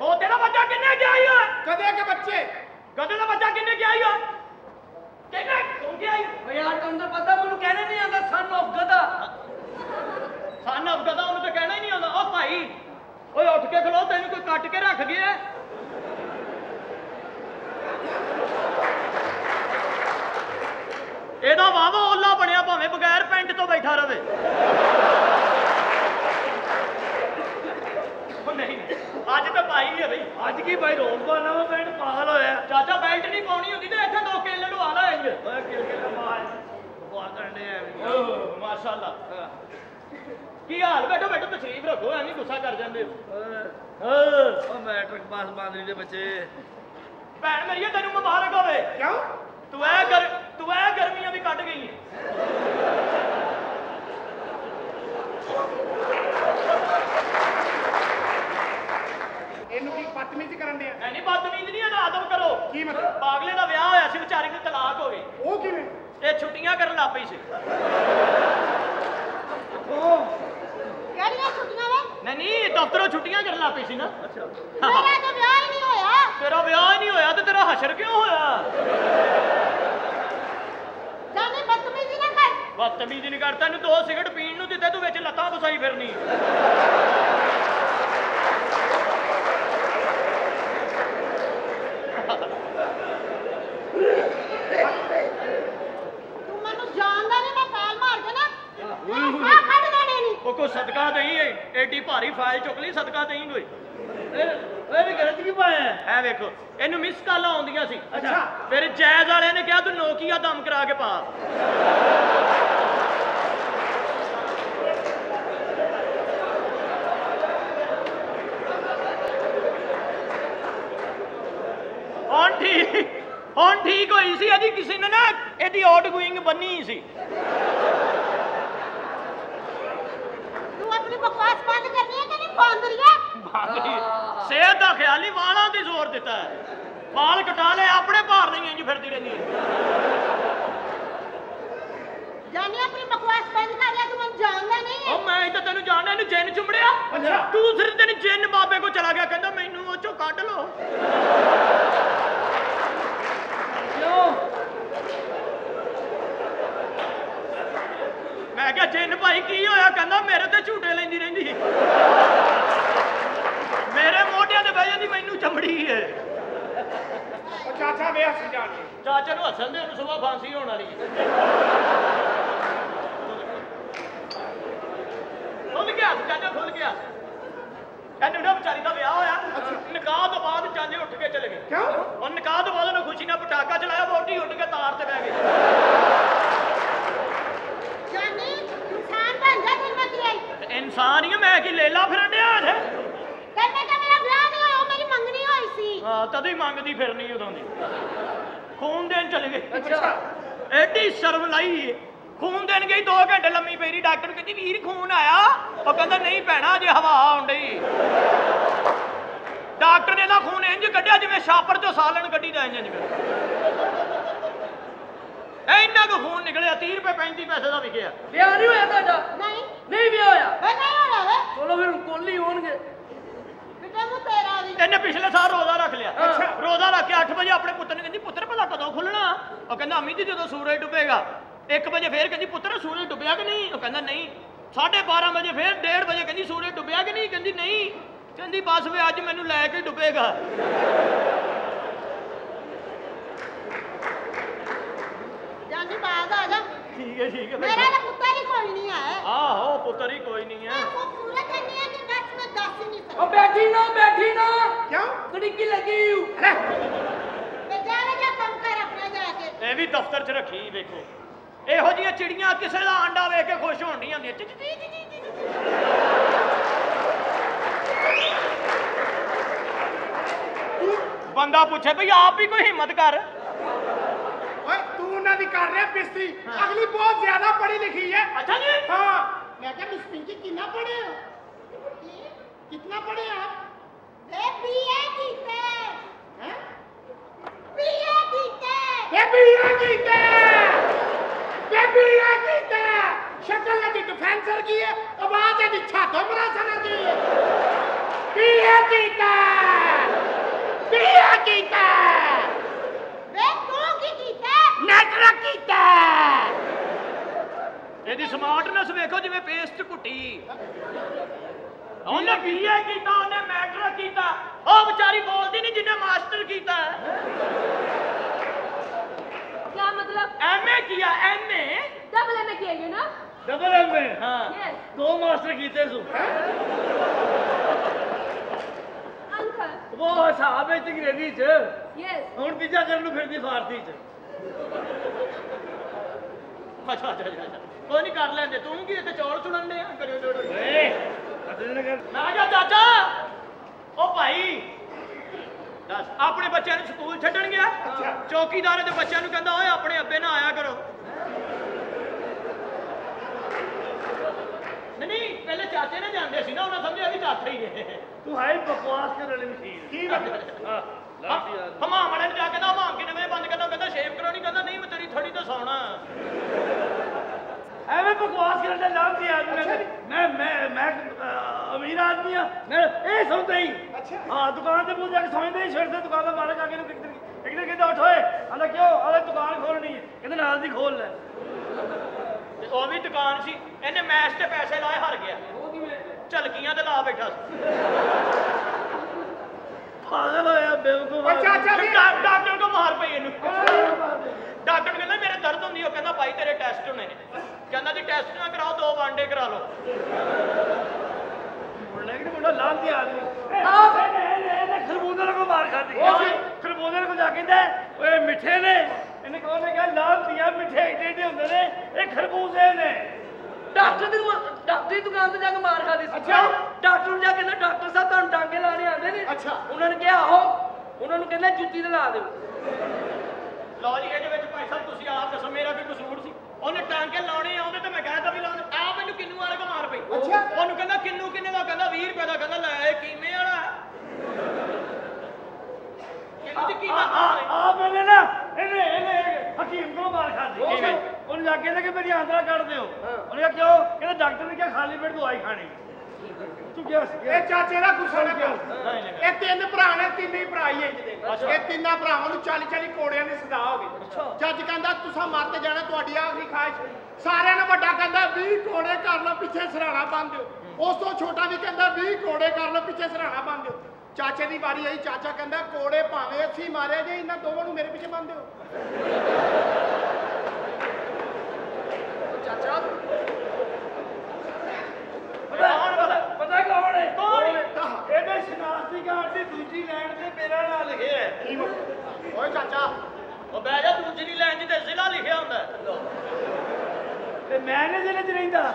ਉਹ ਤੇਰਾ ਬੱਚਾ ਕਿੰਨੇ ਗਿਆ ਹੀ ਕਦੇ ਕੇ ਬੱਚੇ? ਕਦੇ ਦਾ ਬੱਚਾ ਕਿੰਨੇ ਗਿਆ ਹੀ ਕਿੰਨੇ ਕਿਉਂ ਗਿਆ ਹੀ ਓ ਯਾਰ ਤੁਹਾਨੂੰ ਤਾਂ ਪਤਾ ਮੈਨੂੰ ਕਹਿਣਾ ਨਹੀਂ ਆਉਂਦਾ ਸਨ ਆਫ ਗਦਾ ਸਨ ਆਫ ਗਦਾ ਉਹਨੂੰ ਤਾਂ ਕਹਿਣਾ ਹੀ ਨਹੀਂ ਆਉਂਦਾ। ਓ ਭਾਈ ਓਏ ਉੱਠ ਕੇ ਖਲੋ ਤੈਨੂੰ ਕੋਈ ਕੱਟ ਕੇ ਰੱਖ ਗਿਆ? ਇਹਦਾ ਵਾਵਾ ਓਲਾ ਬਣਿਆ ਭਾਵੇਂ ਬਗੈਰ ਪੈਂਟ ਤੋਂ ਬੈਠਾ ਰਵੇ। ਅੱਜ ਤਾਂ ਪਾਈ ਹੈ ਬਈ। ਅੱਜ ਕੀ ਭਾਈ ਰੋਜ਼ ਪਾਣਾ ਵਾ ਬੈਲਟ ਪਾਗਲ ਹੋਇਆ। ਚਾਚਾ ਬੈਲਟ ਨਹੀਂ ਪਾਉਣੀ ਹੁੰਦੀ ਤੇ ਇੱਥੇ ਦੋ ਕਿੱਲ ਲੜਵਾਣਾ ਇੰਜ ਓਏ ਕਿੱਲ ਕਿੱਲ ਮਾਰ ਬਵਾ ਕਰਨੇ ਆ ਓਹ ਮਾਸ਼ਾਅੱਲਾ। ਕੀ ਹਾਲ? ਬੈਠੋ ਬੈਠੋ ਤਸ਼ਰੀਫ ਰੱਖੋ ਐਵੇਂ ਗੁੱਸਾ ਕਰ ਜਾਂਦੇ ਹੋ। ਓ ਮੈਟ੍ਰਿਕ ਪਾਸ ਬਾਂਦਰੀ ਦੇ ਬੱਚੇ। ਭੈਣ ਮੇਰੀ ਤੈਨੂੰ ਮੁਬਾਰਕ ਹੋਵੇ। ਕਿਉਂ? ਤੂੰ ਐ ਕਰ ਤੂੰ ਐ ਗਰਮੀਆਂ ਵੀ ਕੱਢ ਗਈ ਇਹਨੂੰ ਕੀ ਬਦਤਮੀਜ਼ ਕਰਨ ਦੇ ਆ ਨਹੀਂ ਬਦਤਮੀਜ਼ ਨਹੀਂ ਇਹਦਾ ਆਦਮ ਕਰੋ। ਕੀ ਮਤਲਬ? ਪਾਗਲੇ ਦਾ ਵਿਆਹ ਹੋਇਆ ਸੀ ਵਿਚਾਰੀ ਨੂੰ ਤਲਾਕ ਹੋ ਗਈ। ਉਹ ਕਿਵੇਂ? ਇਹ ਛੁੱਟੀਆਂ ਕਰਨ ਲੱਗ ਪਈ ਸੀ। ਉਹ ਕਿਹੜੀਆਂ ਛੁੱਟੀਆਂ ਵੇ? ਨਹੀਂ ਨਹੀਂ ਦਫ਼ਤਰੋਂ ਛੁੱਟੀਆਂ ਕਰਨ ਲੱਗ ਪਈ ਸੀ ਨਾ। ਅੱਛਾ। ਮੇਰਾ ਵਿਆਹ ਹੀ ਨਹੀਂ ਹੋਇਆ। ਤੇਰਾ ਵਿਆਹ ਹੀ ਨਹੀਂ ਹੋਇਆ ਤੇ ਤੇਰਾ ਹਸ਼ਰ ਕਿਉਂ ਹੋਇਆ? ਜਾਨੀ ਬਦਤਮੀਜ਼ੀ ਨਾ ਕਰ। ਬਦਤਮੀਜ਼ੀ ਨਹੀਂ ਕਰ ਤੈਨੂੰ ਦੋ ਸਿਗਰਟ ਪੀਣ ਨੂੰ ਦਿੱਤੇ ਤੂੰ ਵਿੱਚ ਲੱਤਾਂ ਫਸਾਈ ਫਿਰਨੀ। ਸਾਹ ਕੱਢ ਦੇਣੇ ਨਹੀਂ ਉਹ ਕੋ ਸਦਕਾ ਦੇਈ ਏ? ਏਡੀ ਭਾਰੀ ਫਾਈਲ ਚੁੱਕ ਲਈ ਸਦਕਾ ਦੇਈ ਕੋਈ? ਇਹ ਵੀ ਗਲਤ ਕੀ ਪਾਇਆ ਐ ਵੇਖੋ ਇਹਨੂੰ ਮਿਸ ਕਾਲਾਂ ਆਉਂਦੀਆਂ ਸੀ। ਅੱਛਾ। ਫਿਰ ਜੈਜ਼ ਵਾਲਿਆਂ ਨੇ ਕਿਹਾ ਤੂੰ ਨੋਕੀਆ ਦਮ ਕਰਾ ਕੇ ਪਾ। ਹੁਣ ਠੀਕ ਹੁਣ ਠੀਕ ਹੋਈ ਸੀ ਇਹਦੀ ਕਿਸੇ ਨੇ ਨਾ ਇਹਦੀ ਆਊਟ ਗੋਇੰਗ ਬੰਨੀ ਸੀ। ਆਪਣੀ ਬਕਵਾਸ ਬੰਦ ਕਰਨੀ ਹੈ ਕਿ ਨਹੀਂ? ਬਾਂਦਰੀਆ ਸਿਹਤ ਦਾ ਖਿਆਲ ਨਹੀਂ ਵਾਲਾਂ ਤੇ ਜ਼ੋਰ ਦਿੱਤਾ ਹੈ। ਵਾਲ ਕਟਾ ਲੈ ਆਪਣੇ ਭਾਰ ਨਹੀਂ ਇੰਜ ਫਿਰਦੀ ਰਹਿੰਦੀ ਹੈ। ਜਾਨੀ ਆਪਣੀ ਬਕਵਾਸ ਬੰਦ ਕਰ ਲੈ ਤੂੰ ਮੈਨੂੰ ਜਾਣਦਾ ਨਹੀਂ। ਹੈ ਉਹ ਮੈਂ ਤਾਂ ਤੈਨੂੰ ਜਾਣਦਾ ਇਹਨੂੰ ਜਿੰਨ ਚੁੰਬੜਿਆ ਅੱਛਾ। ਦੂਸਰੇ ਦਿਨ ਜਿੰਨ ਬਾਬੇ ਕੋ ਚਲਾ ਗਿਆ ਕਹਿੰਦਾ ਮੈਨੂੰ ਉਹ ਚੋਂ ਕੱਢ ਲਓ। ਕਿਉਂ? ਮੈਂ ਕਿਹਾ ਜਿੰਨ ਭਾਈ ਕੀ ਹੋਇਆ? ਕਹਿੰਦਾ ਮੇਰੇ ਤੇ ਝੂਟੇ ਲੈਂਦੀ ਰਹਿੰਦੀ ਮੇਰੇ ਮੋਢਿਆਂ ਤੇ ਬਹਿ ਜਾਂਦੀ ਮੈਨੂੰ ਚਮੜੀ ਹੈ। ਉਹ ਚਾਚਾ ਵੇ ਹੱਸ ਜਾਣੀ ਚਾਚਾ ਨੂੰ ਹੱਸਣ ਦੇ ਉਹਨੂੰ ਫਾਂਸੀ ਹੋਣ ਵਾਲੀ ਖੁੱਲ ਗਿਆ ਚਾਚਾ ਖੁੱਲ ਗਿਆ ਇਹਨੂੰ ਨਾ ਵਿਚਾਰੀ ਦਾ ਵਿਆਹ ਹੋਇਆ। ਨਿਕਾਹ ਤੋਂ ਬਾਅਦ ਚਾਚੇ ਉੱਠ ਕੇ ਚਲੇ ਗਏ। ਕਿਉਂ? ਉਹ ਨਿਕਾਹ ਤੋਂ ਬਾਅਦ ਉਹਨੇ ਖੁਸ਼ੀ ਨਾਲ ਪਟਾਕਾ ਚਲਾਇਆ ਵੋਟੀ ਉੱਡ ਕੇ ਤਾਰ ਤੇ ਬਹਿ ਗਈ ਜਾਨੀ ਇਨਸਾਨ ਬਣ ਜਾ ਤੂੰ ਮੈਂ ਤੇਰੀ ਤੇ ਇਨਸਾਨ ਹੀ ਆ, ਮੈਂ ਕੀ ਲੇਲਾ ਫਿਰਨ ਡਿਆ ਹੈ ਕਹਿੰਦੇ ਕਿ ਮੇਰਾ ਵਿਆਹ ਨਹੀਂ ਹੋਇਆ ਉਹ ਮੇਰੀ ਮੰਗਣੀ ਹੋਈ ਸੀ। ਹਾਂ ਤਦ ਹੀ ਮੰਗਦੀ ਫਿਰਨੀ ਉਦੋਂ ਦੀ। ਖੂਨ ਦੇਣ ਚਲੇ ਗਏ। ਅੱਛਾ। ਐਡੀ ਸ਼ਰਮ ਲਾਈ। ਖੂਨ ਦੇਣ ਗਈ 2 ਘੰਟੇ ਲੰਮੀ ਪਈ ਰਹੀ ਡਾਕਟਰ ਨੂੰ ਕਹਿੰਦੀ ਵੀਰ ਖੂਨ ਆਇਆ? ਉਹ ਕਹਿੰਦਾ ਨਹੀਂ ਭੈਣਾ ਜੇ ਹਵਾ ਆਉਣ ਡਈ। ਡਾਕਟਰ ਨੇ ਨਾ ਖੂਨ ਇੰਜ ਕੱਢਿਆ ਜਿਵੇਂ ਛਾਪਰ ਚੋਂ ਸਾਲਣ ਕੱਢੀ ਦਾ ਇੰਜ ਜਿਵੇਂ। ਇੰਨਾ ਕੁ ਖੂਨ ਨਿਕਲਿਆ 30 ਰੁਪਏ 35 ਪੈਸੇ ਦਾ ਵਿਕਿਆ। ਵਿਆਹ ਨਹੀਂ ਹੋਇਆ ਤੁਹਾਡਾ? ਨਹੀਂ। ਨਹੀਂ ਵਿਆਹ ਹੋਇਆ? ਵੇ ਨਹੀਂ ਹੋਣਾ ਵੇ। ਚਲੋ ਫਿਰ ਕੋਲੀ ਹੋਣਗੇ। ਬਿਟਾ ਮੂੰ ਤੇਰਾ ਵੀ ਇਹਨੇ ਪਿਛਲੇ ਸਾਲ ਰੋਜ਼ਾ ਰੱਖ ਲਿਆ। ਅੱਛਾ। ਰੋਜ਼ਾ ਰੱਖ ਕੇ 8 ਵਜੇ ਆਪਣੇ ਪੁੱਤਰ ਨੂੰ ਕਹਿੰਦੀ ਪੁੱਤਰ ਭਲਾ ਕਦੋਂ ਖੁੱਲਣਾ? ਉਹ ਕਹਿੰਦਾ ਅਮੀ ਜੀ ਜਦੋਂ ਸੂਰਜ ਡੁੱਬੇਗਾ। 1 ਵਜੇ ਫੇਰ ਕਹਿੰਦੀ ਪੁੱਤਰ ਸੂਰਜ ਡੁੱਬਿਆ ਕਿ ਨਹੀਂ? ਉਹ ਕਹਿੰਦਾ ਨਹੀਂ। 12:30 ਵਜੇ ਫੇਰ 1:30 ਵਜੇ ਕਹਿੰਦੀ ਸੂਰਜ ਡੁੱਬਿਆ ਕਿ ਨਹੀਂ? ਕਹਿੰਦੀ ਨਹੀਂ। ਕਹਿੰਦੀ ਬਸ ਵੇ ਅੱਜ ਮੈਨੂੰ ਲੈ ਕੇ ਡੁੱਬੇਗਾ। ਜਾਨੀ ਬਾਦ ਆ ਜਾ। ਠੀਕ ਹੈ ਠੀਕ ਹੈ ਮੇਰਾ ਤਾਂ ਪੁੱਤਰ ਹੀ ਕੋਈ ਨਹੀਂ ਹੈ। ਆਹੋ ਪੁੱਤਰ ਹੀ ਕੋਈ ਨਹੀਂ ਹੈ। ਖੂਬਸੂਰਤ ਇੰਨੀ ਹੈ ਕਿ ਬਸ ਮੈਂ ਦੱਸ ਹੀ ਨਹੀਂ ਉਹ ਸਕਦੀ ਬੈਠੀ ਨਾ ਬੈਠੀ ਨਾ। ਕਿਉਂ? ਕੜਿੱਕੀ ਲੱਗੀ ਹੂੰ ਤੇ ਜਾਵੇ ਜਾ ਕੰਮ ਕਰ ਆਪਣਾ ਜਾ ਕੇ। ਇਹ ਵੀ ਦਫ਼ਤਰ 'ਚ ਰੱਖੀ ਵੇਖੋ। ਇਹੋ ਜੀਆਂ ਚਿੜੀਆਂ ਕਿਸੇ ਦਾ ਆਂਡਾ ਵੇਖ ਕੇ ਖੁਸ਼ ਹੋਣ ਨਹੀਂ ਆਉਂਦੀਆਂ ਚਿ- ਚਿ- ਚਿ- ਚਿ- ਚਿ- ਚਿ- ਚਿ- ਬੰਦਾ ਪੁੱਛੇ ਭਈ ਆਪ ਵੀ ਕੋਈ ਹਿੰਮਤ ਕਰ। की कर रहे हैं हाँ। अगली बहुत ज़्यादा पढ़ी लिखी है। अच्छा जी। हाँ। मैं क्या मिस पिंकी कितना पढ़े हो? कितना पढ़े आप? वे बीए हैं? बीए वे बीए वे बीए शक्ल तो है छातो मरासर बीए बीए नेटवर्क कीते ਇਹਦੀ ਸਮਾਰਟਨੈਸ ਵੇਖੋ ਜਿਵੇਂ ਪੇਸਟ ਕੁੱਟੀ ਉਹਨੇ ਬੀਏ ਕੀਤਾ ਉਹਨੇ ਮੈਟਰ ਕੀਤਾ ਉਹ ਵਿਚਾਰੀ ਬੋਲਦੀ ਨਹੀਂ ਜਿੰਨੇ ਮਾਸਟਰ ਕੀਤਾ क्या मतलब ਐਮਏ ਕੀਆ ਐਮਏ डबल एम किया यू ना ਡਬਲ ਐਮ ਏ ਹਾਂ यस ਦੋ ਮਾਸਟਰ ਕੀਤੇ ਸੂ अंकल ਉਹ ਹਿਸਾਬ ਵਿੱਚ ਅੰਗਰੇਜ਼ੀ ਚ यस ਹੁਣ ਤੀਜਾ ਕਰਨ ਨੂੰ ਫਿਰਦੀ ਫਾਰਸੀ ਚ ਅੱਛਾ ਅੱਛਾ ਅੱਛਾ ਕੋਈ ਨਹੀਂ ਕਰ ਲੈਂਦੇ। ਤੂੰ ਕੀ ਇੱਥੇ ਚੌਲ ਸੁਣਨ ਦੇ ਆ ਕਰਿਓ ਡੋੜ ਓਏ ਮੈਂ ਕਿਹਾ ਚਾਚਾ। ਉਹ ਭਾਈ। ਦੱਸ ਆਪਣੇ ਬੱਚਿਆਂ ਨੂੰ ਸਕੂਲ ਛੱਡਣ ਗਿਆ? ਚੌਕੀਦਾਰ ਦੇ ਬੱਚਿਆਂ ਨੂੰ ਕਹਿੰਦਾ ਓਏ ਆਪਣੇ ਅੱਬੇ ਨਾ ਆਇਆ ਕਰੋ। ਨਹੀਂ ਪਹਿਲੇ ਚਾਚੇ ਨੇ ਜਾਂਦੇ ਸੀ ਨਾ ਉਹਨਾਂ ਸਮਝਿਆ ਵੀ ਚਾਚਾ ਹੀ ਨੇ ਤੂੰ ਹੈ ਬਕਵਾਸ ਕਰਨ ਵਾਲੀ ਮਸ਼ੀਨ। ਕੀ ਮਤਲਬ ਹਮਾਂ ਵਾਲੇ ਨੂੰ ਜਾ ਕੇ ਨਾ ਹਮਾਂ ਕਿਵੇਂ ਬੰਦ ਕਰਨਾ ਕਹਿੰਦਾ ਸ਼ੇਵ ਕਰਾਉਣੀ ਕਹਿੰਦਾ ਨਹੀਂ ਮੈਂ ਤੇਰੀ ਥੜੀ ਤਾਂ ਸੌਣਾ। ਐਵੇਂ ਬਕਵਾਸ ਕਰਨ ਦਾ ਨਾਮ ਵੀ ਆਦਮੀ ਮੈਂ ਮੈਂ ਮੈਂ ਅਮੀਰ ਆਦਮੀ ਆ। ਮੈਂ ਇਹ ਸਮਝਦਾ ਹੀ। ਹਾਂ ਦੁਕਾਨ ਤੇ ਪੂਜਾ ਕੇ ਸਮਝਦੇ ਛੇੜ ਦੇ ਦੁਕਾਨ ਦਾ ਮਾਲਕ ਆ ਕੇ ਨੂੰ ਕਿੱਧਰ ਕਿੱਧਰ ਕਿੱਧਰ ਉੱਠ ਹੋਏ ਆਂਦਾ ਕਿਉਂ? ਆਂਦਾ ਦੁਕਾਨ ਖੋਲਣੀ ਹੈ। ਕਹਿੰਦੇ ਨਾਲ ਦੀ ਖੋਲ ਲੈ। ਤੇ ਉਹ ਵੀ ਦੁਕਾਨ ਸੀ। ਇਹਨੇ ਮੈਸ਼ ਤੇ ਪੈਸੇ ਲਾਏ ਹਾਰ ਗਿਆ। ਝਲਕੀਆਂ ਤੇ ਲਾ ਬੈਠਾ ਸੀ। ਪਾਗਲ ਹੋਇਆ ਬੇਵਕੂਫ ਜੀ ਡਾ- ਡਾਕਟਰ ਕੋ ਮਾਰ ਪਈ ਇਹਨੂੰ? ਡਾਕਟਰ ਕਹਿੰਦਾ ਮੇਰੇ ਦਰਦ ਹੁੰਦੀ ਉਹ ਕਹਿੰਦਾ ਭਾਈ ਤੇਰੇ ਟੈਸਟ ਹੋਣੇ ਨੇ। ਕਹਿੰਦਾ ਜੀ ਟੈਸਟ ਨਾ ਕਰਾਓ ਦੋ ਵਾਂਡੇ ਕਰਾ ਲਓ। ਮੁੰਡਾ ਕਿ ਮੁੰਡਾ ਲਾਂਤੀ ਆਦਮੀ ਆਹ ਇਹਨੇ ਇਹਨੇ ਇਹਨੇ ਖਰਬੂਜ਼ੇ ਕੋ ਮਾਰ ਖਾਦੀ ਖਰਬੂਜ਼ੇ ਕੋ ਜਾ ਕੇ ਕਹਿੰਦਾ ਓਏ ਮਿੱਠੇ ਨੇ। ਇਹਨੇ ਕੋਲ ਨੇ ਕਿਹਾ ਲਾਂਤੀਆ ਮਿੱਠੇ ਏਡੇ ਏਡੇ ਹੁੰਦੇ ਨੇ। ਇਹ ਖਰਬੂਜ਼ੇ ਨੇ। ਡਾਕਟਰ ਦੀ ਡਾਕਟਰ ਦੀ ਦੁਕਾਨ ਤੇ ਜਾ ਕੇ ਮਾਰ ਖਾਦੀ ਸੀ। ਅੱਛਾ। ਡਾਕਟਰ ਨੂੰ ਜਾ ਕੇ ਕਹਿੰਦਾ ਡਾਕਟਰ ਸਾਹਿਬ ਤੁਹਾਨੂੰ ਟਾਂਗੇ ਲਾਣੇ ਆਉਂਦੇ ਨੇ। ਅੱਛਾ। ਉਹਨਾਂ ਨੇ ਕਿਹਾ ਆਹੋ। ਉਹਨਾਂ ਨੂੰ ਕਹਿੰਦਾ ਜੁੱਤੀ ਤੇ ਲਾ ਦਿਓ। ਲਓ ਜੀ ਇਹਦੇ ਵਿੱਚ ਭਾਈ ਸਾਹਿਬ ਤੁਸੀਂ ਆਪ ਦੱਸੋ ਮੇਰਾ ਕੀ ਕਸੂਰ ਸੀ? ਉਹਨੇ ਟਾਂਕੇ ਲਾਉਣੇ ਆਉਂਦੇ ਤੇ ਮੈਂ ਕਹਿਤਾ ਵੀ ਲਾਉਣੇ। ਆ ਮੈਨੂੰ ਕਿੰਨੂ ਵਾਲੇ ਕੋ ਮਾਰ ਪਈ। ਅੱਛਾ। ਉਹਨੂੰ ਕਹਿੰਦਾ ਕਿੰਨੂ ਕਿੰਨੇ ਦਾ? ਕਹਿੰਦਾ 20 ਰੁਪਏ ਦਾ। ਕਹਿੰਦਾ ਲੈ ਇਹ ਕੀਮੇ ਵਾਲਾ ਹੈ। ਕਿੰਨੂ ਦੀ ਆ ਕੀਮਤ ਆ ਆ ਮੈਨੇ ਨਾ ਇਹਨੇ ਇਹਨੇ ਹਕੀਮ ਕੋਲ ਮਾਰ ਖਾਦੀ ਕਿਵੇਂ? ਉਹਨੇ ਜਾ ਕੇ ਕਹਿੰਦਾ ਕਿ ਮੇਰੀ ਆਂਦਰਾ ਕੱਢ ਦਿਓ। ਉਹਨੇ ਕਿਹਾ ਕਿਉਂ? ਕਹਿੰਦਾ ਡਾਕਟਰ ਨੇ ਕਿਹਾ ਖਾਲੀ ਪੇਟ ਦਵਾਈ ਖਾਣੀ। ਤੂੰ ਕਿਹਾ ਸੀ ਇਹ ਚਾਚੇ ਦਾ ਗੁੱਸਾ ਨਾ ਕਰ। ਨਹੀਂ, ਨਹੀਂ। ਇਹ ਤਿੰਨ ਭਰਾ ਨੇ ਤਿੰਨੇ ਹੀ ਭਰਾ ਹੀ ਇੰਜ ਦੇ। ਇਹ ਤਿੰਨਾਂ ਭਰਾਵਾਂ ਨੂੰ 40 40 ਕੋੜਿਆਂ ਦੀ ਸਜ਼ਾ ਹੋ ਗਈ। ਜੱਜ ਕਹਿੰਦਾ ਤੁਸੀਂ ਮਰ ਤੇ ਜਾਣਾ ਤੁਹਾਡੀ ਆਖਰੀ ਖਾਹਿਸ਼। ਸਾਰਿਆਂ ਨੇ ਵੱਡਾ ਕਹਿੰਦਾ 20 ਕੋੜੇ ਕਰ ਲਓ ਪਿੱਛੇ ਸਰਾਣਾ ਬੰਨ ਦਿਓ। ਉਸ ਤੋਂ ਛੋਟਾ ਵੀ ਕਹਿੰਦਾ 20 ਕੋੜੇ ਕਰ ਲਓ ਪਿੱਛੇ ਸਰਾਣਾ ਬੰਨ ਦਿਓ। ਚਾਚੇ ਦੀ ਵਾਰੀ ਆਈ ਚਾਚਾ ਕਹਿੰਦਾ ਕੋੜੇ ਭਾਵੇਂ ਅਸੀਂ ਮਾਰਿਆ ਜੇ ਇਹਨਾਂ ਦੋਵਾਂ ਨੂੰ ਮੇਰੇ ਪਿੱਛੇ ਬੰਨ ਦਿਓ। ਚਾਚਾ? ਕੌਣ ਵਾਲਾ ਪਤਾ ਕੌਣ ਹੈ? ਕੌਣ ਹੈ? ਇਹਦੇ ਸ਼ਨਾਖਤੀ ਕਾਰਡ ਦੀ ਦੂਜੀ ਲਾਈਨ ਤੇ ਮੇਰਾ ਨਾਮ ਲਿਖਿਆ ਹੈ। ਓਏ ਚਾਚਾ। ਉਹ ਬਹਿ ਜਾ ਦੂਜੀ ਲਾਈਨ 'ਚ ਤੇ ਜ਼ਿਲ੍ਹਾ ਲਿਖਿਆ ਹੁੰਦਾ ਹੈ। ਤੇ ਮੈਂ ਨੇ ਜ਼ਿਲ੍ਹੇ 'ਚ ਰਹਿੰਦਾ?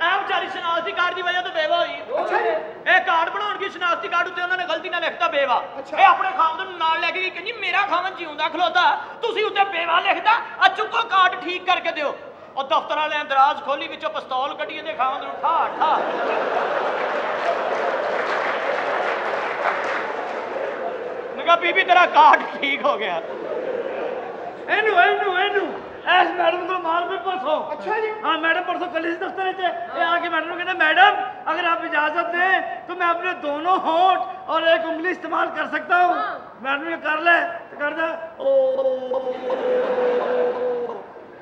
ਐ ਵਿਚਾਰੀ ਸ਼ਨਾਖਤੀ ਕਾਰਡ ਦੀ ਵਜ੍ਹਾ ਤੋਂ ਬੇਵਾ ਹੋਈ। ਅੱਛਾ ਜੀ। ਇਹ ਕਾਰਡ ਬਣਾਉਣ ਦੀ ਸ਼ਨਾਖਤੀ ਕਾਰਡ ਉੱਤੇ ਉਹਨਾਂ ਨੇ ਗਲਤੀ ਨਾਲ ਲਿਖਤਾ ਬੇਵਾ। ਇਹ ਆਪਣੇ ਖਾਮਦ ਨੂੰ ਨਾਲ ਲੈ ਕੇ ਗਈ ਕਹਿੰਦੀ ਮੇਰਾ ਖਾਮਦ ਜਿਉਂਦਾ ਖਲੋਤਾ ਤੁਸੀਂ ਉੱਤੇ ਬੇਵਾ ਲਿਖਦਾ ਆ ਚੁੱਕੋ ਕਾਰਡ ਠੀਕ ਕਰਕੇ ਦਿਓ। ਉਹ ਦਫ਼ਤਰ ਵਾਲਿਆਂ ਦਰਾਜ਼ ਖੋਲੀ ਵਿੱਚੋਂ ਪਿਸਤੌਲ ਕੱਢੀ ਇਹਦੇ ਖਾਮਦ ਨੂੰ ਠਾ ਠਾ ਮੈਂ ਕਿਹਾ ਬੀਬੀ ਤੇਰਾ ਕਾਰਡ ਠੀਕ ਹੋ ਗਿਆ। ਇਹਨੂੰ ਇਹਨੂੰ ਇਹਨੂੰ। ਐਸ ਮੈਡਮ ਕੋਲ ਮਾਰ ਪੇ ਪਰਸੋਂ ਅੱਛਾ ਜੀ हाँ मैडम परसों कल इस दफ्तर में थे ये आके मैडम ने कहते मैडम अगर आप इजाजत दें तो मैं अपने दोनों होंठ और एक उंगली इस्तेमाल कर सकता हूँ हाँ। मैडम ने कर ले तो कर दे ओ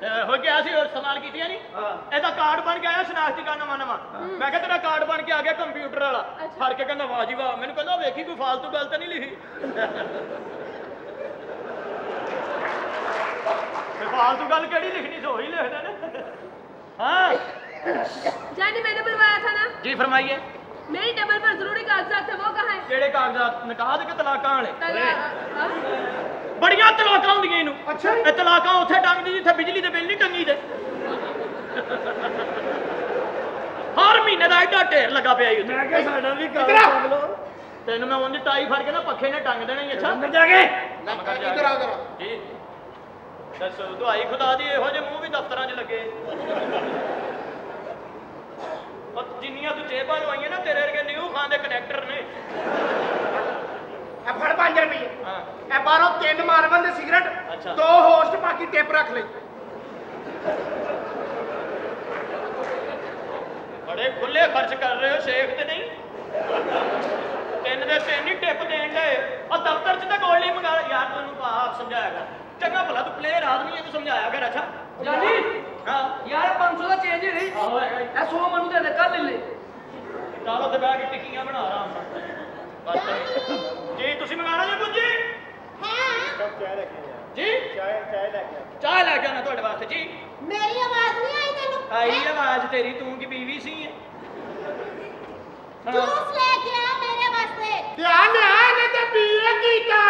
ਤੇ ਹੋ ਗਿਆ ਸੀ ਉਹ ਇਸਤੇਮਾਲ ਕੀਤੀਆਂ ਨਹੀਂ ਹਾਂ। ਇਹਦਾ ਕਾਰਡ ਬਣ ਕੇ ਆਇਆ ਸ਼ਨਾਖਤੀ ਕਾਰਡ ਨਵਾਂ ਨਵਾਂ ਮੈਂ ਕਿਹਾ ਤੇਰਾ ਕਾਰਡ ਬਣ ਕੇ ਆ ਗਿਆ ਕੰਪਿਊਟਰ ਵਾਲਾ ਅੱਛਾ। ਫੜ ਕੇ ਕਹਿੰਦਾ ਵਾਹ ਜੀ ਵਾਹ ਮੈਨੂੰ ਕਹਿੰਦਾ ਵੇਖੀ ਕੋਈ ਫਾਲਤੂ ਗੱਲ ਤਾਂ ਨਹੀਂ ਲਿਖੀ ਤੇ ਫਾਲਤੂ ਗੱਲ ਕਿਹੜੀ ਲਿਖਣੀ ਸੀ ਉਹੀ ਲਿਖਦੇ ਨੇ ਹਾਂ जानी मैंने बुलवाया था ना ਜੀ ਫਰਮਾਈਏ मेरी टेबल पर जरूरी कागजात थे वो कहाँ है ਕਿਹੜੇ ਕਾਗਜ਼ਾਤ ਨਿਕਾਹ ਦੇ ਕਿ ਤਲਾਕਾਂ ਵਾਲੇ तला- हाँ? ਬੜੀਆਂ ਤਲਾਕਾਂ ਹੁੰਦੀਆਂ ਇਹਨੂੰ ਅੱਛਾ ਜੀ। ਇਹ ਤਲਾਕਾਂ ਉੱਥੇ ਟੰਗਦੀ ਜਿੱਥੇ ਬਿਜਲੀ ਦੇ ਬਿੱਲ ਨਹੀਂ ਟੰਗੀ ਦੇ ਹਰ ਮਹੀਨੇ ਦਾ ਐਡਾ ਢੇਰ ਲੱਗਾ ਪਿਆ ਹੀ ਉੱਥੇ मैं क्या साडा भी कर इधर आ। लो ਤੈਨੂੰ ਮੈਂ ਉਂਝ ਟਾਈ ਫੜ ਕੇ ਨਾ ਪੱਖੇ ਨੇ ਟੰਗ ਦੇਣਾ ਹੀ ਅੱਛਾ अंदर जाके ਇੱਧਰ ਆ ਜਰਾ ਜੀ ਦੱਸੋ ਦੁਹਾਈ ਖੁਦਾ ਦੀ ਇਹੋ ਜਿਹੇ ਮੂੰਹ ਵੀ ਦਫ਼ਤਰਾਂ 'ਚ ਲੱਗੇ। ਉਹ ਜਿੰਨੀਆਂ ਤੂੰ ਜੇਬਾਂ ਲਵਾਈਆਂ ਨਾ ਤੇਰੇ ਵਰਗੇ ਨਿਊ ਖਾਨ ਦੇ ਕਨੈਕਟਰ ਨੇ। ਇਹ ਫੜ 5 ਰੁਪਏ ਹਾਂ। ਇਹ ਬਾਹਰੋਂ ਤਿੰਨ ਮਾਰਵਨ ਦੇ ਸਿਗਰਟ। ਦੋ ਹੋਸਟ ਬਾਕੀ ਟਿਪ ਰੱਖ ਲਈ। ਬੜੇ ਖੁੱਲੇ ਖਰਚ ਕਰ ਰਹੇ ਹੋ ਸ਼ੇਖ ਤੇ ਨਹੀਂ? ਤਿੰਨ ਦੇ ਤਿੰਨ ਹੀ ਟਿਪ ਦੇਣ ਦੇ ਉਹ ਦਫ਼ਤਰ 'ਚ ਤਾਂ ਗੋਲ ਮੰਗਾ ਯਾਰ ਤੈਨੂੰ ਆਪ ਸਮਝਾਇਆ ਕਰ। ਚੰਗਾ ਭਲਾ ਤੂੰ ਪਲੇਅਰ ਆਦਮੀ ਹੈ ਤੂੰ ਸਮਝਾਇਆ ਕਰ ਅੱਛਾ? ਜਾਨੀ? ਹਾਂ। ਯਾਰ 500 ਦਾ ਚੇਂਜ ਹੀ ਨਹੀਂ। ਆਹੋ। ਇਹ 100 ਮੈਨੂੰ ਦੇ ਦੇ ਕੱਲ ਲੈ ਲੈ। ਨਾਲ ਬਹਿ ਕੇ ਟਿੱਕੀਆਂ ਬਣਾ ਆਰਾਮ ਨਾਲ। ਬਸ। ਜੀ ਤੁਸੀਂ ਮੰਗਾਣਾ ਜੀ ਕੁਝ ਜੀ ਹਾਂ ਜੀ? ਚਾਹ ਲੈ ਕੇ ਆਉਣਾ ਤੁਹਾਡੇ ਵਾਸਤੇ ਜੀ। ਮੇਰੀ ਆਵਾਜ਼ ਨਹੀਂ ਆਈ ਤੈਨੂੰ? ਆਈ ਆਵਾਜ਼ ਤੇਰੀ ਤੂੰ ਕੀ ਬੀਵੀ ਸੀ? ਹੈ। ਜੂਸ ਲੈ ਕੇ ਆ ਮੇਰੇ ਵਾਸਤੇ। ਧਿਆਨ ਇਹਨੇ ਤੇ ਬੀਏ ਕੀਤਾ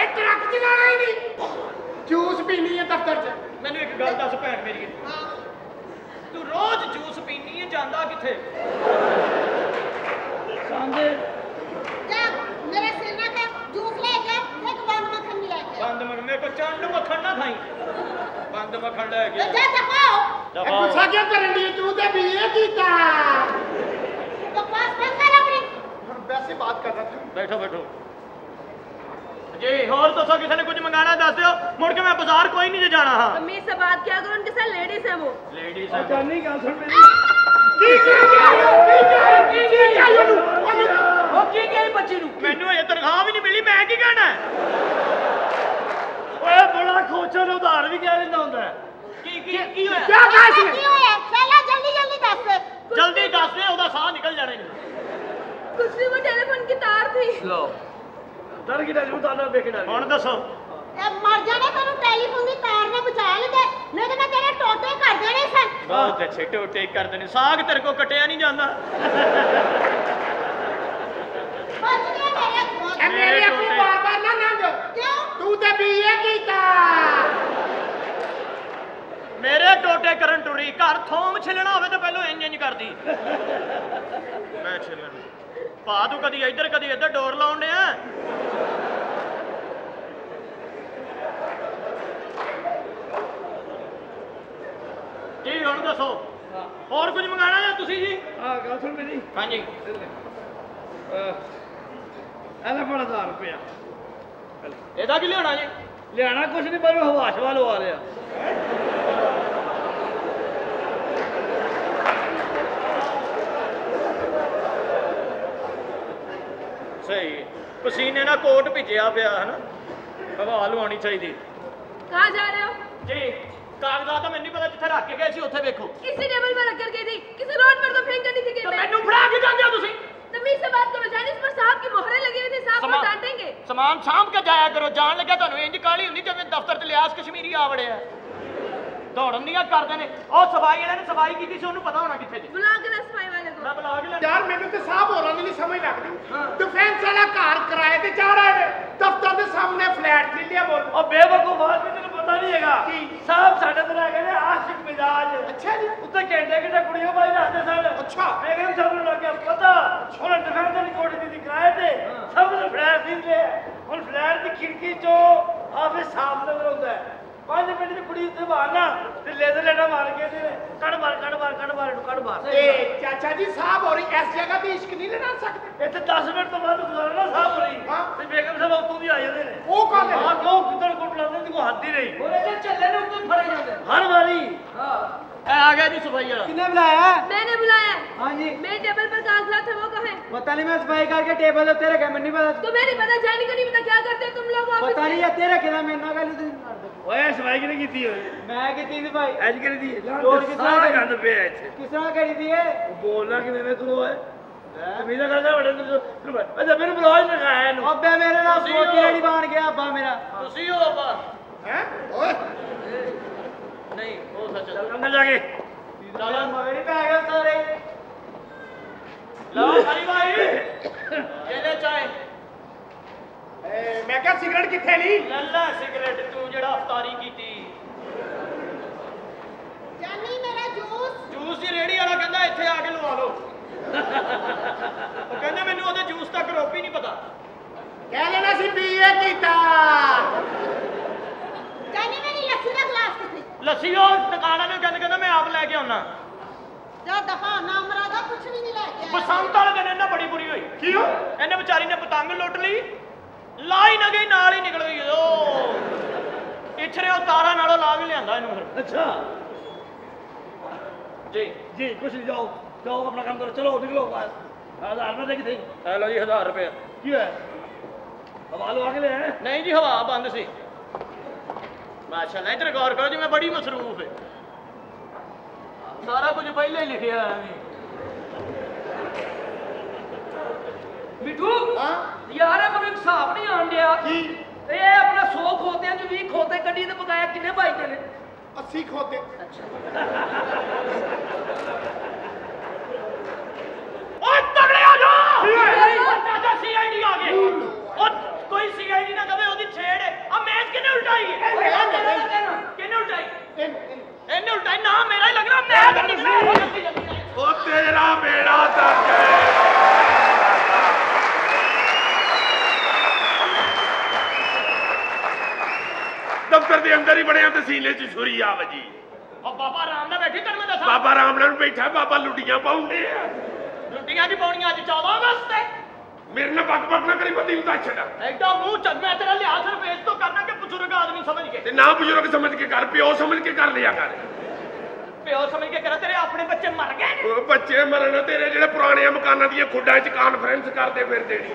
ਇਹ ਟਰੱਕ ਚਲਾਣਾ ਹੀ ਨਹੀਂ। ਜੂਸ ਪੀਣੀ ਹੈ ਦਫ਼ਤਰ 'ਚ। ਮੈਨੂੰ ਇੱਕ ਗੱਲ ਦੱਸ ਭੈਣ ਮੇਰੀ। ਹਾਂ। ਤੂੰ ਰੋਜ਼ ਜੂਸ ਪੀਣੀ ਹੈ ਜਾਂਦਾ ਕਿੱਥੇ? सांदे ਜਾ ਮੇਰੇ ਸਿਰ ਨਾ ਕਰ ਜੂਸ ਲੈ ਕੇ ਤੇ ਇੱਕ ਬੰਦ ਮੱਖਣ ਵੀ ਲੈ ਕੇ। ਬੰਦ ਮੱਖਣ ਮੇਰੇ ਕੋ ਚੰਡ ਮੱਖਣ ਨਾ ਖਾਈ। ਬੰਦ ਮੱਖਣ ਲੈ ਤੇ ਗਿਆ ਜਾ ਦਫਾਓ ਇਹ ਗੁੱਸਾ ਕਿਉਂ ਕਰਨ ਦੀ ਤੂੰ ਤੇ ਬੀਏ ਕੀਤਾ। ਬਕਵਾਸ ਬੰਦ ਕਰ ਆਪਣੀ। ਹੁਣ ਵੈਸੇ ਬਾਤ ਕਰ ਰਹਾ ਥਾ ਬੈਠੋ ਬੈਠੋ। ਜੀ ਹੋਰ ਦੱਸੋ ਕਿਸੇ ਨੇ ਕੁਝ ਮੰਗਾਣਾ ਦੱਸ ਦਿਓ ਮੁੜ ਕੇ ਮੈਂ ਬਾਜ਼ਾਰ ਕੋਈ ਨਹੀਂ ਜੇ ਜਾਣਾ ਹਾਂ तमीज से बात किया करो उनके साथ लेडीज है वो ਲੇਡੀਜ਼ ਜਾਨੀ ਗੱਲ ਸੁਣ ਮੇਰੀ ਕੀ ਕਹਿ ਗਿਆ ਉਹ? ਕੀ ਕਹਿ ਕੀ ਕੀ ਕਹਿ ਉਹਨੂੰ ਉਹਨੂੰ ਉਹ ਕੀ ਕਹੀ ਬੱਚੀ ਨੂੰ ਮੈਨੂੰ ਇਹ ਤਨਖਾਹ ਵੀ ਨਹੀਂ ਮਿਲੀ ਮੈਂ ਕੀ ਕਹਿਣਾ ਹੈ? ਓਏ ਬੜਾ ਖੋਚਾ ਨੇ ਉਧਾਰ ਵੀ ਕਹਿ ਲੈਂਦਾ ਹੁੰਦਾ ਹੈ। ਕੀ ਕੀ ਕੀ ਹੋਇਆ ਕਿਆ ਕਹਾ ਕੀ ਇਸਨੇ ਹੋਇਆ ਪਹਿਲਾਂ ਜਲਦੀ ਜਲਦੀ ਦੱਸ ਜਲਦੀ ਦੱਸ ਦੇ ਉਹਦਾ ਸਾਹ ਨਿਕਲ ਜਾਣਾ ਇਹਨੂੰ कुछ भी वो टेलीफोन की तार थी ਲੋ ਡਰ ਕੀ ਡਰ ਉਧਾਰ ਵੇਖ ਡਰ ਹੁਣ ਦੱਸੋ। ਇਹ ਮਰ ਜਾਣੇ ਤੈਨੂੰ ਟੈਲੀਫੋਨ ਦੀ ਤਾਰ ਨੇ ਬਚਾ ਲੈਂਦੇ ਨਹੀਂ ਤਾਂ ਮੈਂ ਤੇਰੇ ਟੋਟੇ ਕਰ ਦੇਣੇ ਸਨ। ਬਹੁਤ ਅੱਛੇ ਟੋਟੇ ਕਰਦੇ ਨੇ ਸਾਗ ਤੇਰੇ ਕੋ ਕਟਿਆ ਨਹੀਂ ਜਾਂਦਾ। ਬਚ ਗਿਆ ਮੇਰੇ ਹੱਥੋਂ। ਇਹ ਮੇਰੇ ਅੱਗੋਂ ਬਾਰ-ਬਾਰ ਨਾ ਲੰਘ ਕਿਉਂ? ਤੂੰ ਤੇ ਬੀਏ ਕੀਤਾ। ਮੇਰੇ ਟੋਟੇ ਕਰਨ ਟੁਰੀ ਘਰ ਥੋਮ ਛਿਲਣਾ ਹੋਵੇ ਤਾਂ ਪਹਿਲਾਂ ਇੰਜ ਇੰਜ ਕਰਦੀ। ਮੈਂ ਛਿਲਣ। ਪਾ ਤੂੰ ਕਦੀ ਇੱਧਰ ਕਦੀ ਇੱਧਰ ਡੋਰ ਲਾਉਣ ਡਿਆ? ਜੀ ਹੁਣ ਦੱਸੋ? ਹੋਰ ਕੁਝ ਮੰਗਾਣਾ ਜਾਂ ਤੁਸੀਂ ਜੀ? ਆ ਗੱਲ ਸੁਣ ਮੇਰੀ। ਹਾਂਜੀ। ਇਹਦਾ ਬੜਾ 1000 ਰੁਪਇਆ। ਇਹਦਾ ਕੀ ਲਿਆਉਣਾ ਜੀ? ਲਿਆਣਾ ਕੁਛ ਨਹੀਂ ਪਰ ਹਵਾ ਸ਼ਵਾ ਲਵਾ ਲਿਆ। ਸਹੀ ਹੈ। ਪਸੀਨੇ ਨਾਲ ਕੋਟ ਭਿੱਜਿਆ ਪਿਆ ਹੈ ਨਾ ਹਵਾ ਲਵਾਉਣੀ ਚਾਹੀਦੀ कहाँ जा रहे हो ਜੀ ਕਾਗਜ਼ਾਤ ਤਾਂ ਮੈਨੂੰ ਨਹੀਂ ਪਤਾ ਜਿੱਥੇ ਰੱਖ ਕੇ ਗਏ ਸੀ ਉੱਥੇ ਵੇਖੋ इसी टेबल पर रख कर गई थी किसी रोड पर तो फेंक करनी थी ਤਾਂ कहीं पे। ਮੈਨੂੰ ਫੜਾ ਕੇ ਜਾਂਦੇ ਹੋ ਤੁਸੀਂ तमीज से बात करो जाने इस पर साहब की मोहरें लगी हुई थी साहब को समा- डांटेंगे ਸਮਾਨ ਸਾਂਭ ਕੇ ਜਾਇਆ ਕਰੋ ਜਾਣ ਲੱਗਿਆ ਤੁਹਾਨੂੰ ਇੰਜ ਕਾਲੀ ਹੁੰਦੀ ਜਿਵੇਂ ਦਫ਼ਤਰ ਤੇ ਲਿਆਸ ਕਸ਼ਮੀਰੀ ਆ ਵੜਿਆ ਦੌੜਨ ਨਹੀਂ ਕਰਦੇ ਨੇ। ਉਹ ਸਫ਼ਾਈ ਵਾਲੇ ਨੇ ਸਫ਼ਾਈ ਕੀਤੀ ਸੀ ਉਹਨੂੰ ਪਤਾ ਹੋਣਾ ਕਿੱਥੇ ਜੇ। ਬਲੌਗ ਦਾ ਸਫ਼ਾਈ ਵਾਲੇ ਕੋਲ। ਮੈਂ ਬਲੌਗ ਲੈ ਯਾਰ ਮੈਨੂੰ ਤੇ ਸਾਹ ਹੋਰਾਂ ਦੀ ਨਹੀਂ ਸਮਝ ਲੱਗਦੀ ਡਿਫੈਂਸ ਵਾਲਾ ਘਰ ਕਿਰਾਏ ਤੇ ਚਾੜ ਰਹੇ ਨੇ ਦਫ਼ਤਰ ਦੇ ਸਾਹਮਣੇ ਫਲੈਟ ਲੈ ਬੋਲ। ਉਹ ਬੇਵਕੂਫ ਆਦਮੀ ਤੈਨੂੰ ਪਤਾ ਨਹੀਂ ਹੈਗਾ। ਕੀ? ਸਾਹਿਬ ਸਾਡੇ ਤੋਂ ਲੈ ਨੇ ਆਸ਼ਿਕ ਮਿਜ਼ਾਜ। ਅੱਛਾ ਜੀ। ਉੱਤੇ ਘੰਟੇ ਘੰਟੇ ਕੁੜੀਆਂ ਬਾਈ ਰੱਖਦੇ ਸਨ। ਅੱਛਾ। ਮੈਂ ਕਹਿੰਦਾ ਸਭ ਨੂੰ ਲੱਗਿਆ ਪਤਾ? ਉਹਨਾਂ ਡਿਫੈਂਸ ਵਾਲੀ ਕੋਠੀ ਦੀ ਕਿਰਾਏ ਤੇ ਸਭ ਨੇ ਫਲੈਟ ਲੈ ਹੁਣ ਫਲੈਟ ਦੀ ਖਿੜਕੀ ਚੋਂ ਆਫਿਸ ਸਾਹਮਣੇ ਹੁੰਦਾ ਹੈ। ਪੰਜ ਮਿੰਟ ਦੀ ਕੁੜੀ ਉੱਥੇ ਬਾਹਰਨਾ ਤੇ ਲੇਜ਼ਰ ਲੈਣਾ ਮਾਰ ਕੇ ਤੇ ਕੱਢ ਮਾਰ ਕੱਢ ਮਾਰ ਕੱਢ ਮਾਰ ਇਹਨੂੰ ਕੱਢ ਮਾਰ ਇਹ ਚਾਚਾ ਜੀ ਸਾਹਬ ਹੋਰੀ ਇਸ ਜਗ੍ਹਾ ਤੇ ਇਸ਼ਕ ਨਹੀਂ ਲੈਣਾ ਸਕਦੇ ਇੱਥੇ 10 ਮਿੰਟ ਤੋਂ ਬਾਅਦ ਗੁਜ਼ਾਰਨਾ ਸਾਹਬ ਹੋਰੀ ਹਾਂ। ਤੇ ਬੇਗਮ ਸਾਹਿਬ ਉੱਤੋਂ ਦੀ ਆ ਜਾਂਦੇ ਨੇ ਉਹ ਕਾਹਦੇ ਆਹ ਕੋ ਕਿੱਧਰ ਕੋਟ ਲਾਉਂਦੇ ਤੇ ਕੋ ਹੱਦ ਹੀ ਨਹੀਂ ਉਹਨੇ ਜੇ ਚੱਲੇ ਨੇ ਉੱਤੇ ਫੜੇ ਜਾਂਦੇ ਹਰ ਵਾਰੀ ਹਾਂ ਇਹ ਆ ਗਿਆ ਜੀ ਸਫਾਈ ਵਾਲਾ किसने बुलाया मैंने बुलाया है। हाँ जी मेरे टेबल पर कागजात थे वो कहाँ है पता नहीं मैं सफाई करके टेबल उत्ते रखे मैंने नहीं पता तुम्हें नहीं पता जाने को नहीं पता क्या करते हो तुम लोग ऑफिस पता में? नहीं उत्ते रखे था मैंने गल उधर ਓਏ ਸਫ਼ਾਈ ਕਿਨੇ ਕੀਤੀ ਹੋਈ ਮੈਂ ਕੀਤੀ ਸੀ ਭਾਈ। ਅੱਜ ਕਿਹੜੀ ਦੀ ਚੋਰ ਕਿਸ ਤਰ੍ਹਾਂ ਸਾਰਾ ਗੰਦ ਪਿਆ ਇੱਥੇ। ਕਿਸ ਤਰ੍ਹਾਂ ਕਰੀ ਦੀ ਏ। ਬੋਲਣਾ ਕਿਵੇਂ ਵੇ ਤੂੰ ਓਏ ਮੇਰਾ ਕਰਦਾ ਬੜੇ ਤੂੰ ਅੱਛਾ ਮੈਨੂੰ ਬਲੌਜ ਲਗਾਇਆ ਇਹਨੂੰ। ਅੱਬੇ ਮੇਰੇ ਨਾਲ ਸੋਚੀ ਰੜੀ ਬਣ ਗਿਆ ਅੱਬਾ ਮੇਰਾ। ਤੁਸੀਂ ਹੋ ਅੱਬਾ। ਹੈ? ਓਏ। ਨਹੀਂ ਉਹ ਸੱਚ। ਚੱਲ ਅੰਦਰ ਜਾ ਕੇ। ਚੱਲ। ਮਗਰੀ ਪੈ ਗਏ ਸਾਰੇ। ਲਓ ਸਾਰੀ ਭਾਈ ਇਹਨੇ ਚਾਹੇ। ਮੈਂ ਕਿਹਾ ਸਿਗਰਟ ਕਿੱਥੇ ਨਹੀਂ ਲੱਲਾ ਸਿਗਰਟ ਤੂੰ ਜਿਹੜਾ ਅਫਤਾਰੀ ਕੀਤੀ। ਜਾਨੀ ਮੇਰਾ ਜੂਸ। ਜੂਸ ਦੀ ਰੇੜੀ ਵਾਲਾ ਕਹਿੰਦਾ ਇੱਥੇ ਆ ਕੇ ਲਵਾ ਲਓ। ਉਹ ਕਹਿੰਦੇ ਮੈਨੂੰ ਉਹਦੇ ਜੂਸ ਤੱਕ ਰੋਕ ਹੀ ਨਹੀਂ ਪਤਾ। ਕਹਿ ਲੈਣਾ ਸੀ ਬੀਏ ਕੀਤਾ। ਜਾਨੀ ਮੇਰੀ ਲੱਸੀ ਦਾ ਗਲਾਸ ਕਿੱਥੇ? ਲੱਸੀ ਉਹ ਦੁਕਾਨਾਂ ਨੂੰ ਕਹਿੰਦੇ ਕਹਿੰਦਾ ਮੈਂ ਆਪ ਲੈ ਕੇ ਆਉਣਾ ਜਾ ਦਫਾ ਨਾ ਮਰਾਦਾ ਕੁਛ ਵੀ ਨਹੀਂ ਲੈ ਕੇ ਆਇਆ। ਬਸੰਤ ਵਾਲੇ ਦਿਨ ਇਹਨਾਂ ਬੜੀ ਬੁਰੀ ਹੋਈ। ਕਿਉਂ? ਇਹਨੇ ਵਿਚਾਰੀ ਨੇ ਪਤੰਗ ਲੁੱਟ ਲਈ। ਲਾਈ ਨਾ ਗਈ ਨਾਲ ਹੀ ਨਿਕਲ ਗਈ ਉਹ ਇਛਰੇ ਉਹ ਤਾਰਾਂ ਨਾਲੋਂ ਲਾ ਕੇ ਲਿਆਂਦਾ ਇਹਨੂੰ ਫਿਰ। ਅੱਛਾ। ਜੀ। ਜੀ ਕੁਛ ਨਹੀਂ ਜਾਓ। ਜਾਓ ਆਪਣਾ ਕੰਮ ਕਰੋ। ਚਲੋ ਨਿਕਲੋ ਬਾਹਰ। ਹਜ਼ਾਰ ਰੁਪਏ ਕਿੱਥੇ ਲੈ ਲਓ ਜੀ 1000 ਰੁਪਏ। ਕੀ ਹੋਇਆ? ਹਵਾ ਲਵਾ ਕੇ ਲਿਆ ਨਹੀਂ ਜੀ ਹਵਾ ਬੰਦ ਸੀ। ਮਾਸ਼ਾਅੱਲਾ ਇੱਧਰ ਗੌਰ ਕਰੋ ਜੀ ਮੈਂ ਬੜੀ ਮਸਰੂਫ ਹੈ ਸਾਰਾ ਕੁਝ ਪਹਿਲਾਂ ਹੀ ਲਿਖਿਆ ਹੈ ਮਿੱਠੂ ਹਾਂ? ਯਾਰ ਇਹ ਮੈਨੂੰ ਹਿਸਾਬ ਨਹੀਂ ਆਣ ਡਿਆ। ਕੀ? ਇਹ ਆਪਣਾ 100 ਖੋਤਿਆਂ ਚ 20 ਖੋਤੇ ਕੱਢੀ ਤੇ ਬਕਾਇਆ ਕਿੰਨੇ ਭਾਈਦੇ ਨੇ? 80 ਖੋਤੇ। ਓਏ ਤਗੜੇ ਆ ਜਾ? ਓ ਚਾਚਾ ਸੀਆਈਡੀ ਆ ਗਏ ਓ ਕੋਈ ਸੀਆਈਡੀ ਨਾ ਕਵੇ ਉਹਦੀ ਛੇੜ ਆ ਮੈਚ ਕਿਨੇ ਉਲਟਾਈ ਹੈ? ਕਿਨੇ ਉਲਟਾਈ? ਇਹਨੇ ਉਲਟਾਈ। ਨਾ ਮੇਰਾ ਹੀ ਲੱਗ ਰਿਹਾ ਮੈਂ ਨਿਕਲਿਆ ਉਹ ਤੇਰਾ ਮੇਰਾ ਤੱਕ ਦਫ਼ਤਰ ਦੇ ਅੰਦਰ ਹੀ ਬਣਿਆ ਤੇ ਸੀਨੇ 'ਚ ਛੁਰੀ ਆ ਵਜੀ। ਓ ਬਾਬਾ ਰਾਮ ਨਾਲ ਬੈਠੀ ਤੈਨੂੰ ਦੱਸਾਂ? ਬਾਬਾ ਰਾਮ ਨਾਲ ਬੈਠਾ ਬਾਬਾ ਲੁੱਡੀਆਂ ਪਾਉਂਦੇ ਆ। ਰੁੱਟੀਆਂ ਦੀ ਪਾਉਣੀਆਂ ਅੱਜ 14 ਅਗਸਤ ਹੈ ਮੇਰੇ ਨਾਲ ਬਕ ਬਕ ਨਾ ਕਰੀ ਪਤੀ ਦੱਸ ਛੱਡਾ। ਐਡਾ ਮੂੰਹ ਚੱਲ ਮੈਂ ਤੇਰਾ ਲਿਆ ਸਿਰਫ ਇਸ ਤੋਂ ਕਰਨਾ ਕਿ ਬਜ਼ੁਰਗ ਆਦਮੀ ਸਮਝ ਕੇ। ਤੇ ਨਾ ਬਜ਼ੁਰਗ ਸਮਝ ਕੇ ਕਰ ਪਿਓ ਸਮਝ ਕੇ ਕਰ ਲਿਆ ਕਰ। ਪਿਓ ਸਮਝ ਕੇ ਕਰਾ ਤੇਰੇ ਆਪਣੇ ਬੱਚੇ ਮਰ ਗਏ ਨੇ। ਉਹ ਬੱਚੇ ਮਰਨ ਤੇਰੇ ਜਿਹੜੇ ਪੁਰਾਣੀਆਂ ਮਕਾਨਾਂ ਦੀਆਂ ਖੁੱਡਾਂ 'ਚ ਕਾਨਫਰੰਸ ਕਰਦੇ ਫਿਰਦੇ ਨੇ।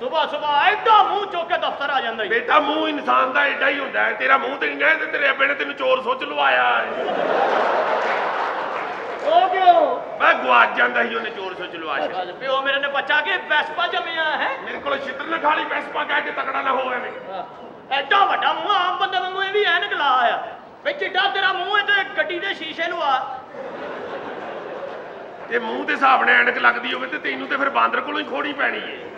ਸੁਬਾ ਸੁਬਾ ਐਡਾ ਮੂੰਹ ਚੁੱਕ ਕੇ ਦਫ਼ਤਰ ਆ ਜਾਂਦਾ ਈ। ਬੇਟਾ ਮੂੰਹ ਇਨਸਾਨ ਦਾ ਏਡਾ ਹੀ ਹੁੰਦਾ ਹੈ। ਤੇਰਾ ਮੂੰਹ ਤੇ ਨਹੀਂ ਤੇ ਤੇਰੇ ਅੱਬੇ ਨੇ ਤੈਨੂੰ ਚੋਰ ਸੋਚ ਲਵਾਇਆ ਉਹ। ਕਿਉਂ ਮੈਂ ਗਵਾਚ ਜਾਂਦਾ ਸੀ ਉਹਨੇ ਚੋਰ ਸੋਚ ਲਵਾਇਆ ਪਿਓ ਮੇਰੇ ਨੇ ਬੱਚਾ ਕੇ ਵੈਸਪਾ ਜੰਮਿਆ ਹੈ। ਮੇਰੇ ਕੋਲ ਛਿੱਤਰ ਨਾ ਖਾਲੀ ਪੈਸਪਾ ਕਹਿ ਕੇ ਤਕੜਾ ਨਾ ਹੋ ਐਵੇਂ। ਐਡਾ ਵੱਡਾ ਮੂੰਹ ਆਮ ਬੰਦੇ ਵਾਂਗੂ ਇਹ ਵੀ ਐਨਕ ਲਾ ਆ ਵੇ ਜਿੱਡਾ ਤੇਰਾ ਮੂੰਹ ਹੈ ਤੇ ਗੱਡੀ ਦੇ ਸ਼ੀਸ਼ੇ ਨੂੰ ਆ। ਜੇ ਮੂੰਹ ਦੇ ਹਿਸਾਬ ਨਾਲ ਐਨਕ ਲੱਗਦੀ ਹੋਵੇ ਤੇ ਤੈਨੂੰ ਤੇ ਫਿਰ ਬਾਂਦਰ ਕੋਲੋਂ ਹੀ ਖੋਣੀ ਪੈਣੀ ਹੈ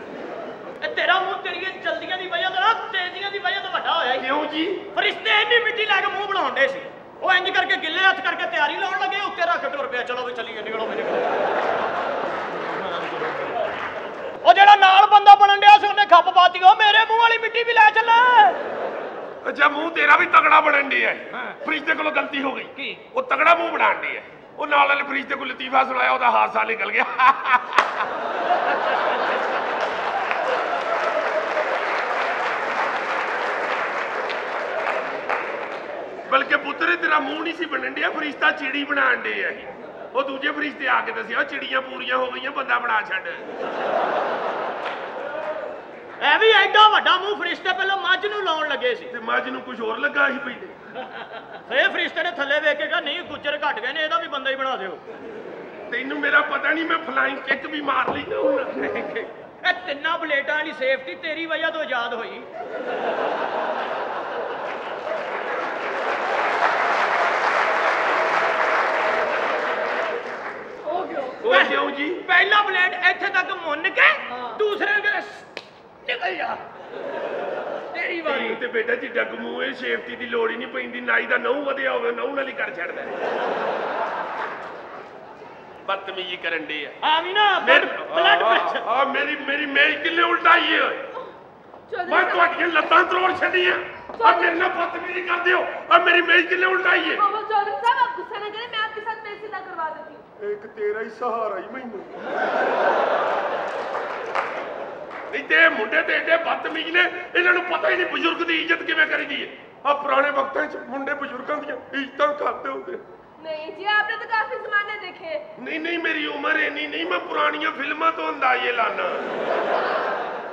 ਇਹ ਤੇਰਾ ਮੂੰਹ ਤੇਰੀਆਂ ਜਲਦੀਆਂ ਦੀ ਵਜ੍ਹਾ ਤੋਂ ਨਾ ਤੇਜ਼ੀਆਂ ਦੀ ਵਜ੍ਹਾ ਤੋਂ ਵੱਡਾ ਹੋਇਆ ਈ। ਕਿਉਂ ਜੀ? ਫਰਿਸ਼ਤੇ ਇੰਨੀ ਮਿੱਟੀ ਲੈ ਕੇ ਮੂੰਹ ਬਣਾਉਂਦੇ ਸੀ। ਉਹ ਇੰਜ ਕਰਕੇ ਗਿੱਲੇ ਹੱਥ ਕਰਕੇ ਤਿਆਰੀ ਲਾਉਣ ਲੱਗੇ ਉੱਤੇ ਰੱਖ ਟੁਰ ਪਿਆ ਚਲੋ ਵੀ ਚੱਲੀਏ ਨਿਕਲੋ ਵੀ ਨਿਕਲੋ ਉਹ ਜਿਹੜਾ ਨਾਲ ਬੰਦਾ ਬਣਨ ਡਿਆ ਸੀ ਉਹਨੇ ਖੱਪ ਪਾਤੀ ਉਹ ਮੇਰੇ ਮੂੰਹ ਵਾਲੀ ਮਿੱਟੀ ਵੀ ਲੈ ਚੱਲ। ਅੱਛਾ ਮੂੰਹ ਤੇਰਾ ਵੀ ਤਗੜਾ ਬਣਨ ਡਿਆ ਹੈ ਦੇ ਕੋਲੋਂ ਗਲਤੀ ਹੋ ਗਈ। ਕੀ? ਉਹ ਤਗੜਾ ਮੂੰਹ ਬਣਾਉਣ ਡਿਆ ਉਹ ਨਾਲ ਵਾਲੇ ਫਰਿਜ ਦੇ ਕੋਲ ਲਤੀਫਾ ਸੁਣਾਇਆ ਉਹਦਾ ਹਾਦਸਾ ਨਿਕਲ ਗਿਆ। ਬਲਕਿ ਪੁੱਤਰ ਤੇਰਾ ਮੂੰਹ ਨਹੀਂ ਸੀ ਬਣਨ ਡਿਆ ਫਰਿਸ਼ਤਾ ਚਿੜੀ ਬਣਾਉਣ ਡਿਆ ਸੀ ਉਹ ਦੂਜੇ ਫਰਿਸ਼ਤੇ ਆ ਕੇ ਦੱਸਿਆ ਚਿੜੀਆਂ ਪੂਰੀਆਂ ਹੋ ਗਈਆਂ ਬੰਦਾ ਬਣਾ ਛੱਡ। ਐ ਵੀ ਐਡਾ ਵੱਡਾ ਮੂੰਹ ਫਰਿਸ਼ਤੇ ਪਹਿਲਾਂ ਮੱਝ ਨੂੰ ਲਾਉਣ ਲੱਗੇ ਸੀ। ਤੇ ਮੱਝ ਨੂੰ ਕੁਝ ਹੋਰ ਲੱਗਾ ਸੀ ਪਹਿਲੇ ਫੇਰ ਫਰਿਸ਼ਤੇ ਨੇ ਥੱਲੇ ਵੇਖ ਕੇ ਕਿਹਾ ਨਹੀਂ ਗੁੱਜਰ ਘਟ ਗਏ ਨੇ ਇਹਦਾ ਵੀ ਬੰਦਾ ਹੀ ਬਣਾ ਦਿਓ। ਤੈਨੂੰ ਮੇਰਾ ਪਤਾ ਨਹੀਂ ਮੈਂ ਫਲਾਈਂਗ ਕਿੱਕ ਵੀ ਮਾਰ ਲਈ ਨਾ ਹੁਣ। ਇਹ ਤਿੰਨਾਂ ਬਲੇਟਾਂ ਵਾਲੀ ਸੇਫਟੀ ਤੇਰੀ ਵਜ੍ਹਾ ਤੋਂ ਆਜ਼ਾਦ ਹੋਈ। ਉਹ ਕਿਉਂ ਜੀ। ਪਹਿਲਾ ਬਲੇਡ ਇੱਥੇ ਤੱਕ ਮੁੰਨ ਕੇ ਦੂਸਰੇ ਕੇ ਨਿਕਲ ਜਾ। ਤੇਰੀ ਵਾਰੀ। ਤੇ ਬੇਟਾ ਜੀ ਡੱਗ ਮੂਹੇ ਸੇਫਟੀ ਦੀ ਲੋੜ ਹੀ ਨਹੀਂ ਪੈਂਦੀ। ਨਾਈ ਦਾ ਨਹੁੰ ਵਧਿਆ ਹੋਵੇ ਨਹੁੰ ਨਾਲ ਹੀ ਕਰ ਛੱਡਦਾ ਬਦਤਮੀਜ਼ੀ ਕਰਨ ਦੇ ਆ। ਆ ਵੀ ਨਾ ਬਲੱਡ ਪ੍ਰੈਸ਼ਰ ਆ ਮੇਰੀ ਮੇਰੀ ਮੇਜ ਕਿੱਲੇ ਉਲਟਾਈ ਏ? ਮੈਂ ਤੁਹਾਡੀਆਂ ਲੱਤਾਂ ਤਰੋੜ ਛੱਡੀਆਂ। ਆ ਮੇਰੇ ਨਾਲ ਬਦਤਮੀਜ਼ੀ ਕਰਦੇ ਹੋ। ਆ ਮੇਰੀ ਮੇਜ ਕਿੱਲੇ ਉਲਟਾਈ ਏ? ਬਾਬਾ ਚੌਧਰੀ ਸਾਹਿਬ ਆਪ ਗੁੱਸਾ ਨਾ ਕਰੇ ਮੈਂ ਆਪਕੇ ਸਾਥ ਪੈਸੇ ਦਾ ਕਰਵਾ ਦੇਤੀ। ਇੱਕ ਤੇਰਾ ਹੀ ਸਹਾਰਾ ਹੀ ਮੈਨੂੰ। ਨਹੀਂ ਤੇ ਮੁੰਡੇ ਤੇ ਐਡੇ ਬਦਤਮੀਜ਼ ਨੇ ਇਹਨਾਂ ਨੂੰ ਪਤਾ ਹੀ ਨਹੀਂ ਬਜ਼ੁਰਗ ਦੀ ਇੱਜ਼ਤ ਕਿਵੇਂ ਕਰੀਦੀ ਹੈ। ਆ ਪੁਰਾਣੇ ਵਕਤਾਂ 'ਚ ਮੁੰਡੇ ਬਜ਼ੁਰਗਾਂ ਦੀਆਂ ਇੱਜ਼ਤਾਂ ਕਰਦੇ ਹੁੰਦੇ ਨਹੀਂ ਜੀ ਆਪਨੇ ਤਾਂ ਕਾਫੀ ਜ਼ਮਾਨੇ ਦੇਖੇ। ਨਹੀਂ ਨਹੀਂ ਮੇਰੀ ਉਮਰ ਇੰਨੀ ਨਹੀਂ ਮੈਂ ਪੁਰਾਣੀਆਂ ਫਿਲਮਾਂ ਤੋਂ ਅੰਦਾਜ਼ੇ ਲਾਣਾ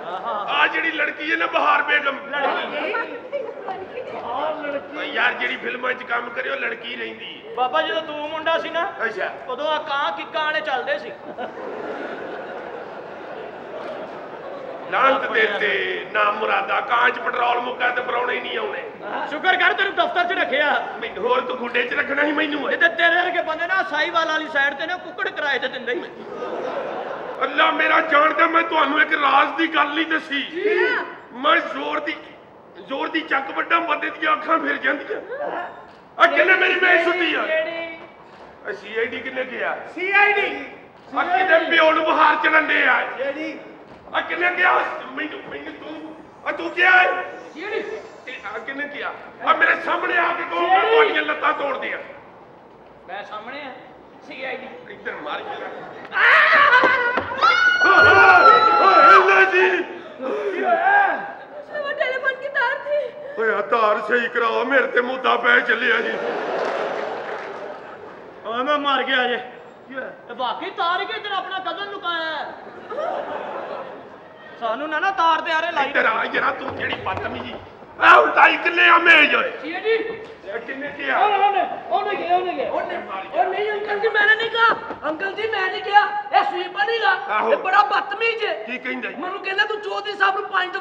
ਆ ਜਿਹੜੀ ਲੜਕੀ ਹੈ ਨਾ ਬਹਾਰ ਬੇਗਮ। ਯਾਰ ਜਿਹੜੀ ਫਿਲਮਾਂ 'ਚ ਕੰਮ ਕਰੇ ਉਹ ਲੜਕੀ ਰਹਿੰਦੀ ਹੈ। ਬਾਬਾ ਜਦੋਂ ਤੂੰ ਮੁੰਡਾ ਸੀ ਨਾ ਅੱਛਾ। ਉਦੋਂ ਆ ਕਾਂ ਕਿੱਕਾਂ ਵਾਲੇ ਚੱਲਦੇ ਸੀ। ਲਾਂਤ ਦੇ ਤੇ ਨਾ ਮੁਰਾਦਾ ਕਾਂਚ ਪੈਟਰੋਲ ਮੁੱਕਾ ਤੇ ਪਰੌਣੇ ਨਹੀਂ ਆਉਣੇ ਸ਼ੁਕਰ ਕਰ ਤੈਨੂੰ ਦਫ਼ਤਰ 'ਚ ਰੱਖਿਆ। ਮੈਨੂੰ ਹੋਰ ਤੂੰ ਖੁੱਡੇ 'ਚ ਰੱਖਣਾ ਸੀ ਮੈਨੂੰ। ਇਹ ਤੇ ਤੇਰੇ ਵਰਗੇ ਬੰਦੇ ਨਾ ਸਾਈਵਾਲ ਵਾਲੀ ਸਾਈਡ ਤੇ ਨਾ ਕੁੱਕੜ ਕਿਰਾਏ ਤੇ ਦਿੰਦੇ ਹੀ। ਅੱਲਾ ਮੇਰਾ ਜਾਣਦਾ ਮੈਂ ਤੁਹਾਨੂੰ ਇੱਕ ਰਾਜ਼ ਦੀ ਗੱਲ ਨਹੀਂ ਦੱਸੀ। ਮੈਂ ਜ਼ੋਰ ਦੀ ਜ਼ੋਰ ਦੀ ਚੱਕ ਵੱਡਾ ਬੰਦੇ ਦੀਆਂ ਅੱਖਾਂ ਫਿਰ ਜਾਂਦੀਆਂ। ਆ ਕਿੰਨੇ ਮੇਰੀ ਸੁੱਤੀ ਆ? ਆ? ਸੀਆਈਡੀ ਕਿੰਨੇ ਗਿਆ ਸੀਆਈਡੀ ਆ ਕਿੰਨੇ ਪਿਓ ਨੂੰ ਬਹਾਰ ਚੜਨ ਦੇ ਆ ਜਿਹੜੀ ਆ ਕਿੰਨੇ ਗਿਆ ਮੈਨੂੰ ਮੈਨੂੰ ਤੂੰ ਆ ਤੂੰ ਕਿਹਾ ਜਿਹੜੀ ਆ ਕਿੰਨੇ ਕਿਹਾ? ਆ ਮੇਰੇ ਸਾਹਮਣੇ ਆ ਕੇ ਮੈਂ ਤੁਹਾਡੀਆਂ ਲੱਤਾਂ ਤੋੜ ਦਿਆਂ ਮੈਂ ਸਾਹਮਣੇ ਆ। ਸੀਆਈਡੀ ਇੱਧਰ ਮਾਰ ਗਿਆ ਓਏ ਅੱਲਾ ਜੀ ਕੀ ਹੋਇਆ ਸਵਾ ਟੈਲੀਫੋਨ ਕੀ ਤਾਰ ਸੀ ਓਏ ਆ ਤਾਰ ਸਹੀ ਕਰਾਓ ਮੇਰੇ ਤੇ ਮੁੱਦਾ ਪੈ ਚੱਲਿਆ ਜੀ ਆ ਮੈਂ ਮਰ ਗਿਆ ਜੇ ਕੀ ਹੋਇਆ ਤੇ ਬਾਕੀ ਤਾਰ ਕੇ ਇੱਧਰ ਆਪਣਾ ਕਜ਼ਨ ਲੁਕਾਇਆ ਸਾਨੂੰ ਨਾ ਨਾ ਤਾਰ ਦੇ ਆਰੇ ਲਾਈ ਇੱਧਰ ਆ ਜਰਾ ਤੂੰ ਜਿਹੜੀ ਬਦਤਮੀਜੀ ਆ ਉਲਟਾਈ ਕਿੱਲੇ ਆ ਮੇਜ ਓਏ ਸੀਆਈਡੀ कितने किया उन्होंने ਤੂੰ ਚੌਧਰੀ ਸਾਹਿਬ ਨੂੰ ਪੰਜ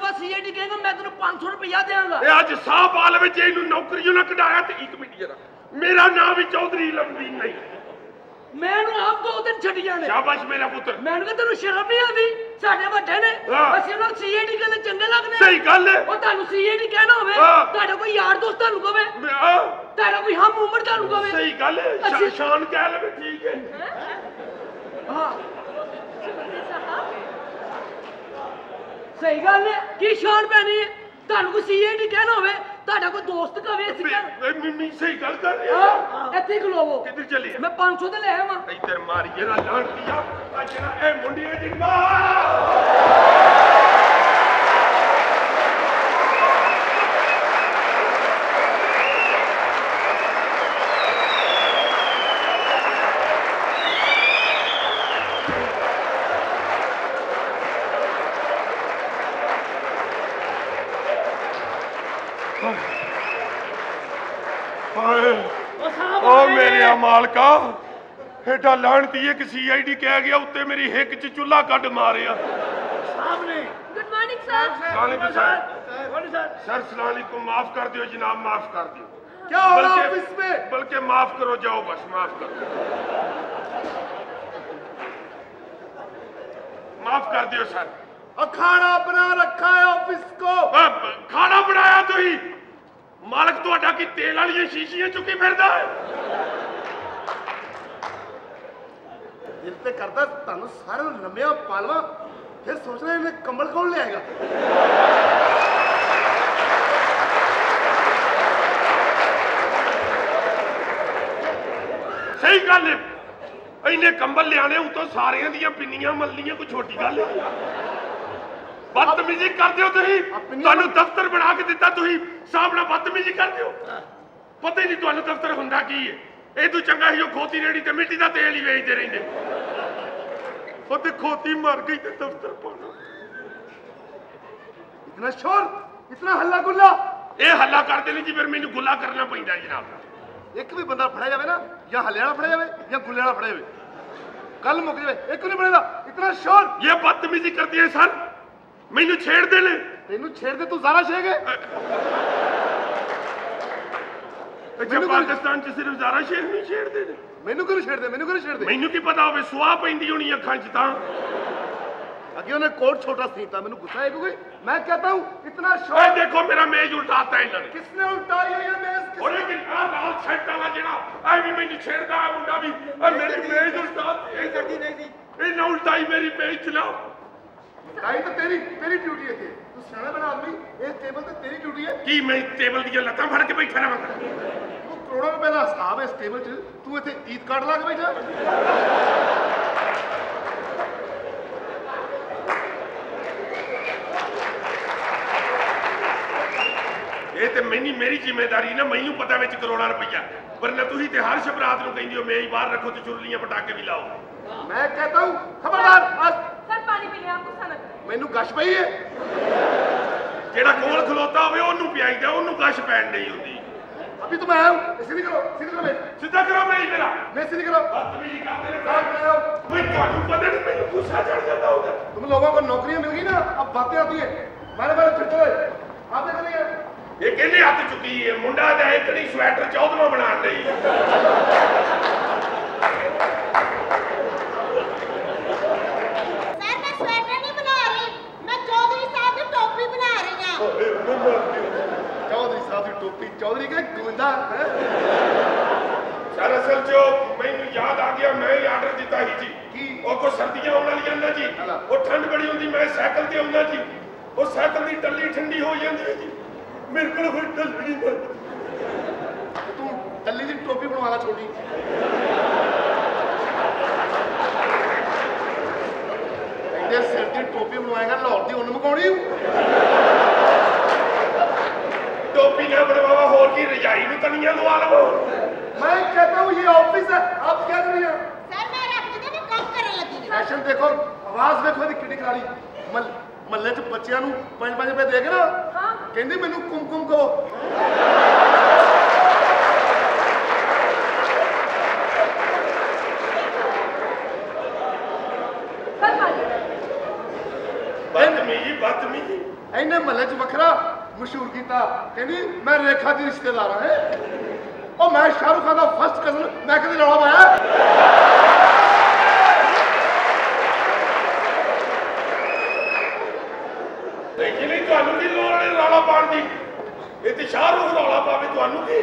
ਮੈਂ ਤੈਨੂੰ 500 ਰੁਪਇਆ ਦੇਵਾਂਗਾ। ਅੱਜ ਸਾਹ ਬਾਲ ਵਿੱਚ ਮੇਰਾ ਨਾਮ ਵੀ ਚੌਧਰੀ ਲੰਬੀ ਨਹੀਂ। ਮੈਂ ਆਪ ਦੋ ਦਿਨ ਛੱਡ ਜਾਣੇ। ਸ਼ਾਬਾਸ਼ ਮੇਰਾ ਪੁੱਤਰ ਮੈਂ ਕਿਹਾ ਤੈਨੂੰ ਸ਼ਰਮ ਨਹੀਂ ਆਉਂਦੀ। ਸਾਡੇ ਵੱਡੇ ਨੇ। ਅਸੀਂ ਉਹਨਾਂ ਨੂੰ ਸੀਏਡੀ ਕਹਿੰਦੇ ਚੰਗੇ ਲੱਗਦੇ ਸਹੀ ਗੱਲ ਹੈ। ਉਹ ਤੁਹਾਨੂੰ ਸੀਏਡੀ ਕਹਿਣਾ ਹੋਵੇ ਤੁਹਾਡਾ ਕੋਈ ਯਾਰ ਦੋਸਤ ਤੁਹਾਨੂੰ ਕਵੇ। ਤੁਹਾਡਾ ਕੋਈ ਹਮ ਉਮਰ ਤੁਹਾਨੂੰ ਕਵੇ। ਸਹੀ ਗੱਲ ਹੈ। ਸ਼ਾਨ ਕਹਿ ਲਵੇ ਠੀਕ ਹੈ। ਹਾਂ। ਸਹੀ ਗੱਲ ਹੈ। ਕੀ ਸ਼ਾਨ ਪੈਣੀ ਹੈ? ਤੁਹਾਨੂੰ ਕੋਈ ਸੀਆਈਡੀ ਕਹਿਣਾ ਹੋਵੇ ਤੁਹਾਡਾ ਕੋਈ ਦੋਸਤ ਕਵੇ ਅਸੀਂ ਇਹ ਮਿੰਮੀ ਸਹੀ ਗੱਲ ਕਰ ਰਿਹਾ ਹਾਂ। ਇੱਥੇ ਹੀ ਖਲੋਵੋ। ਕਿੱਧਰ ਚੱਲੀ ਆ? ਮੈਂ 500 ਤੇ ਲੈ ਆਵਾਂ। ਇੱਧਰ ਮਾਰੀ ਜਿਹੜਾ ਲਾਂਟੀ ਆ। ਜਿਹੜਾ ਇਹ ਮੁੰਡੀਆਂ ਜਿੰਦਾ ਹਾਏ ਉਹ ਸਾਹਿਬ ਓ ਮੇਰੇ ਮਾਲਕਾ ਏਡਾ ਲਾਣਤੀ ਇੱਕ ਸੀਆਈਡੀ ਕਹਿ ਗਿਆ ਉੱਤੇ ਮੇਰੀ ਹਿੱਕ 'ਚ ਚੁੱਲਾ ਕੱਢ ਮਾਰਿਆ ਸਾਹਿਬ ਨੇ गुड मॉर्निंग सर सलामकुम सर सर सलामकुम माफ कर दियो जनाब माफ कर दियो क्या हो रहा बल्कि- ऑफिस में बल्कि माफ करो जाओ बस माफ करो माफ कर दियो सर अखाड़ा बना रखा है ऑफिस को अब खाना बनाया तुही ਮਾਲਕ ਤੁਹਾਡਾ ਕੀ ਤੇਲ ਵਾਲੀਆਂ ਸ਼ੀਸ਼ੀਆਂ ਚੁੱਕੀ ਫਿਰਦਾ ਹੈ ਦਿਲ ਤੇ ਕਰਦਾ ਤੁਹਾਨੂੰ ਸਾਰਿਆਂ ਨੂੰ ਲੰਮਿਆ ਪਾਲਵਾ ਫਿਰ ਸੋਚ ਰਹੇ ਨੇ ਕੰਬਲ ਕੌਣ ਲਿਆਏਗਾ? ਸਹੀ ਗੱਲ ਹੈ ਇੰਨੇ ਕੰਬਲ ਲਿਆਣੇ ਉਤੋਂ ਸਾਰਿਆਂ ਦੀਆਂ ਪਿੰਨੀਆਂ ਮੱਲੀਆਂ ਕੋਈ ਛੋਟੀ ਗੱਲ ਹੈ ਬਦਤਮੀਜ਼ੀ ਕਰਦੇ ਹੋ ਤੁਸੀਂ। ਤੁਹਾਨੂੰ ਦਫ਼ਤਰ ਬਣਾ ਕੇ ਦਿੱਤਾ ਤੁਸੀਂ। ਸਾਹਮਣਾ ਬਦਤਮੀਜ਼ੀ ਕਰਦੇ ਹੋ। ਪਤਾ ਹੀ ਨਹੀਂ ਤੁਹਾਨੂੰ ਦਫ਼ਤਰ ਹੁੰਦਾ ਕੀ ਹੈ ਇਹ ਤੋਂ ਚੰਗਾ ਸੀ ਉਹ ਖੋਤੀ ਰੇੜੀ ਤੇ ਮਿੱਟੀ ਦਾ ਤੇਲ ਹੀ ਵੇਚਦੇ ਰਹਿੰਦੇ। ਉਹ ਤੇ ਖੋਤੀ ਮਰ ਗਈ ਤੇ ਦਫ਼ਤਰ ਪਾਣਾ ਇਤਨਾ ਸ਼ੋਰ ਇਤਨਾ ਹੱਲਾ ਗੁੱਲਾ। ਇਹ ਹੱਲਾ ਕਰਦੇ ਨਹੀਂ ਜੀ ਫਿਰ ਮੈਨੂੰ ਗੁੱਲਾ ਕਰਨਾ ਪੈਂਦਾ ਜਨਾਬ। ਇੱਕ ਵੀ ਬੰਦਾ ਫੜਿਆ ਜਾਵੇ ਨਾ ਜਾਂ ਹੱਲੇ ਵਾਲਾ ਫੜਿਆ ਜਾਵੇ ਜਾਂ ਗੁੱਲੇ ਵਾਲਾ ਫੜਿਆ ਜਾਵੇ। ਕੱਲ ਮੁੱਕ ਜਾਵੇ ਇੱਕ ਨਹੀਂ ਬਣੇਗਾ। ਇਤਨਾ ਸ਼ੋਰ। ਇਹ ਬਦਤਮੀਜ਼ੀ ਕਰਦੀ ਹੈ ਸਰ। ਮੈਨੂੰ ਛੇੜਦੇ ਨੇ। ਤੈਨੂੰ ਛੇੜਦੇ ਤੂੰ ਜ਼ਾਰਾ ਛੇਗੇ ਮੈਨੂੰ ਪਾਕਿਸਤਾਨ ਚ ਸਿਰਫ ਜ਼ਾਰਾ ਸ਼ੇਖ ਨਹੀਂ ਛੇੜਦੇ ਨੇ? ਮੈਨੂੰ ਕਿਉਂ ਛੇੜਦੇ? ਮੈਨੂੰ ਕਿਉਂ ਛੇੜਦੇ? ਮੈਨੂੰ ਕੀ ਪਤਾ ਹੋਵੇ ਸੁਆ ਪੈਂਦੀ ਹੋਣੀ ਅੱਖਾਂ 'ਚ ਤਾਂ। ਅੱਗੇ ਉਹਨੇ ਕੋਟ ਛੋਟਾ ਸੀਤਾ ਮੈਨੂੰ ਗੁੱਸਾ ਆਇਆ ਕਿਉਂਕਿ ਮੈਂ ਕਹਤਾ ਹੂੰ ਇਤਨਾ ਸ਼ੋਰ ਓਏ ਦੇਖੋ ਮੇਰਾ ਮੇਜ਼ ਉਲਟਾਤਾ ਇਹਨਾਂ ਨੇ। ਕਿਸਨੇ ਉਲਟਾਈ ਹੋਈ ਹੈ ਮੇਜ਼? ਕਿਸ ਉਹਨੇ ਕਿ ਆ ਲਾਲ ਸ਼ਰਟ ਵਾਲਾ ਜਿਹੜਾ ਐ ਵੀ ਮੈਨੂੰ ਛੇੜਦਾ ਆ ਮੁੰਡਾ ਵੀ। ਆ ਮੇਰੀ ਮੇਜ਼ ਉਲਟਾਤੀ। ਇਹ ਗੱਡੀ ਨਹੀਂ ਸੀ। ਇਹ ਨਾ ਉਲਟਾਈ ਮੇਰੀ ਮੇਜ਼ ਚਲਾਓ ਤਾਈ ਤਾਂ ਤੇਰੀ ਤੇਰੀ ਡਿਊਟੀ ਹੈ ਤੂੰ ਸਿਆਣਾ ਬਣਾ ਆਦਮੀ ਇਹ ਟੇਬਲ ਤੇ ਤੇਰੀ ਡਿਊਟੀ ਹੈ। ਕੀ ਮੈਂ ਟੇਬਲ ਦੀਆਂ ਲੱਤਾਂ ਫੜ ਕੇ ਬੈਠਾ ਰਵਾਂਗਾ ਕਰੋੜਾਂ ਰੁਪਏ ਦਾ ਹਿਸਾਬ ਹੈ ਇਸ 'ਚ ਤੂੰ ਇੱਥੇ ਈਦ ਕੱਢ ਲੱਗ ਬੈਠਾ। ਇਹ ਤੇ ਮੈਨੂੰ ਮੇਰੀ ਜ਼ਿੰਮੇਵਾਰੀ ਨਾ ਮੈਨੂੰ ਪਤਾ ਵਿੱਚ ਕਰੋੜਾਂ ਰੁਪਈਆ। ਪਰ ਨਾ ਤੁਸੀਂ ਤੇ ਹਰ ਸ਼ਬਰਾਤ ਨੂੰ ਕਹਿੰਦੇ ਹੋ ਮੈਂ ਬਾਹਰ ਰੱਖੋ ਤੇ ਚੁਰਲੀਆਂ ਪਟਾਕੇ ਵੀ ਲਾਓ। ਮੈਂ ਕਹਤਾ ਹੂੰ ਖਬਰਦਾਰ ਸਰ ਪਾਣੀ ਪੀ ਲਿਆ ਗੁੱਸਾ ਨਾ ਮੈਨੂੰ ਗਸ਼ ਪਈ ਹੈ ਜਿਹੜਾ ਕੋਲ ਖਲੋਤਾ ਹੋਵੇ ਉਹਨੂੰ ਪਿਆਈਦਾ ਉਹਨੂੰ ਗਸ਼ ਪੈਣ ਨਹੀਂ ਹੁੰਦੀ अभी तो मैं आया हूँ सीधी करो सीधी करो मैं ਸਿੱਧਾ ਕਰੋ ਮੇਰੀ ਮੇਰਾ मैं सीधी करो ਬਦਤਮੀਜ਼ੀ ਕਰਦੇ ਨੇ साहब मैं आया हूँ ਮੈਂ ਤੁਹਾਨੂੰ ਪਤਾ ਨਹੀਂ ਮੈਨੂੰ ਗੁੱਸਾ ਚੜ ਜਾਂਦਾ ਉਹਦਾ तुम लोगों को नौकरियां मिल गई ना अब बातें आती है मारे मारे फिरते रहे आप क्या करेंगे ਇਹ ਕਿਹਨੇ ਹੱਥ ਚੁੱਕੀ ਹੈ ਮੁੰਡਾ ਦਾ ਇੱਕ ਨਹੀਂ ਸਵੈਟਰ ਚੌਧਵਾ ਬਣਾਉਣ ਲਈ ਸਰ ਮੈਂ ਸਵੈਟਰ ਨਹੀਂ ਬਣਾ ਰਹੀ ਮੈਂ ਚੌਧਰੀ ਸਾਹਿਬ ਦੀ ਟੋਪੀ ਬਣਾ ਰਹੀ ਹਾਂ ਸਾਹਿਬ ਦੀ ਟੋਪੀ ਚੌਧਰੀ ਕਾ ਗੂੰਦਾ ਸਰ ਅਸਲ ਜੋ ਮੈਨੂੰ ਯਾਦ ਆ ਗਿਆ ਮੈਂ ਹੀ ਆਰਡਰ ਦਿੱਤਾ ਹੀ ਜੀ। ਕੀ? ਉਹ ਕੋ ਸਰਦੀਆਂ ਆਉਣ ਵਾਲੀਆਂ ਨਾ ਜੀ। ਉਹ ਠੰਡ ਬੜੀ ਹੁੰਦੀ ਮੈਂ ਸਾਈਕਲ ਤੇ ਆਉਂਦਾ ਜੀ। ਉਹ ਸਾਈਕਲ ਦੀ ਟੱਲੀ ਠੰਡੀ ਹੋ ਜਾਂਦੀ ਹੈ ਜੀ। ਮੇਰੇ ਕੋਲ ਕੋਈ ਟੱਲੀ ਨਹੀਂ ਤੂੰ ਟੱਲੀ ਦੀ ਟੋਪੀ ਬਣਵਾ ਲੈ ਛੋਟੀ। ਇਹਦੇ ਸਿਰ ਦੀ ਟੋਪੀ ਬਣਵਾਏਗਾ ਲਾਹੌਰ ਦੀ ਉਹਨੂੰ ਮਕਾਉਣੀ ਟੋਪੀ ਨਾ ਬਣਵਾਵਾ ਹੋਰ ਕੀ ਰਜਾਈ ਨੂੰ ਤਣੀਆਂ ਲਵਾ ਲਵਾਂ मैं कहता हूँ ये ऑफिस है आप क्या कर रही हैं ਸਰ ਮੈਂ ਰੱਖ ਦਿੱਤੇ ਮੈਂ ਕੰਮ ਕਰਨ ਲੱਗੀ ਹਾਂ ਫੈਸ਼ਨ ਦੇਖੋ ਆਵਾਜ਼ ਵੇਖੋ ਇਹਦੀ ਕਿੰਨੀ ਕਰਾਰੀ ਮੱਲ ਮੱਲੇ 'ਚ ਬੱਚਿਆਂ ਨੂੰ 5-5 ਰੁਪਏ ਦੇ ਕੇ ਨਾ हाँ ਕਹਿੰਦੀ ਮੈਨੂੰ ਕੁਮਕੁਮ ਕਹੋ सर पानी ਬਦਤਮੀਜ਼ੀ ਬਦਤਮੀਜ਼ੀ ਇਹਨੇ ਮੱਲੇ 'ਚ ਵੱਖਰਾ ਮਸ਼ਹੂਰ ਕੀਤਾ ਕਹਿੰਦੀ ਮੈਂ ਰੇਖਾ ਦੀ ਰਿਸ਼ਤੇਦਾਰ ਹਾਂ ਉਹ ਮੈਂ ਸ਼ਾਹਰੁਖ ਖਾਨ ਦਾ ਫਸਟ ਕਜ਼ਨ ਮੈਂ ਕਦੇ ਰੌਲਾ ਪਾਇਆ? ਦੇਖੀ ਨਹੀਂ, ਤੁਹਾਨੂੰ ਕੀ ਲੋੜ ਹੈ ਰੌਲਾ ਪਾਉਣ ਦੀ? ਇਹ ਤੇ ਸ਼ਾਹਰੁਖ ਰੌਲਾ ਪਾਵੇ, ਤੁਹਾਨੂੰ ਕੀ?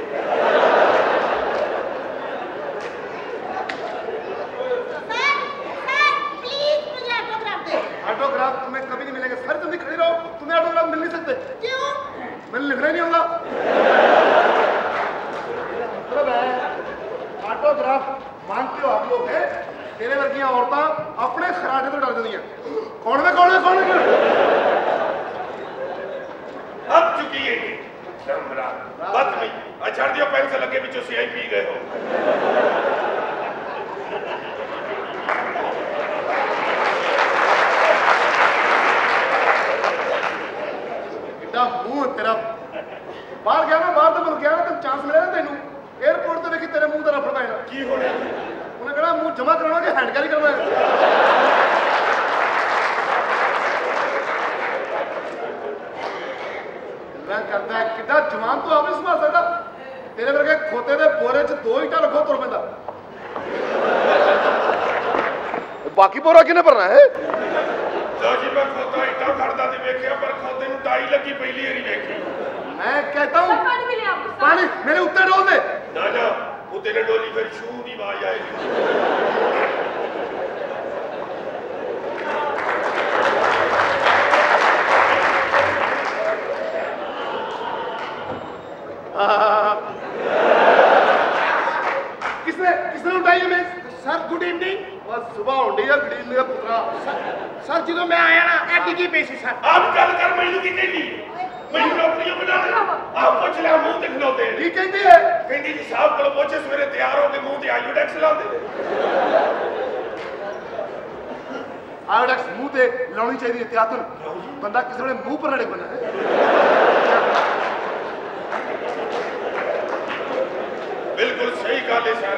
ऑटोग्राफ दे ऑटोग्राफ तुम्हें कभी नहीं मिलेगा सर तुम भी खड़े रहो तुम्हें ऑटोग्राफ मिल नहीं सकते क्यों ਮੈਨੂੰ ਲਿਖਣਾ ਹੀ ਨਹੀਂ ਆਉਂਦਾ ਮਤਲਬ ਹੈ ਆਟੋਗ੍ਰਾਫ ਮੰਗਤੇ ਹੋ ਆਪ ਲੋਗ ਹੈ ਤੇਰੇ ਵਰਗੀਆਂ ਔਰਤਾਂ ਆਪਣੇ ਖਰਾਟੇ ਤੋਂ ਡਰ ਜਾਂਦੀਆਂ ਕੌਣ ਵੇ ਕੌਣ ਵੇ ਕੌਣ ਵੇ अब चुकी है ये शर्मरा बत में आ छड़ दियो पेन से लगे बिचो सियाई पी गए ਤੇਰਾ ਮੂੰਹ ਤੇਰਾ ਬਾਹਰ ਗਿਆ ਨਾ ਬਾਹਰ ਤੋਂ ਮਿਲ ਗਿਆ ਨਾ ਤੈਨੂੰ ਚਾਂਸ ਮਿਲਿਆ ਨਾ ਤੈਨੂੰ। 에어ਪੋਰਟ ਤੇ ਵੇਖੀ ਤੇਰੇ ਮੂੰਹ ਦਾ ਰਫੜ ਪੈਣਾ ਕੀ ਹੋਣਾ ਉਹਨੇ ਕਹਣਾ ਮੂੰਹ ਜਮਾ ਕਰਾਉਣਾ ਕਿ ਹੈਂਡ ਕੈਰੀ ਕਰਨਾ ਗੱਲਾਂ ਕਰਦਾ ਕਿੱਡਾ ਜਵਾਨ ਤੂੰ ਆਪ ਨਹੀਂ ਸਮਝ ਸਕਦਾ। ਤੇਰੇ ਵਰਗੇ ਖੋਤੇ ਦੇ ਬੋਰੇ 'ਚ ਦੋ ਹੀ ਇੱਟਾਂ ਰੱਖੋ ਤੁਰ ਪੈਂਦਾ। ਬਾਕੀ ਬੋਰਾ ਕਿਨੇ ਭਰਨਾ ਹੈ? ਤਾਂ ਜੀ ਮੈਂ ਖੋਤਾ ਇੱਟਾ ਖੜਦਾ ਤੇ ਵੇਖਿਆ ਪਰ ਖੋਤੇ ਨੂੰ ਟਾਈ ਲੱਗੀ ਪਹਿਲੀ ਵਾਰੀ ਵੇਖੀ। ਮੈਂ ਕਹਤਾ ਹੂੰ ਪਾਣੀ ਮਿਲੇ ਆਪਕੋ ਪਾਣੀ ਮੇਰੇ ਉੱਤੇ ਡੋਲ ਦੇ। ਨਾ ਨਾ ਉੱਤੇ ਨੇ ਡੋਲੀ ਫਿਰ ਛੂ ਦੀ ਆਵਾਜ਼ ਆਏਗੀ। ਕਿਸਨੇ ਕਿਸਨੇ ਉਠਾਈ ਮੈਂ? ਸਰ ਗੁੱਡ ਈਵਨਿੰਗ ਬਸ ਸਵੇਰ ਹੁੰਦੀ ਆ ਗਰੀਨ ਸਰ ਜਦੋਂ ਮੈਂ ਆਇਆ ਨਾ ਇਹ ਡਿੱਗੀ ਪਈ ਸੀ ਸਰ? ਆਪ ਗੱਲ ਕਰ ਮੈਨੂੰ ਕੀ ਕਹਿੰਦੀ? ਮੈਨੂੰ ਨੌਕਰੀਆਂ ਬਣਾ ਆਪ ਪੁੱਛ ਲੈ ਮੂੰਹ ਤੇ ਕੀ ਕਹਿੰਦੀ? ਹੈ ਕਹਿੰਦੀ ਜੀ ਸਾਹਿਬ ਕੋਲ ਪੁੱਛੇ ਸਵੇਰੇ ਤਿਆਰ ਹੋ ਕੇ ਮੂੰਹ ਤੇ ਆਇਓਡੈਕਸ ਲਾਉਂਦੇ ਆਇਓਡੈਕਸ ਮੂੰਹ ਤੇ ਲਾਉਣੀ ਚਾਹੀਦੀ ਹੈ ਤਿਆਤਨ ਬੰਦਾ ਕਿਸੇ ਵੇਲੇ ਮੂੰਹ ਪਰ ਲੜੇ ਬੰਦਾ ਬਿਲਕੁਲ ਸਹੀ ਗੱਲ ਹੈ ਸਰ।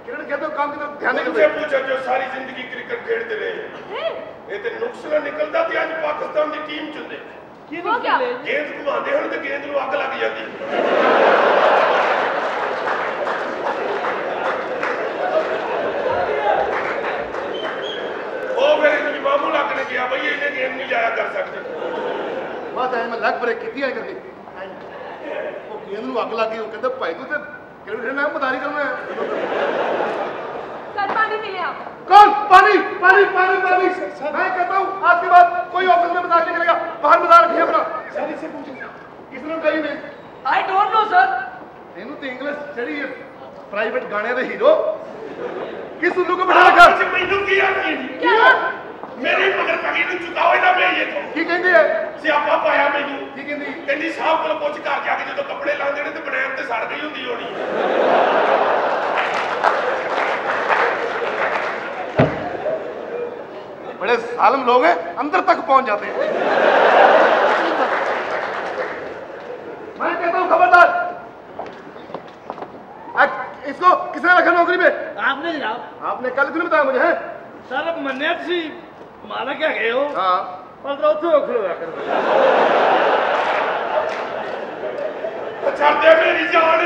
क्रिकेट खेलते हो काम की तरफ ध्यान नहीं उनसे करते पूछो जो सारी जिंदगी क्रिकेट खेलते रहे ਇਹ ਤੇ ਨੁਕਸ ਨਾ ਨਿਕਲਦਾ ਤੇ ਅੱਜ ਪਾਕਿਸਤਾਨ ਦੀ ਟੀਮ ਚ ਹੁੰਦੇ वो क्या ਗੇਂਦ ਘੁਮਾਉਂਦੇ ਹਨ ਤੇ ਗੇਂਦ ਨੂੰ ਅੱਗ ਲੱਗ ਜਾਂਦੀ ਉਹ ਫਿਰ ਇਹਨੂੰ ਮਾਮੂ ਲੱਗਣੇ ਗਿਆ ਬਈ ਇਹਨੇ ਗੇਂਦ ਨਹੀਂ ਜਾਇਆ ਕਰ ਸਕਦੇ ਬਾਤ ਹੈ ਮੈਂ ਲੱਗ ਬ੍ਰੇਕ ਕੀਤੀ ਹੈ ਕਰਕੇ ਉਹ ਗੇਂਦ ਨੂੰ ਅੱਗ ਲੱਗੀ ਉਹ ਕਹਿੰਦਾ ਭਾਈ ਤੂੰ ਤੇ प्राइवेट गाने दे हीरो। किस उल्लू को बैठा रखा? मैनू किया नहीं। क्या? ਮੇਰੇ ਮਗਰ ਪਗੀ ਨੂੰ ਚੁਕਾਓ ਇਹਦਾ ਮੈਂ ਇਹ ਤੋਂ ਕੀ ਕਹਿੰਦੇ ਹੈ ਸਿਆਪਾ ਪਾਇਆ ਮੈਨੂੰ ਕੀ ਕਹਿੰਦੀ ਕਹਿੰਦੀ ਸਾਹਿਬ ਕੋਲ ਪੁੱਛ ਘਰ ਜਾ ਕੇ ਜਦੋਂ ਕੱਪੜੇ ਲਾਉਂਦੇ ਨੇ ਤੇ ਬਨੈਣ ਤੇ ਸੜ ਗਈ ਹੁੰਦੀ ਹੋਣੀ बड़े सालम लोग हैं अंदर तक पहुंच जाते हैं मैं कहता हूँ खबरदार आ- इसको किसने रखा नौकरी पे आपने जनाब आपने कल क्यों नहीं बताया मुझे है ਸਰ ਮੰਨਿਆ ਤੁਸੀਂ ਮਾਲਕ ਹੈਗੇ ਹੋ हाँ ਪਰ ਤਾਂ ਉੱਥੇ ਖਲੋਇਆ ਕਰੋ ਛੱਡ ਦੇ ਮੇਰੀ ਜਾਨ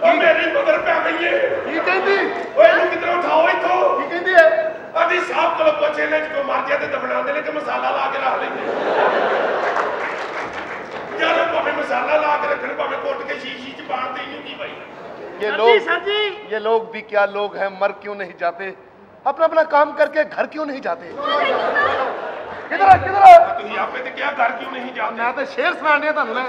ਉਹ ਮੇਰੀ ਮਗਰ ਪੈ ਗਈ ਏ की कहती ਓਏ ਇਹਨੂੰ ਕਿਧਰੋਂ ਉਠਾਓ ਇੱਥੋਂ की कहती है ਆਦੀ ਸਾਹਿਬ ਕੋਲ ਪੁੱਛੇ ਨੇ ਕੋ ਮਰ ਜਾ ਤੇ ਦਬਣਾਉਂਦੇ ਨੇ ਕਿ ਮਸਾਲਾ ਲਾ ਕੇ ਰੱਖ ਲੈਂਦੇ ਯਾਰ ਉਹ ਭਾਵੇਂ ਮਸਾਲਾ ਲਾ ਕੇ ਰੱਖਣ ਭਾਵੇਂ ਕੁੱਟ ਕੇ ਸ਼ੀਸ਼ੀ ਚ ਪਾਣ ਤੇ ਇਹਨੂੰ ਕੀ ਭਾਈ ये सर लोग जी सर जी ये लोग भी क्या लोग हैं मर क्यों नहीं जाते अपना अपना काम करके घर क्यों नहीं जाते किधर है किधर है ਤੁਸੀਂ ਆਪੇ ਤੇ ਕਿਹਾ ਘਰ ਕਿਉਂ ਨਹੀਂ ਜਾਂਦੇ मैं तो शेर सुना दिया ਤੁਹਾਨੂੰ मैं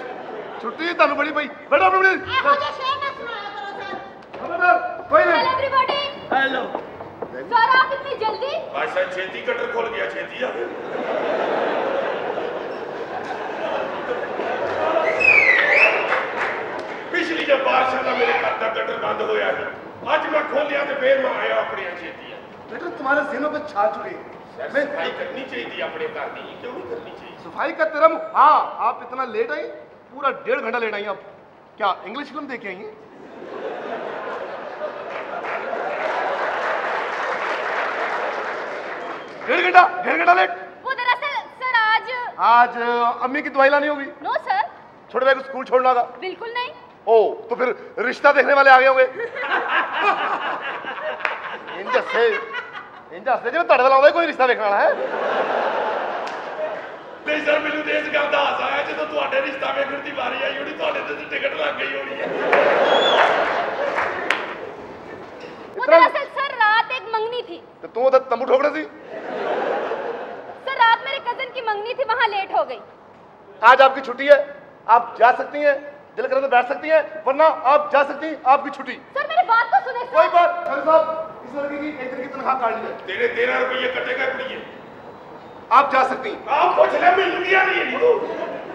छुट्टी ਤੁਹਾਨੂੰ ਬੜੀ ਪਈ ਬੈਠੋ ਆਪਣੀ ਇਹੋ ਜਿਹੇ ਸ਼ੇਰ ਨਾ ਸੁਣਾਇਆ ਕਰੋ ਸਰ ਖਬਰਦਾਰ ਕੋਈ हेलो ਨਹੀਂ एवरीबॉडी ਹੈਲੋ सर आप इतनी जल्दी ਬਾਸ਼ਾ ਛੇਤੀ ਕਟਰ ਖੁੱਲ ਗਿਆ ਛੇਤੀ ਆ ਪਿਛਲੀ ਜੇ ਬਾਰਿਸ਼ਾਂ ਦਾ ਮੇਰੇ ਘਰ ਦਾ ਕਟਰ ਬੰਦ ਹੋਇਆ ਸੀ ਅੱਜ ਮੈਂ ਖੋਲਿਆ ਤੇ ਫੇਰ ਮੈਂ ਆਇਆ ਆਪਣੀਆਂ ਛੇਤੀਆਂ बेटा तुम्हारे सीनों पर छा चुके मैं सफ़ाई करनी चाहिए अपने घर की। क्यों नहीं करनी चाहिए? सफ़ाई का तरम हाँ आप इतना लेट आई? पूरा डेढ़ घंटा लेट आई आप। क्या इंग्लिश फ़िल्म देखे आई डेढ़ घंटा डेढ़ घंटा लेट। वो दरअसल सर आज आज अम्मी की दवाई लानी होगी। नो सर छोटे भाई को स्कूल छोड़ना था। बिल्कुल नहीं। ओ तो फिर रिश्ता देखने वाले आ गए होंगे। इनका से ਇੰਜ ਹੱਸਦੇ ਜਿਵੇਂ ਤੁਹਾਡੇ ਵੱਲ ਆਉਂਦਾ ਹੀ ਕੋਈ ਰਿਸ਼ਤਾ ਵੇਖਣ ਵਾਲਾ ਹੈ ਨਹੀਂ ਸਰ ਮੈਨੂੰ ਤੇ ਇਸ ਗੱਲ ਦਾ ਹਾਸ ਆਇਆ ਜਦੋਂ ਤੁਹਾਡੇ ਰਿਸ਼ਤਾ ਵੇਖਣ ਦੀ ਵਾਰੀ ਆਈ ਹੋਣੀ ਤੁਹਾਡੇ ਤੇ ਤਾਂ ਟਿਕਟ ਲੱਗ ਗਈ ਹੋਣੀ ਹੈ वो दरअसल सर रात एक मंगनी थी ਤੇ ਤੂੰ ਉਹਦਾ ਤੰਬੂ ਠੋਕਣਾ ਸੀ सर रात मेरे कजन की मंगनी थी वहाँ लेट हो गई आज आपकी छुट्टी है आप जा सकती हैं दिल करे तो बैठ सकती हैं वरना आप जा सकती हैं आपकी छुट्टी सर मेरी बात तो सुने कोई सर बात सर साहब इस लड़की की एक दिन की तनख्वाह काट ली है ਤੇਰੇ 13 ਰੁਪਏ ਕੱਟੇਗਾ ਕੁੜੀਏ आप जा सकती हैं ਆਪ ਪੁੱਛ ਲੈ ਮੈਨੂੰ ਕੀ ਨਹੀਂ ਹੈ ਤੂੰ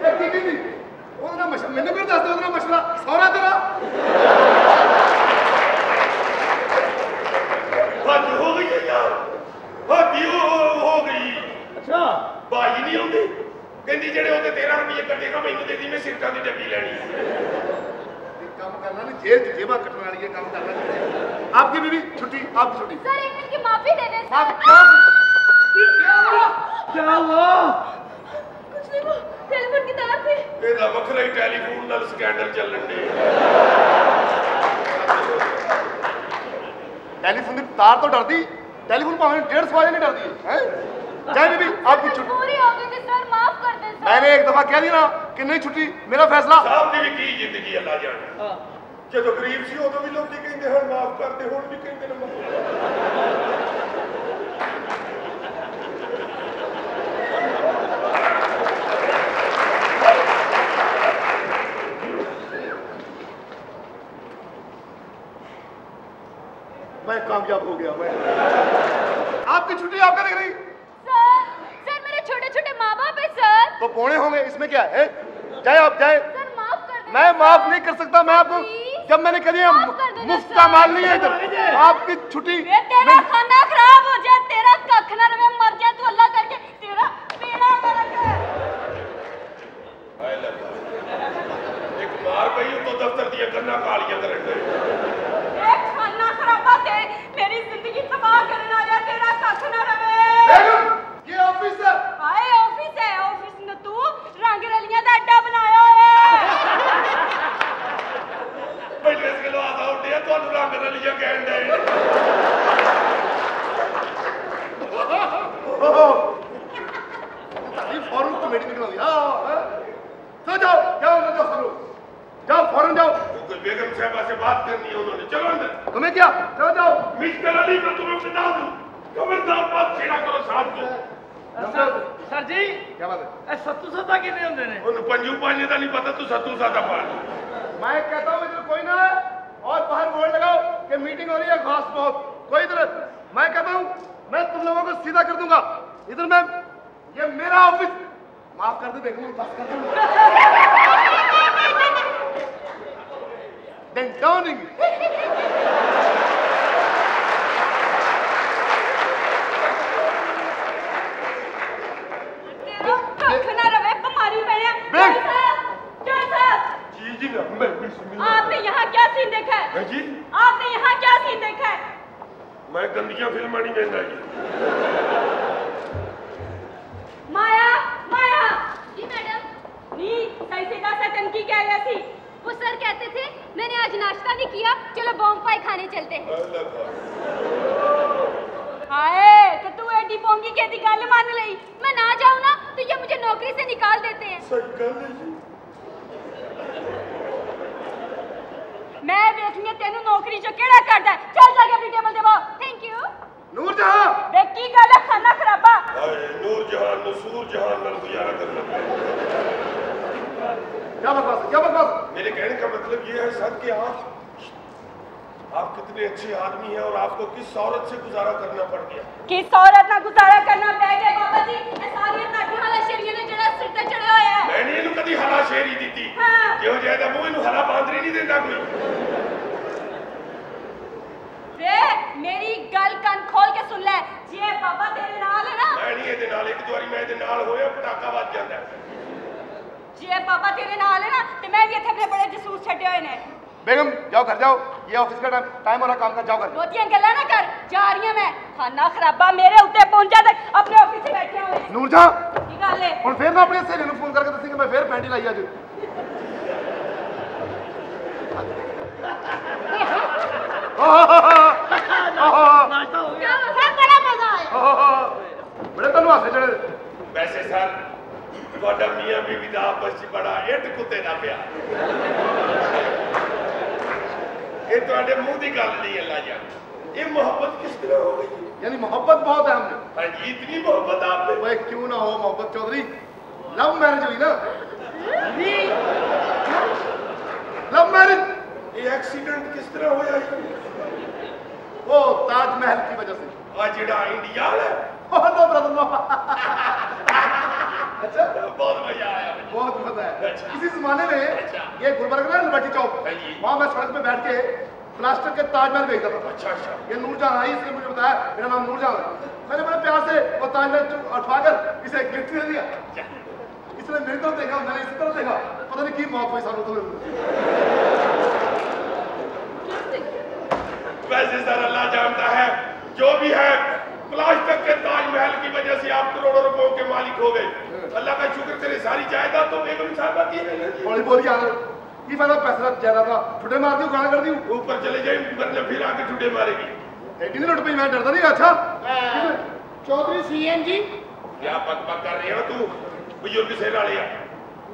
ਇਹ ਕੀ ਕਹਿੰਦੀ ਉਹਦਾ ਨਾਮ ਮਸ਼ਹੂਰ ਮੈਨੂੰ ਕਿਉਂ ਦੱਸਦੇ ਉਹਦਾ ਨਾਮ ਮਸ਼ਹੂਰਾ ਸੌਰਾ ਤੇਰਾ ਹੱਦ ਹੋ ਗਈ ਹੈ ਯਾਰ ਹੱਦੀ ਹੋ ਹੋ ਗਈ ਅੱਛਾ ਬਾਈ ਨਹੀਂ ਆਉਂਦੀ ਕਹਿੰਦੀ ਜਿਹੜੇ ਉਹਦੇ 13 ਰੁਪਏ ਕੱਟੇਗਾ ਮੈਨੂੰ ਦੇ ਦੀ ਮੈਂ ਸਿਰਟਾਂ ਦੀ ਡੱਬੀ ਲੈਣੀ ਹੈ ਇਹ ਕੰਮ ਕਰਨਾ ਨਹੀਂ ਜੇਬ ਚ ਜੇਬਾਂ ਕੱਟਣ ਵਾਲੀ ਇਹ ਕੰਮ ਕਰਨਾ ਨਹੀਂ आपकी बीवी छुट्टी आपकी छुट्टी सर एक दिन की माफी दे दें माफ सर क्या हुआ कुछ नहीं वो टेलीफोन की तार थी ਇਹਦਾ ਵੱਖਰਾ ਹੀ ਟੈਲੀਫੋਨ ਨਾਲ ਸਕੈਂਡਲ ਚੱਲਣ ਦੇ टेलीफोन की तार तो डरती टेलीफोन पावे डेढ़ सौ नहीं डरती है जय बीबी आपकी छुट्टी मजबूरी हो गई थी सर माफ कर दें सर मैंने एक दफा कह दी ना कि नहीं छुट्टी मेरा फैसला ਸਾਹਿਬ ਦੀ ਵੀ ਕੀ ਜ਼ਿੰਦਗੀ ਅੱਲਾ ਜਾਣੇ ਜਦੋਂ ਗਰੀਬ ਸੀ ਉਦੋਂ ਵੀ ਲੋਕੀ ਕਹਿੰਦੇ ਹਨ ਮਾਫ ਕਰਦੇ ਹੁਣ ਵੀ ਕਹਿੰਦੇ ਨੇ ਮਾਫ मैं कामयाब हो गया मैं आपकी छुट्टी आप क्या देख रही सर सर मेरे छोटे छोटे माँ बाप है सर। तो बोने होंगे इसमें क्या है? जाए आप जाए। सर माफ़ कर मैं माफ़ नहीं कर सकता मैं आपको जब मैंने करी है मुफ़्त का माल नहीं है इधर। आपकी छुट्टी तेरा खाना खराब हो जाए तेरा कखना मर जाए तू अल्लाह करके तेरा एक मार तो दफ्तर दिया करना खाना मेरी ज़िंदगी तबाह तेरा रवे ये ऑफिस है हाय ऑफिस है ऑफिस न तू रंग रलियां दा अड्डा बनाया होया है ਪਹਿਲੇ ਇਸ ਗੱਲੋਂ ਆਦਾ ਉੱਡਿਆ ਤੁਹਾਨੂੰ ਰੰਗ ਰਲੀਆਂ ਕਹਿਣ ਦੇ तारीफ फौरन कमेटी निकल हाँ चलो जाओ जाओ अंदर जाओ सब लोग जाओ फौरन जाओ कोई बेगम साहबा से बात करनी है उन्होंने चलो अंदर तुम्हें क्या चलो जाओ मिस्टर अली को तुम्हें बता दूं खबरदार बात छेड़ा करो साहब को सर सर जी क्या बात है ਇਹ ਸੱਤੂ ਸੱਤਾ ਕਿੰਨੇ ਹੁੰਦੇ ਨੇ ਉਹਨੂੰ ਪੰਜੂ ਪਾਣੇ ਦਾ ਨਹੀਂ ਪਤਾ ਤੂੰ ਸੱਤੂ ਸਾਦਾ ਪਾ मैं कहता हूँ इधर कोई ना है और बाहर बोर्ड लगाओ कि मीटिंग हो रही है खास बहुत कोई इधर मैं कहता हूँ मैं तुम लोगों को सीधा कर दूंगा इधर मैं ये मेरा ऑफिस माफ कर दे बेगम बस कर दे डेंटोनिंग आपने यहाँ क्या सीन देखा है? है जी। आपने यहाँ क्या सीन देखा है? मैं गंदियाँ फिल्मां नहीं देखता जी। माया माया। जी मैडम। नी सही से का सटन की कह रही थी वो सर कहते थे मैंने आज नाश्ता नहीं किया चलो बॉम्ब पाई खाने चलते हैं। हाय तो तू एडी पोंगी के दी गल मान लई मैं ना जाऊं ना तो ये मुझे नौकरी से निकाल देते हैं सही गल है जी मैं देखनी तेनू नौकरी चो केड़ा करदा है चल जाके अपनी टेबल ते बाहर थैंक यू नूरजहां वे की गल है खाना खराबा हाय नूर जहान नसूर जहान नाल गुजारा करना पड़ेगा क्या बकवास है? क्या बकवास है? मेरे कहने का मतलब ये है सर कि आप आप कितने अच्छे आदमी हैं और आपको किस औरत से गुजारा करना पड़ गया किस औरत ना गुजारा करना पै गया बाबा जी ये सारी ਤੁਹਾਡੀ ਹਾਲਾ ਸ਼ਰੀਆਂ ਨੇ ਜਿਹੜਾ ਸਿਰ ਤੇ ਚੜਿਆ ਹੋਇਆ ਹੈ मैंने ਇਹਨੂੰ ਕਦੀ ਹਲਾ ਸ਼ੇਰੀ ਦਿੱਤੀ ਹਾਂ। ਕਿਉਂ ਜਾਇਦਾ ਮੂੰਹ ਇਹਨੂੰ ਹਲਾ ਬਾਂਦਰੀ ਨਹੀਂ ਦਿੰਦਾ ਕੋਈ ਵੇ ਮੇਰੀ ਗੱਲ ਕੰਨ ਖੋਲ ਕੇ ਸੁਣ ਲੈ ਜੇ ਬਾਬਾ ਤੇਰੇ ਨਾਲ ਹੈ ਨਾ ਮੈਂ ਨਹੀਂ ਇਹਦੇ ਨਾਲ ਇੱਕ ਦੋ ਵਾਰੀ ਮੈਂ ਇਹਦੇ ਨਾਲ ਹੋਇਆ ਪਟਾਕਾ ਵੱਜ ਜਾਂਦਾ ਹੈ। ਜੇ ਬਾਬਾ ਤੇਰੇ ਨਾਲ ਹੈ ਨਾ ਤੇ ਮੈਂ ਵੀ ਇੱਥੇ ਆਪਣੇ ਬੜੇ ਜਸੂਸ ਛੱਡੇ ਹੋਏ ਨੇ बेगम जाओ घर जाओ ये ऑफिस का टाइम टाइम हो रहा काम का जाओ घर ਬਹੁਤੀਆਂ ਗੱਲਾਂ ਨਾ ਕਰ ਜਾ ਰਹੀ ਹਾਂ ਮੈਂ ਖਾਨਾ ਖਰਾਬਾ ਮੇਰੇ ਉੱਤੇ ਪਹੁੰਚਾ ਤੇ ਆਪਣੇ ਆਫਿਸ 'ਚ ਬੈਠੇ ਹੋਏ ਨੂਰਜਹਾं ਕੀ ਗੱਲ ਹੈ ਹੁਣ ਫੇਰ ਨਾ ਆਪਣੀ ਸਹੇਲੀ ਨੂੰ ਫੋਨ ਕਰਕੇ ਦੱਸੀ ਕਿ ਮੈਂ ਫੇਰ ਪੈਂਟੀ ਲਾਈ ਅੱਜ ਨਾਸ਼ਤਾ ਹੋ ਗਿਆ ਮੈਨੂੰ ਹਾਸੇ ਚੜੇ ਵੈਸੇ ਸਰ ਤੁਹਾਡਾ ਮੀਆਂ ਬੀਵੀ ਦਾ ਆਪਸ ਵਿੱਚ ਬੜਾ ਇੱਟ ਕੁੱਤੇ ਦਾ ਪਿਆ ਇਹ ਤੁਹਾਡੇ ਮੂੰਹ ਦੀ ਗੱਲ ਨਹੀਂ ਅੱਲਾ ਜਾਨ ਇਹ ਮੁਹੱਬਤ ਕਿਸ ਤਰ੍ਹਾਂ ਹੋ ਗਈ ਯਾਨੀ ਮੁਹੱਬਤ ਬਹੁਤ ਹੈ। ਹਮਨੇ ਹਾਂਜੀ ਇਤਨੀ ਮੁਹੱਬਤ ਆਪ ਨੇ ਓਏ ਕਿਉਂ ਨਾ ਹੋ ਮੁਹੱਬਤ ਚੌਧਰੀ? ਲਵ ਮੈਰਿਜ ਹੋਈ ਨਾ। ਜੀ। ਲਵ ਮੈਰਿਜ ਇਹ ਐਕਸੀਡੈਂਟ ਕਿਸ ਤਰ੍ਹਾਂ ਹੋਇਆ ਉਹ ਤਾਜ ਮਹਿਲ ਦੀ ਵਜ੍ਹਾ ਸੇ? ਆ ਜਿਹੜਾ ਇੰਡੀਆ ਹੈ। ਉਹ ਨਾ ਬ੍ਰਦਰ अच्छा। बहुत मज़ा आया बहुत मज़ा अच्छा। इसी जमाने में अच्छा। ये गुलबर्ग ना लिबर्टी चौक हाँ वहाँ मैं सड़क पे बैठ के प्लास्टिक के ताजमहल देखता था। अच्छा अच्छा। ये नूरजहां आई इसने मुझे बताया मेरा नाम नूरजहां है। मैंने बड़े प्यार से वो ताजमहल चु- उठवाकर इसे गिफ्ट दे दिया। इसने मेरी तरफ़ देखा मैंने इसी तरफ़ देखा। पता नहीं की मौत हुई सानू तो वैसे सर अल्लाह जानता है जो भी है प्लास्टिक के ताजमहल की वजह से आप करोड़ों रुपयों के मालिक हो गए अल्लाह का शुक्र करे सारी जायदाद तो बेगम साहबा की है हौली बोल यार की फायदा पैसा ज्यादा था ठुडे मार दी गाना कर दी ऊपर चले जाए मतलब फिर आके ठुडे मारेगी एडी नहीं लुट पई मैं डरता नहीं अच्छा चौधरी सीएन जी क्या पक पक कर रहे हो तू बुजुर्ग से ला लिया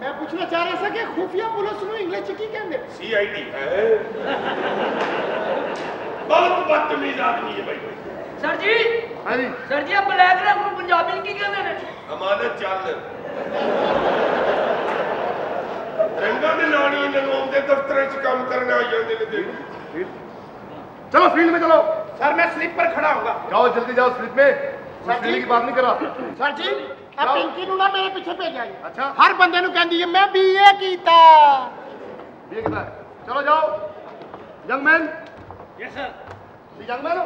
मैं पूछना चाह रहा था कि खुफिया पुलिस ਨੂੰ ਇੰਗਲਿਸ਼ ਚ ਕੀ ਕਹਿੰਦੇ सीआईडी है बहुत बदतमीज आदमी है भाई ਸਰ ਜੀ हाँ जी ਸਰ ਜੀ ਆ ਬਲੈਕ ਰੰਗ ਨੂੰ ਪੰਜਾਬੀ ਚ ਕੀ ਕਹਿੰਦੇ ਨੇ ਅਮਾਨਤ ਚੱਲ ਰੰਗਾਂ ਦੇ ਨਾਲ ਹੀ ਇਹਨਾਂ ਨੂੰ ਆਉਂਦੇ ਦਫ਼ਤਰਾਂ 'ਚ ਕੰਮ ਕਰਨ ਆ ਜਾਂਦੇ ਨੇ ਤੇ चलो फील्ड में चलो सर मैं स्लिप पर खड़ा होऊंगा जाओ जल्दी जाओ स्लिप में मैं फील्ड की बात नहीं कर रहा ਸਰ ਜੀ ਆ ਜਾਓ। ਪਿੰਕੀ ਨੂੰ ਨਾ ਮੇਰੇ ਪਿੱਛੇ ਭੇਜਿਆ ਜੀ अच्छा ਹਰ ਬੰਦੇ ਨੂੰ ਕਹਿੰਦੀ ਹੈ ਮੈਂ ਬੀਏ ਕੀਤਾ ये कितना है चलो जाओ young man yes sir young man हो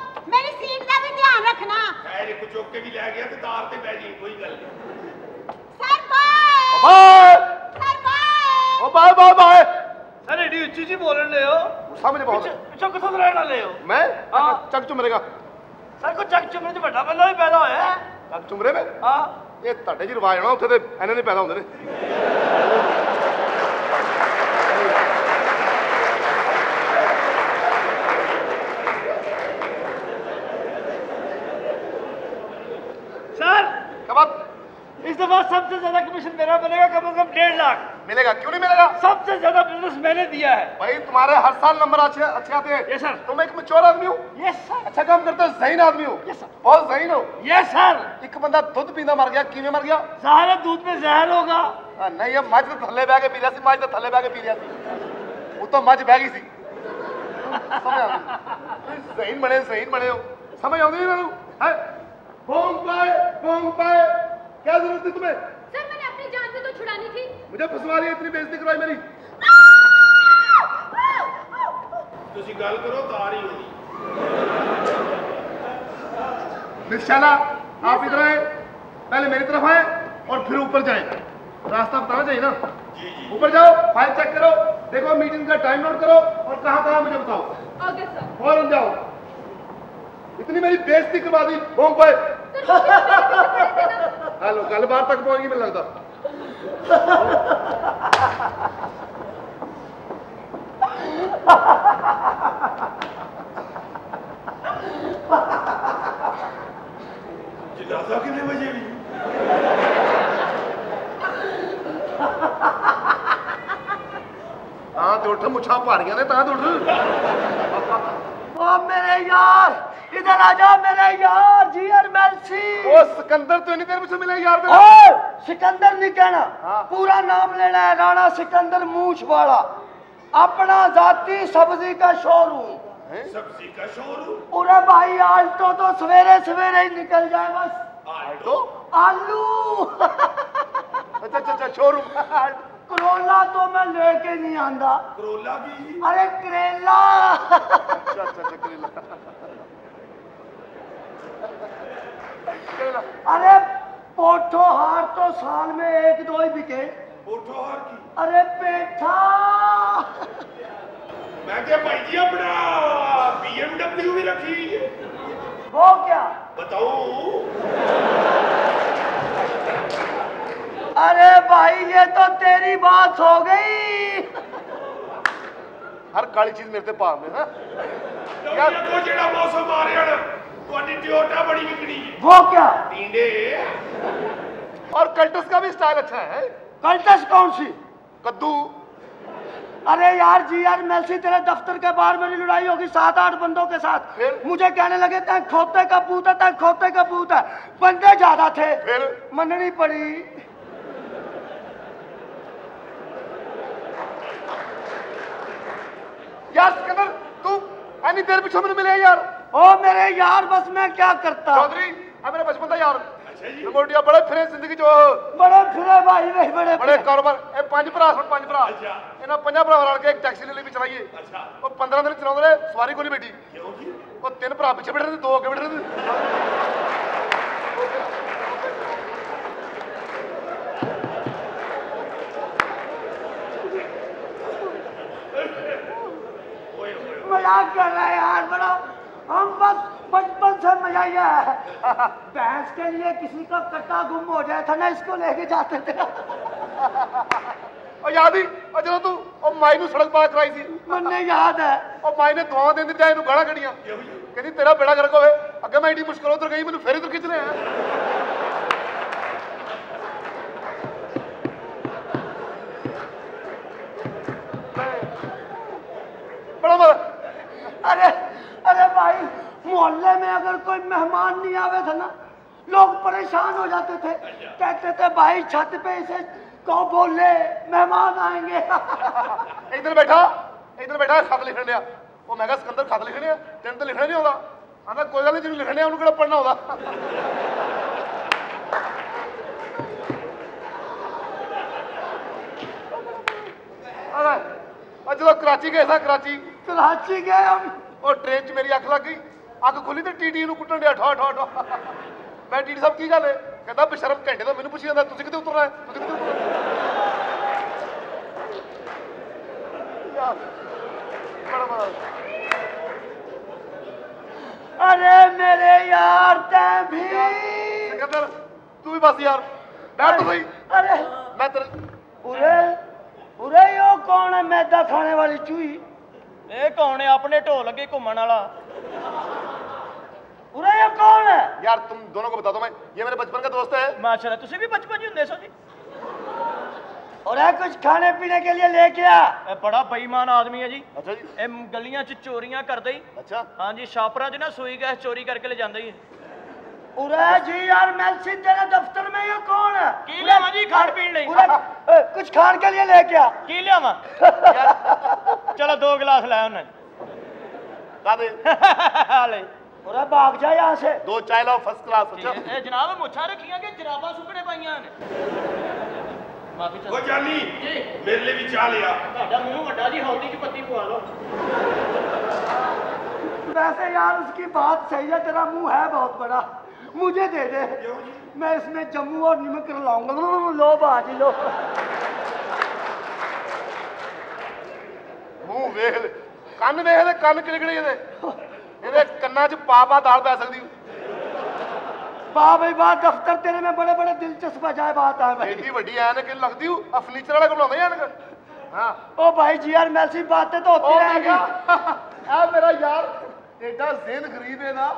ਮੇਰੀ ਸੀਟ ਦਾ ਵੀ ਧਿਆਨ ਰੱਖਣਾ। ਟਾਇਰ ਇੱਕ ਚੁੱਕ ਕੇ ਵੀ ਲੈ ਗਿਆ ਤੇ ਤਾਰ ਤੇ ਪੈ ਜੀ ਕੋਈ ਗੱਲ ਨਹੀਂ। Sir bye. ਓ ਬਾਏ। ਬਾਏ। ਬਾਏ ਸਰ ਏਡੀ ਉੱਚੀ ਜੀ ਬੋਲਣ ਲੈ ਹੋ। ਸਮਝ ਬਹੁਤ। ਪਿੱਛੇ ਕਿੱਥੋਂ ਰਹਿਣ ਵਾਲੇ ਹੋ? ਮੈਂ? ਚੱਕ ਚੁਮਰੇਗਾ ਸਰ ਕੋ ਚੱਕ ਚੁਮਰੇ ਤੇ ਵੱਡਾ ਬੰਦਾ ਵੀ ਪੈਦਾ ਹੋਇਆ ਹੈ? ਚੱਕ ਚੁਮਰੇ ਮੈਂ? ਹਾਂ। ਇਹ ਤੁਹਾਡੇ ਜੀ ਰਿਵਾਜ ਹੋਣਾ ਉੱਥੇ ਤੇ ਇਹਨਾਂ ਨੇ ਪੈਦਾ ਹੁੰਦੇ ਨੇ। इस दफा सबसे ज्यादा कमीशन मेरा बनेगा कम से कम डेढ़ लाख मिलेगा क्यों नहीं मिलेगा सबसे ज्यादा बिजनेस मैंने दिया है भाई तुम्हारे हर साल नंबर अच्छे अच्छे आते हैं यस सर तुम एक मचोर आदमी हो यस सर अच्छा काम करते हो जहीन आदमी हो Yes, sir. बहुत जहीन हो यस सर ਇੱਕ ਬੰਦਾ ਦੁੱਧ ਪੀਂਦਾ ਮਰ ਗਿਆ ਕਿਵੇਂ ਮਰ ਗਿਆ सारे दूध में जहर होगा ਆ, ਨਹੀਂ ਇਹ ਮੱਝ ਦੇ ਥੱਲੇ ਬਹਿ ਕੇ ਪੀ ਰਿਹਾ ਸੀ ਮੱਝ ਦੇ ਥੱਲੇ ਬਹਿ ਕੇ ਪੀ ਰਿਹਾ ਸੀ ਉਹ ਤਾਂ ਮੱਝ ਬਹਿ ਗਈ ਸੀ ਸਮਝ ਆ ਗਈ ਜ਼ਹੀਨ ਬਣੇ ਜ਼ਹੀਨ ਬਣੇ ਹੋ ਸਮਝ ਆਉਂਦੀ ਇਹਨਾਂ ਨੂੰ ਹੈ ਬੋਂਗ ਪਾਏ ਬੋਂਗ ਪਾਏ क्या जरूरत थी तुम्हें सर मैंने अपनी जान से तो छुड़ानी थी मुझे फंसवा रही है इतनी बेइज्जती करवाई मेरी ਤੁਸੀਂ ਗੱਲ ਕਰੋ ਤਾਰ ਹੀ ਹੋਣੀ निशाला आप इधर आए पहले मेरी तरफ आए और फिर ऊपर जाए रास्ता बताना चाहिए ना ਜੀ ਜੀ ऊपर जाओ फाइल चेक करो देखो मीटिंग का टाइम नोट करो और कहाँ कहाँ मुझे बताओ ओके सर फौरन जाओ इतनी मेरी बेइज्जती करवा दी बॉम्ब ਹਲੋ ਗੱਲ ਬਾਹਰ ਤੱਕ ਪਹੁੰਚ ਗਈ ਮੈਨੂੰ ਲੱਗਦਾ। ਜਿਨਾਜ਼ਾ ਕਿੰਨੇ ਵਜੇ ਵੀ। ਉੱਠ ਮੁੱਛਾਂ ਭਾਰੀਆਂ ਨੇ ਤਾਂ ਤੇ ਉੱਠ। ओ मेरे यार इधर आ जा मेरे यार जीयर मेलसी। ओ सिकंदर तो नहीं तेरे मुझे मिला यार ओ सिकंदर नहीं कहना हाँ। पूरा नाम लेना है राणा सिकंदर मूछ वाला अपना जाति सब्ज़ी का शोरूम सब्ज़ी का शोरूम पूरे भाई आल्टो तो, तो सवेरे सवेरे ही निकल जाए बस। आल्टो तो? आलू। अच्छा अच्छा, अच्छा शोरूम करोला तो मैं लेके नहीं आंदा करोला की अरे करेला अच्छा अच्छा अच्छा करेला करेला अरे पोठो हार तो साल में एक दो ही बिके ਪੋਠੋ ਹਾਰ ਕੀ अरे पेठा ਮੈਂ ਕਿਹਾ ਭਾਈ ਜੀ ਆਪਣਾ BMW ਵੀ ਰੱਖੀ ਹੋਈ ਹੈ वो क्या ਬਤਾਓ अरे भाई ये तो तेरी बात हो गई ਹਰ ਕਾਲੀ ਚੀਜ਼ ਮੇਰੇ ਤੇ ਪਾ ਦੇ ਹਾਂ ਯਾਰ ਕੋ ਜਿਹੜਾ ਮੌਸਮ ਆ ਰਿਹਾ ਨਾ ਤੁਹਾਡੀ ਟਿਓਟਾ ਬੜੀ ਵਿਕਣੀ ਹੈ वो क्या ਟੀਂਡੇ और कल्टस का भी स्टाइल अच्छा है कल्टस कौन सी कद्दू अरे यार जी यार मेलसी तेरे दफ्तर के बाहर मेरी लड़ाई होगी सात आठ बंदों के साथ फिर? मुझे कहने लगे तैं खोते का पूत है तैं खोते का पूत है बंदे ज्यादा थे फिर मननी पड़ी ਯਾਰ ਸਿਕੰਦਰ ਤੂੰ ਐਨੀ ਦੇਰ ਪਿੱਛੋਂ ਮੈਨੂੰ ਮਿਲਿਆ ਯਾਰ। ਓ ਮੇਰੇ ਯਾਰ ਬਸ ਮੈਂ ਕੀ ਕਰਤਾ? ਚੌਧਰੀ ਆ ਮੇਰਾ ਬਚਪਨ ਦਾ ਯਾਰ। ਮੋਟੀਆ ਬੜੇ ਫਿਰੇ ਜ਼ਿੰਦਗੀ ਚ। ਬੜੇ ਫਿਰੇ ਭਾਈ ਵੇ ਬੜੇ ਬੜੇ ਕਾਰੋਬਾਰ ਇਹ ਪੰਜ ਭਰਾ ਸਨ ਪੰਜ ਭਰਾ। ਅੱਛਾ। ਇਹਨਾਂ ਪੰਜਾਂ ਭਰਾ ਰਲ ਕੇ ਇੱਕ ਟੈਕਸੀ ਲਈ ਵੀ ਚਲਾਈਏ ਅੱਛਾ। ਉਹ 15 ਦਿਨ ਚਲਾਉਂਦੇ ਰਹੇ ਸਵਾਰੀ ਕੋਲ ਬੈਠੀ। ਉਹ ਤਿੰਨ ਭਰਾ ਪਿੱਛੇ ਬੈਠੇ ਤੇ ਦੋ ਅੱਗੇ ਬੈਠੇ ਤੇ मजाक कर रहा है यार बड़ा हम बस बचपन से मजा ये है भैंस के लिए किसी का कट्टा गुम हो जाए था ना इसको लेके जाते थे ਉਹ ਯਾਦ ਹੀ ਉਹ ਜਦੋਂ ਤੂੰ ਉਹ ਮਾਈ ਨੂੰ ਸੜਕ ਪਾਰ ਕਰਾਈ ਸੀ मन्ने याद है ਉਹ ਮਾਈ ਨੇ ਦੁਆਵਾਂ ਦੇਂਦੀ ਜਾਏ ਇਹਨੂੰ ਗਾਲਾਂ ਕੱਢੀਆਂ ਕਹਿੰਦੀ ਤੇਰਾ ਬੇੜਾ ਗਰਕ ਹੋਵੇ ਅੱਗੇ ਮੈਂ ਏਡੀ ਮੁਸ਼ਕਲ ਉਧਰ ਗਈ ਮੈਨੂੰ ਫੇਰ ਇਧਰ ਖਿੱਚ ਲਿਆ बड़ा मजा अरे अरे भाई मोहल्ले में अगर कोई मेहमान नहीं आवे थे ना लोग परेशान हो जाते थे कहते थे भाई छत पे इसे कहो बोल ले मेहमान आएंगे ਇਧਰ ਬੈਠਾ ਇਧਰ ਬੈਠਾ ਖਤ ਲਿਖਣ ਡਿਆ ਉਹ ਮੈਂ ਕਿਹਾ ਸਿਕੰਦਰ ਖਤ ਲਿਖਣੇ ਆ ਤੈਨੂੰ ਤਾਂ ਲਿਖਣਾ ਨਹੀਂ ਆਉਂਦਾ ਆਂਦਾ ਕੋਈ ਗੱਲ ਨਹੀਂ ਜਿਹਨੂੰ ਲਿਖਣੇ ਆ ਉਹਨੂੰ ਕਿਹੜਾ ਪੜਨਾ ਆਉਂਦਾ ਆਹ ਆ ਜਦੋਂ ਕਰਾਚੀ ਗਏ ਸਾਂ ਕਰਾਚੀ ਕਰਾਚੀ ਗਏ ਹਮ। ਉਹ ਟ੍ਰੇਨ 'ਚ ਮੇਰੀ ਅੱਖ ਲੱਗ ਗਈ। ਅੱਖ ਖੁੱਲੀ ਤੇ ਟੀਟੀ ਨੂੰ ਕੁੱਟਣ ਡਿਆ ਠਾ ਠਾ ਠਾ ਮੈਂ ਟੀਟੀ ਸਾਹਿਬ ਕੀ ਗੱਲ ਹੈ? ਕਹਿੰਦਾ ਬਸ਼ਰਮ ਘੰਟੇ ਦਾ ਮੈਨੂੰ ਪੁੱਛੀ ਜਾਂਦਾ ਤੁਸੀਂ ਕਿੱਥੇ ਉਤਰਨਾ ਹੈ? ਤੁਸੀਂ ਕਿੱਥੇ ਉਤਰਨਾ ਅਰੇ ਮੇਰੇ ਯਾਰ ਤੈਂ ਵੀ। ਸਿਕੰਦਰ ਤੂੰ ਵੀ ਬਸ ਯਾਰ। ਬੈਠ ਤੂੰ ਸਹੀ ਅਰੇ ਮੈਂ ਤੇਰੇ ਉਰੇ ਉਰੇ ਉਹ ਕੌਣ ਮੈਦਾ ਖਾਣੇ ਵਾਲੀ ਚੂਹੀ। ਇਹ ਕੌਣ ਹੈ ਆਪਣੇ ਢੋਲ ਅੱਗੇ ਘੁੰਮਣ ਵਾਲਾ उरे यो कौन है यार तुम दोनों को बता दो मैं ये मेरे बचपन का दोस्त है ਮਾਸ਼ਾਅੱਲਾ ਤੁਸੀਂ ਵੀ ਬਚਪਨ 'ਚ ਹੁੰਦੇ ਸੋ ਜੀ और कुछ खाने पीने के लिए लेके आ ਇਹ ਬੜਾ ਬੇਈਮਾਨ ਆਦਮੀ ਹੈ ਜੀ अच्छा जी ਇਹ ਗਲੀਆਂ 'ਚ ਚੋਰੀਆਂ ਕਰਦਾ ਹੀ अच्छा ਹਾਂਜੀ ਸ਼ਾਪਰਾਂ 'ਚ ਨਾ ਸੂਈ ਗੈਸ ਚੋਰੀ ਕਰਕੇ ਲੈ ਜਾਂਦਾ ਹੀ उरे जी यार मेलसी तेरे दफ्तर में ये कौन है ਕੀ ਲਿਆਵਾਂ ਜੀ ਖਾਣ ਪੀਣ ਲਈ उरे ए, कुछ खाने के लिए लेके आ ਕੀ ਲਿਆਵਾਂ ਚਲੋ ਦੋ ਗਲਾਸ ਲੈ ਉਹਨਾਂ ला दे ਹਾਲੇ उरे भाग जा यहाँ से दो चाय लाओ फर्स्ट क्लास अच्छा ਇਹ ਜਨਾਬ ਮੁੱਛਾਂ ਰੱਖੀਆਂ ਕਿ ਜਰਾਬਾਂ ਸੁੱਕਣੇ ਪਾਈਆਂ ਨੇ ਮਾਫੀ ਉਹ ਚਾਹੁੰਦਾ ਜਾਨੀ ਜੀ ਮੇਰੇ ਲਈ ਵੀ ਚਾਹ ਲਿਆ ਤੁਹਾਡਾ ਮੂੰਹ ਵੱਡਾ ਜੀ ਹੌਲੀ 'ਚ ਪੱਤੀ ਪਵਾ ਲਓ वैसे यार उसकी बात सही है तेरा मुंह है बहुत बड़ा मुझे दे दे मैं इसमें जम्मू और नमक लाऊंगा लो बाजी लो ਮੂੰਹ ਵੇਖ ਲੈ। ਕੰਨ ਵੇਖ ਲੈ ਕੰਨ ਕਿਲਕੜੇ ਇਹਦੇ ਇਹਦੇ ਕੰਨਾਂ 'ਚ ਪਾ ਪਾ ਦਾਲ ਪੈ ਸਕਦੀ वाह भाई वाह दफ्तर तेरे में बड़े बड़े दिलचस्प अजायब बात है भाई ਏਡੀ ਵੱਡੀ ਐਨਕ ਇਹਨੂੰ ਲੱਗਦੀ ਹੂੰ ਆ ਫਰਨੀਚਰ ਵਾਲਾ ਕੋਲ ਆਉਂਦਾ ਐਨਕ ਹਾਂ ओ भाई जी यार मैसी बातें तो होती ਉਹ ਮੈਂ रहेंगी ਕਿਹਾ ਆ ਮੇਰਾ ਯਾਰ ਐਡਾ ਜ਼ੇਨ ਗਰੀਬ ਹੈ ਨਾ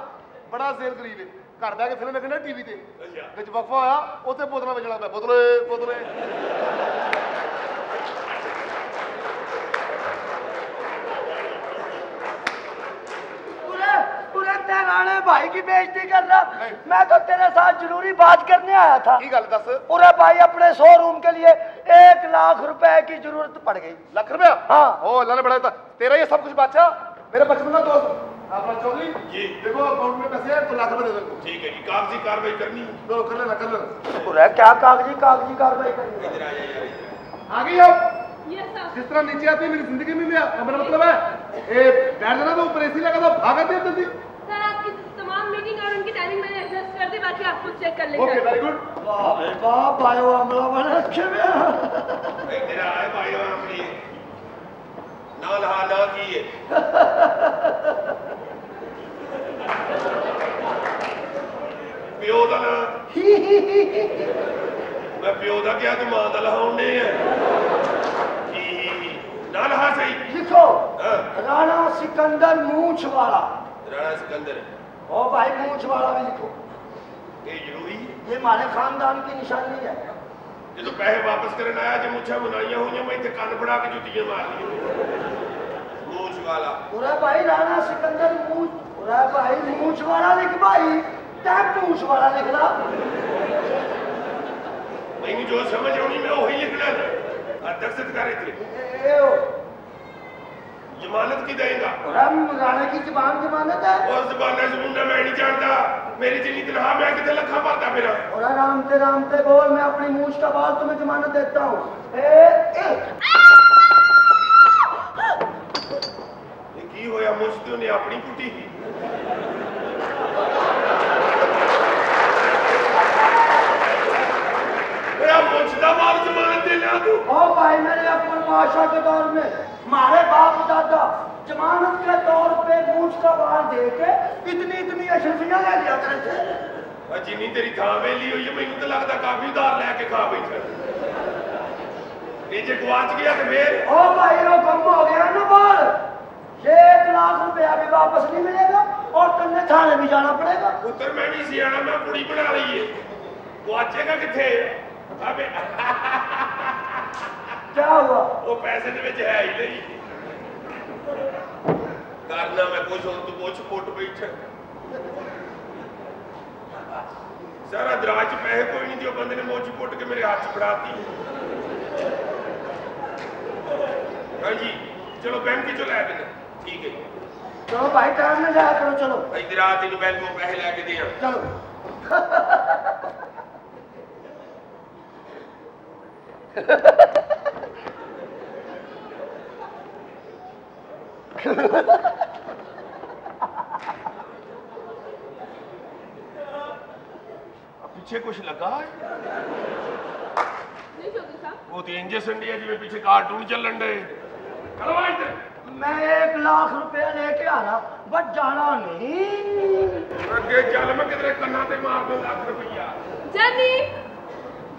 ਬੜਾ ਜ਼ੇਨ ਗਰੀਬ ਹੈ ਘਰ ਬੈ ਕੇ ਫਿਲਮ ਵੇਖਣਾ ਟੀਵੀ ਤੇ ਵਿੱਚ ਵਕਫਾ ਹੋਇਆ ਉੱਥੇ ਬੋਤਲਾਂ ਵਜਣਾ ਪਿਆ ਬੋਤਲੇ ਬੋਤਲੇ वाले भाई की बेइज्जती कर रहा मैं तो तेरे साथ जरूरी बात करने आया था की गल दस पूरा भाई अपने शोरूम के लिए एक लाख रुपए की जरूरत पड़ गई लाख रुपया हाँ ओ अल्लाह ने बढ़ाया तेरा ये सब कुछ बादशाह मेरे बचपन का दोस्त चौधरी? जी। देखो तो लाख रुपए दे ठीक है जी कागज़ी कार्रवाई करनी है। चलो कर लेना कर लेना। क्या कागज़ी कागज़ी कार्रवाई करनी इधर आ आ गई जिस तरह नीचे आती है मेरी ज़िंदगी में मेरा मतलब है। ए बैठ जाना तो ऊपर एसी लगा था भागा दिया तो जल्दी सर आपकी तमाम मीटिंग और उनकी टाइमिंग मैंने एडजस्ट कर दी बाकी आपको चेक कर लेंगे ओके वेरी गुड वाह वाह बायो अमला वाला अच्छे में। इधर आए भाई और अपनी ਨਾਲ ਹਾ ਨਾ ਕੀ ਹੈ ਪਿਓ ਦਾ ਨਾਂ ਮੈਂ ਪਿਓ ਦਾ ਕਿਹਾ ਤੂੰ ਮਾਂ ਦਾ ਲਹਾਉਣੇ ਆ ਕੀ ਨਾਲ ਹਾ ਸਹੀ ਲਿਖੋ ਹਾਂ ਰਾਣਾ ਸਿਕੰਦਰ ਮੂੰਛ ਵਾਲਾ ਰਾਣਾ ਸਿਕੰਦਰ ओ भाई मूछ वाला भी लिखो ਇਹ ਜ਼ਰੂਰੀ ਹੈ। ये हमारे खानदान की निशानी है ਜਦੋਂ ਪੈਸੇ ਵਾਪਸ ਕਰਨ ਆਇਆ ਜੇ ਮੁੱਛਾਂ ਬਣਾਈਆਂ ਹੋਈਆਂ ਮੈਂ ਇੱਥੇ ਕੰਨ ਫੜਾ ਕੇ ਜੁੱਤੀਆਂ ਮਾਰ ਲਈਆਂ। ਮੂੰਛ ਵਾਲਾ ਉਰਾ ਭਾਈ ਰਾਣਾ ਸਿਕੰਦਰ ਮੂੰਛ ਉਰਾ ਭਾਈ ਮੂੰਛ ਵਾਲਾ ਲਿਖ ਭਾਈ ਤੈ ਮੂੰਛ ਵਾਲਾ ਲਿਖ ਲਾ ਮੈਨੂੰ ਜੋ ਸਮਝ ਆਉਣੀ ਮੈਂ ਉਹੀ ਲਿਖਣਾ। ਅਰਦਖਤ ਕਰੇ ਤੇ। ਇਹੋ जमानत की देगा राणा की जबान जमानत है और जबाना जमुना मैं नहीं जानता मेरी जिनी तनहा मैं कितने लखा पाता मेरा और आराम से आराम से बोल मैं अपनी मूछ का बाल तुम्हें जमानत देता हूँ की होया मुझ तो ने अपनी कुटी ही मेरा मुझ का बाल जमानत देना तू ओ भाई मेरे अपन बादशाह के दौर में मारे बाप दादा जमानत के तौर पे मूछ का बाल दे के इतनी इतनी अशरफियाँ ले लिया करे थे। अजी नहीं तेरी खा वेली हुई है मैनू तो लगता काफ़ी उधार लेके खा बैठा नीचे गुआच गया तो फिर ओ भाई रो गम हो गया ना बाल। ये एक लाख रुपया भी वापस नहीं मिलेगा और तुमने थाने भी जाना पड़ेगा। पुत्र मैं भी सियाना मैं कुड़ी बना रही है। गुआचेगा कितने अबे ਕੀ ਹੁਆ ਉਹ ਪੈਸੇ ਦੇ ਵਿੱਚ ਹੈ ਹੀ ਨਹੀਂ। ਕਰਨਾ ਮੈਂ ਕੁਝ ਹੁਣ ਤੂੰ ਪੁੱਛ ਫੁੱਟ ਬੈਠਾ। ਸਾਰਾ ਦਰਾਜ ਪੈਸੇ ਕੋਈ ਨਹੀਂ ਦਿਓ ਬੰਦੇ ਨੇ ਮੋਚ ਪੁੱਟ ਕੇ ਮੇਰੇ ਹੱਥ ਫੜਾਤੀ। ਹਾਂਜੀ ਚਲੋ ਬੈਂਕ ਚੋਂ ਲੈ ਕੇ ਠੀਕ ਹੈ ਚਲੋ ਭਾਈ ਟਾਈਮ ਨਾ ਜਾਇਆ ਕਰੋ ਚਲੋ। ਅੱਜ ਰਾਤ ਨੂੰ ਬੈਂਕੋਂ ਪੈਸੇ ਲੈ ਕੇ ਦੇਆਂ ਚਲੋ। पीछे कुछ लगा? है वो तो इंजेक्शन दिया जी में पीछे कार्टून चलन डे। मैं एक लाख रुपया लेके आ रहा बट जाना नहीं। अगे चल मैं किधरे कन्ना ते मार दूँ लाख रुपया। जानी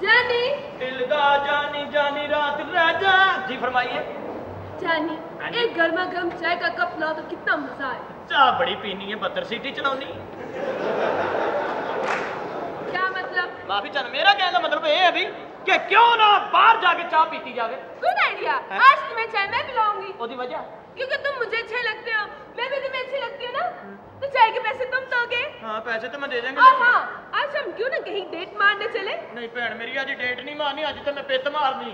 जानी। दिल दा जानी जानी रात राजा। जी फरमाइए। जानी हाँ एक गर्मा गर्म चाय का कप लाओ तो कितना मज़ा आए चाय बड़ी पीनी है बदर सीटी चलानी क्या मतलब? माफ़ी चाह मेरा कहने का मतलब ये है भी कि क्यों ना बाहर जाके चाय पीती जावे। गुड आइडिया हाँ। आज तो तुम्हें चाय मैं पिलाऊँगी। ओदी वजह? क्योंकि तुम मुझे अच्छे लगते हो। मैं भी तुम्हें अच्छी लगती हूँ ना? हाँ। तो चाय के पैसे तुम दोगे? हाँ पैसे तो मैं दे देंगे। और हाँ आज हम क्यों ना कहीं डेट मारने चले? नहीं भैन मेरी आज डेट नहीं मारनी आज तो मैं पेत मारनी।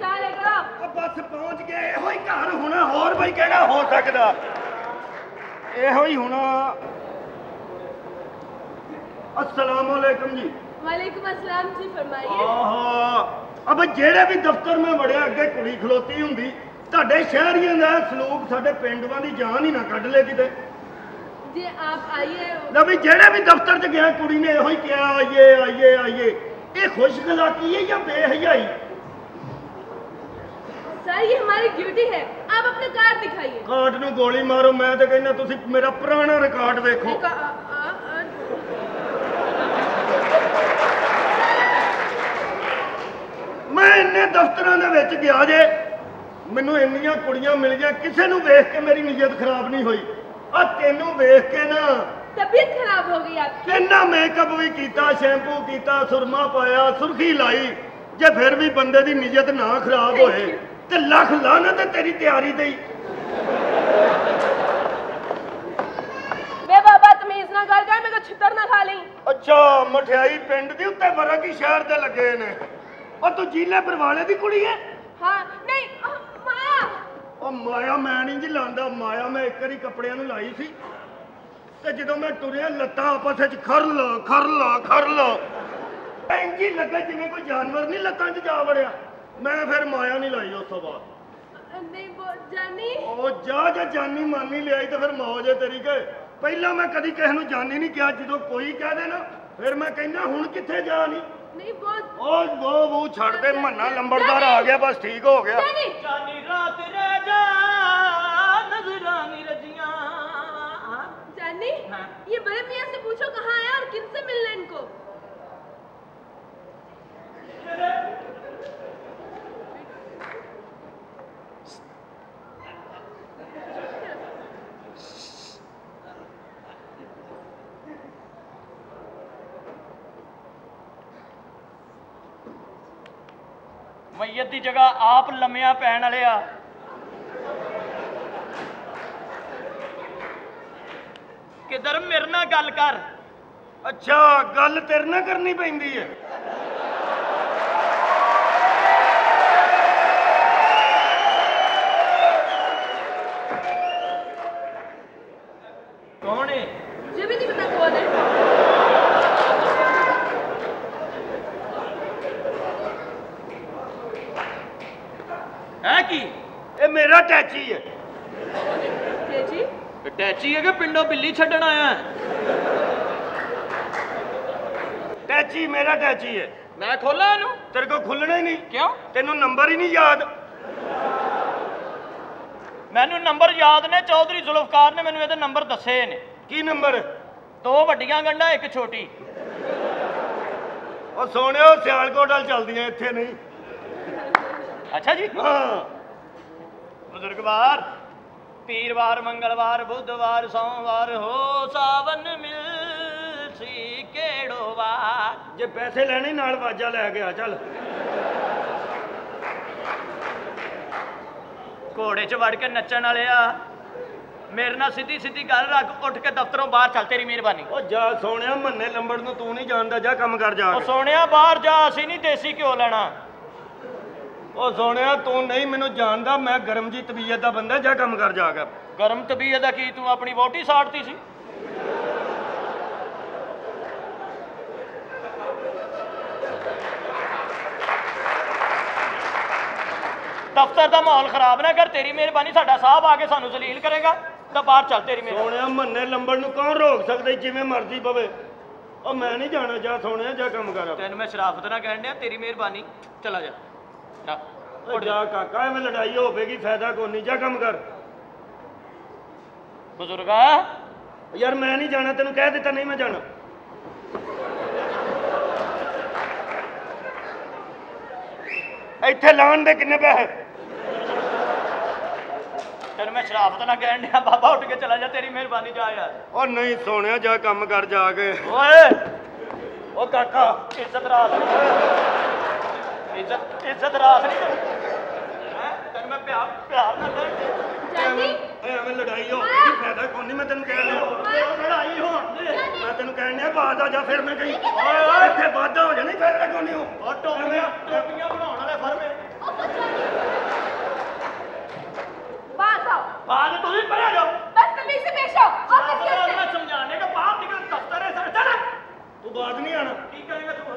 ਬਸ ਪਹੁੰਚ ਗਏ ਇਹੋ ਹੀ ਘਰ ਹੁਣ ਹੋਰ ਬਈ ਕਿਹੜਾ ਹੋ ਸਕਦਾ? ਇਹੋ ਹੀ ਹੁਣ। ਅਸਲਾਮ ਅਲੈਕਮ ਜੀ। ਵਾਲੇਕਮ ਅਸਲਾਮ ਜੀ ਫਰਮਾਈਏ। ਆਹਾ। ਅਬ ਜਿਹੜੇ ਵੀ ਦਫ਼ਤਰ ਮੈਂ ਵੜਿਆ ਅੱਗੇ ਕੁੜੀ ਖਲੋਤੀ ਹੁੰਦੀ ਤੁਹਾਡੇ ਸ਼ਹਿਰੀਆਂ ਦਾ ਸਲੂਕ ਸਾਡੇ ਪਿੰਡਾਂ ਦੀ ਜਾਨ ਹੀ ਨਾ ਕੱਢ ਲੈ ਕਿਤੇ। ਜੇ ਆਪ ਆਈਏ ਨਾ ਵੀ ਜਿਹੜੇ ਵੀ ਦਫ਼ਤਰ 'ਚ ਗਿਆ ਕੁੜੀ ਨੇ ਇਹੋ ਹੀ ਕਿਹਾ ਆਈਏ ਆਈਏ ਆਈਏ। ਇਹ ਖੁਸ਼ਗਲਾਕੀ ਹੈ ਜਾਂ ਬੇਹਯਾਈ? ਸਰ ਇਹ ਹਮਾਰੀ ਡਿਊਟੀ ਹੈ। ਆਪ ਆਪਣਾ ਕਾਰਡ ਦਿਖਾਈਏ। ਕਾਰਡ ਨੂੰ ਗੋਲੀ ਮਾਰੋ ਮੈਂ ਤਾਂ ਕਹਿੰਦਾ ਤੁਸੀਂ ਮੇਰਾ ਪੁਰਾਣਾ ਰਿਕਾਰਡ ਦੇਖੋ ਮੈਂ ਇੰਨੇ ਦਫ਼ਤਰਾਂ ਦੇ ਵਿੱਚ ਗਿਆ ਜੇ ਮੈਨੂੰ ਇੰਨੀਆਂ ਕੁੜੀਆਂ ਮਿਲ ਗਈਆਂ ਕਿਸੇ ਨੂੰ ਵੇਖ ਕੇ ਮੇਰੀ ਨੀਅਤ ਖਰਾਬ ਨਹੀਂ ਹੋਈ। ਆ ਤੈਨੂੰ ਵੇਖ ਕੇ ਨਾ ਤਬੀਅਤ ਖਰਾਬ ਹੋ ਗਈ ਆਪਕੀ ਇੰਨਾ ਮੇਕਅਪ ਵੀ ਕੀਤਾ ਸ਼ੈਂਪੂ ਕੀਤਾ ਸੁਰਮਾ ਪਾਇਆ ਸੁਰਖੀ ਲਾਈ ਜੇ ਫਿਰ ਵੀ ਬੰਦੇ ਦੀ ਨੀਅਤ ਨਾ ਖਰਾਬ ਹੋਏ। ਤੇ ਲੱਖ ਲਾਨਤ ਹੈ ਤੇਰੀ ਤਿਆਰੀ ਤੇ ਵੇ ਬਾਬਾ ਤਮੀਜ਼ ਨਾ ਗੱਲ ਕਰ ਮੇਰੇ ਛਿੱਤਰ ਨਾ ਖਾ ਲਈ। ਅੱਛਾ ਮਠਿਆਈ ਪਿੰਡ ਦੀ ਉੱਤੇ ਵਰਕ ਹੀ ਸ਼ਹਿਰ ਦੇ ਲੱਗੇ ਨੇ। ਉਹ ਤੂੰ ਜੀਲੇ ਪਰਵਾਲੇ ਦੀ ਕੁੜੀ ਹੈ? ਹਾਂ ਨਹੀਂ ਮਾਇਆ ਉਹ ਮਾਇਆ ਮੈਂ ਨਹੀਂ ਜੀ ਲਾਂਦਾ ਮਾਇਆ ਮੈਂ ਇੱਕ ਵਾਰੀ ਕੱਪੜਿਆਂ ਨੂੰ ਲਾਈ ਸੀ। ਤੇ ਜਦੋਂ ਮੈਂ ਤੁਰਿਆ ਲੱਤਾਂ ਆਪਸ ਵਿੱਚ ਖਰ ਲਾ ਖਰ ਲਾ ਖਰ ਲਾ ਇੰਜੀ ਲੱਗਾ ਜਿਵੇਂ ਕੋਈ ਜਾਨਵਰ ਨਹੀਂ ਲੱਤਾਂ 'ਚ ਜਾ ਵੜਿਆ। ਮੈਂ ਫਿਰ ਮਾਇਆ ਨਹੀਂ ਲਾਈ ਉਸ ਤੋਂ ਬਾਅਦ नहीं वो जानी ਉਹ ਜਾ ਜਾ ਜਾਨੀ ਮਾਨੀ ਲਿਆਈ ਤੇ ਫਿਰ ਮੌਜ ਹੈ ਤੇਰੀ ਕੇ ਪਹਿਲਾਂ ਮੈਂ ਕਦੀ ਕਿਸੇ ਨੂੰ ਜਾਨੀ ਨਹੀਂ ਕਿਹਾ ਜਦੋਂ ਕੋਈ ਕਹਿ ਦੇ ਨਾ ਫਿਰ ਮੈਂ ਕਹਿੰਦਾ ਹੁਣ ਕਿੱਥੇ ਜਾ ਨਹੀਂ नहीं बहुत ਉਹ ਉਹ ਉਹ ਛੱਡ ਦੇ ਮੰਨਾ ਲੰਬੜਦਾਰ ਆ ਗਿਆ ਬਸ ਠੀਕ ਹੋ ਗਿਆ जानी ਜਾਨੀ ਰਾਤ ਰਹਿ ਜਾ ਨਜ਼ਰਾਂ ਨੀ ਰਜੀਆਂ जानी ये बड़े मियाँ से पूछो कहाँ है और किनसे मिलना है इनको ਮਈਤ ਦੀ ਜਗ੍ਹਾ ਆਪ ਲੰਮਿਆਂ ਪੈਣ ਵਾਲੇ ਆ ਕਿਧਰ ਮੇਰੇ ਨਾਲ ਗੱਲ ਕਰ ਅੱਛਾ ਗੱਲ ਤੇਰੇ ਨਾਲ ਕਰਨੀ ਪੈਂਦੀ ਹੈ ਕਿ ਬਿੱਲੀ ਛੱਡਣ ਆਇਆ ਹੈ? ਟੈਚੀ ਮੇਰਾ ਟੈਚੀ ਹੈ ਮੈਂ ਖੋਲਾਂ ਇਹਨੂੰ? ਤੇਰੇ ਕੋਲ ਖੁੱਲਣਾ ਹੀ ਨਹੀਂ। ਕਿਉਂ? ਤੈਨੂੰ ਨੰਬਰ ਹੀ ਨਹੀਂ ਯਾਦ। ਮੈਨੂੰ ਨੰਬਰ ਯਾਦ ਨੇ ਚੌਧਰੀ ਜ਼ੁਲਫਕਾਰ ਨੇ ਮੈਨੂੰ ਇਹਦੇ ਨੰਬਰ ਦੱਸੇ ਨੇ। ਕੀ ਨੰਬਰ? ਦੋ ਵੱਡੀਆਂ ਗੰਢਾਂ ਇੱਕ ਛੋਟੀ। ਉਹ ਸੋਹਣਿਓ ਸਿਆਲਕੋਟ ਵੱਲ ਚੱਲਦੀਆਂ ਇੱਥੇ ਨਹੀਂ। ਅੱਛਾ ਜੀ। ਹਾਂ। ਬਜ਼ੁਰਗਵਾਰ ਪੀਰਵਾਰ ਮੰਗਲਵਾਰ ਬੁੱਧਵਾਰ ਸੋਮਵਾਰ ਹੋ ਸਾਵਨ ਮਿਲ ਸੀ ਕਿਹੜੋ ਵਾਰ? ਜੇ ਪੈਸੇ ਲੈਣੇ ਨਾਲ ਵਾਜਾ ਲੈ ਕੇ ਆ ਚੱਲ। ਘੋੜੇ 'ਚ ਵੜ ਕੇ ਨੱਚਣ ਵਾਲੇ ਆ ਮੇਰੇ ਨਾਲ ਸਿੱਧੀ ਸਿੱਧੀ ਗੱਲ ਰੱਖ ਉੱਠ ਕੇ ਦਫ਼ਤਰੋਂ ਬਾਹਰ ਚੱਲ ਤੇਰੀ ਮਿਹਰਬਾਨੀ। ਉਹ ਜਾ ਸੋਹਣਿਆ ਮੰਨੇ ਲੰਬੜ ਨੂੰ ਤੂੰ ਨਹੀਂ ਜਾਣਦਾ ਜਾ ਕੰਮ ਕਰ ਜਾ ਉਹ। ਸੋਹਣਿਆ ਬਾਹਰ ਜਾ ਅਸੀਂ ਨਹੀਂ ਦੇਸੀ ਘਿਓ ਲੈਣਾ। ਉਹ ਸੋਹਣਿਆ ਤੂੰ ਨਹੀਂ ਮੈਨੂੰ ਜਾਣਦਾ ਮੈਂ ਗਰਮ ਜੀ ਤਬੀਅਤ ਦਾ ਬੰਦਾ ਜਾ ਕੰਮ ਕਰ ਜਾ ਕੇ। ਗਰਮ ਤਬੀਅਤ ਦਾ ਕੀ? ਤੂੰ ਆਪਣੀ ਵੋਟੀ ਸਾੜਤੀ ਸੀ? ਦਫ਼ਤਰ ਦਾ ਮਾਹੌਲ ਖਰਾਬ ਨਾ ਕਰ ਤੇਰੀ ਮਿਹਰਬਾਨੀ ਸਾਡਾ ਸਾਹਿਬ ਆ ਕੇ ਸਾਨੂੰ ਜ਼ਲੀਲ ਕਰੇਗਾ ਤਾਂ ਬਾਹਰ ਚੱਲ ਤੇਰੀ ਮਿਹਰਬਾਨੀ। ਸੋਹਣਿਆ ਮੰਨੇ ਲੰਬੜ ਨੂੰ ਕੌਣ ਰੋਕ ਸਕਦਾ ਜਿਵੇਂ ਮਰਜ਼ੀ ਪਵੇ। ਉਹ ਮੈਂ ਨਹੀਂ ਜਾਣਾ ਜਾ ਸੋਹਣਿਆ ਜਾ ਕੰਮ ਕਰ। ਤੈਨੂੰ ਮੈਂ ਸ਼ਰਾਫਤ ਨਾ ਕਹਿਣ ਡਿਆ ਤੇਰੀ ਮਿਹਰਬਾਨੀ ਚਲਾ ਜਾ। ਜਾ ਉਹ ਜਾ ਕਾਕਾ ਐਵੇਂ ਲੜਾਈ ਹੋਵੇਗੀ ਫਾਇਦਾ ਕੋਈ ਨਹੀਂ ਜਾ ਕੰਮ ਕਰ। ਬਜ਼ੁਰਗਾ। ਯਾਰ ਮੈਂ ਨਹੀਂ ਜਾਣਾ ਤੈਨੂੰ ਕਹਿ ਦਿੱਤਾ ਨਹੀਂ ਮੈਂ ਜਾਣਾ। ਇੱਥੇ ਲਾਣ ਦੇ ਕਿੰਨੇ ਪੈਸੇ? ਤੈਨੂੰ ਮੈਂ ਸ਼ਰਾਫਤ ਨਾ ਕਹਿਣ ਡਿਆ ਬਾਬਾ ਉੱਠ ਕੇ ਚਲਾ ਜਾ ਤੇਰੀ ਮਿਹਰਬਾਨੀ ਜਾ ਯਾਰ। ਉਹ ਨਹੀਂ ਸੋਹਣਿਆ ਜਾ ਕੰਮ ਕਰ ਜਾ ਕੇ। ਓਏ ਉਹ ਕਾਕਾ ਇੱਜ਼ਤ ਨਹੀਂ ਇੱਜ਼ਤ ਇੱਜ਼ਤ ਰਾਸ ਨਹੀਂ ਹੈ? ਤੈਨੂੰ ਮੈਂ ਪਿਆਰ ਪਿਆਰ ਨਾਲ ਕਹਿੰਦੀ ਐਵੇਂ ਲੜਾਈ ਹੋ ਗਈ ਫਾਇਦਾ ਕੋਈ ਨਹੀਂ ਮੈਂ ਤੈਨੂੰ ਕਹਿ ਲਿਆ ਲੜਾਈ ਹੋਣ ਦੇ। ਮੈਂ ਤੈਨੂੰ ਕਹਿਣ ਡਿਆ ਬਾਦ ਆ ਜਾ ਫਿਰ ਮੈਂ ਕਹੀ। ਓਏ ਓਏ ਇੱਥੇ ਵਾਧਾ ਹੋ ਜਾਣੀ ਫਾਇਦਾ ਕੋਈ ਨਹੀਂ ਹੋ। ਟੋਪੀਆਂ ਟੋਪੀਆਂ ਬਣਾਉਣ ਵਾਲੇ ਫਰਮੇ। ਬਾਦ ਆਓ। ਬਾਦ ਤੁਸੀਂ ਪਰੇ ਜਾਓ। ਬਸ ਤਮੀਜ਼ ਸੇ ਪੇਸ਼ ਆਓ। ਆਫਿਸ ਕੇ ਅੰਦਰ ਮੈਂ ਸਮਝਾਣੇ ਕਿ ਬਾਹਰ ਨਿਕਲ ਦਫ਼ਤਰ ਹੈ ਸਰ ਤੂੰ ਬਾਦ ਨਹੀਂ ਆਣਾ ਕੀ ਕਰੇਗਾ ਤੂੰ?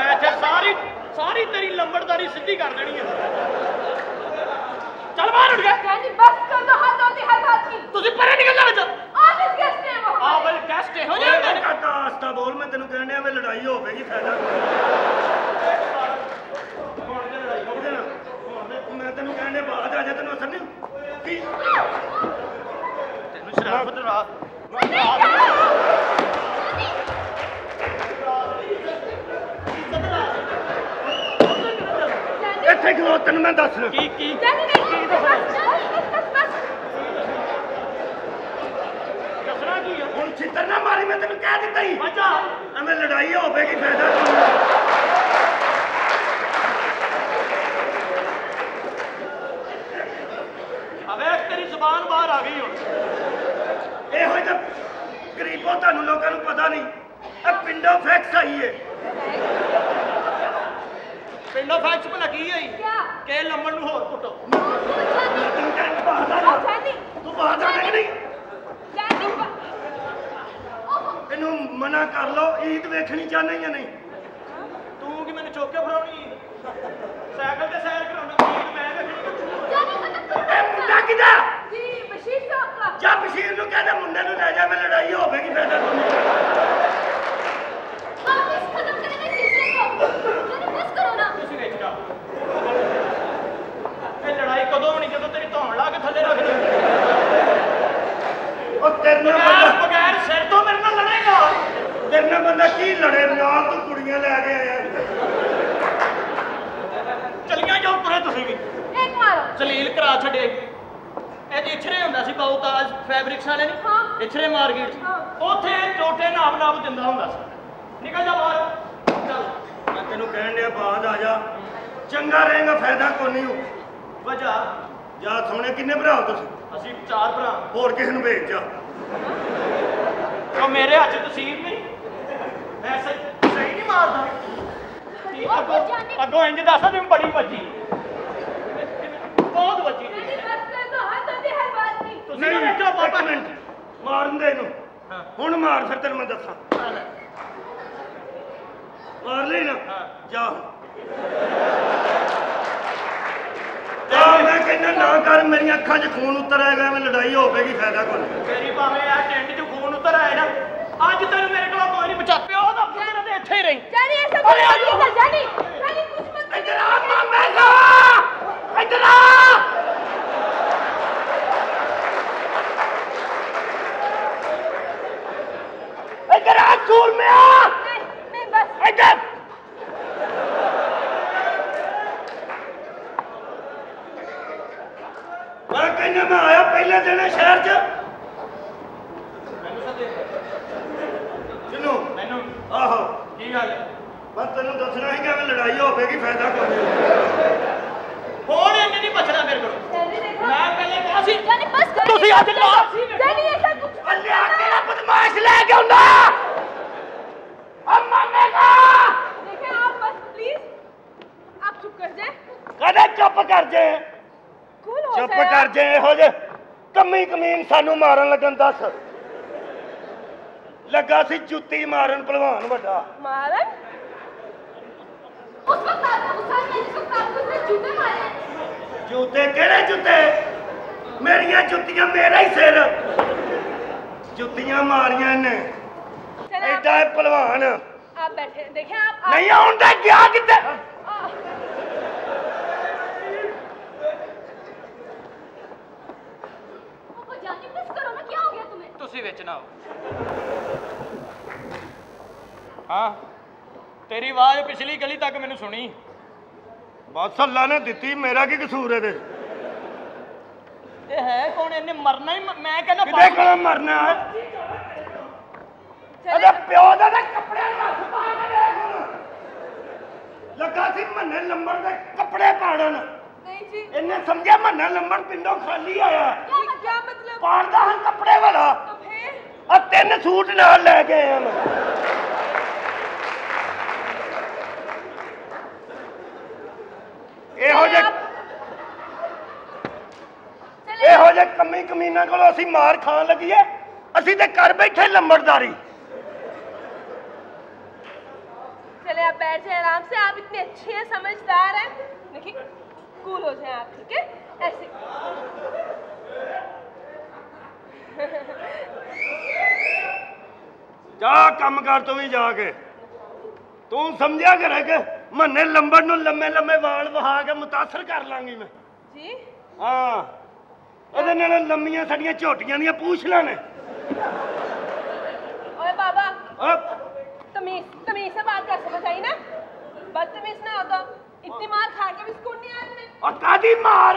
जानी बस ਮੈਂ ਇੱਥੇ ਸਾਰੀ ਸਾਰੀ ਤੇਰੀ ਲੰਬੜਦਾਰੀ ਸਿੱਧੀ ਕਰ ਦੇਣੀ ਹੈ ਚੱਲ ਬਾਹਰ ਉੱਠ ਗਿਆ जानी बस कर दो हाथ होती हर बात की ਤੁਸੀਂ ਪਰੇ ਨਿਕਲ ਜਾਣਾ ਚੱਲ ऑफिस गेस्ट है वो ਆ ਬਲ ਕੈਸਟ ਹੋ ਓਏ ਜਾਣਗੇ ਓਏ ਕਾਕਾ ਆਸਤਾ ਬੋਲ ਮੈਂ ਤੈਨੂੰ ਕਹਿਣ ਡਿਆ ਐਵੇਂ ਲੜਾਈ ਹੋਵੇਗੀ ਫਾਇਦਾ ਕੋਈ ਨਹੀਂ। ਹੁਣ ਤੇ ਲੜਾਈ ਹੋ ਜਾਣਾ ਹੁਣ ਤੇ ਮੈਂ ਤੈਨੂੰ ਇੱਥੇ ਖਲੋ ਤੈਨੂੰ ਮੈਂ ਦੱਸ ਕੀ ਕੀ ਚੱਲ ਨਹੀਂ ਕੀ ਦੱਸਣਾ ਕੀ ਹੁਣ ਛਿੱਤਰ ਨਾ ਮਾਰੀ ਮੈਂ ਤੈਨੂੰ ਕਹਿ ਦਿੱਤਾ ਹੀ। ਅੱਛਾ ਐਵੇਂ ਲੜਾਈ ਹੋਵੇਗੀ ਫਾਇਦਾ ਅਵੇ ਤੇਰੀ ਜ਼ੁਬਾਨ ਬਾਹਰ ਆ ਗਈ ਹੁਣ। ਇਹੋ ਜਿਹਾ ਗਰੀਬੋ ਤੁਹਾਨੂੰ ਲੋਕਾਂ ਨੂੰ ਪਤਾ ਨਹੀਂ। ਇਹ ਪਿੰਡੋਂ ਫੈਕਸ ਆਈ ਏ। ਪਿੰਡੋਂ ਫੈਕਸ ਭਲਾ ਕੀ ਹੋਈ? ਕਿ ਲੰਮਣ ਨੂੰ ਹੋਰ ਕੁੱਟੋ। ਤੂੰ ਬਾਹਰ ਜਾ। ਕੇ ਨਹੀਂ। ਇਹਨੂੰ ਮਨਾ ਕਰ ਲਓ ਈਦ ਵੇਖਣੀ ਚਾਹਨੀ ਜਾਂ ਨਹੀਂ? ਤੂੰ ਕਿ ਮੈਨੂੰ ਚੋਕੇ ਫੜਾਉਣੀ? ਸਾਈਕਲ ਤੇ ਸੈਰ ਕਰਾਉਣਾ ਹੋਵੇਗੀ ਫਿਰ ਤੈਨੂੰ ਵਾਪਸ ਲੜਾਈ ਕਦੋਂ ਹੋਣੀ? ਜਦੋਂ ਤੇਰੀ ਧੌਣ ਲਾ ਕੇ ਥੱਲੇ ਰੱਖ ਦੇ। ਉਹ ਤੇਰੇ ਨਾਲ ਬੰਦਾ ਬਗੈਰ ਸਿਰ ਤੋਂ ਮੇਰੇ ਨਾਲ ਲੜੇਗਾ। ਤੇਰੇ ਨਾਲ ਬੰਦਾ ਕੀ ਲੜੇ? ਨਾਲ ਤੂੰ ਕੁੜੀਆਂ ਲੈ ਕੇ ਆਇਆ। ਚਲੀਆਂ ਜਾਓ ਤੁਰੇ ਤੁਸੀਂ ਵੀ। ਇੱਕ ਮਾਰੋ ਜਲੀਲ ਕਰਾ ਛੱਡੇ। ਇਹ ਇਛਰੇ ਹੁੰਦਾ ਸੀ ਬਾਉ ਤਾਜ ਫੈਬਰਿਕਸ ਵਾਲੇ ਨਹੀਂ ਹਾਂ। ਇਛਰੇ ਮਾਰਕੀਟ ਉੱਥੇ ਟੋਟੇ ਨਾਮ ਨਾਮ ਦਿੰਦਾ ਹੁੰਦਾ ਸੀ। ਨਿਕਲ ਜਾ ਬਾਹਰ। ਚੱਲ। ਮੈਂ ਤੈਨੂੰ ਕਹਿਣ ਡਿਆ ਬਾਅਦ ਆ ਜਾ। ਚੰਗਾ ਰਹੇਗਾ ਫਾਇਦਾ ਕੋਈ ਨਹੀਂ ਹੋ ਵਜਾ। ਯਾਰ ਸਾਹਮਣੇ ਕਿੰਨੇ ਭਰਾ ਹੋ ਤੁਸੀਂ? ਅਸੀਂ ਚਾਰ ਭਰਾ। ਹੋਰ ਕਿਸੇ ਨੂੰ ਭੇਜ ਜਾ। ਉਹ ਮੇਰੇ ਹੱਥ ਤਸੀਬ ਨਹੀਂ। ਮੈਂ ਸਹੀ ਨਹੀਂ ਮਾਰਦਾ। ਅੱਗੋਂ ਅੱਗੋਂ ਇੰਜ ਦੱਸ ਤੈਨੂੰ ਬੜੀ ਵੱਜੀ। ਬਹੁਤ ਵੱਜੀ। ਤੁਸੀਂ ਨਾ ਬੈਠੋ ਪਾਪਾ ਮਿੰਟ। ਮਾਰਨ ਦੇ ਨੂੰ ਹੁਣ ਮਾਰ ਫਿਰ ਤੈਨੂੰ ਮੈਂ ਦੱਸਾਂ। ਮਾਰ ਲਈ ਨਾ ਜਾ। ਮੈਂ ਕਹਿੰਦਾ ਨਾ ਕਰ ਮੇਰੀਆਂ ਅੱਖਾਂ 'ਚ ਖੂਨ ਉਤਰ ਆਏਗਾ ਮੈਂ ਲੜਾਈ ਹੋਵੇਗੀ ਫਾਇਦਾ ਕੋਈ ਮੇਰੀ ਭਾਵੇਂ ਆ ਟੈਂਟ 'ਚ ਖੂਨ ਉਤਰ ਆਏ ਨਾ ਅੱਜ ਤੈਨੂੰ ਮੇਰੇ ਕੋਲ ਕੋਈ ਨਹੀਂ ਬਚਾ ਪਿਆ ਉਹਦਾ ਫੁੱਟਣਾ ਤੇ ਇੱਥੇ ਹੀ ਰਹੀ। ਜਾਨੀ ਇਹ ਸਭ ਨਹੀਂ ਕਰ ਜਾਨੀ ਜਾਨੀ ਕੁਝ ਮਤ ਇੱਧਰ ਆ ਮਾਮਾ ਜਾ। ਇੱਧਰ ਆ। ਇੱਧਰ ਆ ਚੂਰ ਮੈਂ ਆ ਮੈਂ ਬਸ। ਇੱਧਰ। ਕਿੱਦਾਂ ਆਇਆ ਪਹਿਲੇ ਦਿਨ ਸ਼ਹਿਰ 'ਚ। ਮੈਨੂੰ ਸੱਦੇ ਕਿਨੂੰ? ਮੈਨੂੰ। ਆਹੋ। ਕੀ ਗੱਲ ਬਸ ਤੈਨੂੰ ਦੱਸਣਾ ਸੀ ਕਿ ਲੜਾਈ ਹੋਵੇਗੀ ਫਾਇਦਾ ਕੋਈ ਨਹੀਂ। ਬਚਣਾ ਮੇਰੇ ਮੈਂ ਪਹਿਲੇ ਦੇਖੇ ਆਪ ਬਸ ਪਲੀਜ਼ ਆਪ ਚੁੱਪ ਕਰ ਜਾਏ ਕਦੇ ਚੁੱਪ ਕਰ ਜਾਏ ਕੂਲ ਹੋ ਚੁੱਪ ਕਰ ਜੇ ਇਹੋ ਜੇ ਕਮੀ ਕਮੀਨ ਸਾਨੂੰ ਮਾਰਨ ਲੱਗਣ ਦੱਸ। ਲੱਗਾ ਸੀ ਜੁੱਤੀ ਮਾਰਨ ਪਹਿਲਵਾਨ ਵੱਡਾ। ਮਾਰਨ? ਉਸ ਵਕਤ ਉਸ ਨੇ ਜਿਸ ਵਕਤ ਉਸਨੇ ਜੁੱਤੇ ਮਾਰੇ। ਜੁੱਤੇ ਕਿਹੜੇ ਜੁੱਤੇ? ਮੇਰੀਆਂ ਜੁੱਤੀਆਂ ਮੇਰਾ ਹੀ ਸਿਰ। ਜੁੱਤੀਆਂ ਮਾਰੀਆਂ ਨੇ ਐਡਾ ਪਹਿਲਵਾਨ ਆਪ ਬੈਠੇ ਦੇਖਿਆ ਆਪ ਨਹੀਂ ਆਉਂਦਾ ਗਿਆ ਕਿੱਥੇ? जानी बस करो ना क्या हो गया तुम्हें ਤੁਸੀਂ ਵਿੱਚ ਨਾ ਆਓ ਹਾਂ ਤੇਰੀ ਆਵਾਜ਼ ਪਿਛਲੀ ਗਲੀ ਤੱਕ ਮੈਨੂੰ ਸੁਣੀ ਬਸ ਅੱਲਾ ਨੇ ਦਿੱਤੀ ਮੇਰਾ ਕੀ ਕਸੂਰ ਇਹਦੇ ਇਹ ਹੈ ਕੌਣ ਇਹਨੇ ਮਰਨਾ ਹੀ ਮ- ਮੈਂ ਕਹਿੰਦਾ ਕਿਤੇ ਕੋਲ ਮਰਨਾ ਹੈ ਇਹਦੇ ਪਿਓ ਦਾ ਤਾਂ ਕੱਪੜਿਆਂ ਨੂੰ ਹੱਥ ਪਾ ਕੇ ਦੇਖ ਹੁਣ ਲੱਗਾ ਸੀ ਮੰਨੇ ਲੰਬੜ ਦੇ ਕੱਪੜੇ ਪਾੜਨ नहीं जी ਇਹਨੇ ਸਮਝਿਆ ਮੰਨਾ ਲੰਬੜ ਪਿੰਡੋਂ ਖਾਲੀ ਆਇਆ ये क्या मतलब ਪਾੜਦਾ ਹਾਂ ਕੱਪੜੇ ਵਾਲਾ तो फिर ਆ ਤਿੰਨ ਸੂਟ ਨਾਲ ਲੈ ਕੇ ਆਇਆ ਮੈਂ ਇਹੋ ਜਿਹੇ चले ਇਹੋ ਜਿਹੇ ਕੰਮੀ ਕਮੀਨਾਂ ਕੋਲੋਂ ਅਸੀਂ ਮਾਰ ਖਾਣ ਲੱਗੀਏ ਅਸੀਂ ਤੇ ਘਰ ਬੈਠੇ ਲੰਬੜਦਾਰੀ चले आप बैठ जाए आराम से आप इतने अच्छे हैं समझदार हैं देखिए कूल हो जाए आप ठीक है ऐसे ਜਾ ਕੰਮ ਕਰ ਤੂੰ ਵੀ ਜਾ ਕੇ ਤੂੰ ਸਮਝਿਆ ਕਰੇ ਕਿ ਮੰਨੇ ਲੰਬੜ ਨੂੰ ਲੰਮੇ ਲੰਮੇ ਵਾਲ ਵਹਾ ਕੇ ਮੁਤਾਸਰ ਕਰ ਲਾਂਗੀ ਮੈਂ जी ਹਾਂ ਇਹਦੇ ਨਾਲ ਲੰਮੀਆਂ ਸਾਡੀਆਂ ਝੋਟੀਆਂ ਦੀਆਂ ਪੂਛਲਾਂ ਨੇ ओए बाबा ਆ तमीज तमीज से बात कर सकते हैं ना बदतमीज ना हो तो इतनी मार खा के भी सुकून नहीं आया तुम्हें ਆ ਕਾਦੀ ਮਾਰ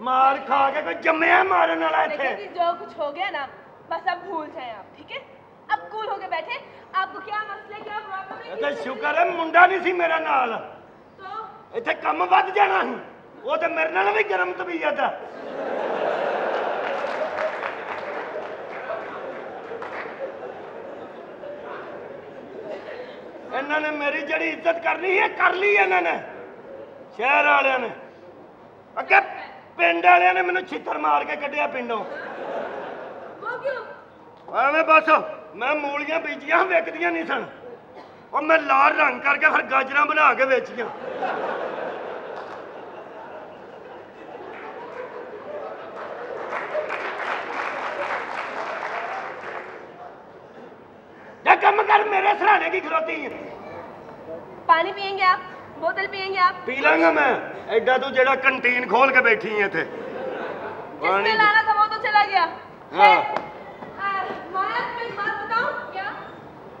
ਮਾਰ ਖਾ ਕੇ ਕੋਈ ਜੰਮਿਆ ਮਾਰਨ ਵਾਲਾ देखिए ਇੱਥੇ कि जो कुछ हो गया ना बस अब भूल जाए आप ठीक है अब कूल होके बैठे आपको क्या मसले क्या प्रॉब्लम है ਇਹ ਤਾਂ किसी- ਸ਼ੁਕਰ ਹੈ ਮੁੰਡਾ ਨਹੀਂ ਸੀ ਮੇਰਾ ਨਾਲ तो ਇੱਥੇ ਕੰਮ ਵੱਧ ਜਾਣਾ ਸੀ ਉਹ ਤੇ ਮੇਰੇ ਨਾਲ ਵੀ ਗਰਮ ਤਬੀਅਤ ਆ ਇਹਨਾਂ ਨੇ ਮੇਰੀ ਜਿਹੜੀ ਇੱਜ਼ਤ ਕਰਨੀ ਹੈ ਕਰ ਲਈ ਇਹਨਾਂ ਨੇ। ਸ਼ਹਿਰ ਵਾਲਿਆਂ ਨੇ। ਅੱਗੇ ਪਿੰਡ ਵਾਲਿਆਂ ਨੇ ਮੈਨੂੰ ਛਿੱਤਰ ਮਾਰ ਕੇ ਕੱਢਿਆ ਪਿੰਡੋਂ। ਉਹ ਕਿਉਂ ਐਵੇਂ ਬਸ, ਮੈਂ ਮੂਲੀਆਂ ਬੀਜੀਆਂ ਵੇਚਦੀਆਂ ਨਹੀਂ ਸਨ। ਉਹ ਮੈਂ ਲਾਲ ਰੰਗ ਕਰਕੇ ਫਿਰ ਗਾਜਰਾਂ ਬਣਾ ਕੇ ਵੇਚੀਆਂ। ਜੇ ਕੰਮ ਕਰ ਮੇਰੇ ਸਰਾਣੇ ਕੀ ਖਲੋਤੀ ਹੈ पानी पियेंगे आप बोतल पियेंगे आप ਪੀ ਲਾਂਗਾ ਮੈਂ ਐਡਾ ਤੂੰ ਜਿਹੜਾ ਕੰਟੀਨ ਖੋਲ ਕੇ ਬੈਠੀ ਹੈ ਇੱਥੇ जिसने लाना था वो तो चला गया हाँ। आ, माया तुम्हें एक बात बताऊं क्या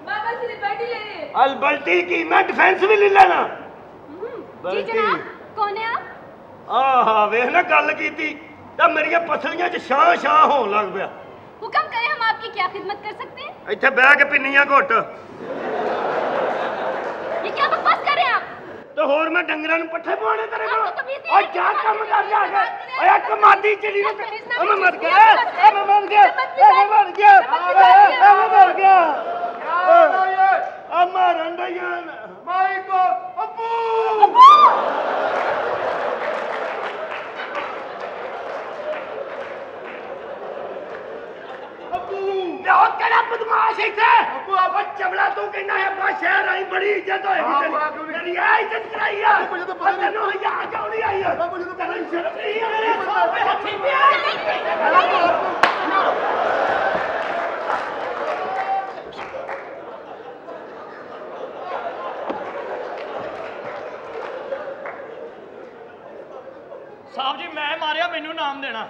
बाबा से लिबर्टी ले रही है ਅਲਬਲਟੀ ਕੀ ਮੈਂ ਡਿਫੈਂਸ ਵੀ ਲੈ ਲੈਣਾ जी बल्टी। जनाब कौन है आप ਆਹਾ ਵੇਖ ਨਾ ਗੱਲ ਕੀਤੀ ਤਾਂ ਮੇਰੀਆਂ ਪਸਲੀਆਂ 'ਚ ਛਾਂ ਛਾਂ ਹੋਣ ਲੱਗ ਪਿਆ हुक्म करें हम आपकी क्या खिदमत कर सकते हैं ਇੱਥੇ ਬਹਿ ਕੇ ਪਿੰਨੀਆਂ ਘੁੱਟ ये क्या बकवास कर रहे हैं आप ਤੇ ਹੋਰ ਮੈਂ ਡੰਗਰਾਂ ਨੂੰ ਪੱਠੇ ਪਵਾਉਣੇ ਤੇਰੇ ਕੋਲ आपको तमीज़ नहीं ਓਏ है? ਜਾ ਕੰਮ ਕਰ ਜਾ ਕੇ ਓਏ ਕਮਾਦੀ ਚਲੀ ਨੂੰ तमीज़ ना ਓ ਮੈਂ ਮਰ कीजिए, ਗਿਆ आप ਓ ਮੈਂ ਮਰ ਗਿਆ ਓ ਮੈਂ ਮਰ ਗਿਆ ਓ ਮੈਂ ਮਰ ਗਿਆ ਆ ਮਾਰਨ ਦਾ ਯਾਰ ਮਾਈ ਗੋਡ ਅੱਬੂ ਲਿਆਓ ਕਿਹੜਾ ਬਦਮਾਸ਼ ਇੱਥੇ ਅੱਬੂ ਆਪਾ ਚਵਲਾ ਤੂੰ ਕਹਿੰਦਾ ਹੈ ਬਾ ਸ਼ਹਿਰ ਆਈ ਬੜੀ ਇੱਜ਼ਤ ਹੋਏਗੀ ਤੇਰੀ? ਤੇਰੀ ਆ ਇੱਜ਼ਤ ਕਰਾਈ ਆ। ਤੈਨੂੰ ਹਜ਼ਾਰ ਕਿਉਂ ਨਹੀਂ ਆਈ ਆ ਤੈਨੂੰ। ਸ਼ਰਮ ਨਹੀਂ ਆ ਮੇਰੇ ਹੱਥੀਂ ਪਿਆ ਸਾਹਿਬ ਜੀ ਮੈਂ ਮਾਰਿਆ ਮੈਨੂੰ ਨਾਮ ਦੇਣਾ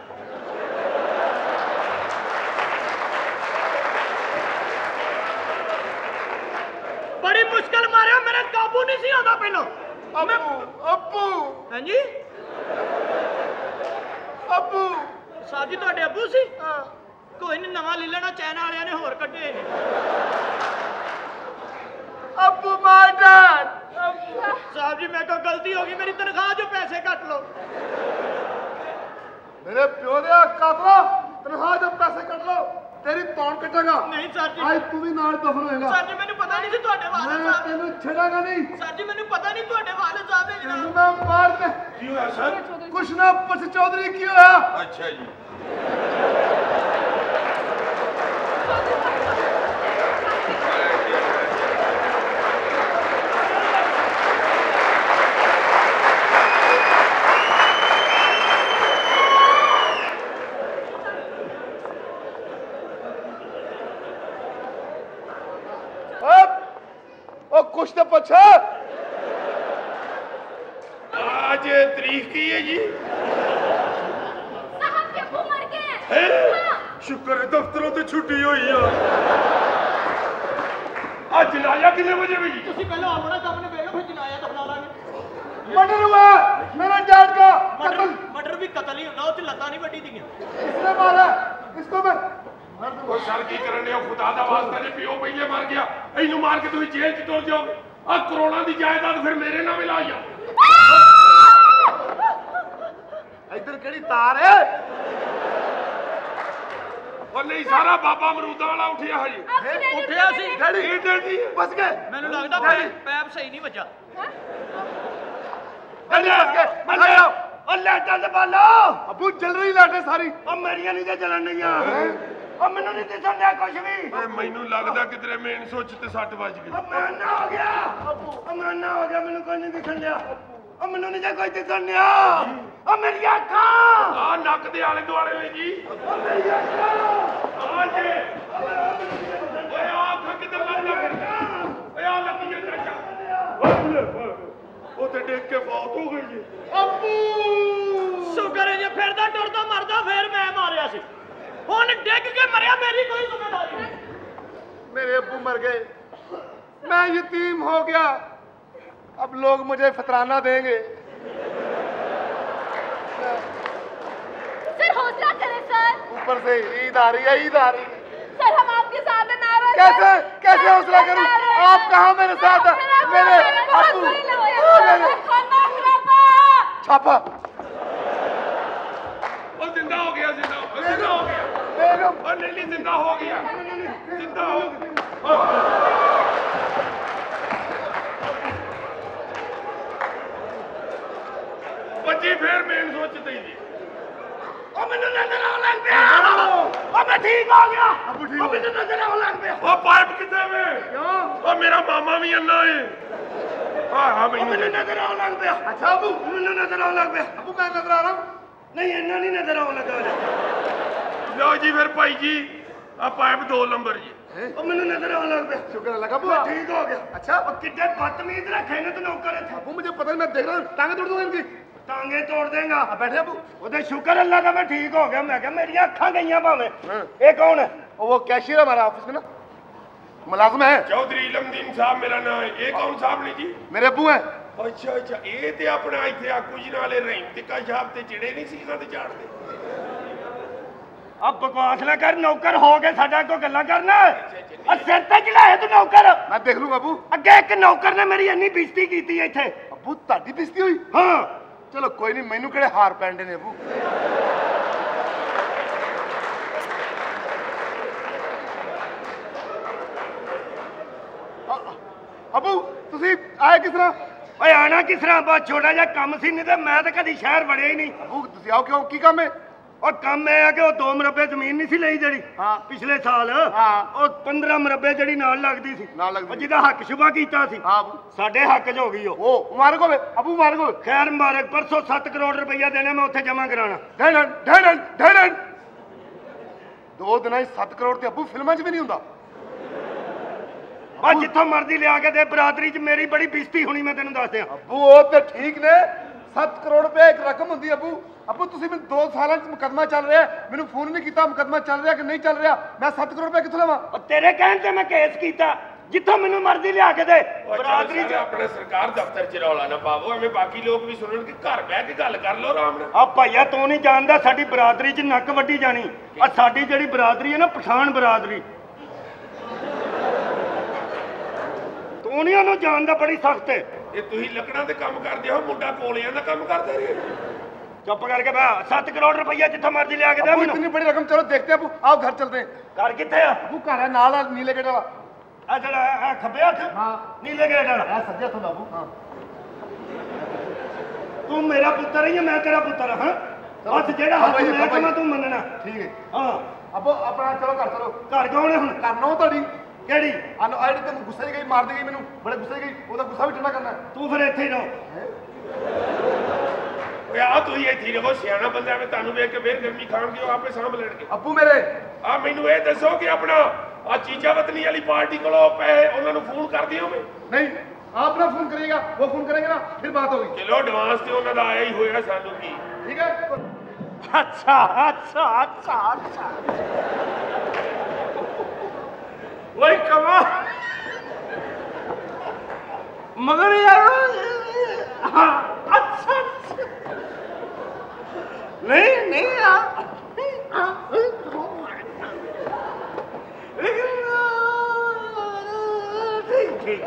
ਬੜੀ ਮੁਸ਼ਕਲ ਮਾਰਿਆ ਕਾਬੂ ਨਹੀਂ ਸੀ ਆਉਂਦਾ ਪਹਿਲਾਂ। ਅੱਬੂ ਅੱਬੂ। ਹਾਂਜੀ? ਅੱਬੂ। ਸਾਹਿਬ ਜੀ ਤੁਹਾਡੇ ਅੱਬੂ ਸੀ? ਕੋਈ ਨਹੀਂ ਨਵਾਂ ਲੈ ਲੈਣਾ ਚਾਈਨਾ ਵਾਲਿਆਂ ਨੇ ਹੋਰ ਕੱਢੇ ਨੇ। ਅੱਬੂ ਮਾਈ ਡੈਡ ਸਾਹਿਬ ਜੀ ਮੇਰੇ ਕੋਲ ਗਲਤੀ ਹੋ ਗਈ ਮੇਰੀ ਤਨਖਾਹ ਚੋਂ ਪੈਸੇ ਕੱਟ ਲਓ। ਮੇਰੇ ਪਿਓ ਦੇ ਕਾਤਲਾ ਤਨਖਾਹ ਦੇ ਪੈਸੇ ਕੱਟ ਲਓ। ਤੇਰੀ ਤੌਣ ਕੱਟਾਂਗਾ ਨਹੀਂ ਸਰ ਜੀ। ਅੱਜ ਤੂੰ ਵੀ ਨਾਲ ਦਫਨ ਹੋਏਗਾ। ਸਰ ਜੀ ਮੈਨੂੰ ਪਤਾ ਨਹੀਂ ਸੀ ਤੁਹਾਡੇ ਵਾਲਦ ਮੈਂ ਸਾਹਿਬ ਤੈਨੂੰ ਛੱਡਾਂਗਾ ਨਹੀਂ। ਸਰ ਜੀ ਮੈਨੂੰ ਪਤਾ ਨਹੀਂ ਤੁਹਾਡੇ ਵਾਲਦ ਸਾਹਿਬ ਤੈਨੂੰ ਜਨਾਬ ਮੈਂ ਮਾਰ ਦੇ। ਕੀ ਹੋਇਆ ਸਰ? ਕੁਛ ਨਾ ਪੁੱਛ ਚੌਧਰੀ ਕੀ ਹੋਇਆ? ਅੱਛਾ ਜੀ। ਹੋਈ ਆ। ਆ ਜਨਾਇਆ ਕਿੰਨੇ ਵਜੇ ਵੀ? ਤੁਸੀਂ ਪਹਿਲਾਂ ਆਪਣਾ ਕੰਮ ਨਿਬੇੜੋ ਫਿਰ ਜਨਾਇਆ ਤਾਂ ਬਣਾ ਲਾਂਗੇ। ਮਰਡਰ ਹੋਇਆ ਮੇਰਾ ਜਾਟ ਦਾ ਕਤਲ। ਮਰਡਰ ਵੀ ਕਤਲ ਹੀ ਹੁੰਦਾ ਉਹ ਤੇ ਲੱਤਾਂ ਨਹੀਂ ਵੱਡੀ ਦੀਆਂ। ਇਸਨੇ ਮਾਰਿਆ ਇਸ ਤੋਂ ਮੈਂ ਉਹ ਸਰ ਕੀ ਕਰਨ ਨੇ ਖੁਦਾ ਦਾ ਵਾਸਤਾ ਜੇ ਪਿਓ ਪਹਿਲੇ ਮਰ ਗਿਆ ਇਹਨੂੰ ਮਾਰ ਕੇ ਤੁਸੀਂ ਜੇਲ੍ਹ 'ਚ ਤੁਰ ਜਾਓ। ਆ ਕਰੋਨਾ ਦੀ ਜਾਇਦਾਦ ਫਿਰ ਮੇਰੇ ਨਾਲ ਲਾ ਜਾ ਇੱਧਰ ਕਿਹੜੀ ਤਾਰ ਹੈ? ਨਹੀਂ ਸਾਰਾ ਬਾਬਾ ਮਰੂਦਾਂ ਵਾਲਾ ਉੱਠਿਆ ਹੈ ਜੀ ਉੱਠਿਆ ਸੀ? ਡੈਡੀ ਇਹ ਡੈਡੀ ਬਸ ਗਏ ਮੈਨੂੰ ਲੱਗਦਾ ਪੈਪ ਸਹੀ ਨਹੀਂ ਵੱਜਾ। ਡੈਡੀ ਬਸ ਗਏ ਮੰਨ ਲਓ ਉਹ ਲੈਟਾਂ ਤੇ ਬਾਲੋ। ਅੱਬੂ ਜਲ ਰਹੀ ਲੈਟੇ ਸਾਰੀ। ਉਹ ਮੇਰੀਆਂ ਨਹੀਂ ਤੇ ਜਲਣ ਨਹੀਂ ਆ ਮੈਨੂੰ ਨਹੀਂ ਦਿਸਣ ਦਿਆ ਕੁਝ ਵੀ। ਓਏ ਮੈਨੂੰ ਲੱਗਦਾ ਕਿਧਰੇ ਮੇਨ ਸੋਚ ਤੇ ਸੱਟ ਵੱਜ ਗਈ। ਉਹ ਨਾ ਹੋ ਗਿਆ। ਮੈਨੂੰ ਕੋਈ ਨਹੀਂ ਦਿਖਣ ਦਿਆ ਮੈਨੂੰ ਨਹੀਂ ਕੋਈ ਦਿਸਣ ਦਿਆ ਉਹ ਮੇਰੀਆਂ ਅੱਖਾਂ ਆ ਨੱਕ ਦੇ ਆਲੇ ਦੁਆਲੇ ਨੇ ਜੀ ਉਹ ਮੇਰੀਆਂ ਅੱਖਾਂ ਆ ਜੇ ਓਏ ਆ ਅੱਖ ਕਿੱਧਰ ਲੱਗ ਜਾ ਓਏ ਆ ਲੱਗੀ ਹੈ ਚਾਚਾ ਓਏ ਲੈ, ਓਏ, ਉਹ ਤੇ ਡੇਕ ਕੇ ਫੌਤ ਹੋ ਗਈ ਜੀ अबू ਸ਼ੁਕਰ ਹੈ ਜੇ ਫਿਰਦਾ ਟੁਰਦਾ ਮਰਦਾ ਫੇਰ ਮੈਂ ਮਾਰਿਆ ਸੀ ਹੁਣ ਡਿੱਗ ਕੇ ਮਰਿਆ ਮੇਰੀ ਕੋਈ ਜ਼ਿੰਮੇਵਾਰੀ ਨਹੀਂ मेरे अबू मर गए मैं यतीम हो गया अब लोग मुझे फतराना देंगे सर हौसला करें सर। ऊपर से ईद आ रही है ईद आ रही है। सर हम आपके साथ नाराज़ कैसे? कैसे हौसला करूँ? आप कहा मेरे साथ मेरे मेरे छापा। ज़िंदा हो गया ज़िंदा ज़िंदा हो गया। और लिली ज़िंदा हो गया। ज़िंदा हो गया। बची फिर मेन सोच दी ਉਹ ਮੈਨੂੰ ਨਜ਼ਰ ਆਉਣ ਲੱਗ ਪਿਆ। ਉਹ ਮੈਂ ਠੀਕ ਹੋ ਗਿਆ। ਅਬੂ ਠੀਕ ਹੋ ਮੈਨੂੰ ਨਜ਼ਰ ਆਉਣ ਲੱਗ ਪਿਆ। ਉਹ ਪਾਈਪ ਕਿੱਥੇ ਵੇ? ਕਿਉਂ? ਉਹ ਮੇਰਾ ਮਾਮਾ ਵੀ ਅੰਨਾ ਏ। ਹਾਂ ਹਾਂ ਮੈਨੂੰ ਨਜ਼ਰ ਆਉਣ ਲੱਗ ਪਿਆ। ਅੱਛਾ ਅਬੂ। ਮੈਨੂੰ ਨਜ਼ਰ ਆਉਣ ਲੱਗ ਪਿਆ। ਅਬੂ ਕਾ ਨਜ਼ਰ ਆ ਰਹਾ ਨਹੀਂ ਇੰਨਾ ਨਹੀਂ ਨਜ਼ਰ ਆਉਣ ਲੱਗਾ ਲਓ ਜੀ ਫਿਰ ਭਾਈ ਜੀ ਆ ਪਾਈਪ ਦੋ ਨੰਬਰ ਜੀ। ਉਹ ਮੈਨੂੰ ਨਜ਼ਰ ਆਉਣ ਲੱਗ ਪਿਆ। ਸ਼ੁਕਰ ਲੱਗਾ ਬੁਆ ਠੀਕ ਹੋ ਗਿਆ। ਅੱਛਾ। ਉਹ ਕਿੱਡੇ ਬਦਤਮੀਜ਼ ਰੱਖੇ ਨੇ ਤੇ ਨੌਕਰ ਇੱਥੇ। ਉਹ ਮੈਨੂੰ ਪਤਾ ਨਹੀਂ ਮੈਂ ਦੇਖ ਰਹਾ ਟੰਗ ਤੋੜ ਦੂੰਗਾ ਇਨਕੀ ਟਾਂਗੇ ਤੋੜ ਦੇਗਾ अब बैठे अबू ਉਹਦੇ ਸ਼ੁਕਰ ਅੱਲਾ ਦਾ ਮੈਂ ਠੀਕ ਹੋ ਗਿਆ ਮੈਂ ਕਿਹਾ ਮੇਰੀਆਂ ਅੱਖਾਂ ਗਈਆਂ ਭਾਵੇਂ ਹਾਂ। ਇਹ ਕੌਣ ਹੈ और वो कैशियर है हमारा ऑफिस में ना मुलाजिम है ਚੌਧਰੀ ਇਲਮਦੀਨ ਸਾਹਿਬ ਮੇਰਾ ਨਾਮ ਹੈ ਇਹ ਕੌਣ ਸਾਹਿਬ ਨੇ ਜੀ मेरे अबू हैं ਅੱਛਾ ਅੱਛਾ ਇਹ ਤੇ ਆਪਣਾ ਇੱਥੇ ਆਕੂ ਜੀ ਨਾਲੇ ਰਹੀਮ ਟਿੱਕਾ ਸ਼ਾਪ ਤੇ ਚਿੜੇ ਨਹੀਂ ਸੀ ਇਹਨਾਂ ਤੇ ਚਾੜਦੇ ਆ ਬਕਵਾਸ ਨਾ ਕਰ ਨੌਕਰ ਹੋ ਕੇ ਸਾਡਾ ਕੋ ਗੱਲਾਂ ਕਰਨਾ ਆ ਸਿਰ ਤੇ ਚੜਾਏ ਤੂੰ ਨੌਕਰ मैं देख लूंगा अबू ਅੱਗੇ ਇੱਕ ਨੌਕਰ ਨੇ ਮੇਰੀ ਇੰਨੀ ਬੇਇੱਜ਼ਤੀ ਕੀਤੀ ਹੈ ਇੱਥੇ अबू ताड़ी बेइज्जती हुई ਹਾਂ ਚਲੋ ਕੋਈ ਨਹੀਂ ਮੈਨੂੰ ਕਿਹੜੇ ਹਾਰ ਪੈਂਦੇ ਨੇ ਬੂ ਅਬੂ ਤੁਸੀਂ ਆਏ ਕਿਸ ਤਰ੍ਹਾਂ? ਓਏ ਆਣਾ ਕਿਸ ਤਰ੍ਹਾਂ? ਬਾ ਛੋਟਾ ਜਿਹਾ ਕੰਮ ਸੀ ਨਹੀਂ ਤੇ ਮੈਂ ਤਾਂ ਕਦੀ ਸ਼ਹਿਰ ਵੜਿਆ ਹੀ ਨਹੀਂ। ਅਬੂ ਤੁਸੀਂ ਆਓ ਕਿਉਂ? ਕੀ ਕੰਮ ਹੈ? ਉਹ ਕੰਮ ਇਹ ਆ ਕਿ ਉਹ 2 ਮਰਬੇ ਜ਼ਮੀਨ ਨਹੀਂ ਸੀ ਲਈ ਜਿਹੜੀ ਹਾਂ। ਪਿਛਲੇ ਸਾਲ। ਹਾਂ। ਉਹ 15 ਮਰਬੇ ਜਿਹੜੀ ਨਾਲ ਲੱਗਦੀ ਸੀ। ਨਾਲ ਲੱਗਦੀ ਉਹ ਜਿਹਦਾ ਹੱਕ ਸ਼ੁਬਾ ਕੀਤਾ ਸੀ। ਹਾਂ। ਸਾਡੇ ਹੱਕ 'ਚ ਹੋ ਗਈ ਉਹ। ਉਹ ਮੁਬਾਰਕ ਹੋਵੇ ਅਬੂ ਹੋਵੇ। ਖੈਰ ਮੁਬਾਰਕ ਪਰਸੋਂ 7 ਕਰੋੜ ਰੁਪਈਆ ਦੇਣਾ ਮੈਂ ਉੱਥੇ ਜਮ੍ਹਾਂ ਕਰਾਉਣਾ। ਢੇੜਨ ਢੇੜਨ ਢੇੜਨ ਦੋ ਦਿਨਾਂ 'ਚ 7 ਕਰੋੜ ਤੇ ਅਬੂ ਫਿਲਮਾਂ 'ਚ ਵੀ ਨਹੀਂ ਹੁੰਦਾ। ਬਸ ਜਿੱਥੋਂ ਮਰਜ਼ੀ ਲਿਆ ਕੇ ਦੇ ਬਰਾਦਰੀ 'ਚ ਮੇਰੀ ਬੜੀ ਬੇਇੱਜ਼ਤੀ ਹੋਣੀ ਮੈਂ ਤੈਨੂੰ ਦੱਸ ਦਿਆਂ। ਅਬੂ ਉਹ ਤੇ ਠੀਕ ਨੇ। 7 ਕਰੋੜ ਰੁਪਏ ਇੱਕ ਰਕਮ ਹੁੰਦੀ ਅਬੂ। ਅਬੂ ਤੁਸੀਂ ਮੈਨੂੰ 2 ਸਾਲਾਂ 'ਚ ਮੁਕਦਮਾ ਚੱਲ ਰਿਹਾ ਹੈ, ਮੈਨੂੰ ਫੋਨ ਨਹੀਂ ਕੀਤਾ ਮੁਕਦਮਾ ਚੱਲ ਰਿਹਾ ਕਿ ਨਹੀਂ ਚੱਲ ਰਿਹਾ। ਮੈਂ 7 ਕਰੋੜ ਰੁਪਏ ਕਿੱਥੋਂ ਲਵਾਂ? ਉਹ ਤੇਰੇ ਕਹਿਣ ਤੇ ਮੈਂ ਕੇਸ ਕੀਤਾ। ਜਿੱਥੋਂ ਮੈਨੂੰ ਮਰਜ਼ੀ ਲਿਆ ਕੇ ਦੇ। ਬਰਾਦਰੀ ਚ 'ਚ ਆਪਣੇ ਸਰਕਾਰ ਦਫ਼ਤਰ ਚ ਰੌਲਾ ਨਾ ਪਾਵੋ ਐਵੇਂ ਬਾਕੀ ਲੋਕ ਵੀ ਸੁਣਨ ਕਿ ਘਰ ਬਹਿ ਕੇ ਗੱਲ ਕਰ ਲਓ ਆਰਾਮ ਨਾਲ। ਆ ਭਾਈਆ ਤੂੰ ਨਹੀਂ ਜਾਣਦਾ ਸਾਡੀ ਬਰਾਦਰੀ 'ਚ ਨੱਕ ਵੱਡੀ ਜਾਣੀ। ਆ ਸਾਡੀ ਜਿਹੜੀ ਬਰਾਦਰੀ ਹੈ ਨਾ ਪਠਾਨ ਬਰਾਦਰੀ। ਤੂੰ ਨਹੀਂ ਉਹਨੂੰ ਜਾਣਦਾ ਬੜੀ ਸਖਤ ਹੈ। ਇਹ ਤੁਸੀਂ ਲੱਕੜਾਂ ਦੇ ਕੰਮ ਕਰਦੇ ਹੋ ਮੁੰਡਾ ਕੋਲਿਆਂ ਦਾ ਕੰਮ ਕਰਦਾ ਰਿਹਾ ਚੁੱਪ ਕਰਕੇ ਬੈ 7 ਕਰੋੜ ਰੁਪਈਆ ਜਿੱਥੋਂ ਮਰਜ਼ੀ ਲਿਆ ਕੇ ਦੇ अबू ਮੈਨੂੰ इतनी बड़ी रकम चलो देखते हैं अबू आओ घर चलते हैं ਘਰ ਕਿੱਥੇ ਆ अबू घर है नाल है नीले गेट वाला ਆ ਜਿਹੜਾ ਆ ਖੱਬੇ ਹੱਥ ਹਾਂ। ਨੀਲੇ ਗੇਟ ਵਾਲਾ है सज्जा तो अबू हाँ ਤੂੰ ਮੇਰਾ ਪੁੱਤਰ ਹੈ ਜਾਂ ਮੈਂ ਤੇਰਾ ਪੁੱਤਰ ਹਾਂ ਬਸ ਜਿਹੜਾ ਹਾਂ ਹੱਥ ਭਾਈ, ਮੈਂ ਹਾਂ ਭਾਈ। ਕਹਾਂ ਤੂੰ ਮੰਨਣਾ ठीक है ਹਾਂ अबू अपना चलो घर चलो ਘਰ ਕੌਣ ਹੈ ਹੁਣ करना हो तड़ी ਕਿਹੜੀ? ਆਲੋ ਆੜੀ ਤੇ ਗੁੱਸੇ ਦੀ ਗਈ ਮਾਰਦੀ ਗਈ ਮੈਨੂੰ ਬੜੇ ਗੁੱਸੇ ਦੀ ਗਈ ਉਹਦਾ ਗੁੱਸਾ ਵੀ ਠੰਡਾ ਕਰਨਾ। ਤੂੰ ਫਿਰ ਇੱਥੇ ਹੀ ਰਹੋ। ਓਏ ਆ ਤੁਸੀਂ ਇੱਥੇ ਹੀ ਰਹੋ ਸਿਆਣਾ ਬੰਦਾ ਮੈਂ ਤੁਹਾਨੂੰ ਵੇਖ ਕੇ ਫੇਰ ਗਰਮੀ ਖਾਣਗੇ ਉਹ ਆਪੇ ਸਾਂਭ ਲੈਣਗੇ। ਅੱਬੂ ਮੇਰੇ। ਆ ਮੈਨੂੰ ਇਹ ਦੱਸੋ ਕਿ ਆਪਣਾ ਆ ਚੀਚਾ ਵਤਨੀ ਵਾਲੀ ਪਾਰਟੀ ਕੋਲੋਂ ਪੈਸੇ ਉਹਨਾਂ ਨੂੰ ਫੋਨ ਕਰ ਦਿਓ ਮੈਂ ਨਹੀਂ ਆਪ ਨਾ ਫੋਨ ਕਰੇਗਾ ਉਹ ਫੋਨ ਕਰੇਗਾ ਨਾ ਫਿਰ ਬਾਤ ਹੋਗੀ ਚਲੋ ਐਡਵਾਂਸ ਤੇ ਉਹਨਾਂ ਦਾ ਆਇਆ ਹੀ ਹੋਇਆ ਸਾਨੂੰ ਕੀ ਠੀਕ ਹੈ? ਅੱਛਾ ਅੱਛਾ ਅੱਛਾ ਅੱਛਾ। ਵਈ ਕਮਾ ਮਗਰ ਯਾਰ ਹਾਂ ਅੱਛਾ ਨਹੀਂ ਨਹੀਂ ਆ ਲੇਕਿਨ ਠੀਕ ਠੀਕ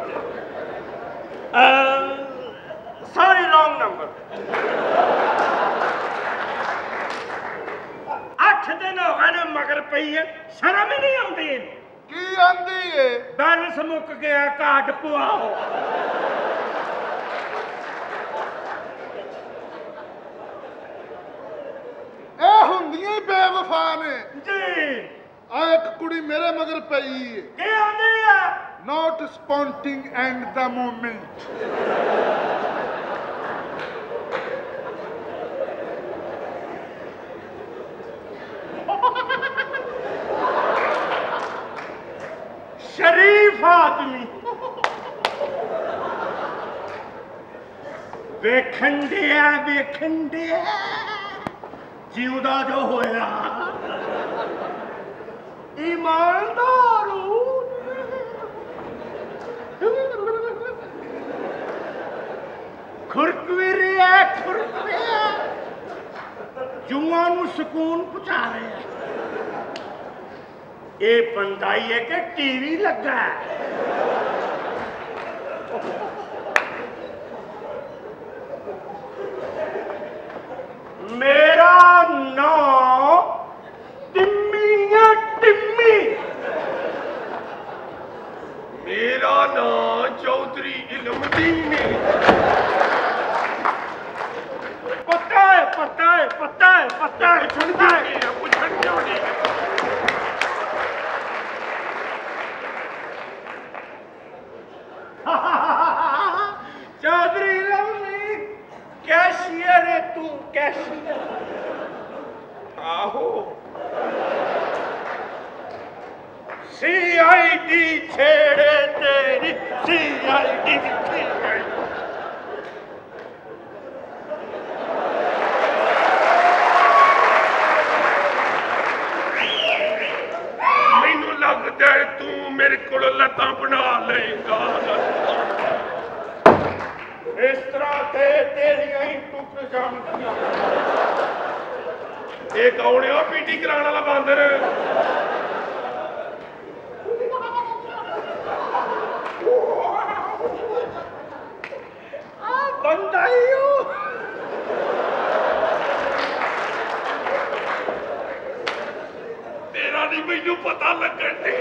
ਅੱਠ ਦਿਨ ਹੋ ਗਏ ਨੇ ਮਗਰ ਪਈ ਹੈ ਸ਼ਰਮ ਹੀ ਨਹੀਂ ਆਉਂਦੀ ਇਹਨੂੰ ਕੀ ਆਂਦੀ ਏ? ਬੈਲੈਂਸ ਮੁੱਕ ਗਿਆ ਕਾਟ ਪਵਾਓ ਇਹ ਹੁੰਦੀਆਂ ਹੀ ਬੇਵਫਾ ਨੇ। ਜੀ। ਆ ਇੱਕ ਕੁੜੀ ਮੇਰੇ ਮਗਰ ਪਈ ਏ। ਕੀ ਆਂਦੀ ਆ? Not spotting and the moment Ha ha ha ha! ਸ਼ਰੀਫ ਆਦਮੀ। ਵੇਖਣ ਡਿਆ ਵੇਖਣ ਡਿਆ। ਜਿਉਂਦਾ ਜੋ ਹੋਇਆ। ਇਮਾਨਦਾਰੂ ਖੁਰਕ ਵੀ ਰਿਹਾ ਖੁਰਕ ਰਿਹਾ। ਜੂਆਂ ਨੂੰ ਸਕੂਨ ਪਹੁੰਚਾ ਰਿਹਾ। ਇਹ ਬੰਦਾ ਹੀ ਹੈ ਕਿ ਟੀਵੀ ਲੱਗਾ ਹੈ। ਮੇਰਾ ਨਾਂ ਹੈ ਟਿੰਮੀ। ਮੇਰਾ ਨਾਂ ਚੌਧਰੀ ਇਲਮਦੀਨ ਪਤਾ ਹੈ ਪਤਾ ਹੈ ਪਤਾ ਹੈ ਪਤਾ ਹੈ ਪੁੱਛਣ ਹੈ ਦੀ ਪੁੱਛਣ ਕਿਉਂ ਨਹੀਂ ਤੂੰ ਆਹੋ। ਸੀਆਈਡੀ ਛੇੜੇ ਤੇਰੀ ਸੀਆਈਡੀ ਛੇੜੇ ਮੈਨੂੰ ਲੱਗਦਾ ਤੂੰ ਮੇਰੇ ਕੋਲ ਲੱਤਾਂ ਬਣਾ ਲਏਗਾ। ਇਸ ਤਰ੍ਹਾਂ ਤੇ ਤੇਰੀਆਂ ਹੀ ਇਹ ਕੌਣ ਹੈ ਉਹ ਪੀਟੀ ਕਰਾਉਣ ਵਾਲਾ ਬਾਂਦਰ। ਆ ਬੰਦਾ ਹੀ ਉਹ। ਤੇਰਾ ਨਹੀਂ ਮੈਨੂੰ ਪਤਾ ਲੱਗਣ ਦੇ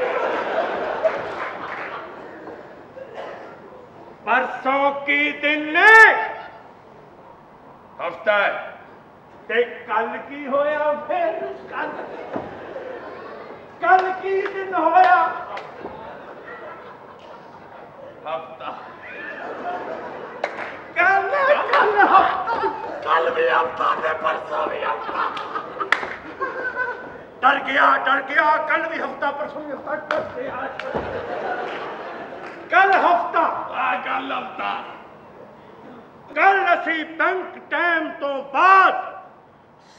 ਪਰਸੋਂ ਕੀ ਦਿਨ ਨੇ ਹਫਤਾ ਹੈ। ਤੇ ਕੱਲ ਕੀ ਹੋਇਆ ਫਿਰ? ਕੱਲ ਕੱਲ ਕੀ ਦਿਨ ਹੋਇਆ? ਹਫਤਾ। ਕੱਲ ਕੱਲ ਹਫਤਾ। ਕੱਲ ਵੀ ਹਫਤਾ ਤੇ ਪਰਸੋਂ ਵੀ ਹਫਤਾ। ਡਰ ਗਿਆ ਡਰ ਗਿਆ। ਕੱਲ ਵੀ ਹਫਤਾ ਪਰਸੋਂ ਵੀ ਹਫਤਾ। ਡਰ ਗਿਆ। ਕੱਲ ਹਫਤਾ। ਆ ਗੱਲ ਹਫਤਾ। ਕੱਲ ਅਸੀਂ ਬੈਂਕ ਟਾਈਮ ਤੋਂ ਬਾਅਦ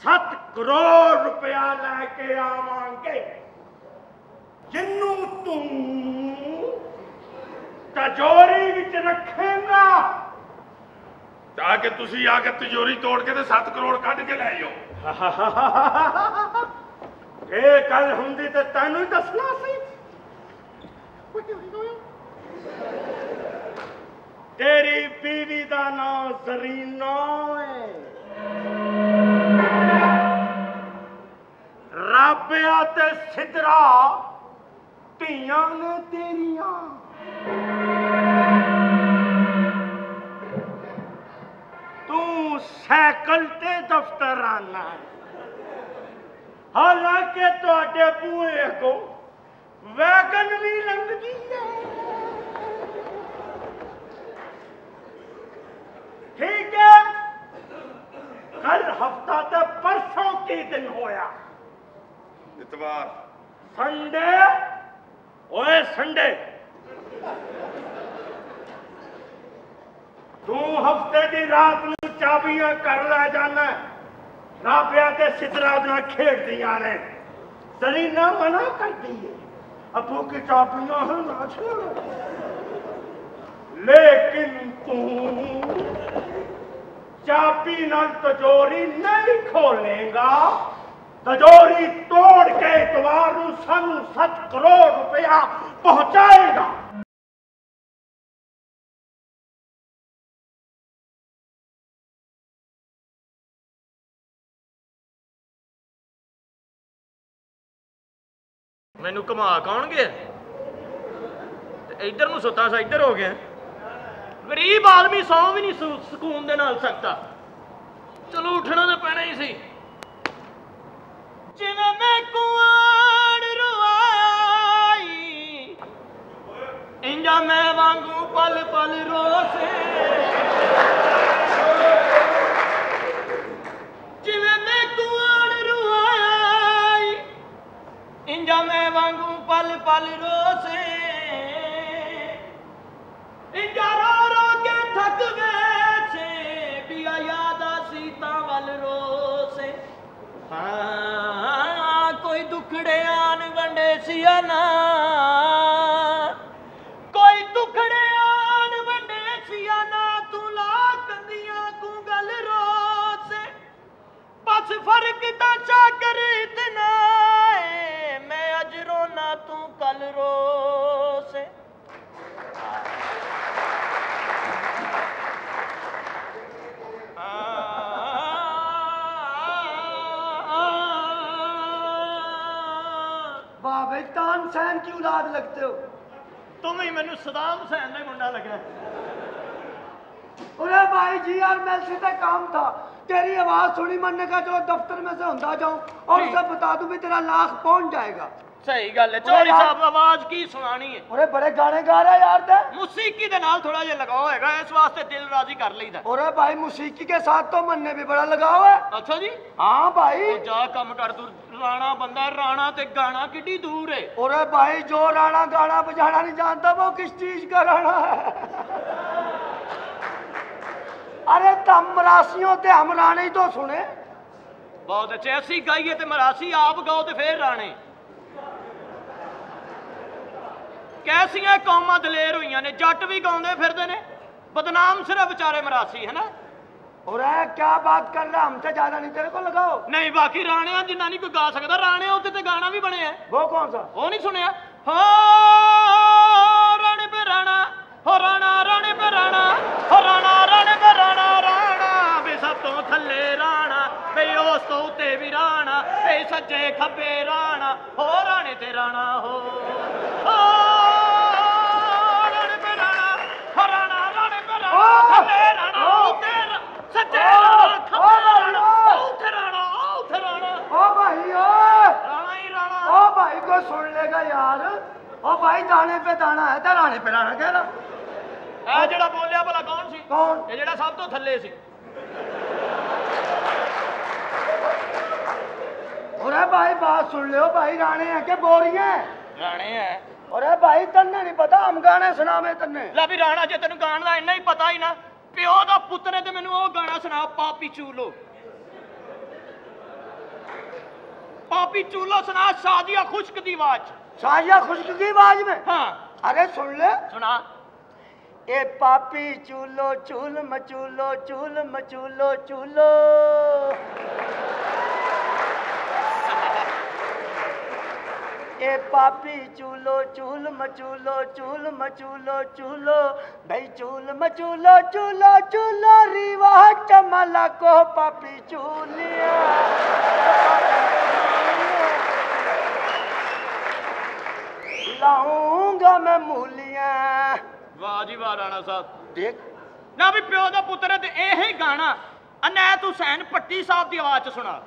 7 ਕਰੋੜ ਰੁਪਇਆ ਲੈ ਕੇ ਆਵਾਂਗੇ। ਜਿੰਨੂੰ ਤੂੰ ਤਜੋਰੀ ਵਿੱਚ ਰੱਖੇਗਾ ਤਾਂ ਕਿ ਤੁਸੀਂ ਆ ਕੇ ਤਜੋਰੀ ਤੋੜ ਕੇ ਤੇ 7 ਕਰੋੜ ਕੱਢ ਕੇ ਲੈ ਜਾਓ। ਇਹ ਗੱਲ ਹੁੰਦੀ ਤੇ ਤੈਨੂੰ ਹੀ ਦੱਸਣਾ ਸੀ। ਤੇਰੀ ਬੀਵੀ ਦਾ ਨਾਮ ਜ਼ਰੀਨਾ ਹੈ ਰਾਬਿਆ ਤੇ ਸਿਦਰਾ ਧੀਆਂ ਨੇ ਤੇਰੀਆਂ। ਤੂੰ ਸਾਈਕਲ ਤੇ ਦਫ਼ਤਰ ਆਣਾ ਹਾਲਾਂਕਿ ਤੁਹਾਡੇ ਬੂਹੇ ਕੋ ਵੈਗਨ ਵੀ ਲੰਘਦੀ ਹੈ ਠੀਕ ਹੈ। ਕੱਲ ਹਫਤਾ ਤੇ ਪਰਸੋਂ ਕੀ ਦਿਨ ਹੋਇਆ? ਇਤਵਾਰ। ਸੰਡੇ? ਓਏ ਸੰਡੇ। ਤੂੰ ਹਫ਼ਤੇ ਦੀ ਰਾਤ ਨੂੰ ਚਾਬੀਆਂ ਕਰ ਲੈ ਜਾਣਾ ਰਾਬਿਆ ਤੇ ਸਿਦਰਾ ਨਾਲ ਖੇਡਦੀਆਂ ਨੇ। ਜ਼ਰੀਨਾ ਮਨਾ ਕਰਦੀ ਹੈ ਅਪੂ ਕੀ ਚਾਬੀਆਂ ਹਨ? ਨਾ ਛੇੜੋ ਲੇਕਿਨ ਤੂੰ ਚਾਬੀ ਨਾਲ ਤਜੋਰੀ ਨਹੀਂ ਖੋਲੇਗਾ। ਤਜੋਰੀ ਤੋੜ ਕੇ ਇਤਵਾਰ ਨੂੰ ਸਾਨੂੰ 7 ਕਰੋੜ ਰੁਪਇਆ ਪਹੁੰਚਾਏਗਾ। ਮੈਨੂੰ ਘੁਮਾ ਕੌਣਗੇ? ਤੇ ਇੱਧਰ ਨੂੰ ਸੁੱਤਾ ਸਾ, ਇੱਧਰ ਹੋ ਗਿਆ। ਗਰੀਬ ਆਦਮੀ ਸੌਂ ਵੀ ਨਹੀਂ ਸਕੂਨ ਦੇ ਨਾਲ ਸਕਦਾ। ਚਲੋ ਉੱਠਣਾ ਤਾਂ ਪੈਣਾ ਹੀ ਸੀ। ਜਿਵੇਂ ਮੈਂ ਕੁਆੜ ਰਵਾਈ ਇੰਜਾ ਮੈਂ ਵਾਂਗੂ ਪਲ ਪਲ ਰੋਸੇ। ਪਹੁੰਚ ਜਾਏਗਾ? ਸਹੀ ਗੱਲ ਹੈ। ਚੌਰੀ ਸਾਹਿਬ ਆਵਾਜ਼ ਕੀ ਸੁਣਾਣੀ ਹੈ? ਉਹਰੇ ਬੜੇ ਗਾਣੇ ਗਾ ਰਿਹਾ ਯਾਰ ਤੇ। ਮੂਸੀਕੀ ਦੇ ਨਾਲ ਥੋੜਾ ਜਿਹਾ ਲਗਾਓ ਹੈਗਾ ਇਸ ਵਾਸਤੇ ਦਿਲ ਰਾਜ਼ੀ ਕਰ ਲਈਦਾ। ਉਹਰੇ ਭਾਈ ਮੂਸੀਕੀ ਕੇ ਸਾਥ ਤੋਂ ਮੰਨੇ ਵੀ ਬੜਾ ਲਗਾਓ ਹੈ। ਅੱਛਾ ਜੀ। ਹਾਂ ਭਾਈ। ਜਾ ਕੰਮ ਕਰ ਦੂਰ ਰਾਣਾ ਬੰਦਾ ਰਾਣਾ ਤੇ ਗਾਣਾ ਕਿੱਡੀ ਦੂਰ ਹੈ ਓਰੇ ਭਾਈ ਜੋ ਰਾਣਾ ਗਾਣਾ ਬਜਾਣਾ ਨਹੀਂ ਜਾਣਦਾ ਉਹ ਕਿਸ ਚੀਜ਼ ਦਾ ਰਾਣਾ ਹੈ? ਅਰੇ ਤਮ ਤੇ ਹਮਰਾਣੇ ਤੋਂ ਸੁਣੇ। ਬਹੁਤ ਅੱਛੇ ਅਸੀਂ ਗਾਈਏ ਤੇ ਮਰਾਸੀ ਆਪ ਗਾਓ ਤੇ ਫੇਰ ਰਾਣੇ। ਕੈਸੀਆਂ ਕੌਮਾਂ ਦਲੇਰ ਹੋਈਆਂ ਨੇ ਜੱਟ ਵੀ ਗਾਉਂਦੇ ਫਿਰਦੇ ਨੇ। ਬਦਨਾਮ ਸਿਰਫ ਵਿਚਾਰੇ ਮਰਾਸੀ ਹੈ ਨਾ? ਔਰ ਇਹ ਕੀ ਬਾਤ ਕਰ ਰਹਾ ਹਮ ਤੇ ਜ਼ਿਆਦਾ ਨਹੀਂ ਤੇਰੇ ਕੋ ਲਗਾਓ। ਨਹੀਂ ਬਾਕੀ ਰਾਣਿਆਂ ਜਿੰਨਾ ਨਹੀਂ ਕੋਈ ਗਾ ਸਕਦਾ ਰਾਣਿਆਂ ਉੱਤੇ ਤੇ ਗਾਣਾ ਵੀ ਬਣਿਆ। ਉਹ ਕੌਣ ਸਾ? ਉਹ ਨਹੀਂ ਸੁਣਿਆ? ਹੋ ਰਾਣੇ ਪੇ ਰਾਣਾ ਹੋ ਰਾਣਾ ਰਾਣੇ ਪੇ ਰਾਣਾ ਹੋ ਰਾਣਾ ਰਾਣੇ ਪੇ ਰਾਣਾ। ਵੇ ਉਸ ਤੋਂ ਉੱਤੇ ਵੀ ਰਾਣਾ ਵੇ ਸੱਜੇ ਖੱਬੇ ਰਾਣਾ ਹੋ ਰਾਣੇ ਤੇ ਰਾਣਾ ਹੋ। ਰਾਣੇ ਤੇ ਰਾਣਾ ਹੋ ਰਾਣਾ ਭਾਈ ਰਾਣਾ ਹੀ ਰਾਣਾ। ਓ ਭਾਈ ਕੋ ਸੁਣ ਲੇਗਾ ਯਾਰ। ਓ ਭਾਈ ਦਾਣੇ ਪੇ ਦਾਣਾ ਹੈ ਤਾਂ ਰਾਣੇ ਪੇ ਰਾਣਾ ਕਹਿ ਲਾ। ਜਿਹੜਾ ਬੋਲਿਆ ਭਲਾ ਕੌਣ ਸੀ? ਕੌਣ? ਇਹ ਜਿਹੜਾ ਸਭ ਤੋਂ ਥੱਲੇ ਸੀ। अरे भाई बात सुन लो भाई राणे है के बोरियां हैं ਰਾਣੇ ਹੈ अरे भाई तन्ने नहीं पता हम गाने सुनावे तन्ने ਲੈ ਵੀ ਰਾਣਾ ਜੇ ਤੈਨੂੰ ਗਾਣ ਦਾ ਇੰਨਾ ਹੀ ਪਤਾ ਹੀ ਨਾ ਪਿਓ ਦਾ ਪੁੱਤ ਨੇ ਤੇ ਮੈਨੂੰ ਉਹ ਗਾਣਾ ਸੁਣਾ ਪਾਪੀ ਚੂਲੋ ਪਾਪੀ ਚੂਲੋ ਸੁਣਾ ਸਾਜੀਆ ਖੁਸ਼ਕ ਦੀ ਆਵਾਜ਼ 'ਚ। साजिया खुश्क की आवाज में ਹਾਂ अरे सुन ले ਸੁਣਾ ए पापी चूलो चूल मचूलो चूल मचूलो चूलो ए पापी चूलो चूल मचूलो चूल मचूलो चूलो भाई चूल मचूलो चूलो चूलो रीवा चमला को पापी चूलिया लाऊंगा मैं मूलियां ਵਾਹ ਜੀ ਵਾਹ ਰਾਣਾ ਸਾਹਿਬ देख ਨਾ ਵੀ ਪਿਓ ਦਾ ਪੁੱਤਰ ਹੈ ਤੇ ਇਹ ਹੀ ਗਾਣਾ ਅਨੈਤ ਹੁਸੈਨ ਪੱਟੀ ਸਾਹਿਬ ਦੀ ਆਵਾਜ਼ 'ਚ ਸੁਣਾ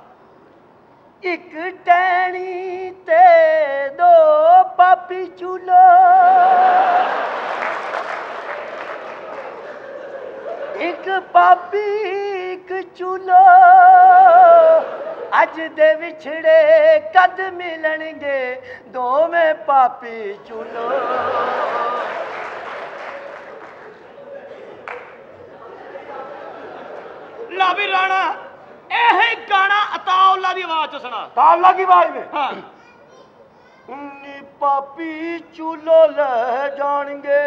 ਇੱਕ ਟੈਣੀ ਤੇ ਦੋ ਪਾਪੀ ਚੂਲੋ। ਇੱਕ ਪਾਪੀ, ਇੱਕ ਚੂਲੋ। ਅੱਜ ਦੇ ਵਿਛੜੇ ਕਦ ਮਿਲਣਗੇ? ਦੋਵੇਂ ਪਾਪੀ ਚੂਲੋ। ਲਾ ਵੀ ਰਾਣਾ। ਇਹ ਹੀ ਗਾਣਾ ਅਤਾਉਲਾ ਦੀ ਆਵਾਜ਼ 'ਚ ਸੁਣਾ ताला की आवाज में ਹਾਂ ਨੀ ਪਾਪੀ ਚੂਲੋ ਲੈ ਜਾਣਗੇ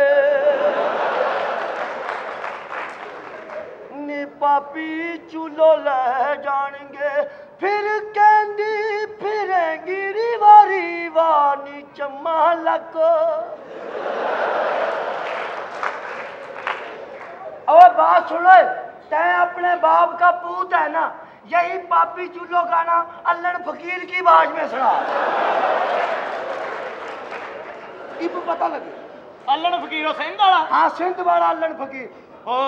ਨੀ ਪਾਪੀ ਚੂਲੋ ਲੈ ਜਾਣਗੇ ਫਿਰ ਕਹਿੰਦੀ ਫਿਰੇਂਗੀ ਰਿਵਾਰੀ ਵਾਨੀ ਚੰਮਾ ਲੱਕ अबे बात सुन ले तय अपने बाप का पूत है ना यही पापी चूल्हो गाना अल्लन फकीर की आवाज में सुना इब पता लगे अल्लन फकीर और सिंध वाला हाँ सिंध वाला अल्लन फकीर ओ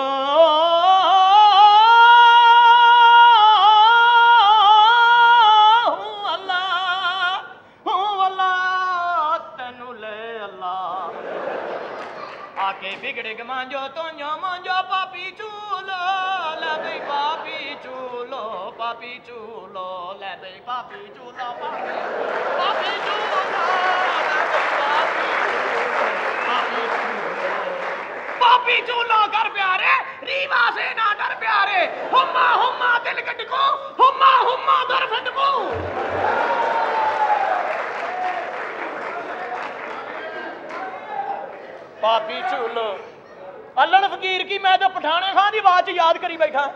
बिगड़ गमा जो तुझो ਪਾਪੀ ਪਾਪੀ ਚੂਲੋ ਲੈ ਬਈ ਪਾਪੀ ਪਾਪੀ ਚੂਲੋ ਪਾਪੀ ਚੂਲੋ ਕਰ ਪਿਆਰੇ, ਰੀਵਾ ਸੇ ਨਾ ਡਰ ਪਿਆਰੇ। ਹੁਮਾ ਹੁਮਾ ਦਿਲ ਕੱਢਕੋ ਹੁਮਾ ਹੁਮਾ ਦਰ ਫਟਕੋ। ਪਾਪੀ ਚੂਲੋ, ਅੱਲਣ ਫਕੀਰ ਕੀ ਮੈਂ ਤਾਂ ਪਠਾਣੇ ਖਾਂ ਦੀ ਆਵਾਜ਼ 'ਚ ਯਾਦ ਕਰੀ ਬੈਠਾ।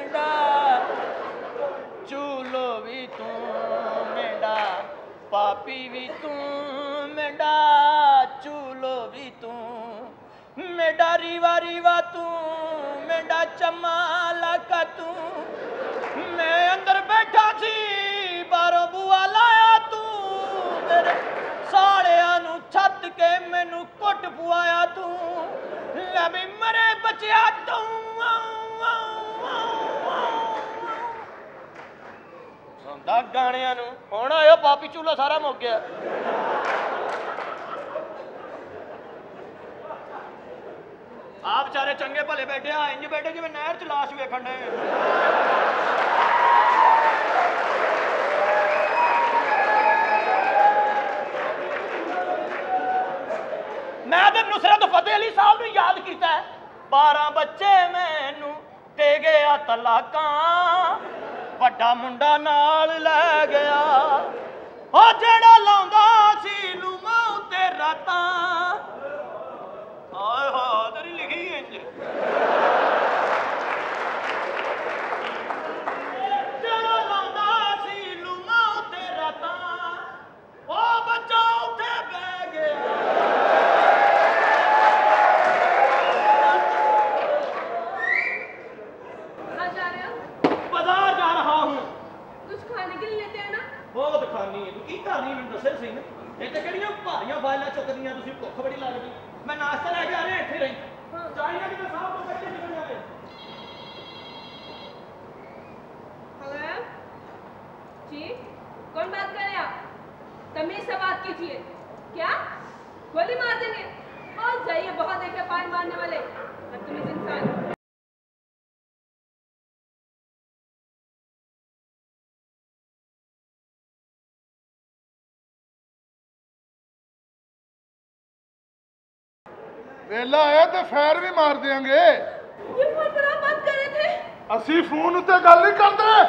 ਮਿੰਡਾ ਵੀ ਤੂੰ ਮਿੰਡਾ ਚੂਲੋ ਵੀ ਤੂੰ ਮਿੰਡਾ ਪਾਪੀ ਵੀ ਤੂੰ ਮਿੰਡਾ ਚੂਲੋ ਵੀ ਤੂੰ ਮੇਡਾ ਰੀਵਾ ਰੀਵਾ ਤੂੰ ਮੇਡਾ ਚਮਾ ਲਕਾ ਤੂੰ। ਮੈਂ ਅੰਦਰ ਬੈਠਾ ਸੀ, ਬਾਹਰੋਂ ਬੂਆ ਲਾਇਆ ਤੂੰ। ਮੇਰੇ ਸਾਲਿਆਂ ਨੂੰ ਛੱਤ ਕੇ ਮੈਨੂੰ ਕੁੱਟ ਪਵਾਇਆ ਤੂੰ। ਲੈ ਵੀ ਮਰੇ ਬਚਿਆ ਤੂੰ। ਲੱਗ ਗਾਣਿਆਂ ਨੂੰ। ਹੁਣ ਆਇਓ, ਪਾਪੀ ਚੂਲਾ ਸਾਰਾ ਮੁੱਕ ਗਿਆ। ਆ ਵਿਚਾਰੇ ਚੰਗੇ ਭਲੇ ਬੈਠੇ ਆ ਇੰਜ ਬੈਠੇ ਜਿਵੇਂ ਨਹਿਰ ਚ ਲਾਸ਼ ਵੇਖਣ ਦੇ ਮੈਂ ਤੇ ਨੁਸਰਤ ਫਤਿਹ ਅਲੀ ਸਾਹਿਬ ਨੂੰ ਯਾਦ ਕੀਤਾ ਹੈ। 12 ਬੱਚੇ ਮੈਨੂੰ ਦੇ ਗਿਆ ਤਲਾਕਾਂ। ਵੱਡਾ ਮੁੰਡਾ ਨਾਲ ਲੈ ਗਿਆ। ਉਹ ਜਿਹੜਾ ਲਾਉਂਦਾ ਸੀ ਲੂਮਾ ਉੱਤੇ ਰਾਤਾਂ। ਆਏ ਹਾਂ ਤੇਰੀ ਲਿਖੀ ਇੰਜ। ਕਰਨੀ ਮੈਨੂੰ ਦੱਸੇ ਸਹੀ ਨਾ ਇਹ ਤੇ ਕਿਹੜੀਆਂ ਭਾਰੀਆਂ ਫਾਈਲਾਂ ਚੁੱਕਦੀਆਂ ਤੁਸੀਂ ਭੁੱਖ ਬੜੀ ਲੱਗਦੀ ਮੈਂ ਨਾਸ਼ਤਾ ਲੈ ਕੇ ਆ ਰਿਹਾ ਇੱਥੇ ਰਹੀ ਚਾਹੀਦਾ ਕਿ ਮੈਂ ਸਾਹਿਬ ਤੋਂ ਬੱਚੇ ਨਿਕਲ ਜਾਵੇ हेलो जी कौन बात कर रहे हैं आप तमीज से बात कीजिए क्या गोली मार देंगे और जाइए बहुत देखे पानी मारने वाले बदतमीज इंसान ਵੇਲਾ ਆਇਆ ਤੇ ਫੈਰ ਵੀ ਮਾਰ ਦੇਾਂਗੇ ਇਹ ਫੋਨ ਬੜਾ ਬੰਦ ਕਰੇ ਤੇ। ਅਸੀਂ ਫੋਨ ਉੱਤੇ ਗੱਲ ਨਹੀਂ ਕਰਦੇ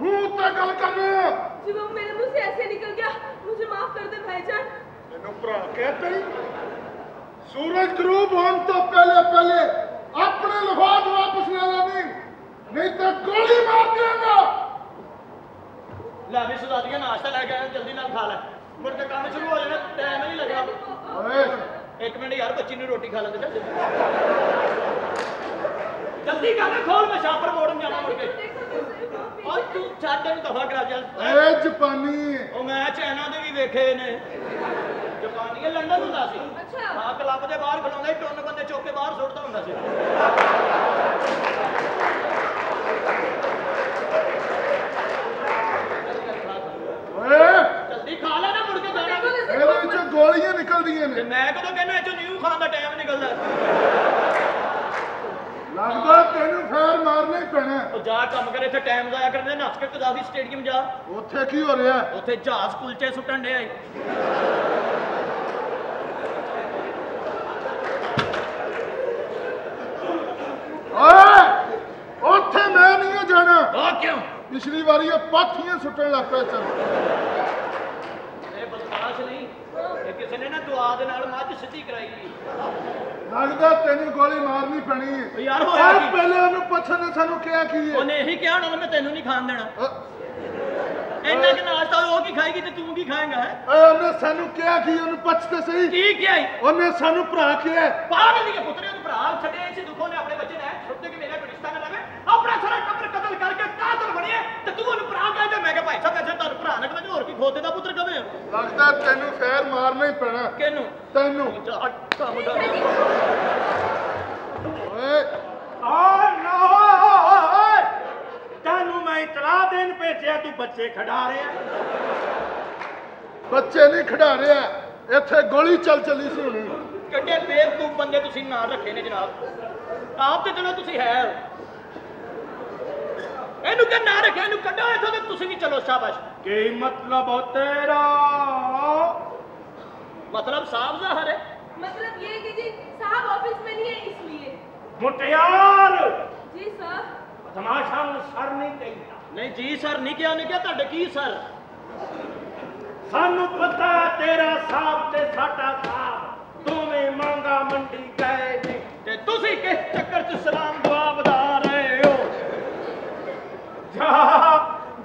ਮੂੰਹ ਉੱਤੇ ਗੱਲ ਕਰਨੀ ਹੈ। ਜਿਵੇਂ ਮੇਰੇ ਮੂੰਹ ਸੇ ਐਸੇ ਨਿਕਲ ਗਿਆ ਮੈਨੂੰ ਮਾਫ ਕਰ ਦੇ ਭਾਈਜਾਨ। ਤੈਨੂੰ ਭਰਾ ਕਹਤੇ ਹੀ। ਸੂਰਜ ਗਰੂਬ ਹੋਣ ਤੋਂ ਪਹਿਲੇ ਪਹਿਲੇ ਆਪਣੇ ਲਫਾਜ਼ ਵਾਪਸ ਲੈ ਲੈ ਨਹੀਂ ਨਹੀਂ ਤਾਂ ਗੋਲੀ ਮਾਰ ਦੇਵਾਂਗਾ ਲੈ ਵੀ ਸੁਦਾਦੀਆਂ ਨਾਸ਼ਤਾ ਲੈ ਕੇ ਆਇਆ ਜਲਦੀ ਨਾਲ ਖਾ ਲੈ। ਮੁੜ ਕੇ ਕੰਮ ਸ਼ੁਰੂ ਹੋ ਜਾਣਾ ਟਾਈਮ ਨਹੀਂ ਲੱਗਣਾ। ਓਏ। ਇੱਕ ਮਿੰਟ ਯਾਰ ਬੱਚੀ ਨੂੰ ਰੋਟੀ ਖਾ ਲੈਂਦੇ ਚੱਲ ਜਲਦੀ ਕਰ ਖੋਲ ਮੈਂ ਸ਼ਾਪਰ ਮੋੜਨ ਜਾਣਾ ਮੁੜ ਕੇ। ਓਏ ਤੂੰ ਛੱਡ ਨੂੰ ਦਫਾ ਕਰਾ ਚੱਲ ਏ ਜਪਾਨੀ। ਉਹ ਮੈਚ ਇਹਨਾਂ ਦੇ ਵੀ ਵੇਖੇ ਨੇ। ਜਪਾਨੀ ਇਹ ਲੰਡਨ ਹੁੰਦਾ ਸੀ। ਅੱਛਾ। ਹਾਂ ਕਲੱਬ ਦੇ ਬਾਹਰ ਖਲੋਂਦਾ ਸੀ ਟੁੰਨ ਬੰਦੇ ਚੁੱਕ ਕੇ ਬਾਹਰ ਸੁੱਟਦਾ ਹੁੰਦਾ ਸੀ। ਓਏ। ਜਲਦੀ ਖਾ ਲੈ। ਗੋਲੀਆਂ ਨਿਕਲਦੀਆਂ ਨੇ। ਮੈਂ ਕਦੋਂ ਕਹਿੰਦਾ ਚੋਂ ਨਿਊ ਖਾਣ ਦਾ ਟਾਈਮ ਨਿਕਲਦਾ? ਲੱਗਦਾ ਤੈਨੂੰ ਫੈਰ ਮਾਰਨਾ ਹੀ ਪੈਣਾ। ਉਹ ਜਾ ਕੰਮ ਕਰ ਇੱਥੇ ਟਾਈਮ ਜ਼ਾਇਆ ਕਰਦੇ ਨੱਚ ਕੇ ਕਜ਼ਾਫੀ ਸਟੇਡੀਅਮ ਜਾ। ਉੱਥੇ ਕੀ ਹੋ ਰਿਹਾ? ਉੱਥੇ ਜਹਾਜ਼ ਕੁਲਚੇ ਸੁੱਟਣ ਡਿਆ ਓਏ ਉੱਥੇ ਮੈਂ ਨਹੀਂ ਜਾਣਾ। ਉਹ ਕਿਉਂ? ਪਿਛਲੀ ਵਾਰੀ ਇਹ ਪਾਥੀਆਂ ਸੁੱਟਣ ਲੱਗ ਪਿਆ ਚੱਲ ਇਹ ਬਦਮਾਸ਼ ਨਹੀਂ ਇਹ ਕਿਸੇ ਨੇ ਨਾ ਦੁਆ ਦੇ ਨਾਲ ਮੱਝ ਸਿੱਧੀ ਕਰਾਈ ਲੱਗਦਾ ਤੈਨੂੰ ਗੋਲੀ ਮਾਰਨੀ ਪੈਣੀ ਹੈ। ਯਾਰ ਹੋਇਆ ਓਏ ਕੀ? ਪਹਿਲੇ ਉਹਨੂੰ ਪੁੱਛਣ ਨੇ ਸਾਨੂੰ ਕਿਹਾ ਕੀ ਹੈ? ਉਹਨੇ ਇਹੀ ਕਿਹਾ ਹੋਣਾ ਮੈਂ ਤੈਨੂੰ ਨਹੀਂ ਖਾਣ ਦੇਣਾ। ਇੰਨਾ ਕਿ ਨਾਸ਼ਤਾ ਉਹ ਕੀ ਖਾਏਗੀ ਤੇ ਤੂੰ ਕੀ ਖਾਏਗਾ ਹੈ? ਓਏ ਉਹਨੇ ਸਾਨੂੰ ਕਿਹਾ ਕੀ ਉਹਨੂੰ ਪੁੱਛ ਤੇ ਸਹੀ। ਕੀ ਕਿਹਾ? ਉਹਨੇ ਸਾਨੂੰ ਭਰਾ ਕਿਹਾ। ਬਾਹਰ ਨਹੀਂ ਪੁੱਤਰੇ ਉਹਨੂੰ ਭਰਾ ਛੱਡੇ ਸੀ ਦੁੱਖੋਂ ਨੇ ਆਪਣੇ ਬੱਚੇ ਨੇ ਛੁੱਟਦੇ ਕਿ ਮੇਰਾ ਰਿਸ਼ਤਾ ਨਾ ਲਵੇ ਆਪਣਾ ਸਾਰਾ ਟੱਬਰ ਕਤਲ ਕਰਕੇ ਕਾਤਲ ਬਣਿਆ ਤੇ ਤੂੰ ਉਹਨੂੰ ਭਰਾ ਕਹਿੰਦਾ ਮੈਂ ਕਿਹਾ ਭਾਈ ਸਾਹਿਬ ਐਸੇ ਤੁਹਾਨੂੰ ਭਰਾ ਨਾ ਕਹਿੰਦੇ ਹੋਰ ਕੀ ਖੋਤੇ ਦਾ ਪੁੱਤਰ ਕਵੇ। ਲੱਗਦਾ ਤੈਨੂੰ ਫੈਰ ਮਾਰਨਾ ਹੀ ਪੈਣਾ। ਕਿਹਨੂੰ? ਤੈਨੂੰ। ਓਏ। ਆ ਨਾ ਓਏ ਤੈਨੂੰ ਮੈਂ ਇਤਲਾਹ ਦੇਣ ਭੇਜਿਆ ਤੂੰ ਬੱਚੇ ਖੜਾ ਰਿਹਾ। ਬੱਚੇ ਨਹੀਂ ਖਿਡਾ ਰਿਹਾ। ਇੱਥੇ ਗੋਲੀ ਚੱਲ ਚੱਲੀ ਸੀ ਹੁਣੇ। ਕੱਡੇ ਬੇਵਕੂਫ ਬੰਦੇ ਤੁਸੀਂ ਨਾਂ ਰੱਖੇ ਨੇ ਜਨਾਬ। ਆਪ ਤੇ ਚਲੋ ਤੁਸੀਂ ਹੈ। ਇਹਨੂੰ ਕਿ ਨਾਂ ਰੱਖਿਆ ਇਹਨੂੰ ਕੱਢੋ ਇੱਥੋਂ ਤੇ ਤੁਸੀਂ ਵੀ ਚਲੋ ਸ਼ਾਬਾਸ਼ ਕੀ ਮਤਲਬ ਹੋ ਤੇਰਾ ਮਤਲਬ ਸਾਫ ਜ਼ਾਹਰ ਹੈ मतलब ये है कि जी साहब ऑफिस में नहीं है इसलिए ਮੁਟਿਆਰ जी सर ਤਮਾਸ਼ਾ ਨੂੰ ਸਰ ਨਹੀਂ ਕਹਿੰਦਾ ਨਹੀਂ ਜੀ ਸਰ ਨਹੀਂ ਕਿਹਾ ਉਹਨੇ ਕਿਹਾ ਤੁਹਾਡੇ ਕੀ ਸਰ ਸਾਨੂੰ ਪਤਾ ਤੇਰਾ ਸਾਹਬ ਤੇ ਸਾਡਾ ਸਾਹਬ ਦੋਵੇਂ ਮੰਗਾ ਮੰਡੀ ਗਏ ਨੇ ਤੇ ਤੁਸੀਂ ਕਿਸ ਚੱਕਰ 'ਚ ਸਲਾਮ ਦੁਆ ਵਧਾ ਰਹੇ ਹੋ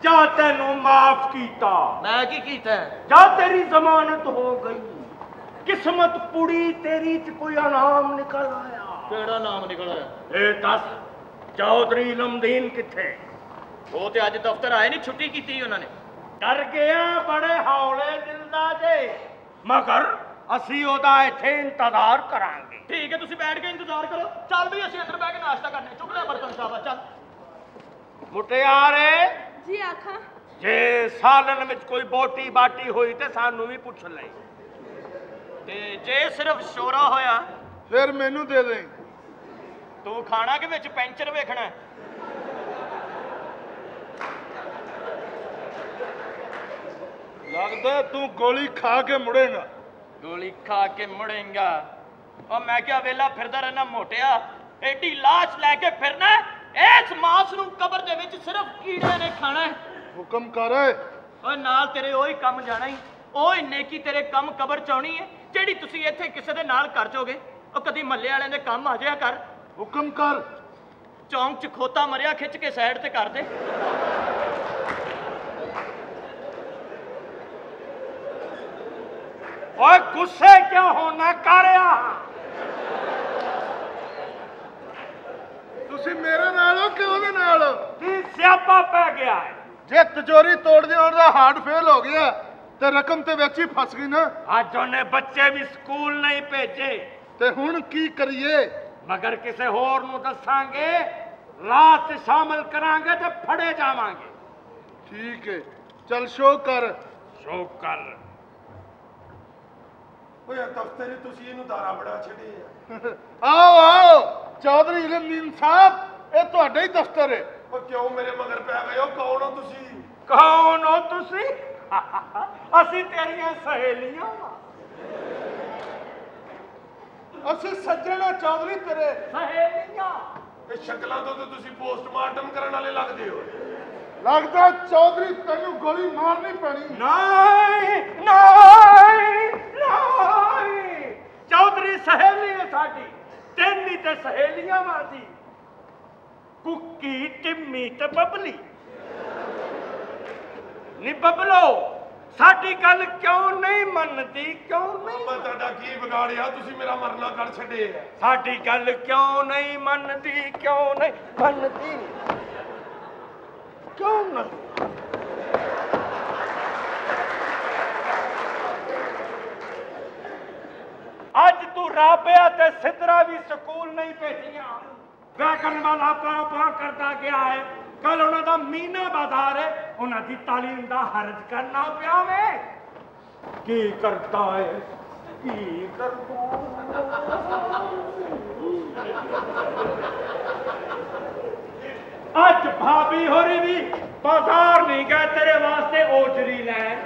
ਜਾ ਤੈਨੂੰ ਮਾਫ ਕੀਤਾ। ਮੈਂ ਕੀ ਕੀਤਾ? ਜਾ ਤੇਰੀ ਜ਼ਮਾਨਤ ਹੋ ਗਈ। ਕਿਸਮਤ ਪੁੜੀ ਤੇਰੀ ਚ ਕੋਈ ਇਨਾਮ ਨਿਕਲ ਆਇਆ। ਕਿਹੜਾ ਨਾਮ ਨਿਕਲ ਆਇਆ? ਇਹ ਦੱਸ ਚੌਧਰੀ ਲਮਦੀਨ ਕਿੱਥੇ? ਉਹ ਤੇ ਅੱਜ ਦਫ਼ਤਰ ਆਏ ਨਹੀਂ ਛੁੱਟੀ ਕੀਤੀ ਉਹਨਾਂ ਨੇ। ਡਰ ਗਿਆ ਬੜੇ ਹੌਲੇ ਦਿਲ ਦਾ ਜੇ। ਮਗਰ ਅਸੀਂ ਉਹਦਾ ਇੱਥੇ ਇੰਤਜ਼ਾਰ ਕਰਾਂਗੇ। ਠੀਕ ਹੈ ਤੁਸੀਂ ਬੈਠ ਕੇ ਇੰਤਜ਼ਾਰ ਕਰੋ। ਚੱਲ ਵੀ ਅਸੀਂ ਅੰਦਰ ਬਹਿ ਕੇ ਨਾਸ਼ਤਾ ਕਰਨੇ। ਚੁੱਕ ਲੈ ਬਰਤਨ ਸ਼ਾਬਾਸ਼ ਚੱਲ। ਮੁਟਿਆਰੇ ਜੀ ਆਖਾਂ। ਜੇ ਸਾਲਨ ਵਿੱਚ ਕੋਈ ਬੋਟੀ ਬਾਟੀ ਹੋਈ ਤੇ ਸਾਨੂੰ ਵੀ ਪੁੱਛ ਲੈ। ਤੇ ਜੇ ਸਿਰਫ ਸ਼ੋਰਾ ਹੋਇਆ? ਫਿਰ ਮੈਨੂੰ ਦੇ ਦੇ ਤੂੰ ਖਾਣਾ ਕਿ ਵਿੱਚ ਪੈਂਚਰ ਵੇਖਣਾ? ਲੱਗਦਾ ਤੂੰ ਗੋਲੀ ਖਾ ਕੇ ਮੁੜੇਗਾ। ਗੋਲੀ ਖਾ ਕੇ ਮੁੜੇਗਾ। ਉਹ ਮੈਂ ਕਿਹਾ ਵੇਲਾ ਫਿਰਦਾ ਰਹਿਣਾ ਮੋਟਿਆ। ਐਡੀ ਲਾਸ਼ ਲੈ ਕੇ ਫਿਰਨਾ। ਇਸ ਮਾਸ ਨੂੰ ਕਬਰ ਦੇ ਵਿੱਚ ਸਿਰਫ ਕੀੜੇ ਨੇ ਖਾਣਾ ਹੈ। ਹੁਕਮ ਕਰ। ਓਏ ਨਾਲ ਤੇਰੇ ਉਹੀ ਕੰਮ ਜਾਣਾ ਹੀ ਉਹ ਇੰਨੇ ਕੀ ਤੇਰੇ ਕੰਮ ਕਬਰ ਚ ਆਉਣੀ ਹੈ ਜਿਹੜੀ ਤੁਸੀਂ ਇੱਥੇ ਕਿਸੇ ਦੇ ਨਾਲ ਕਰ ਜੋਗੇ ਉਹ ਕਦੀ ਮੱਲੇ ਵਾਲਿਆਂ ਦੇ ਕੰਮ ਆ ਜਾਇਆ ਕਰ। ਹੁਕਮ ਕਰ। ਚੌਂਕ ਚ ਖੋਤਾ ਮਰਿਆ ਖਿੱਚ ਕੇ ਸਾਈਡ ਤੇ ਕਰ ਦੇ। ਓਏ ਗੁੱਸੇ ਕਿਉਂ ਹੋਣਾ ਕਰਿਆ? ਤੁਸੀਂ ਮੇਰੇ ਨਾਲ ਹੋ ਕਿ ਉਹਦੇ ਨਾਲ? ਕੀ ਸਿਆਪਾ ਪੈ ਗਿਆ ਹੈ? ਜੇ ਤਿਜੋਰੀ ਤੋੜਦੇ ਹੋਣ ਦਾ ਹਾਰਟ ਫੇਲ ਹੋ ਗਿਆ ਤੇ ਰਕਮ ਤੇ ਵਿੱਚ ਹੀ ਫਸ ਗਈ ਨਾ। ਅੱਜ ਉਹਨੇ ਬੱਚੇ ਵੀ ਸਕੂਲ ਨਹੀਂ ਭੇਜੇ। ਤੇ ਹੁਣ ਕੀ ਕਰੀਏ? ਮਗਰ ਕਿਸੇ ਹੋਰ ਨੂੰ ਦੱਸਾਂਗੇ ਰਾਤ ਸ਼ਾਮਲ ਕਰਾਂਗੇ ਤੇ ਫੜੇ ਜਾਵਾਂਗੇ। ਠੀਕ ਹੈ ਚੱਲ ਸ਼ੋ ਕਰ। ਸ਼ੋ ਕਰ। ਓਏ ਦਫ਼ਤਰ ਤੁਸੀਂ ਇਹਨੂੰ ਦਾਰਾ ਬੜਾ ਛੱਡੇ ਆ। ਆਓ ਆਓ ਚੌਧਰੀ ਇਲਮਦੀਨ ਸਾਹਿਬ ਇਹ ਤੁਹਾਡਾ ਹੀ ਦਫ਼ਤਰ ਹੈ। ਉਹ ਕਿਉਂ ਮੇਰੇ ਮਗਰ ਪੈ ਗਏ ਹੋ? ਕੌਣ ਹੋ ਤੁਸੀਂ? ਕੌਣ ਹੋ ਤੁਸੀਂ? ਅਸੀਂ ਤੇਰੀਆਂ ਸਹੇਲੀਆਂ। ਅਸੀਂ ਸੱਜਣਾ ਚੌਧਰੀ ਤੇਰੇ। ਸਹੇਲੀਆਂ? ਇਹ ਸ਼ਕਲਾਂ ਤੋਂ ਤਾਂ ਤੁਸੀਂ ਪੋਸਟਮਾਰਟਮ ਕਰਨ ਵਾਲੇ ਲੱਗਦੇ ਹੋ। ਲੱਗਦਾ ਚੌਧਰੀ ਤੈਨੂੰ ਗੋਲੀ ਮਾਰਨੀ ਪੈਣੀ। ਨਹੀਂ ਨਹੀਂ ਨਹੀਂ। ਚੌਧਰੀ ਸਹੇਲੀ ਹੈ ਸਾਡੀ ਤੈਨੀ ਤੇ ਸਹੇਲੀਆਂ ਵਾਦੀ। ਕੁੱਕੀ ਟਿੰਮੀ ਤੇ ਬਬਲੀ। ਨੀ ਬਬਲੋ ਸਾਡੀ ਗੱਲ ਕਿਉਂ ਨਹੀਂ ਮੰਨਦੀ ਕਿਉਂ ਨਹੀਂ? ਮੈਂ ਤੁਹਾਡਾ ਕੀ ਵਿਗਾੜਿਆ? ਤੁਸੀਂ ਮੇਰਾ ਮਰਨਾ ਕਰ ਛੱਡੇ ਸਾਡੀ ਗੱਲ ਕਿਉਂ ਨਹੀਂ ਮੰਨਦੀ ਕਿਉਂ ਨਹੀਂ? ਮੰਨਦੀ ਕਿਉਂ ਨਹੀਂ ਅੱਜ ਤੂੰ ਰਾਬਿਆ ਤੇ ਸਿੱਧਰਾ ਵੀ ਸਕੂਲ ਨਹੀਂ ਭੇਜੀਆਂ। ਵੈਗਨ ਵਾਲਾ ਪਾ ਕਰਦਾ ਗਿਆ ਹੈ। ਕੱਲ ਉਹਨਾਂ ਦਾ ਮੀਨਾ ਬਾਜ਼ਾਰ ਹੈ। ਉਹਨਾਂ ਦੀ ਤਾਲੀਮ ਦਾ ਹਰਜ ਕਰਨਾ ਪਿਆ ਵੇ ਕੀ ਕਰਦਾ ਹੈ ਕੀ ਕਰਦਾ ਅੱਜ ਭਾਬੀ ਹੋਰੀ ਵੀ ਬਾਜ਼ਾਰ ਨਹੀਂ ਗਏ, ਤੇਰੇ ਵਾਸਤੇ ਓਜਰੀ ਲੈ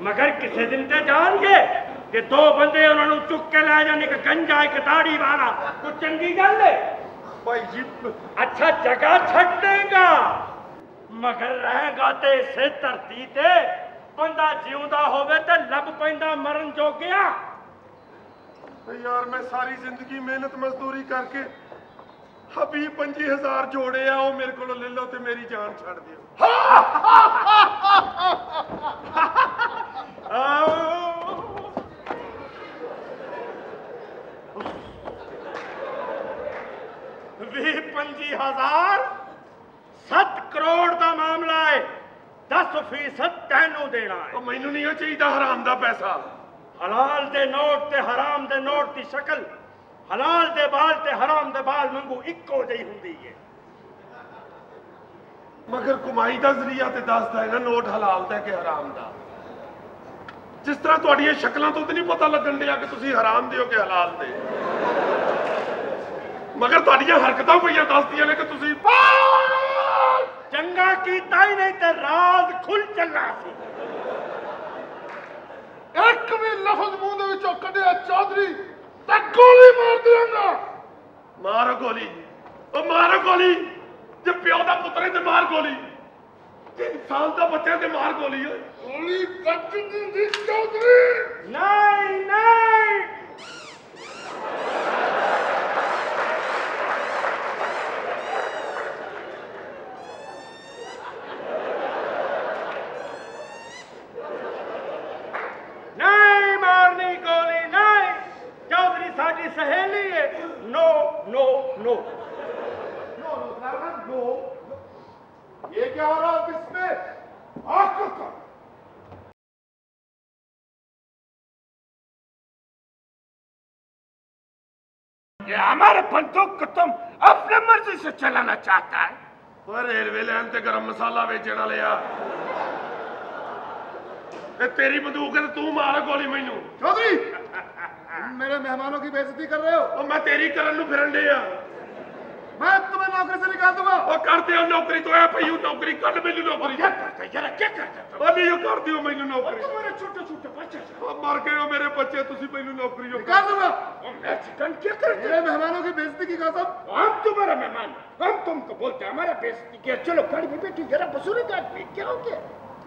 ਮਗਰ ਕਿਸੇ ਦਿਨ ਤੇ ਜਾਣਗੇ। ਜੇ ਦੋ ਬੰਦੇ ਉਹਨਾਂ ਨੂੰ ਚੁੱਕ ਕੇ ਲੈ ਜਾਣ ਇੱਕ ਗੰਜਾ ਇੱਕ ਦਾੜੀ ਵਾਲਾ। ਕੋਈ ਚੰਗੀ ਗੱਲ ਹੈ ਭਾਈ ਜੀ ਅੱਛਾ ਜਗ੍ਹਾ ਛੱਡ ਦੇਗਾ। ਮਗਰ ਰਹੇਗਾ ਤੇ ਇਸੇ ਧਰਤੀ ਤੇ। ਬੰਦਾ ਜਿਉਂਦਾ ਹੋਵੇ ਤੇ ਲੱਭ ਪੈਂਦਾ ਮਰਨ ਜੋਗਿਆ। ਯਾਰ ਮੈਂ ਸਾਰੀ ਜ਼ਿੰਦਗੀ ਮਿਹਨਤ ਮਜ਼ਦੂਰੀ ਕਰਕੇ ਹਬੀ 25000 ਜੋੜੇ ਆ ਉਹ ਮੇਰੇ ਕੋਲੋਂ ਲੈ ਲਓ ਤੇ ਮੇਰੀ ਜਾਨ ਛੱਡ ਦਿਓ। ਆਓ। 20 25000 7 ਕਰੋੜ ਦਾ ਮਾਮਲਾ ਹੈ। 10% ਤੈਨੂੰ ਦੇਣਾ ਹੈ। ਉਹ ਮੈਨੂੰ ਨਹੀਂ ਉਹ ਚਾਹੀਦਾ ਹਰਾਮ ਦਾ ਪੈਸਾ। ਹਲਾਲ ਦੇ ਨੋਟ ਤੇ ਹਰਾਮ ਦੇ ਨੋਟ ਦੀ ਸ਼ਕਲ ਹਲਾਲ ਦੇ ਬਾਲ ਤੇ ਹਰਾਮ ਦੇ ਬਾਲ ਮੰਗੂ ਇੱਕੋ ਜਿਹੀ ਹੁੰਦੀ ਹੈ। ਮਗਰ ਕਮਾਈ ਦਾ ਜ਼ਰੀਆ ਤੇ ਦੱਸਦਾ ਹੈ ਨਾ ਨੋਟ ਹਲਾਲ ਦਾ ਕਿ ਹਰਾਮ ਦਾ। ਜਿਸ ਤਰ੍ਹਾਂ ਤੁਹਾਡੀਆਂ ਸ਼ਕਲਾਂ ਤੋਂ ਤੇ ਨਹੀਂ ਪਤਾ ਲੱਗਣ ਡਿਆ ਕਿ ਤੁਸੀਂ ਹਰਾਮ ਦੇ ਹੋ ਕਿ ਹਲਾਲ ਦੇ ਮਗਰ ਤੁਹਾਡੀਆਂ ਹਰਕਤਾਂ ਪਈਆਂ ਦੱਸਦੀਆਂ ਨੇ ਕਿ ਤੁਸੀਂ ਚੰਗਾ ਕੀਤਾ ਹੀ ਨਹੀਂ ਤੇ ਰਾਜ਼ ਖੁੱਲ ਚੱਲਾ ਸੀ। ਇੱਕ ਵੀ ਲਫ਼ਜ਼ ਮੂੰਹ ਦੇ ਵਿੱਚੋਂ ਕੱਢਿਆ ਚੌਧਰੀ ਤਾਂ ਗੋਲੀ ਮਾਰ ਦਿਆਂਗਾ ਮਾਰੋ ਗੋਲੀ ਉਹ ਮਾਰੋ ਗੋਲੀ। ਜੇ ਪਿਓ ਦਾ ਪੁੱਤਰ ਹੈ ਤੇ ਮਾਰ ਗੋਲੀ। ਜੇ ਇਨਸਾਨ ਦਾ ਬੱਚਾ ਤੇ ਮਾਰ ਗੋਲੀ ਓਏ। ਗੋਲੀ ਵੱਜਦੀ ਦੀ ਚੌਧਰੀ। ਨਹੀਂ ਨਹੀਂ। साडी सहेली है। No no no no no ये क्या हो रहा है इसमें आपको ये हमारे बंदूक को तुम अपने मर्ज़ी से चलाना चाहता है। पर रेलवे लाइन से तो गरम मसाला बेचना लिया तेरी बंदूक है तो तू मार गोली मैनू। चौधरी! मेरे मेहमानों की बेइज्जती कर रहे हो ਉਹ ਮੈਂ ਤੇਰੀ ਕਰਨ ਨੂੰ ਫਿਰਨ ਡਿਆ मैं तुम्हें नौकरी से निकाल दूंगा ਉਹ ਕਰਦੇ ਹੋ ਨੌਕਰੀ ਤੋਂ ਆ ਪਈ ਉਹ ਨੌਕਰੀ ਕੱਢ ਮੈਨੂੰ ਨੌਕਰੀ क्या करता है यार क्या करता है ਉਹ ਨਹੀਂ ਉਹ ਕਰਦੇ ਹੋ ਮੈਨੂੰ ਨੌਕਰੀ तुम मेरे छोटे छोटे बच्चे थे। ਉਹ ਮਰ ਗਏ ਹੋ ਮੇਰੇ ਬੱਚੇ ਤੁਸੀਂ ਮੈਨੂੰ ਨੌਕਰੀ ਉਹ निकाल दूंगा ओ मैक्सिकन क्या करते मेरे मेहमानों की बेइज्जती की कसम हम तुम्हारा मेहमान हम तुमको बोलते हैं हमारा बेइज्जती किया चलो गाड़ी में बैठी जरा बुजुर्ग आदमी क्या हो गया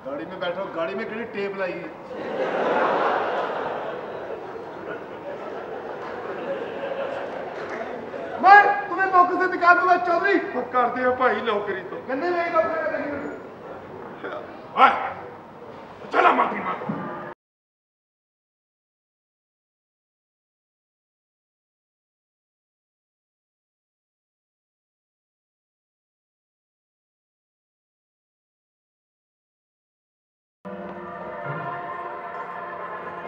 गाड़ी में बैठो गाड़ी में कहीं टेप लाई है मैं तुम्हें नौकरी से निकाल दूंगा चौधरी ਉਹ ਕਰਦੇ ਹੋ भाई नौकरी तो गन्ने में एक नौकरी का देखिए ओए, चलो माफी मांगो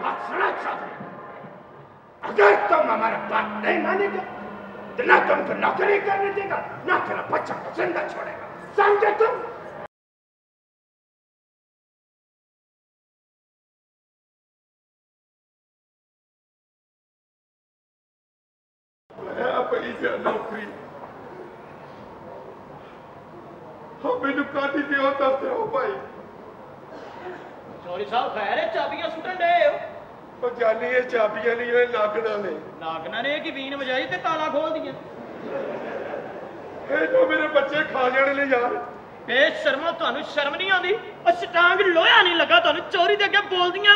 बात सुनो चौधरी अगर तुम हमारा बात नहीं मानेगे तो ना तुमको नौकरी करने देगा ना तेरा बच्चा को जिंदा छोड़ेगा समझे तुम पैसा नौकरी हम मैनू काटी दे होता से हो भाई चोरी साहब खैर चाबियां सुटन डे हो ਉਹ ਜਾਨੀ ਇਹ ਚਾਬੀਆਂ ਨਹੀਂ ਇਹ ਨਾਗਣਾ ਨੇ। ਨਾਗਨਾ ਨੇ ਕਿ ਵੀਨ ਵਜਾਈ ਤੇ ਤਾਲਾ ਖੋਲ ਦੀਆਂ ਇਹ ਜੋ ਮੇਰੇ ਬੱਚੇ ਖਾ ਜਾਣੇ ਨੇ ਯਾਰ। ਬੇਸ਼ਰਮੋ ਤੁਹਾਨੂੰ ਸ਼ਰਮ ਨਹੀਂ ਆਉਂਦੀ? ਉਹ ਸਟਾਂਗ ਲੋਹਾ ਨਹੀਂ ਲੱਗਾ ਤੁਹਾਨੂੰ ਚੋਰੀ ਦੇ ਅੱਗੇ ਬੋਲਦੀਆਂ।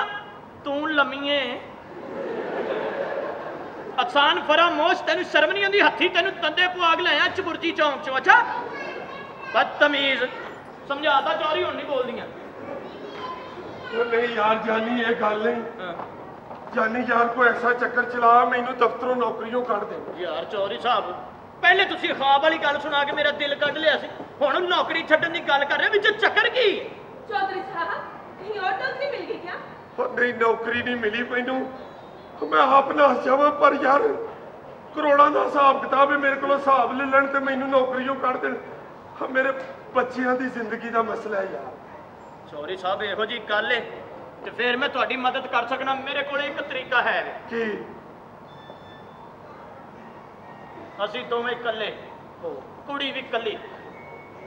ਤੂੰ ਲੰਮੀਏ। ਅਕਸਾਨ ਫਰਾਮੋਸ਼ ਤੈਨੂੰ ਸ਼ਰਮ ਨਹੀਂ ਆਉਂਦੀ? ਹੱਥੀ ਤੈਨੂੰ ਤੰਦੇ ਪੁਆਗ ਲਿਆਇਆ ਚਬੁਰਜੀ ਚੌਂਕ ਚੋਂ ਅੱਛਾ? ਬਦਤਮੀਜ਼। ਸਮਝਾਤਾ ਚੋਰੀ ਹੁਣ ਨਹੀਂ ਬੋਲਦੀਆਂ। ਉਹ ਨਹੀਂ ਯਾਰ ਜਾਨੀ ਇਹ ਗੱਲ ਨਹੀਂ। ਜਾਨੀ ਯਾਰ ਕੋ ਐਸਾ ਚੱਕਰ ਚਲਾ ਮੈਨੂੰ ਦਫ਼ਤਰੋਂ ਨੌਕਰੀੋਂ ਕੱਢ ਦੇ। ਯਾਰ ਚੌਰੀ ਸਾਹਿਬ ਪਹਿਲੇ ਤੁਸੀਂ ਖਾਬ ਵਾਲੀ ਗੱਲ ਸੁਣਾ ਕੇ ਮੇਰਾ ਦਿਲ ਕੱਢ ਲਿਆ ਸੀ। ਹੁਣ ਨੌਕਰੀ ਛੱਡਣ ਦੀ ਗੱਲ ਕਰ ਰਹੇ ਵਿੱਚ ਚੱਕਰ ਕੀ ਚੌਧਰੀ ਸਾਹਿਬ ਕਹੀਂ ਹੋਰ ਨੌਕਰੀ ਮਿਲ ਗਈ ਕਿਆ? ਉਹ ਨਹੀਂ ਨੌਕਰੀ ਨਹੀਂ ਮਿਲੀ ਮੈਨੂੰ। ਮੈਂ ਆਪ ਨਾ ਜਾਵਾਂ ਪਰ ਯਾਰ ਕਰੋੜਾਂ ਦਾ ਹਿਸਾਬ ਕਿਤਾਬ ਹੈ ਮੇਰੇ ਕੋਲ ਹਿਸਾਬ ਲੈ ਲੈਣ ਤੇ ਮੈਨੂੰ ਨੌਕਰੀੋਂ ਕੱਢ ਦੇਣ। ਮੇਰੇ ਬੱਚਿਆਂ ਦੀ ਜ਼ਿੰਦਗੀ ਦਾ ਮਸਲਾ ਹੈ ਯਾਰ। ਸੌਰੀ ਸਾਹਿਬ ਇਹੋ ਜੀ ਗੱਲ ਤੇ ਫਿਰ ਮੈਂ ਤੁਹਾਡੀ ਮਦਦ ਕਰ ਸਕਣਾ। ਮੇਰੇ ਕੋਲ ਇੱਕ ਤਰੀਕਾ ਹੈ। ਕੀ? ਅਸੀਂ ਦੋਵੇਂ ਇਕੱਲੇ। ਕੁੜੀ ਵੀ ਇਕੱਲੀ।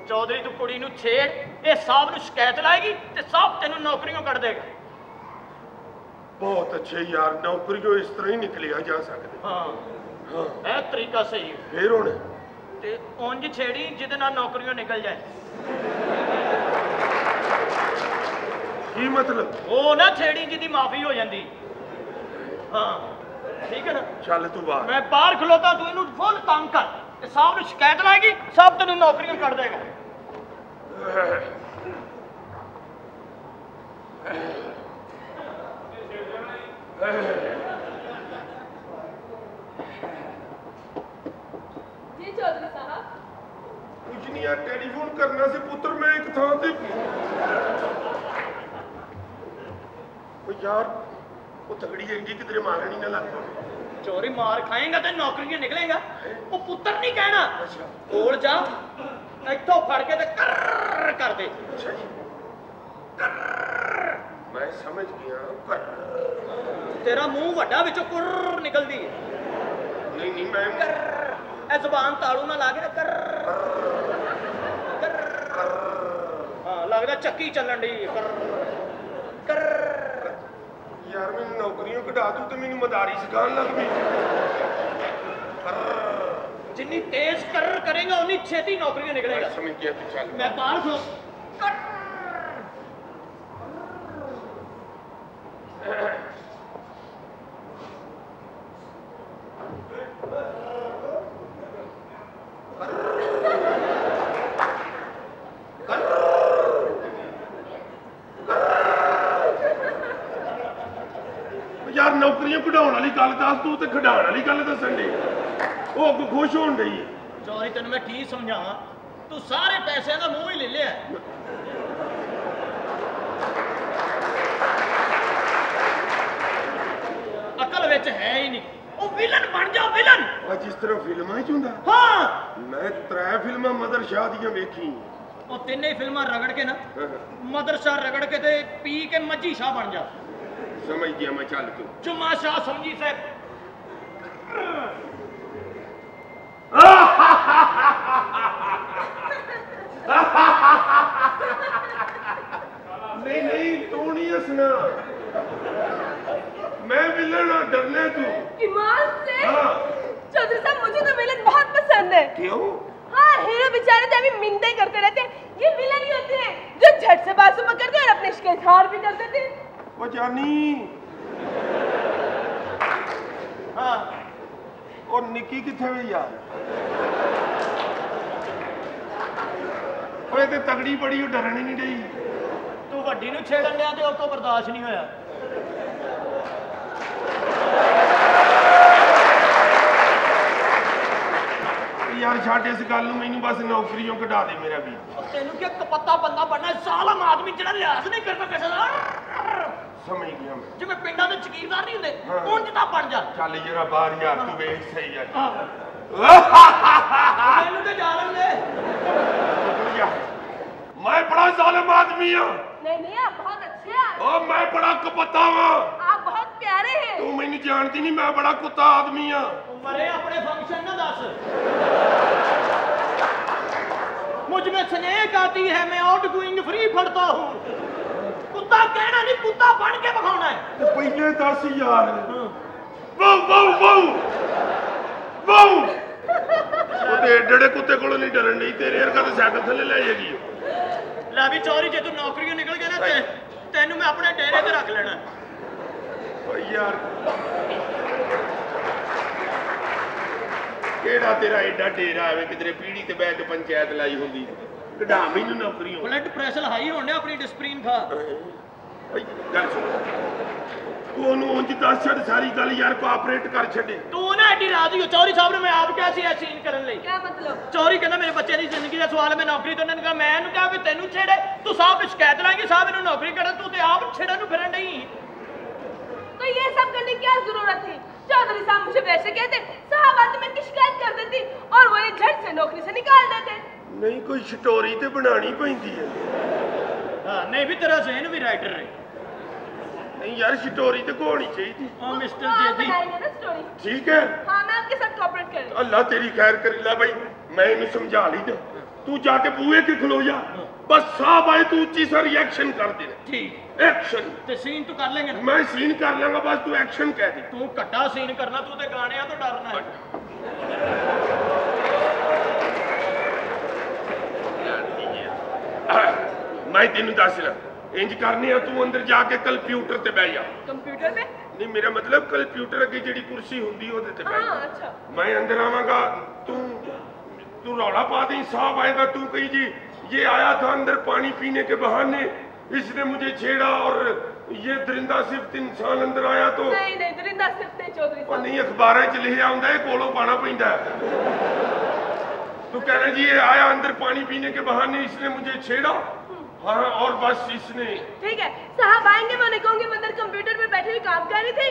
ਚੌਧਰੀ ਤੂੰ ਕੁੜੀ ਨੂੰ ਛੇੜ ਇਹ ਸਾਹਿਬ ਨੂੰ ਸ਼ਿਕਾਇਤ ਲਾਏਗੀ ਤੇ ਸਾਹਿਬ ਤੈਨੂੰ ਨੌਕਰੀਆਂ ਕੱਢ ਦੇਗਾ। ਬਹੁਤ ਅੱਛੇ ਯਾਰ ਨੌਕਰੀਆਂ ਇਸ ਤਰ੍ਹਾਂ ਹੀ ਨਿਕਲਿਆ ਜਾ ਸਕਦਾ। ਹਾਂ। ਹਾਂ। ਇਹ ਤਰੀਕਾ ਸਹੀ ਹੈ। ਫੇਰ ਹੁਣ? ਤੇ ਉਂਝ ਛੇੜੀ ਜਿਹਦੇ ਨਾਲ ਨੌਕਰੀਆਂ ਨਿਕਲ ਜਾਏ। ਕੀ ਮਤਲਬ? ਉਹ ਨਾ ਛੇੜੀ ਜੀ ਮਾਫੀ ਹੋ ਜਾਂਦੀ। ਹਾਂ ਠੀਕ ਹੈ ਨਾ? ਚੱਲ ਤੂੰ ਬਾਹਰ। ਮੈਂ ਬਾਹਰ ਖਲੋਤਾ ਤੂੰ ਇਹਨੂੰ ਫੁੱਲ ਤੰਗ ਕਰ। ਤੇ ਸਾਹਿਬ ਸ਼ਿਕਾਇਤ ਲਾਏਗੀ ਸਾਹਿਬ ਤੈਨੂੰ ਨੌਕਰੀਆਂ ਕੱਢ ਦੇਗਾ। ਕੁਝ ਨਹੀਂ ਆ ਟੈਲੀਫੋਨ ਕਰਨਾ ਸੀ ਪੁੱਤਰ ਮੈਂ ਇੱਕ ਥਾਂ ਤੇ ਉਹ ਯਾਰ ਉਹ ਤਗੜੀ ਇੰਗੀ ਕਿਧਰੇ ਮਾਰਣੀ ਨਾ ਲੱਗ ਪਵੇ। ਚੋਰੀ ਮਾਰ ਖਾਏਗਾ ਤੇ ਨੌਕਰੀਆਂ ਨਿਕਲੇਗਾ। ਉਹ ਪੁੱਤਰ ਨਹੀਂ ਕਹਿਣਾ। ਕੋਲ ਜਾ ਇੱਥੋਂ ਫੜ ਕੇ ਤੇ ਕਰ ਕਰ ਦੇ। ਅੱਛਾ ਜੀ। ਮੈਂ ਸਮਝ ਗਿਆ ਪਰ ਤੇਰਾ ਮੂੰਹ ਵੱਡਾ ਵਿੱਚੋਂ ਕੁਰ ਨਿਕਲਦੀ ਹੈ ਨਹੀਂ ਨਹੀਂ ਮੈਂ ਇਹ ਜ਼ਬਾਨ ਤਾੜੂ ਨਾ ਲਾ ਕੇ ਕਰ ਕਰ ਹਾਂ ਲੱਗਦਾ ਚੱਕੀ ਚੱਲਣ ਦੀ ਕਰ ਕਰ ਯਾਰ ਮੈਨੂੰ ਨੌਕਰੀਆਂ ਕਢਾ ਦੂ ਤੇ ਮੈਨੂੰ ਮਦਾਰੀ ਸਿਖਾਉਣ ਲੱਗ ਪਈ। ਜਿੰਨੀ ਤੇਜ਼ ਕਰ ਕਰੇਗਾ ਉਨੀ ਛੇਤੀ ਨੌਕਰੀਆਂ ਨਿਕਲੇਗਾ। ਮੈਂ ਸਮਝ ਗਿਆ ਤੂੰ ਚੱਲ। ਮੈਂ ਬਾਹਰ ਖਲੋ ਕਰ ਯਾਰ ਨੌਕਰੀਆਂ ਕਢਾਉਣ ਵਾਲੀ ਗੱਲ ਦੱਸ ਤੂੰ ਤੇ ਖਡਾਉਣ ਵਾਲੀ ਗੱਲ ਦੱਸਣ ਦੀ ਉਹ ਅੱਗੋਂ ਖੁਸ਼ ਹੋਣ ਡਈ ਹੈ ਚੋਰੀ ਤੈਨੂੰ ਮੈਂ ਕੀ ਸਮਝਾਵਾਂ? ਤੂੰ ਸਾਰੇ ਪੈਸਿਆਂ ਦਾ ਮੂੰਹ ਹੀ ਲੈ ਲਿਆ। ਅਕਲ ਵਿੱਚ ਹੈ ਹੀ ਨਹੀਂ। ਉਹ ਵਿਲਨ ਬਣ ਜਾ ਵਿਲਨ ਆ ਜਿਸ ਤਰ੍ਹਾਂ ਫਿਲਮਾਂ 'ਚ ਹੁੰਦਾ। ਹਾਂ! ਮੈਂ ਤਰੇ ਫਿਲਮਾਂ ਮਦਰ ਸ਼ਾਹ ਦੀਆਂ ਵੇਖੀ ਉਹ ਤਿੰਨੇ ਫਿਲਮਾਂ ਰਗੜ ਕੇ ਨਾ ਹਾਂ, ਮਦਰਸਾ ਰਗੜ ਕੇ ਤੇ ਪੀ ਕੇ ਮੱਝੀ ਸ਼ਾਹ ਬਣ ਜਾ। समझ दिया मैं चाल तू चुम्मा शाह समझी सर नहीं नहीं तू नहीं हसना मैं मिलना डरने तू। किमाल से? हाँ। चौधरी साहब मुझे तो मिलन बहुत पसंद है। क्यों? हाँ हीरो बेचारे तो अभी मिनते करते रहते हैं। ये विलन ही होते हैं जो झट से बाजू पकड़ते हैं और अपने इश्क इजहार भी देते हैं। ਉਹ ਜਾਨੀ। ਹਾਂ। ਉਹ ਨਿੱਕੀ ਕਿੱਥੇ ਹੋਈ ਯਾਰ ਓਏ ਤੇ ਤਗੜੀ ਬੜੀ ਉਹ ਡਰਨ ਨਹੀਂ ਡਈ। ਤੂੰ ਵੱਡੀ ਨੂੰ ਛੇੜਨ ਲਿਆ ਤੇ ਉਹ ਤੋਂ ਬਰਦਾਸ਼ਤ ਨਹੀਂ ਹੋਇਆ। ਯਾਰ ਛੱਡ ਇਸ ਗੱਲ ਨੂੰ ਮੈਨੂੰ ਬਸ ਨੌਕਰੀੋਂ ਕਢਾ ਦੇ ਮੇਰਾ ਵੀ ਤੈਨੂੰ ਕਿ ਪੱਤਾ ਬੰਦਾ ਬਣਨਾ ਸਾਲਮ ਆਦਮੀ ਜਿਹੜਾ ਲਿਆਸ ਨਹੀਂ ਕਰਦਾ ਕਿਸੇ ਦਾ। ਸਮਝ ਗਿਆ ਮੈਂ ਜਿਵੇਂ ਪਿੰਡਾਂ ਦੇ ਜ਼ਕੀਰਦਾਰ ਨਹੀਂ ਹੁੰਦੇ ਹਾਂ। ਉਂਝ ਤਾਂ ਬਣ ਜਾ ਚੱਲ ਜਰਾ ਬਾਹਰ ਯਾਰ ਤੂੰ ਵੇਖ ਸਹੀ ਯਾਰ ਮੈਨੂੰ ਤੇ ਜ਼ਾਲਮ ਨੇ ਮੈਂ ਬੜਾ ਜ਼ਾਲਮ ਆਦਮੀ ਹਾਂ नहीं नहीं आप बहुत अच्छे हैं ਓ ਮੈਂ ਬੜਾ ਕਪੱਤਾ ਵਾਂ आप बहुत प्यारे हैं ਤੂੰ ਮੈਨੂੰ ਜਾਣਦੀ ਨਹੀਂ ਮੈਂ ਬੜਾ ਕੁੱਤਾ ਆਦਮੀ ਹਾਂ ਮਰੇ ਆਪਣੇ फंक्शन ना दस मुझ में स्नेक आती है मैं आउट गोइंग फ्री फड़ता हूँ ਕੁੱਤਾ ਕਹਿਣਾ ਨਹੀਂ ਕੁੱਤਾ ਬਣ ਕੇ ਵਿਖਾਉਣਾ ਤੇ ਪਹਿਲੇ ਦੱਸ ਯਾਰ। ਵਾਉ ਵਾਉ ਵਾਉ ਵਾਉ ਉਹਦੇ ਡੇੜੇ ਕੁੱਤੇ ਕੋਲੋਂ ਨਹੀਂ ਡਰਨ ਨਹੀਂ ਤੇਰੇ ਵਰਗਾ ਤਾਂ ਸਾਈਕਲ ਥੱਲੇ ਲੈ ਜਾਗੀ ਲੈ ਵੀ ਚੋਰੀ ਜੇ ਤੂੰ ਨੌਕਰੀੋਂ ਨਿਕਲ ਗਿਆ ਨਾ ਤੈਨੂੰ ਮੈਂ ਆਪਣੇ ਡੇਰੇ ਤੇ ਰੱਖ ਲੈਣਾ। ਓ ਯਾਰ। ਕਿਹੜਾ ਤੇਰਾ ਏਡਾ ਡੇਰਾ ਐਵੇਂ ਕਿਧਰੇ ਪੀੜੀ ਤੇ ਬੈਠ ਕੇ ਪੰਚਾਇਤ ਲਾਈ ਹੁੰਦੀ? ਕਢਾ ਮੈਨੂੰ ਨੌਕਰੀਓਂ ਬਲੱਡ ਪ੍ਰੈਸ਼ਰ ਹਾਈ ਹੋਣ ਡਿਆ ਆਪਣੀ ਡਿਸਪਰੀਨ ਖਾ ਓਏ ਗੱਲ ਸੁਣ ਤੂੰ ਉਹਨੂੰ ਉਂਝ ਦੱਸ ਛੱਡ ਸਾਰੀ ਗੱਲ ਯਾਰ ਕੋਆਪਰੇਟ ਕਰ ਛੱਡੇ ਤੂੰ ਨਾ ਐਡੀ ਰਾਜ਼ੀ ਹੋ ਚੌਰੀ ਸਾਹਿਬ ਨੇ ਮੈਂ ਆਪ ਕਿਹਾ ਸੀ ਇਹ ਸੀਨ ਕਰਨ ਲਈ क्या मतलब ਚੌਰੀ ਕਹਿੰਦਾ ਮੇਰੇ ਬੱਚੇ ਦੀ ਜ਼ਿੰਦਗੀ ਦਾ ਸਵਾਲ ਹੈ ਮੈਂ ਨੌਕਰੀ ਤੋਂ ਉਹਨਾਂ ਨੇ ਕਿਹਾ ਮੈਂ ਇਹਨੂੰ ਕਿਹਾ ਵੀ ਤੈਨੂੰ ਛੇੜੇ ਤੂੰ ਸਾਹਿਬ ਨੂੰ ਸ਼ਿਕਾਇਤ ਲਾਂਗੀ ਸਾਹਿਬ ਇਹਨੂੰ ਨੌਕਰੀ ਕਰਨ ਤੂੰ ਤੇ ਆਪ ਛੇੜਨ ਨੂੰ ਫਿਰਨ ਨਹੀਂ तो ये सब करने की क्या जरूरत थी चौधरी साहब मुझे वैसे कहते साहब आते मैं इनकी शिकायत कर देती और वो ये झट से नौकरी से निकाल देते ਨਹੀਂ ਕੋਈ ਸਟੋਰੀ ਤੇ ਬਣਾਣੀ ਪੈਂਦੀ ਹੈ ਹਾਂ ਨਹੀਂ ਵੀ ਤੇਰਾ ਜ਼ਹਿਨ ਵੀ ਰਾਈਟਰ ਹੈ ਨਹੀਂ ਯਾਰ ਸਟੋਰੀ ਤੇ ਕੋਣੀ ਚਾਹੀਦੀ ਹਾਂ ਮਿਸਟਰ हाँ ਜੇਦੀ बनाएंगे ना स्टोरी ਠੀਕ ਹੈ हाँ मैं आपके साथ कॉपरेट कर रही ਅੱਲਾ ਤੇਰੀ ਖੈਰ ਕਰੀ ਲੈ ਭਾਈ ਮੈਂ ਇਹਨੂੰ ਸਮਝਾ ਲਈ ਤੇ ਤੂੰ ਜਾ ਕੇ ਬੂਹੇ ਕੇ ਖਲੋ ਜਾ ਬਸ ਸਾਹਬ ਆਏ ਤੂੰ ਉੱਚੀ ਸਾ ਰਿਐਕਸ਼ਨ ਕਰ ਦੇ ਠੀਕ ਐਕਸ਼ਨ ਤੇ ਸੀਨ ਤੂੰ ਕਰ ਲੇਂਗੇ ਨਾ ਮੈਂ ਸੀਨ ਕਰ ਲਾਂਗਾ ਬਸ ਤੂੰ ਐਕਸ਼ਨ ਕਹਿ ਦੇ ਤੂੰ ਘੱਟਾ ਸੀਨ ਕਰਨਾ ਤੂੰ ਤੇ ਗਾਣਿਆਂ ਤੋਂ ਮੈਂ ਤੈਨੂੰ ਦੱਸ ਰਿਹਾ ਇੰਜ ਕਰਨੀ ਆ ਤੂੰ ਅੰਦਰ ਜਾ ਕੇ ਕੰਪਿਊਟਰ ਤੇ ਬਹਿ ਜਾ कंप्यूटर पे ਨਹੀਂ ਮੇਰਾ ਮਤਲਬ ਕੰਪਿਊਟਰ ਅੱਗੇ ਜਿਹੜੀ ਕੁਰਸੀ ਹੁੰਦੀ ਉਹਦੇ ਤੇ ਬਹਿ हाँ ਜਾ अच्छा मैं अंदर आवागा तू तू रौला पा दी साहब आएगा तू कही जी ये आया था अंदर पानी पीने के बहाने इसने मुझे छेड़ा और ये दरिंदा सिर्फ इंसान अंदर आया तो नहीं नहीं दरिंदा सिर्फ नहीं चौधरी ਉਹ साहब ਨਹੀਂ ਅਖਬਾਰਾਂ 'ਚ ਲਿਖਿਆ ਹੁੰਦਾ ਇਹ ਕੋਲੋਂ तो कह रहे जी ये आया अंदर पानी पीने के बहाने इसने मुझे छेड़ा। हाँ और बस इसने ठीक है साहब आएँगे मैंने कहूँगी मैं कंप्यूटर पे बैठे हुए काम कर रही थी।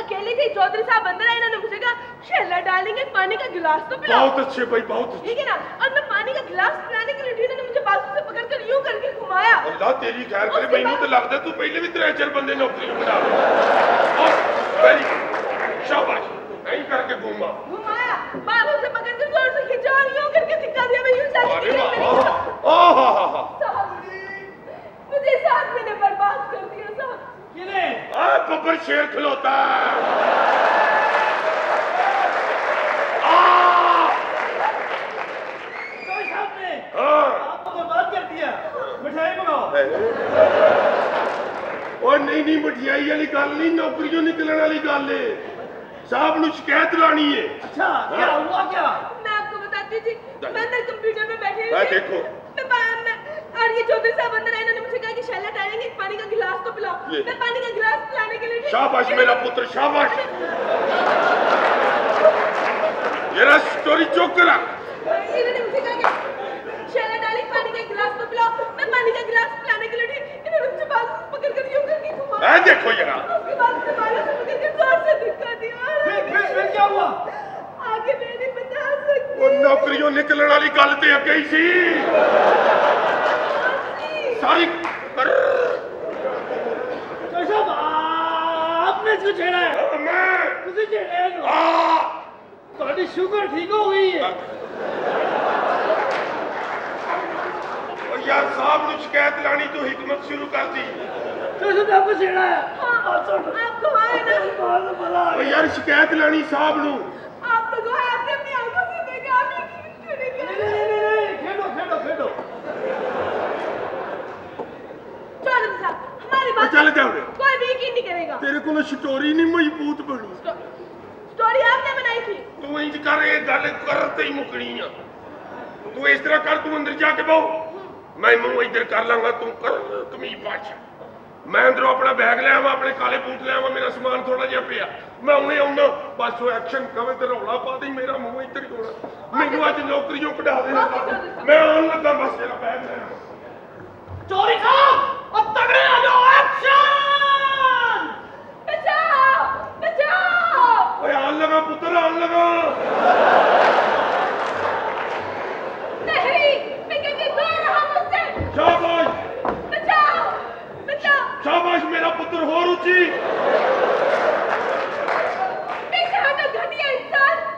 अकेले थे चौधरी साहब अंदर आए इन्होंने मुझे कहा शेला डालेंगे पानी का गिलास तो पिला बहुत अच्छे भाई बहुत अच्छे। ठीक है ना? और मैं पानी का गिलास पिलाने के लिए ने मुझे बाजू से पकड़ कर यूँ करके घुमाया। अल्लाह तेरी खैर करे भाई मुझे तो लगता है तू पहले भी त्रै चार बंदे नौकरी में बना और वेरी शाबाश। नहीं करके घूमा। बाबू से पकड़ के ज़ोर से खींचा और यूँ करके सिक्का दिया मैं यूँ जाती साहब मुझे साथ मैंने बर्बाद कर दिया साहब। किने आ बब्बर शेर खिलौता। है। हाँ। मंगाओ। और नहीं नहीं मठियाई वाली गल नहीं नौकरियों निकलने वाली गल है। साहब नु शिकायत लानी है। अच्छा हाँ? क्या हुआ क्या? मैं आपको बताती थी मैं अंदर कंप्यूटर में बैठी हुई हाँ, देखो। मैं और ये चौधरी साहब अंदर आए इन्होंने मुझे कहा कि शैला डालेंगे पानी का गिलास तो पिलाओ। मैं पानी का गिलास पिलाने के लिए शाबाश मेरा पुत्र शाबाश। मेरा स्टोरी चौक करा। इन्होंने मुझे कहा कि शैला डालेंगे पानी का गिलास तो पिलाओ मैं पानी का गिलास पिलाने के लिए थी इन्होंने मुझे बाजू से पकड़ कर यूं करके घुमाया ऐ देखो जरा उसके बाद से बालों से पकड़ कर जोर से धिक्का दिया फिर फिर फिर क्या ਨੌਕਰੀਓਂ ਨਿਕਲਣ ਵਾਲੀ ਗੱਲ ਤੇ ਅੱਗੇ ਹੀ ਸੀ ਸਾਰੀ ਸਾਹਿਬ ਆਪਨੇ ਕਿਉਂ ਛੇੜਾ ਹੈ ਮੈਂ ਤੁਸੀਂ ਛੇੜਿਆ ਇਹਨੂੰ ਆ ਤੁਹਾਡੀ ਸ਼ੂਗਰ ਠੀਕ ਹੋ ਗਈ ਹੈ ਮੁਖਤਿਆਰ ਸਾਹਿਬ ਨੂੰ ਸ਼ਿਕਾਇਤ ਲਾਣੀ ਤੋਂ ਹਕਮਤ ਸ਼ੁਰੂ ਕਰਦੀ ਤੁਸੀਂ ਤਾਂ ਪਛੇੜਾ ਆਪ ਕੋ ਆਏ ਨਾ। ਬਹੁਤ ਬਲਾ ਓ ਯਾਰ ਸ਼ਿਕਾਇਤ ਲਾਣੀ ਸਾਹਿਬ ਨੂੰ। ਆਪ ਤਾਂ ਕੋ ਆਪਨੇ ਆਪਣੀ ਆਂਖੋਂ ਸੇ ਦੇਖਾ ਮੈਂ ਕਿਹੜੇ ਕਿਹੜੇ ਨਹੀਂ ਨਹੀਂ ਨਹੀਂ ਖੇਡੋ ਖੇਡੋ ਖੇਡੋ। ਚਲੋ ਸਾਹਿਬ ਹਮਾਰੀ ਬਾਤ ਚੱਲ ਜਾਓ ਕੋਈ ਵੀ ਯਕੀਨ ਨਹੀਂ ਕਰੇਗਾ। ਤੇਰੇ ਕੋਲ ਸਟੋਰੀ ਨਹੀਂ ਮਜ਼ਬੂਤ ਬਣੀ। ਸਟੋਰੀ ਆਪਨੇ ਬਣਾਈ ਸੀ। ਤੂੰ ਇੰਜ ਕਰ ਇਹ ਗੱਲ ਕਰ ਤੇ ਹੀ ਮੁਕਣੀ ਆ। ਤੂੰ ਇਸ ਤਰ੍ਹਾਂ ਕਰ ਤੂੰ ਅੰਦਰ ਜਾ ਕੇ ਬਹੁ। ਮੈਂ ਮੂੰਹ ਇੱਧਰ ਕਰ ਲਾਂਗਾ ਤੂੰ ਕਰ ਕਮੀਜ਼ ਪਾਛ ਮੈਂ ਅੰਦਰੋਂ ਆਪਣਾ ਬੈਗ ਲੈ ਆਵਾਂ ਆਪਣੇ ਕਾਲੇ ਬੂਟ ਲੈ ਆਵਾਂ ਮੇਰਾ ਸਮਾਨ ਥੋੜਾ ਜਿਹਾ ਪਿਆ। ਮੈਂ ਹੁਣੇ ਆਉਣਾ ਬਸ ਉਹ ਐਕਸ਼ਨ ਕਵੇ ਤੇ ਰੌਲਾ ਪਾ ਦੇ ਮੇਰਾ ਮੂੰਹ ਇੱਧਰ ਹੀ ਹੋਣਾ। ਮੈਨੂੰ ਅੱਜ ਨੌਕਰੀੋਂ ਕਢਾ ਦੇ। ਮੈਂ ਆਉਣ ਲੱਗਾ ਬਸ ਤੇਰਾ ਬੈਗ ਲੈ ਚੋਰੀ ਸਾਹਿਬ ਅਬ ਤਗੜੇ ਆ ਜਾਓ ਐਕਸ਼ਨ ਬਚਾਓ ਬਚਾਓ! ਓਏ ਆਣ ਲਗਾ ਪੁੱਤਰ ਆਉਣ ਲਗਾ। ستر हो रुचि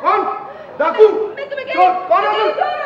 कौन डाकू कौन कौन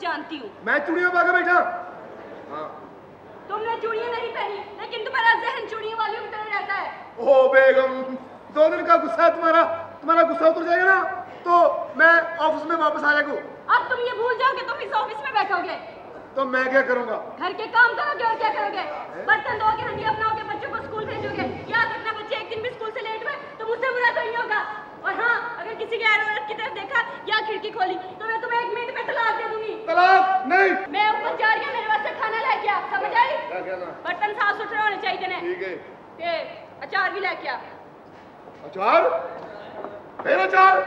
जानती हूँ। मैं चूड़ियों पाकर बैठा। हाँ। तुमने चूड़ियाँ नहीं पहनी लेकिन तुम्हारा जहन चूड़ियों वालियों की तरह रहता है। ओ बेगम दो दिन का गुस्सा है तुम्हारा। तुम्हारा गुस्सा उतर जाएगा ना तो मैं ऑफ़िस में वापस आ जाएगा। अब तुम ये भूल जाओ कि तुम इस ऑफ़िस में बैठोगे। तो मैं क्या करूँगा? घर के काम करोगे और क्या करोगे? बर्तन धोगे हंडिया बनाओगे बच्चों को स्कूल भेजोगे। याद रखना बच्चे एक दिन भी स्कूल से लेट हुए तो मुझसे बुरा तो नहीं होगा। और हाँ अगर किसी के औरत की तरफ देखा या खिड़की खोली तो मैं तुम्हें एक मिनट में तलाक दे दूंगी तलाक नहीं मैं ऊपर जा रही हूँ मेरे वास्ते खाना लेके आ समझ आई क्या कहना बर्तन साफ सुथरे होने चाहिए ने ठीक है ते अचार भी लेके आ अचार फिर अचार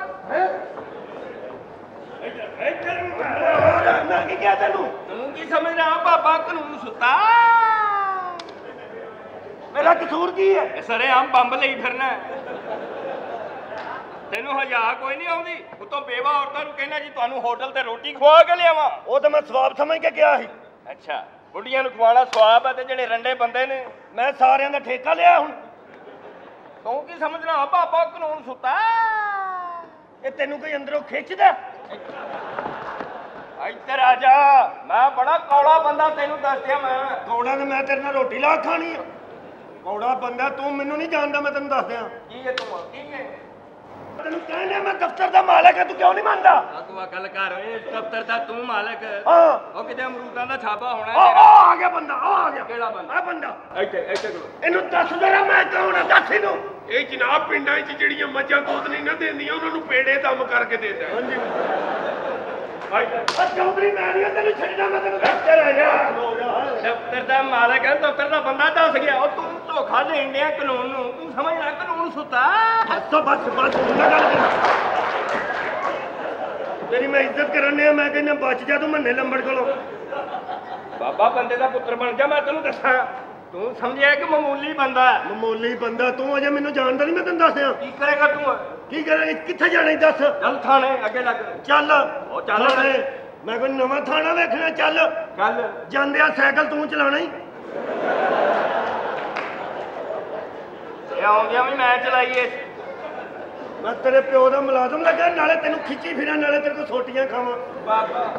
ਮੈਂ ਕੀ ਕਿਹਾ ਤੈਨੂੰ ਤੂੰ ਕੀ ਸਮਝਦਾ ਬਾਬਾ ਕਾਨੂੰਨ ਸੁੱਤਾ ਮੇਰਾ ਕਸੂਰ ਕੀ ਹੈ ਇਹ ਸਰੇ ਆਮ ਬੰਬ ਲਈ ਫਿਰਨਾ ਹੈ। ਤੈਨੂੰ ਹਜਾ ਕੋਈ ਨਹੀਂ ਆਉਂਦੀ। ਉਤੋਂ ਬੇਵਾ ਔਰਤਾਂ ਨੂੰ ਕਹਿਣਾ ਜੀ ਤੁਹਾਨੂੰ ਹੋਟਲ ਤੇ ਰੋਟੀ ਖਵਾ ਕੇ ਲਿਆਵਾਂ। ਉਹ ਤਾਂ ਮੈਂ ਸਵਾਬ ਸਮਝ ਕੇ ਗਿਆ ਸੀ। ਅੱਛਾ ਬੁੱਢੀਆਂ ਨੂੰ ਖਵਾਉਣਾ ਸਵਾਬ ਹੈ ਤੇ ਜਿਹੜੇ ਰੰਡੇ ਬੰਦੇ ਨੇ। ਮੈਂ ਸਾਰਿਆਂ ਦਾ ਠੇਕਾ ਲਿਆ ਹੁਣ। ਤੂੰ ਕੀ ਸਮਝਣਾ? ਬਾਬਾ ਕਾਨੂੰਨ ਸੁੱਤਾ। ਇਹ ਤੈਨੂੰ ਕੋਈ ਅੰਦਰੋਂ ਖਿੱਚਦਾ? ਇੱਧਰ ਆ ਜਾ। ਮੈਂ ਬੜਾ ਕੌੜਾ ਬੰਦਾ ਤੈਨੂੰ ਦੱਸਿਆ ਮੈਂ। ਕੌੜਾ ਤੇ ਮੈਂ ਤੇਰੇ ਨਾਲ ਰੋਟੀ ਲਾ ਖਾਣੀ ਆ। ਕੌੜਾ ਬੰਦਾ ਤੂੰ ਮੈਨੂੰ ਨਹੀਂ ਜਾਣਦਾ ਮੈਂ ਤੈਨੂੰ ਦੱਸ ਦਿਆਂ ਕੀ ਹੈ ਤੂੰ? ਕੀ ਹੈ? ਤੈਨੂੰ ਕਹਿੰਦੇ ਮੈਂ ਦਫ਼ਤਰ ਦਾ ਮਾਲਕ ਹਾਂ ਤੂੰ ਕਿਉਂ ਨਹੀਂ ਮੰਨਦਾ? ਅਗਵਾ ਗੱਲ ਕਰ ਓਏ ਦਫ਼ਤਰ ਦਾ ਤੂੰ ਮਾਲਕ। ਹਾਂ। ਉਹ ਕਿਤੇ ਅਮਰੂਦਾਂ ਦਾ ਛਾਪਾ ਹੋਣਾ ਤੇਰਾ। ਆ ਗਿਆ ਬੰਦਾ ਉਹ ਆ ਗਿਆ। ਕਿਹੜਾ ਬੰਦਾ? ਆ ਬੰਦਾ। ਇੱਥੇ ਇੱਥੇ ਕੋਲ ਇਹਨੂੰ ਦੱਸ ਦੇਣਾ ਮੈਂ ਕੌਣ ਆ ਦੱਸ ਇਹਨੂੰ। ਇਹ ਜਨਾਬ ਪਿੰਡਾਂ 'ਚ ਜਿਹੜੀਆਂ ਮੱਝਾਂ ਦੁੱਧ ਨਹੀਂ ਨਾ ਦਿੰਦੀਆਂ ਉਹਨਾਂ ਨੂੰ ਪੇੜੇ ਦਮ ਕਰਕੇ ਦਿੰਦਾ। ਹਾਂਜੀ। ਆ ਚੌਧਰੀ ਮੈਂ ਨਹੀਂ ਤੈਨੂੰ ਛੱਡਣਾ ਮੈਂ ਤੈਨੂੰ ਦੱਸ ਕੇ ਰਹਿ ਗਿਆ। ਦਫ਼ਤਰ ਦਾ ਮਾਲਕ ਹੈ ਦਫ਼ਤਰ ਦਾ ਬੰਦਾ ਦੱਸ ਗਿਆ ਉਹ ਤੂੰ ਧੋਖਾ ਦੇਣ ਡਿਆ ਕਾਨੂੰਨ ਨੂੰ। ਤੂੰ ਸਮਝਣਾ ਕਾਨੂੰਨ ਸੁੱਤਾ। ਬਸ ਬਸ ਬਸ ਉਹਨਾਂ ਗੱਲ ਕਰ ਤੇਰੀ ਮੈਂ ਇੱਜ਼ਤ ਕਰਨ ਡਿਆ ਮੈਂ ਕਹਿੰਦਾ ਬਚ ਜਾ ਤੂੰ ਮੰਨੇ ਲੰਬੜ ਕੋਲੋਂ। ਬਾਬਾ ਬੰਦੇ ਦਾ ਪੁੱਤਰ ਬਣ ਜਾ ਮੈਂ ਤੈਨੂੰ ਦੱਸਾਂ। ਤੂੰ ਸਮਝਿਆ ਕਿ ਮਾਮੂਲੀ ਬੰਦਾ ਹੈ? ਮਾਮੂਲੀ ਬੰਦਾ ਤੂੰ ਅਜੇ ਮੈਨੂੰ ਜਾਣਦਾ ਨਹੀਂ ਮੈਂ ਤੈਨੂੰ ਦੱਸ ਦਿਆਂ। ਕੀ ਕਰੇਗਾ ਤੂੰ? ਕੀ ਕਰਾਂ ਕਿੱਥੇ ਜਾਣਾ ਦੱਸ? ਚੱਲ ਥਾਣੇ ਅੱਗੇ ਲੱਗ। ਚੱਲ। ਉਹ ਚੱਲ। ਮੈਂ ਕੋਈ ਨਵਾਂ ਥਾਣਾ ਵੇਖਣਾ ਚੱਲ। ਚੱਲ। ਜਾਂਦਿਆ ਸਾਈਕਲ ਤੂੰ ਚਲਾਉਣਾ ਹੀ ਇਹ ਆਉਂਦਿਆਂ ਵੀ ਮੈਂ ਚਲਾਈਏ। ਮੈਂ ਤੇਰੇ ਪਿਓ ਦਾ ਮੁਲਾਜ਼ਮ ਲੱਗਾ ਨਾਲੇ ਤੈਨੂੰ ਖਿੱਚੀ ਫਿਰਾਂ ਨਾਲੇ ਤੇਰੇ ਕੋਲ ਸੋਟੀਆਂ ਖਾਵਾਂ। ਬਾਬਾ।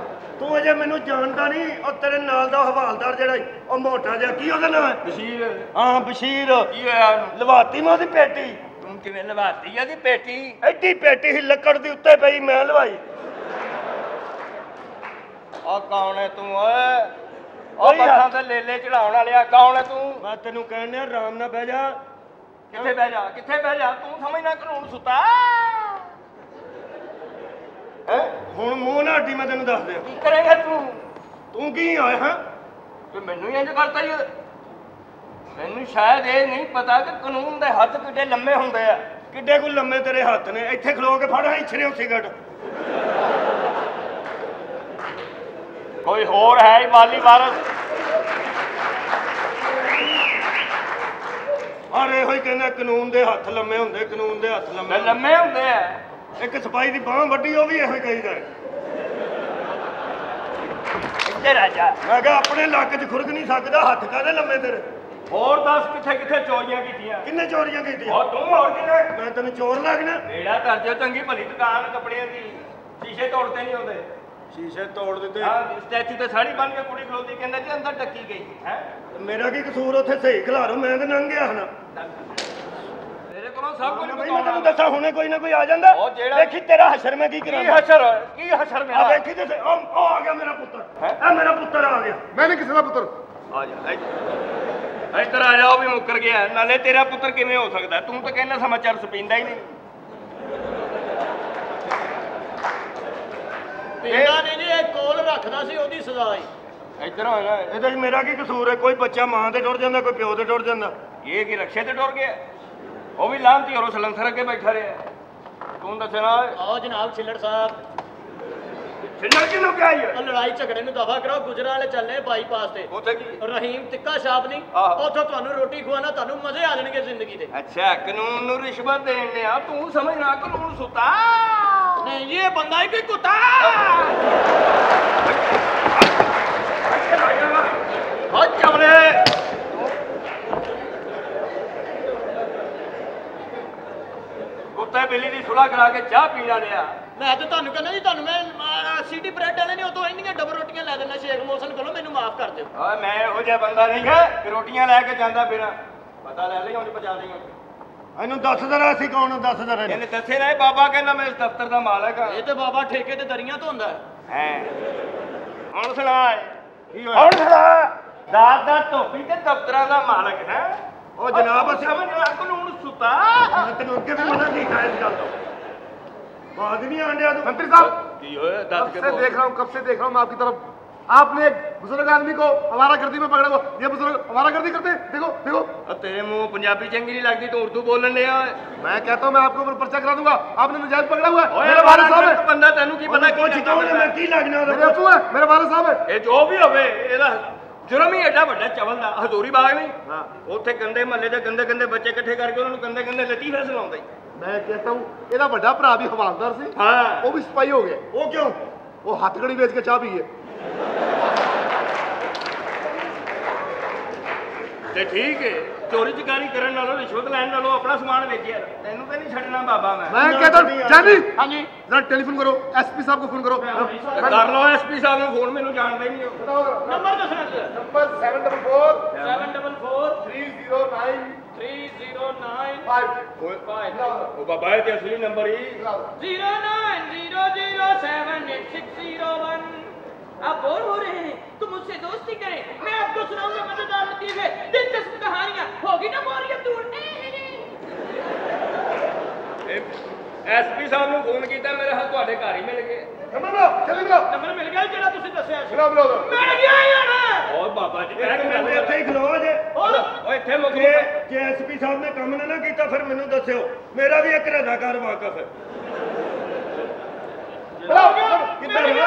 ਤੂੰ ਅਜੇ ਮੈਨੂੰ ਜਾਣਦਾ ਨਹੀਂ ਉਹ ਤੇਰੇ ਨਾਲ ਦਾ ਹਵਾਲਦਾਰ ਜਿਹੜਾ ਉਹ ਮੋਟਾ ਜਿਹਾ ਕੀ ਉਹਦਾ ਨਾਮ ਹੈ? ਬਸ਼ੀਰ। ਹਾਂ ਬਸ਼ੀਰ। ਕੀ ਹੋਇਆ ਲਵਾਤੀ ਮੈਂ ਉਹਦੀ ਪੇਟੀ। ਤੂੰ ਕਿਵੇਂ ਲਵਾਤੀ ਆ ਦੀ ਪੇਟੀ? ਐਡੀ ਪੇਟੀ ਸੀ ਲੱਕੜ ਦੀ ਉੱਤੇ ਪਈ ਮੈਂ ਲਵਾਈ। ਆ ਕੌਣ ਹੈ ਤੂੰ ਓਏ? ਉਹ। ਬੱਸਾਂ ਤੇ ਲੇਲੇ ਚੜਾਉਣ ਵਾਲਿਆ ਕੌਣ ਹੈ ਤੂੰ? ਮੈਂ ਤੈਨੂੰ ਕਹਿੰਦਾ ਆਰਾਮ ਨਾਲ ਬਹਿ ਜਾ। ਕਿੱਥੇ ਬਹਿ ਜਾ ਕਿੱਥੇ ਬਹਿ ਜਾ? ਤੂੰ ਸਮਝਣਾ ਕਾਨੂੰਨ ਸੁੱਤਾ। ਹੈਂ? ਹੁਣ ਮੂੰਹ ਨਾ ਅੱਡੀ ਮੈਂ ਤੈਨੂੰ ਦੱਸ ਦਿਆਂ। ਕੀ ਕਰੇਗਾ ਤੂੰ? ਤੂੰ ਕੀ ਆਇਆ ਹਾਂ? ਤੇ ਮੈਨੂੰ ਇੰਜ ਕਰਤਾ ਹੀ ਮੈਨੂੰ ਸ਼ਾਇਦ ਇਹ ਨਹੀਂ ਪਤਾ ਕਿ ਕਾਨੂੰਨ ਦੇ ਹੱਥ ਕਿੱਡੇ ਲੰਮੇ ਹੁੰਦੇ ਆ। ਕਿੱਡੇ ਕੁ ਲੰਮੇ ਤੇਰੇ ਹੱਥ ਨੇ? ਇੱਥੇ ਖਲੋ ਕੇ ਫੜ ਇਛਰੇ ਸਿਗਰਟ ਕੋਈ ਹੋਰ ਹੈ ਹੀ ਮਾਲੀ ਵਾਰਸ? ਔਰ ਇਹੋ ਹੀ ਕਹਿੰਦਾ ਕਾਨੂੰਨ ਦੇ ਹੱਥ ਲੰਮੇ ਹੁੰਦੇ ਕਾਨੂੰਨ ਦੇ ਹੱਥ ਲੰਮੇ। ਲੰਮੇ ਹੁੰਦੇ ਆ। ਇੱਕ ਸਿਪਾਹੀ ਦੀ ਬਾਹ ਵੱਡੀ ਉਹ ਵੀ ਇਹੋ ਹੀ। ਕਹੀਦਾ। ਇੱਧਰ ਆ ਜਾ। ਮੈਂ ਕਿਹਾ ਆਪਣੇ ਲੱਕ 'ਚ ਖੁਰਕ ਨਹੀਂ ਸਕਦਾ ਹੱਥ ਕਾਹਦੇ ਲੰਮੇ ਤੇਰੇ? ਹੋਰ ਦੱਸ ਕਿੱਥੇ ਕਿੱਥੇ ਚੋਰੀਆਂ ਕੀਤੀਆਂ? ਕਿੰਨੇ ਚੋਰੀਆਂ ਕੀਤੀਆਂ? ਉਹ ਤੂੰ ਹੋਰ ਕਿੰਨੇ ਮੈਂ ਤੈਨੂੰ ਚੋਰ ਲੱਗਣਾ। ਮੇਰਾ ਕਰ ਦਿਓ ਚੰਗੀ ਭਲੀ ਦੁਕਾਨ ਕੱਪੜਿਆਂ ਦੀ। ਸ਼ੀਸ਼ੇ ਤੋੜਦੇ ਨਹੀਂ ਹੁੰਦੇ ਸ਼ੀਸ਼ੇ ਤੋੜ ਦਿੱਤੇ। ਹਾਂ ਸਟੈਚੂ ਤੇ ਸਾੜੀ ਬੰਨ ਕੇ ਕੁੜੀ ਖਲੋਤੀ ਕਹਿੰਦਾ ਜੀ ਅੰਦਰ ਟੱਕੀ ਗਈ ਹੈ? ਮੇਰਾ ਕੀ ਕਸੂਰ ਉੱਥੇ ਸਹੀ ਖਿਲਾਰੋ ਮੈਂ ਤਾਂ ਨੰਗ ਗਿਆ ਹਨਾ ਤੇਰੇ ਕੋਲੋਂ ਸਭ ਕੁਝ ਬਈ ਮੈਂ ਬਤਾਉਣਾ ਤੈਨੂੰ ਦੱਸਾਂ ਹੁਣੇ ਕੋਈ ਨਾ ਕੋਈ ਆ ਜਾਂਦਾ। ਉਹ ਜਿਹੜਾ- ਦੇਖੀ ਤੇਰਾ ਹਸ਼ਰ ਮੈਂ ਕੀ ਕੀ ਕਰਾਂ ਹਸ਼ਰ ਕੀ ਹਸ਼ਰ ਆ ਮੇਰਾ ਦੇਖੀ ਤੇ ਸਹੀ, ਉਹ ਉਹ ਆ ਗਿਆ ਮੇਰਾ ਪੁੱਤਰ। ਇਹ ਮੇਰਾ ਪੁੱਤਰ ਆ ਗਿਆ। ਮੈਂ ਨਹੀਂ ਕਿਸੇ ਦਾ ਪੁੱਤਰ। ਆ ਜਾ ਇੱਧਰ ਇੱਧਰ ਆ ਜਾ ਉਹ ਵੀ ਮੁੱਕਰ ਗਿਆ। ਨਾਲੇ ਤੇਰਾ ਪੁੱਤਰ ਕਿਵੇਂ ਹੋ ਸਕਦਾ? ਤੂੰ ਤਾਂ ਕਹਿੰਦਾ ਸਮਾਚਾਰ ਸੁਪੀਂਦਾ ਹੀ ਨਹੀਂ। ਪਿੰਡਾਂ ਨੇ ਜੀ ਇਹ ਕੋਲ ਰੱਖਦਾ ਸੀ ਉਹਦੀ ਸਜ਼ਾ ਹੀ ਇੱਧਰ ਆ ਜਾ। ਇਹਦੇ 'ਚ ਮੇਰਾ ਕੀ ਕਸੂਰ ਹੈ? ਕੋਈ ਬੱਚਾ ਮਾਂ ਤੇ ਟੁਰ ਜਾਂਦਾ ਕੋਈ ਪਿਓ ਤੇ ਟੁਰ ਜਾਂਦਾ। ਇਹ ਕੀ ਰਕਸ਼ੇ ਤੇ ਟੁਰ ਗਿਆ? ਉਹ ਵੀ ਲਾਂਤੀ ਔਰ ਸਲੰਸਰ ਅੱਗੇ ਬੈਠਾ ਰਿਹਾ ਤੂੰ ਦੱਸਣਾ ਆਓ ਜਨਾਬ ਛਿੱਲੜ ਸਾਹਿਬ ਛਿੱਲੜ ਕਿਨੂੰ ਕਿਹਾ ਇਹ ਉਹ ਲੜਾਈ ਝਗੜੇ ਨੂੰ ਦਫਾ ਕਰਾਓ ਗੁਜਰਾਂ ਵਾਲੇ ਚੱਲੇ ਬਾਈਪਾਸ ਤੇ ਉੱਥੇ ਕੀ ਰਹੀਮ ਟਿੱਕਾ ਛਾਪ ਨਹੀਂ ਆਹੋ। ਉੱਥੋਂ ਤੁਹਾਨੂੰ ਰੋਟੀ ਖਵਾਣਾ ਤੁਹਾਨੂੰ ਮਜ਼ੇ ਆ ਜਾਣਗੇ ਜ਼ਿੰਦਗੀ ਦੇ ਅੱਛਾ ਕਾਨੂੰਨ ਨੂੰ ਰਿਸ਼ਵਤ ਦੇਣ ਨੇ ਆ ਤੂੰ ਸਮਝਣਾ ਕਾਨੂੰਨ ਸੁੱਤਾ ਨਹੀਂ ਇਹ ਬੰਦਾ ਹੀ ਕੋਈ ਕੁੱਤਾ ਹੋ ਚਮਲੇ ਕੁੱਤੇ ਬਿੱਲੀ ਦੀ ਸੁਲਾ ਕਰਾ ਕੇ ਚਾਹ ਪੀ ਲਿਆ ਮੈਂ ਤੇ ਤੁਹਾਨੂੰ ਕਹਿੰਦਾ ਜੀ ਤੁਹਾਨੂੰ ਮੈਂ ਸਿਟੀ ਬ੍ਰੈਡ ਵਾਲੇ ਨੇ ਉਦੋਂ ਇੰਨੀਆਂ ਡਬਲ ਰੋਟੀਆਂ ਲੈ ਦੇਣਾ ਸ਼ੇਖ ਮੋਹਸਨ ਕੋਲੋਂ ਮੈਨੂੰ ਮਾਫ ਕਰ ਦਿਓ। ਓਏ ਮੈਂ ਇਹੋ ਜਿਹਾ ਬੰਦਾ ਨਹੀਂ ਹੈ ਕਿ ਰੋਟੀਆਂ ਲੈ ਕੇ ਜਾਂਦਾ ਫਿਰਾਂ ਪਤਾ ਲੈ ਲਈ ਹੁਣ ਪਹੁੰਚਾ ਦੇਈਂ ਇਹਨੂੰ ਦੱਸ ਦਰਾ ਅਸੀਂ ਕੌਣ ਆ, ਦੱਸ ਦਰਾ ਇਹਨੇ ਦੱਸੇ ਨਾ ਇਹ ਬਾਬਾ ਕਹਿੰਦਾ ਮੈਂ ਇਸ ਦਫ਼ਤਰ ਦਾ ਮਾਲਕ ਹਾਂ ਇਹ ਤੇ ਬਾਬਾ ਠੇਕੇ ਤੇ ਦਰੀਆਂ ਧੋਂਦਾ ਹੈ। ਹੈ। ਹੁਣ ਸੁਣਾ ਕੀ ਹੁਣ ਸੁਣਾ। ਦਾਤ ਦਾ ਧੋਬੀ ਤੇ ਦਫ਼ਤਰਾਂ ਦਾ ਮਾਲਕ ਹੈ। ਉਹ ਜਨਾਬ ਅਸੀਂ ਸਮਝਣਾ ਕਾਨੂੰਨ ਸੁੱਤਾ ਮੈਂ ਤੈਨੂੰ ਅੱਗੇ ਵੀ ਮਨਾ ਕੀਤਾ ਇਸ ਗੱਲ ਤੋਂ ਬਾਦ ਨਹੀਂ ਆਂਡਿਆ ਤੂੰ मंत्री साहब ਕੀ ਹੋਇਆ ਦੱਸ कब ਕੇ से ਬੋਲ। देख रहा हूँ कब से देख रहा हूँ मैं आपकी तरफ आपने एक बुजुर्ग आदमी को हमारा गर्दी में पकड़ा हुआ ये बुजुर्ग हमारा गर्दी करते हैं देखो देखो ਉਹ ਤੇਰੇ ਮੂੰਹ ਪੰਜਾਬੀ ਚੰਗੀ ਨਹੀਂ ਲੱਗਦੀ ਤੂੰ ਉਰਦੂ ਬੋਲਣ ਡਿਆ ਓਏ मैं कहता हूँ मैं आपके ऊपर पर्चा करा दूंगा आपने नजायज पकड़ा हुआ है ਓਏ मेरे वाले साहब है ਬੰਦਾ ਤੈਨੂੰ ਕੀ ਪਤਾ ਕੀ कौन मैं की लगना मेरे अप्पू है मेरे वाले साहब है ਇਹ ਜੋ ਵੀ ਹੋਵੇ ਇਹਦਾ ਜੁਰਮ ਹੀ ਐਡਾ ਵੱਡਾ ਚਵਲ ਦਾ ਹਜ਼ੂਰੀ ਬਾਗ ਨਹੀਂ ਹਾਂ। ਉੱਥੇ ਗੰਦੇ ਮਹੱਲੇ ਦੇ ਗੰਦੇ ਗੰਦੇ ਬੱਚੇ ਇਕੱਠੇ ਕਰਕੇ ਉਹਨਾਂ ਨੂੰ ਗੰਦੇ ਗੰਦੇ ਲਤੀਫੇ ਸੁਣਾਉਂਦਾ ਮੈਂ ਕਹਿੰਦਾ ਹੂੰ ਇਹਦਾ ਵੱਡਾ ਭਰਾ ਵੀ ਹਵਾਲਦਾਰ ਸੀ। ਹਾਂ। ਉਹ ਵੀ ਸਿਪਾਹੀ ਹੋ ਗਿਆ। ਉਹ ਕਿਉਂ? ਉਹ ਹੱਥ ਘੜੀ ਵੇਚ ਕੇ ਚਾਹ ਪੀਏ। ਤੇ ਠੀਕ ਹੈ ਚੋਰੀ ਚਕਾਰੀ ਕਰਨ ਨਾਲੋਂ ਰਿਸ਼ਵਤ ਲੈਣ ਨਾਲੋਂ ਆਪਣਾ ਸਮਾਨ ਵੇਚਿਆ। ਤੈਨੂੰ ਤਾਂ ਨਹੀਂ ਛੱਡਣਾ ਬਾਬਾ ਮੈਂ। ਮੈਂ ਕਹਿੰਦਾ ਜਾਨੀ ਹਾਂਜੀ। ਜਰਾ ਟੈਲੀਫੋਨ ਕਰੋ ਐਸਪੀ ਸਾਹਿਬ ਨੂੰ ਫੋਨ ਕਰੋ। ਕਰ ਲਓ ਐਸਪੀ ਸਾਹਿਬ ਨੂੰ ਫੋਨ ਮੈਨੂੰ ਜਾਣਦੇ ਨਹੀਂ ਨੰਬਰ ਦੱਸਣਾ ਨੰਬਰ 744 744 309 309 ਉਹ ਬਾਬਾ ਇਹ ਤੇ ਅਸਲੀ ਨੰਬਰ ਹੀ। 090078601 आप बोर हो रहे हैं तो मुझसे दोस्ती करें मैं आपको सुनाऊंगा मजेदार लतीफे दिलचस्प कहानियां होगी ना बोरियत दूर ਐਸਪੀ ਸਾਹਿਬ ਨੂੰ ਫੋਨ ਕੀਤਾ ਮੇਰੇ ਹੱਥ ਤੁਹਾਡੇ ਘਰ ਹੀ ਮਿਲ ਗਏ नंबर लो जल्दी लो ਨੰਬਰ ਮਿਲ ਗਿਆ ਜਿਹੜਾ ਤੁਸੀਂ ਦੱਸਿਆ ਸੀ मिलो मिलो ਮਿਲ ਗਿਆ ਹੀ ਹੁਣ ਓ ਬਾਬਾ ਜੀ ਕਹਿ ਕੇ ਗੱਲ ਇੱਥੇ ਹੀ ਖਲੋ ਜੇ ਹੋਰ ਓ ਇੱਥੇ ਮੁੱਕ ਜੇ ਜੇ ਐਸਪੀ ਸਾਹਿਬ ਨੇ ਕੰਮ ਨਾ ਨਾ ਕੀਤਾ ਫਿਰ ਮੈਨੂੰ ਦੱਸਿਓ ਮੇਰਾ ਵੀ ਇੱਕ ਰਜ਼ਾਕਾਰ ਵਾਕਫ ਹੈ ਕਿੱਧਰ ਜਾਣਾ?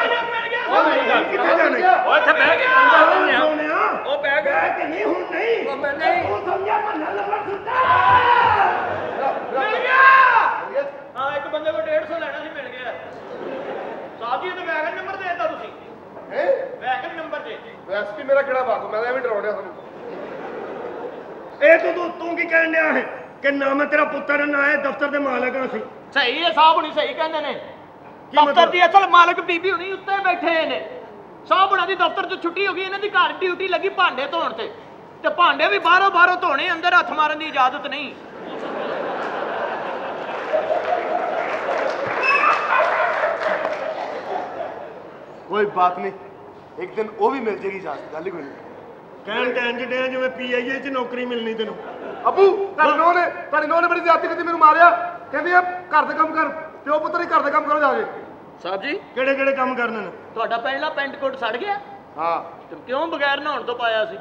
ਕਿੱਥੇ ਜਾਣਾ? ਉਹ ਇੱਥੇ ਬਹਿ ਕੇ ਕੰਦਾ ਹੁੰਨੇ ਆ। ਉਹ ਬਹਿ ਕੇ ਬਹਿ ਕੇ ਨਹੀਂ ਹੁਣ ਨਹੀਂ। ਉਹ ਮੈਂ ਨਹੀਂ। ਉਹ ਸਮਝਿਆ ਮਹੱਲਾ ਲੱਭਣ ਸੁੱਤਾ। ਮਿਲ ਗਿਆ! ਹਾਂ ਇੱਕ ਬੰਦੇ ਕੋ 150 ਲੈਣਾ ਸੀ ਮਿਲ ਗਿਆ। ਸਾਹਿਬ ਜੀ ਤੇ ਵੈਗਨ ਨੰਬਰ ਦੇ ਦਿੱਤਾ ਤੁਸੀਂ। ਹੈ? ਵੈਗਨ ਨੰਬਰ ਦੇ। ਵੈਸੇ ਵੀ ਮੇਰਾ ਕਿਹੜਾ ਬਾਤ ਮੈਂ ਤਾਂ ਐਵੇਂ ਡਰਾਉਣਿਆ ਤੁਹਾਨੂੰ। ਇਹ ਤੂੰ ਤੂੰ ਕੀ ਕਹਿਣ ਡਿਆ ਹੈ? ਕਿ ਨਾ ਮੈਂ ਤੇਰਾ ਪੁੱਤਰ ਨਾ ਹੈ ਦਫ਼ਤਰ ਦੇ ਮਾਲਕ ਹਾਂ ਸੀ ਸਹੀ ਹੈ ਸਾਹਿਬ ਨਹੀਂ ਸਹੀ ਕਹਿੰਦੇ ਨੇ। ਦਫ਼ਤਰ ਦੀ ਅਸਲ ਮਾਲਕ ਬੀਬੀ ਹੁਣੀ ਉੱਤੇ ਬੈਠੇ ਨੇ। ਸਾਹਿਬ ਹੁਣਾਂ ਦੀ ਦਫ਼ਤਰ 'ਚ ਛੁੱਟੀ ਹੋ ਗਈ ਇਹਨਾਂ ਦੀ ਘਰ ਡਿਊਟੀ ਲੱਗੀ ਭਾਂਡੇ ਧੋਣ ਤੇ। ਤੇ ਭਾਂਡੇ ਵੀ ਬਾਹਰੋਂ ਬਾਹਰੋਂ ਧੋਣੇ ਅੰਦਰ ਹੱਥ ਮਾਰਨ ਦੀ ਇਜਾਜ਼ਤ ਨਹੀਂ। ਕੋਈ ਬਾਤ ਨਹੀਂ ਇੱਕ ਦਿਨ ਉਹ ਵੀ ਮਿਲ ਜੇਗੀ ਇਜਾਜ਼ਤ ਗੱਲ ਕੋਈ ਨਹੀਂ। ਕਹਿਣ ਜਿਹੜੇ ਇੰਜ ਡਿਆ ਜਿਵੇਂ ਪੀਆਈਏ 'ਚ ਨੌਕਰੀ ਮਿਲਣੀ ਤੈਨੂੰ। ਅੱਬੂ ਤੁਹਾਡੇ ਨੋਂ ਨੇ ਤੁਹਾਡੇ ਨੋਂ ਨੇ ਬੜੀ ਜ਼ਿਆਦਤੀ ਕੀਤੀ ਮੈਨੂੰ ਮਾਰਿਆ। ਕਹਿੰਦੀ ਆ ਘਰ ਦੇ ਕੰਮ ਕਰ। ਪਿਓ ਪੁੱਤਰ ਹੀ ਘਰ ਦੇ ਕੰਮ ਕਰੋ ਜਾ ਕੇ। ਸਾਹਿਬ ਜੀ? ਕਿਹੜੇ ਕਿਹੜੇ ਕੰਮ ਕਰਨੇ? ਨੇ ਤੁਹਾਡਾ ਪਹਿਲਾ ਪੈਂਟ ਕੋਟ ਸੜ ਗਿਆ? ਹਾਂ। ਤੇ ਕਿਉਂ ਬਗੈਰ ਨਹਾਉਣ ਤੋਂ ਪਾਇਆ ਸੀ?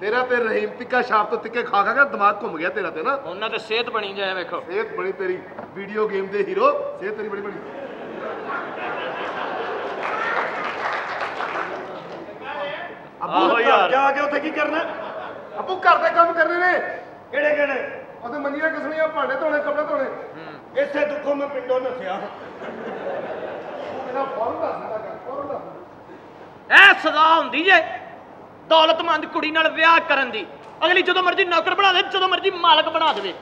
ਤੇਰਾ ਤੇ ਰਹੀਮ ਟਿੱਕਾ ਸ਼ਾਪ ਤੋਂ ਟਿੱਕੇ ਖਾ ਖਾ ਕੇ ਦਿਮਾਗ ਘੁੰਮ ਗਿਆ ਤੇਰਾ ਤੇ ਨਾ। ਉਹਨਾਂ ਤੇ ਸਿਹਤ ਬਣੀ ਜਾਏ ਵੇਖੋ। ਸਿਹਤ ਬੜੀ ਤੇਰੀ। ਵੀਡੀਓ ਗੇਮ ਦੇ ਹੀਰੋ ਸਿਹਤ ਤੇਰੀ ਬੜੀ ਘਰ ਯਾਰ। ਜਾ ਕੇ ਉੱਥੇ ਕੀ ਕਰਨਾ? ਅੱਬੂ ਘਰ ਦੇ ਕੰਮ ਕਰਨੇ ਨੇ। ਕਿਹੜੇ ਕਿਹੜੇ? ਉਹਦੇ ਮੰਨੀਆਂ ਕਿਸਮੀਆਂ ਭਾਂਡੇ ਧੋਣੇ ਕੱਪੜੇ ਧੋਣੇ। ਇਸੇ ਦੁੱਖੋਂ ਮੈਂ ਪਿੰਡੋਂ ਨਸਿਆ ਇਹਦਾ ਫੌਰਨ ਦੱਸਦਾ ਕਰ ਫੌਰਨ ਦੱਸ ਇਹ ਸਜ਼ਾ ਹੁੰਦੀ ਜੇ ਦੌਲਤਮੰਦ ਕੁੜੀ ਨਾਲ ਵਿਆਹ ਕਰਨ ਦੀ। ਅਗਲੀ ਜਦੋਂ ਮਰਜ਼ੀ ਨੌਕਰ ਬਣਾ ਦੇ ਜਦੋਂ ਮਰਜ਼ੀ ਮਾਲਕ ਬਣਾ ਦੇਵੇ।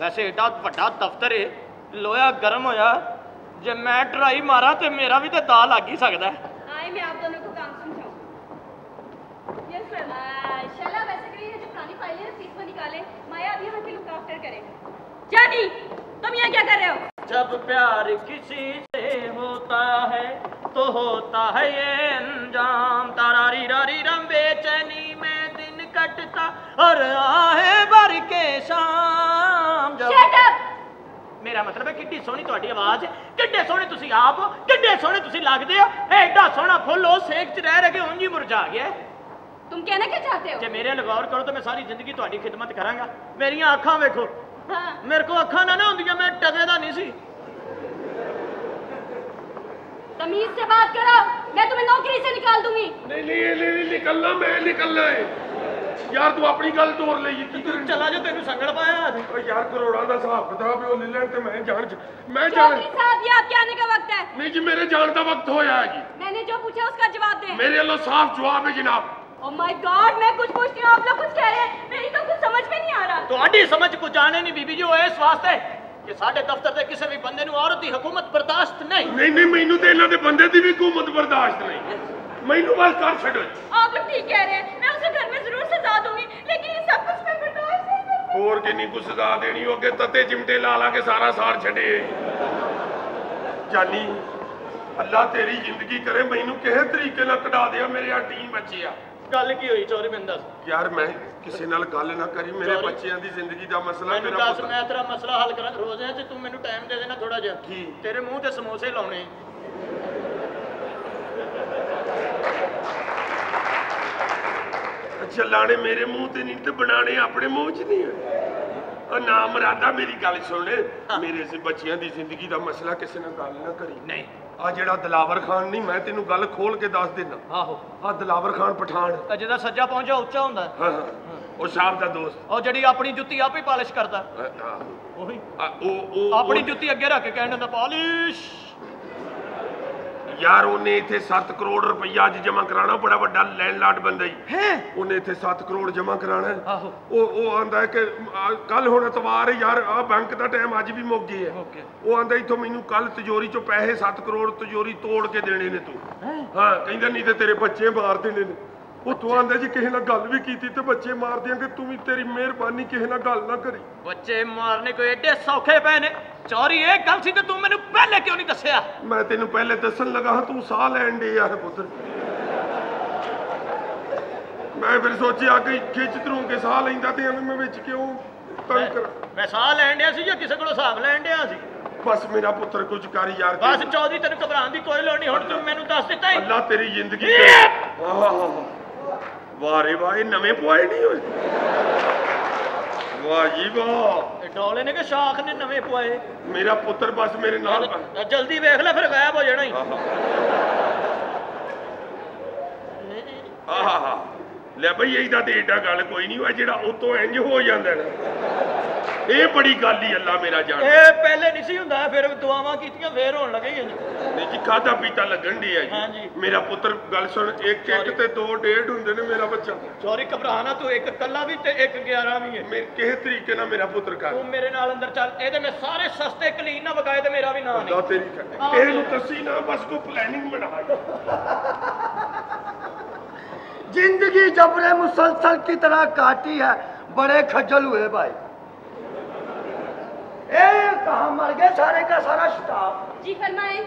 ਵੈਸੇ ਏਡਾ ਵੱਡਾ ਦਫ਼ਤਰ ਏ ਲੋਹਾ ਗਰਮ ਹੋਇਆ। ਜੇ ਮੈਂ ਟਰਾਈ ਮਾਰਾਂ ਤੇ ਮੇਰਾ ਵੀ ਤੇ ਦਾ ਲੱਗ ਹੀ ਸਕਦਾ। ਆਏ ਮੈਂ ਆਪ ਦੋਨੋਂ ਕੋ ਕੰਮ ਸਮਝਾਉਂ ਯੈਸ ਸਰ ਸ਼ਾਲਾ ਵੈਸੇ ਕਰੀਏ पुरानी फाइलें हैं सीट पर निकाले माया अभी यहाँ की लुक आफ्टर करेगा जानी तुम यहाँ क्या कर रहे हो जब प्यार किसी से होता है तो होता है ये अंजाम तारारी रारी रम बेचैनी में दिन कटता और आहे भर के शाम जब शट अप ਮੇਰਾ ਮਤਲਬ ਹੈ ਕਿੱਡੀ ਸੋਹਣੀ ਤੁਹਾਡੀ ਆਵਾਜ਼ ਕਿੱਡੇ ਸੋਹਣੇ ਤੁਸੀਂ ਆਪ ਹੋ ਕਿੱਡੇ ਸੋਹਣੇ ਤੁਸੀਂ ਲੱਗਦੇ ਹੋ ਐਡਾ ਸੋਹਣਾ ਫੁੱਲ ਉਹ ਸੇਕ 'ਚ ਰਹਿ ਰਹਿ ਕੇ ਉਂਝ ਹੀ ਮੁਰਝਾ ਗਿਆ तुम कहना क्या चाहते ਜੇ हो ਮੇਰੇ ਨਾਲ ਗੌਰ ਕਰੋ ਤਾਂ ਮੈਂ ਸਾਰੀ ਜ਼ਿੰਦਗੀ ਤੁਹਾਡੀ ਖਿਦਮਤ ਕਰਾਂਗਾ ਮੇਰੀਆਂ ਅੱਖਾਂ ਵੇਖੋ हाँ ਮੇਰੇ ਕੋਲ ਅੱਖਾਂ ਨਾ ਨਾ ਹੁੰਦੀਆਂ ਮੈਂ ਟਕੇ ਦਾ ਨਹੀਂ ਸੀ तमीज से बात करो मैं तुम्हें नौकरी से निकाल दूंगी ਨਹੀਂ ਨਹੀਂ ਇਹ ਨਹੀਂ ਨਿਕਲਣਾ ਮੈਂ ਨਿਕਲਣਾ ਹੈ ਯਾਰ ਤੂੰ ਆਪਣੀ ਗੱਲ ਤੋਰ ਲਈ ਕਿੱਧਰ ਚਲਾ ਜਾ ਤੈਨੂੰ ਸੰਗਲ ਪਾਇਆ ਅੱਜ ਓ ਯਾਰ ਕਰੋੜਾਂ ਦਾ ਹਿਸਾਬ ਕਿਤਾਬ ਉਹ ਲੈ ਲੈਣ ਤੇ ਮੈਂ ਜਾਣ ਚ ਮੈਂ ਜਾਣ चौधरी साहब ये आपके आने का वक्त है ਨਹੀਂ ਜੀ ਮੇਰੇ ਜਾਣ ਦਾ ਵਕਤ ਹੋਇਆ ਹੈ ਜੀ मैंने जो पूछा उसका जवाब दें ਮੇਰੇ ਵੱਲੋਂ ਸਾਫ਼ ਜਵਾਬ ਹੈ ਜਨਾਬ ओ माय गॉड मैं कुछ पूछती हूँ आप लोग कुछ कह रहे हैं मेरी तो कुछ समझ में नहीं आ रहा ਤੁਹਾਡੀ ਸਮਝ ਕੁ ਜਾਣੇ ਨਹੀਂ ਬੀਬੀ ਜੀ ਉਹ ਇਸ ਵਾਸਤੇ ਕਿ ਸਾਡੇ ਦਫ਼ਤਰ ਦੇ ਕਿਸੇ ਵੀ ਬੰਦੇ ਨੂੰ ਔਰਤ ਦੀ ਹਕੂਮਤ ਬਰਦਾਸ਼ਤ ਨਹੀਂ ਨਹੀਂ ਨਹੀਂ ਮੈਨੂੰ ਤੇ ਇਹਨਾਂ ਦੇ ਬੰਦੇ ਦੀ ਵੀ ਹਕੂਮਤ ਬਰਦਾਸ਼ਤ ਨਹੀਂ ਮੈਨੂੰ ਬਸ ਕਰ ਛੱਡੋ ਜੀ। आप लोग ठीक कह रहे हैं मैं उसे घर में जरूर सजा दूंगी लेकिन ये सब कुछ मैं बर्दाश्त नहीं कर सकती। ਹੋਰ ਕਿੰਨੀ ਕੁ ਸਜ਼ਾ ਦੇਣੀ ਉਹ ਅੱਗੇ ਤੱਤੇ ਚਿਮਟੇ ਲਾ ਲਾ ਕੇ ਸਾਰਾ ਸਾਰ ਛੱਡੇ ਜਾਨੀ ਅੱਲਾ ਤੇਰੀ ਜ਼ਿੰਦਗੀ ਕਰੇ ਮੈਨੂੰ ਕਿਸੇ ਤਰੀਕੇ ਨਾਲ ਕਢਾ ਦਿਆ ਮੇਰੇ ਆ ਟੀਮ ਬੱਚੇ ਆ ਗੱਲ ਕੀ ਹੋਈ? ਚੌਧਰੀ ਮੈਨੂੰ ਦੱਸ। ਯਾਰ ਮੈਂ ਕਿਸੇ ਨਾਲ ਗੱਲ ਨਾ ਕਰੀ ਮੇਰੇ Sorry. ਬੱਚਿਆਂ ਦੀ ਜ਼ਿੰਦਗੀ ਦਾ ਮਸਲਾ ਮੈਨੂੰ ਮੇਰਾ ਦੱਸ ਪੁੱਤ। ਮੈਂ ਤੇਰਾ ਮਸਲਾ ਹੱਲ ਕਰਾਂ। ਰੋਜ਼ੇ 'ਚ ਤੂੰ ਮੈਨੂੰ ਟਾਈਮ ਦੇ ਦੇਣਾ ਥੋੜਾ ਜਿਹਾ? ਤੇਰੇ ਮੂੰਹ ਤੇ ਸਮੋਸੇ ਲਾਉਣੇ। ਚੱਲਾਣੇ ਮੇਰੇ ਮੂੰਹ ਤੇ ਨਹੀਂ ਤੇ ਬਣਾਣੇ ਆਪਣੇ ਮੂੰਹ 'ਚ ਨਹੀਂ ਹੋਏ ਉਹ ਨਾ ਮਰਾਦਾ ਮੇਰੀ ਗੱਲ ਸੁਣ। ਮੇਰੇ ਸੇ ਬੱਚਿਆਂ ਦੀ ਜ਼ਿੰਦਗੀ ਦਾ ਮਸਲਾ ਕਿਸੇ ਨਾਲ ਗੱਲ ਨਾ ਕਰੀ। ਨਹੀਂ ਆ ਜਿਹੜਾ ਦਲਾਵਰ ਖਾਨ ਨਹੀਂ ਮੈਂ ਤੈਨੂੰ ਗੱਲ ਖੋਲ ਕੇ ਦੱਸ ਦਿੰਦਾ। ਆਹੋ। ਆ ਦਲਾਵਰ ਖਾਨ ਪਠਾਨ। ਤਾਂ ਜਿਹਦਾ ਸੱਜਾ ਪਹੁੰਚਾ ਉੱਚਾ ਹੁੰਦਾ। ਹਾਂ ਹਾਂ। ਉਹ ਸਾਹਿਬ ਦਾ ਦੋਸਤ। ਉਹ ਜਿਹੜੀ ਆਪਣੀ ਜੁੱਤੀ ਆਪੇ ਪਾਲਿਸ਼ ਕਰਦਾ। ਉਹੀ। ਆ, ਉਹ ਉਹ ਆਪਣੀ ਜੁੱਤੀ ਅੱਗੇ ਰੱਖ ਕੇ ਕਹਿਣ ਹੁੰਦਾ ਪਾਲਿਸ਼। ਯਾਰ ਉਹਨੇ ਇੱਥੇ 7 ਕਰੋੜ ਰੁਪਈਆ ਅੱਜ ਜਮ੍ਹਾਂ ਕਰਾਣਾ ਬੜਾ ਵੱਡਾ ਲੈਂਡਲਾਰਡ ਬੰਦਾ ਹੀ ਹੈ? ਉਹਨੇ ਇੱਥੇ 7 ਕਰੋੜ ਜਮ੍ਹਾਂ ਕਰਾਣਾ ਉਹ ਉਹ ਆਂਦਾ ਕਿ ਕੱਲ ਹੁਣ ਇਤਵਾਰ ਹੈ ਯਾਰ ਆ ਬੈਂਕ ਦਾ ਟਾਈਮ ਅੱਜ ਵੀ ਮੁੱਕ ਗਿਆ। ਮੁੱਕ ਗਿਆ। ਉਹ ਆਂਦਾ ਇੱਥੋਂ ਮੈਨੂੰ ਕੱਲ ਤਿਜੋਰੀ ਚੋਂ ਪੈਸੇ 7 ਕਰੋੜ ਤਿਜੋਰੀ ਤੋੜ ਕੇ ਦੇਣੇ ਨੇ ਤੂੰ। ਹਾਂ ਕਹਿੰਦਾ ਨਹੀਂ ਤੇ ਤੇਰੇ ਬੱਚੇ ਮਾਰ ਦੇਣੇ ਨੇ। ਉਹ ਤੂੰ ਆਂਦਾ ਜੀ ਕਿਸੇ ਨਾਲ ਗੱਲ ਵੀ ਕੀਤੀ ਤੇ ਬੱਚੇ ਮਾਰ ਦਿਆਂਗੇ ਤੂੰ ਵੀ ਤੇਰੀ ਮਿਹਰਬਾਨੀ ਕਿਸੇ ਨਾਲ ਗੱਲ ਨਾ ਕਰੀ। ਬੱਚੇ ਮਾਰਨੇ ਕੋਈ ਐਡੇ ਸੌਖੇ ਪਏ ਨੇ। ਚੋਰੀ ਇਹ ਗੱਲ ਸੀ ਤੇ ਤੂੰ ਮੈਨੂੰ ਪਹਿਲੇ ਕਿਉਂ ਨਹੀਂ ਦੱਸਿਆ? ਮੈਂ ਤੈਨੂੰ ਪਹਿਲੇ ਦੱਸਣ ਲੱਗਾ ਹਾਂ ਤੂੰ ਸਾਹ ਲੈਣ ਦੇ ਯਾਰ ਪੁੱਤਰ। ਮੈਂ ਫਿਰ ਸੋਚਿਆ ਕਿ ਖਿੱਚ ਤਰੂ ਕੇ ਸਾਹ ਲੈਂਦਾ ਤੇ ਐਵੇਂ ਮੈਂ ਵਿੱਚ ਕਿਉਂ ਤੰਗ ਕਰ? ਮੈਂ ਸਾਹ ਲੈਣ ਡਿਆ ਸੀ ਜਾਂ ਕਿਸੇ ਕੋਲੋਂ ਹਿਸਾਬ ਲੈਣ ਡਿਆ ਸੀ? ਬਸ ਮੇਰਾ ਪੁੱਤਰ ਕੁਝ ਕਰ ਯਾਰ ਬਸ ਚੌਧਰੀ ਤੈਨੂੰ ਘਬਰਾਉਣ ਦੀ ਕੋਈ ਲੋੜ ਨਹੀਂ ਹੁਣ ਤੂੰ ਮੈਨੂੰ ਦੱਸ ਦਿੱਤਾ ਅੱਲਾ ਤੇਰੀ ਜ਼ਿੰਦਗੀ ਆਹ। ਵਾਹ ਰੇ ਵਾਹ ਇਹ ਨਵੇਂ ਪੁਆਏ ਨਹੀਂ ਹੋਏ। ਵਾਹ ਜੀ ਵਾਹ। ਇਹ ਡੋਲੇ ਨੇ ਕਿ ਸ਼ਾਖ ਨੇ ਨਵੇਂ ਪਵਾਏ ਮੇਰਾ ਪੁੱਤਰ ਬਸ ਮੇਰੇ ਨਾਲ ਜਲਦੀ ਵੇਖ ਲੈ ਫਿਰ ਗਾਇਬ ਹੋ ਜਾਣਾ ਹੀ। ਆਹਾ। ਲੈ ਬਈ ਇਹਦਾ ਤੇ ਏਡਾ ਗੱਲ ਕੋਈ ਨਹੀਂ ਹੋਇਆ ਜਿਹੜਾ ਉਤੋਂ ਇੰਜ ਹੋ ਜਾਂਦਾ ਨਾ। ਇਹ ਬੜੀ ਗੱਲ ਹੀ ਅੱਲਾ ਮੇਰਾ ਜਾਣ। ਇਹ ਪਹਿਲੇ ਨਹੀਂ ਸੀ ਹੁੰਦਾ ਫਿਰ ਦੁਆਵਾਂ ਕੀਤੀਆਂ ਫੇਰ ਹੋਣ ਲੱਗੇ ਇੰਜ। ਨਹੀਂ ਜੀ ਖਾਦਾ ਪੀਤਾ ਲੱਗਣ ਦੀ ਹੈ। ਜੀ ਮੇਰਾ ਪੁੱਤਰ ਗੱਲ ਸੁਣ ਇੱਕ ਇੱਕ ਤੇ ਦੋ ਡੇਢ ਹੁੰਦੇ ਨੇ ਮੇਰਾ ਬੱਚਾ। ਚੋਰੀ ਘਬਰਾ ਨਾ ਤੂੰ ਇੱਕ ਕੱਲਾ ਵੀ ਤੇ ਇੱਕ 11 ਵੀ ਹੈ। ਮੇਰੇ ਕਿਸੇ ਤਰੀਕੇ ਨਾਲ ਮੇਰਾ ਪੁੱਤਰ ਕਰ। ਤੂੰ ਮੇਰੇ ਨਾਲ ਅੰਦਰ ਚੱਲ ਇਹਦੇ ਮੈਂ ਸਾਰੇ ਸਸਤੇ ਕਲੀਨ ਨਾ ਵਗਾਏ ਤੇ ਮੇਰਾ ਵੀ ਨਾਂ ਨਹੀਂ। ਤੇਰੀ ਕਰ ਕਿਸੇ ਨੂੰ ਦੱਸੀ ਨਾ ਬਸ ਕੋ ਪਲੈਨਿੰਗ ਬਣਾ। ज़िंदगी जबरे मुसलसल की तरह काटी है बड़े खज्जल हुए भाई। ए कहा मर गए सारे का सारा स्टाफ जी फरमाए।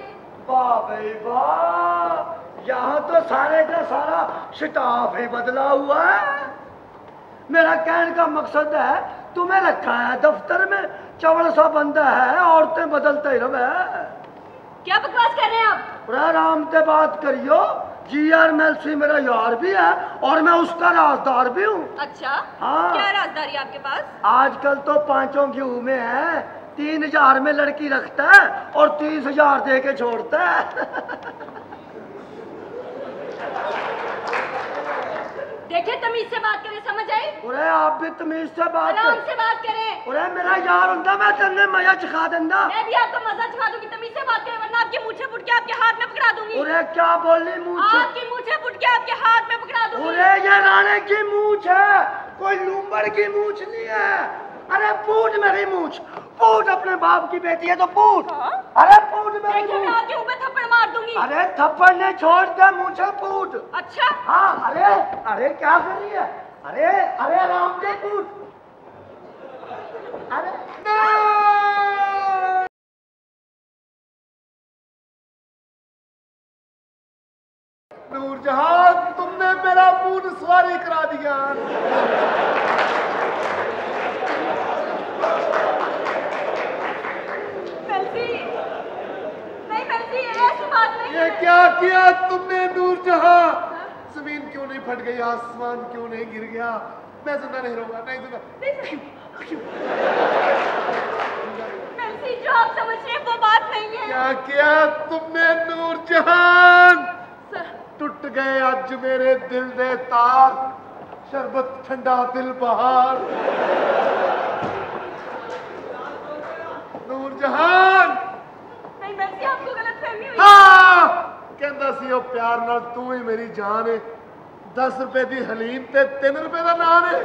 वाह भाई वाह यहाँ तो सारे का सारा स्टाफ ही बदला हुआ है। मेरा कहने का मकसद है तुम्हें रखा है दफ्तर में चवड़ सा बंदा है औरतें बदलते ही रहे। क्या बकवास कर रहे हैं आप? आराम से बात करियो जी आर मेलसी मेरा यार भी है और मैं उसका राजदार भी हूँ। अच्छा? हाँ। क्या राजदारी आपके पास? आजकल तो पाँचों की में है तीन हज़ार में लड़की रखता है और तीस हज़ार दे के छोड़ता है। देखिए तमीज से बात करें समझ आई? अरे आप भी तमीज से बात आराम से बात करें। अरे मेरा यार होता मैं तन्ने मज़ा चखा देंदा। मैं भी आपको मज़ा चखा दूँगी तमीज से बात करें वरना आपके मुँह से फुट के आपके हाथ में पकड़ा दूँगी। अरे क्या बोली मुँह से? आपके मुँह से फुट के आपके हाथ में पकड़ा दूँगी। अरे ये राणे की मुँह है कोई लूमर की मुँह नहीं है। अरे पूछ मेरी मूछ। पूछ अपने बाप की बेटी है तो पूछ। हाँ? अरे पूछ मेरी मूछ। आपके ऊपर थप्पड़ मार दूँगी। अरे थप्पड़ ने छोड़ दे मुझे पूछ। अच्छा। हाँ अरे अरे क्या कर रही है? अरे अरे आराम से पूछ। अरे। नूरजहान तुमने मेरा पूर्ण सवारी करा दिया। ये क्या किया तुमने नूरजहां? ज़मीन क्यों नहीं फट गई? आसमान क्यों नहीं गिर गया? मैं ज़िंदा नहीं रहूँगा नहीं ज़िंदा। जो आप समझ रहे वो बात नहीं है। क्या किया तुमने नूर जहान टूट गए आज मेरे दिल दे तार शरबत ठंडा दिल बहार। ਨਹੀਂ ਵੈਸੇ ਆਪ ਕੋ ਗਲਤ ਫਹਿਮੀ ਹੋਈ। ਹਾਂ! ਕਹਿੰਦਾ ਸੀ ਉਹ ਪਿਆਰ ਨਾਲ ਤੂੰ ਹੀ ਮੇਰੀ ਜਾਨ ਏ। 10 ਰੁਪਏ ਦੀ ਹਲੀਮ ਤੇ 3 ਰੁਪਏ ਦਾ ਨਾਨ ਏ।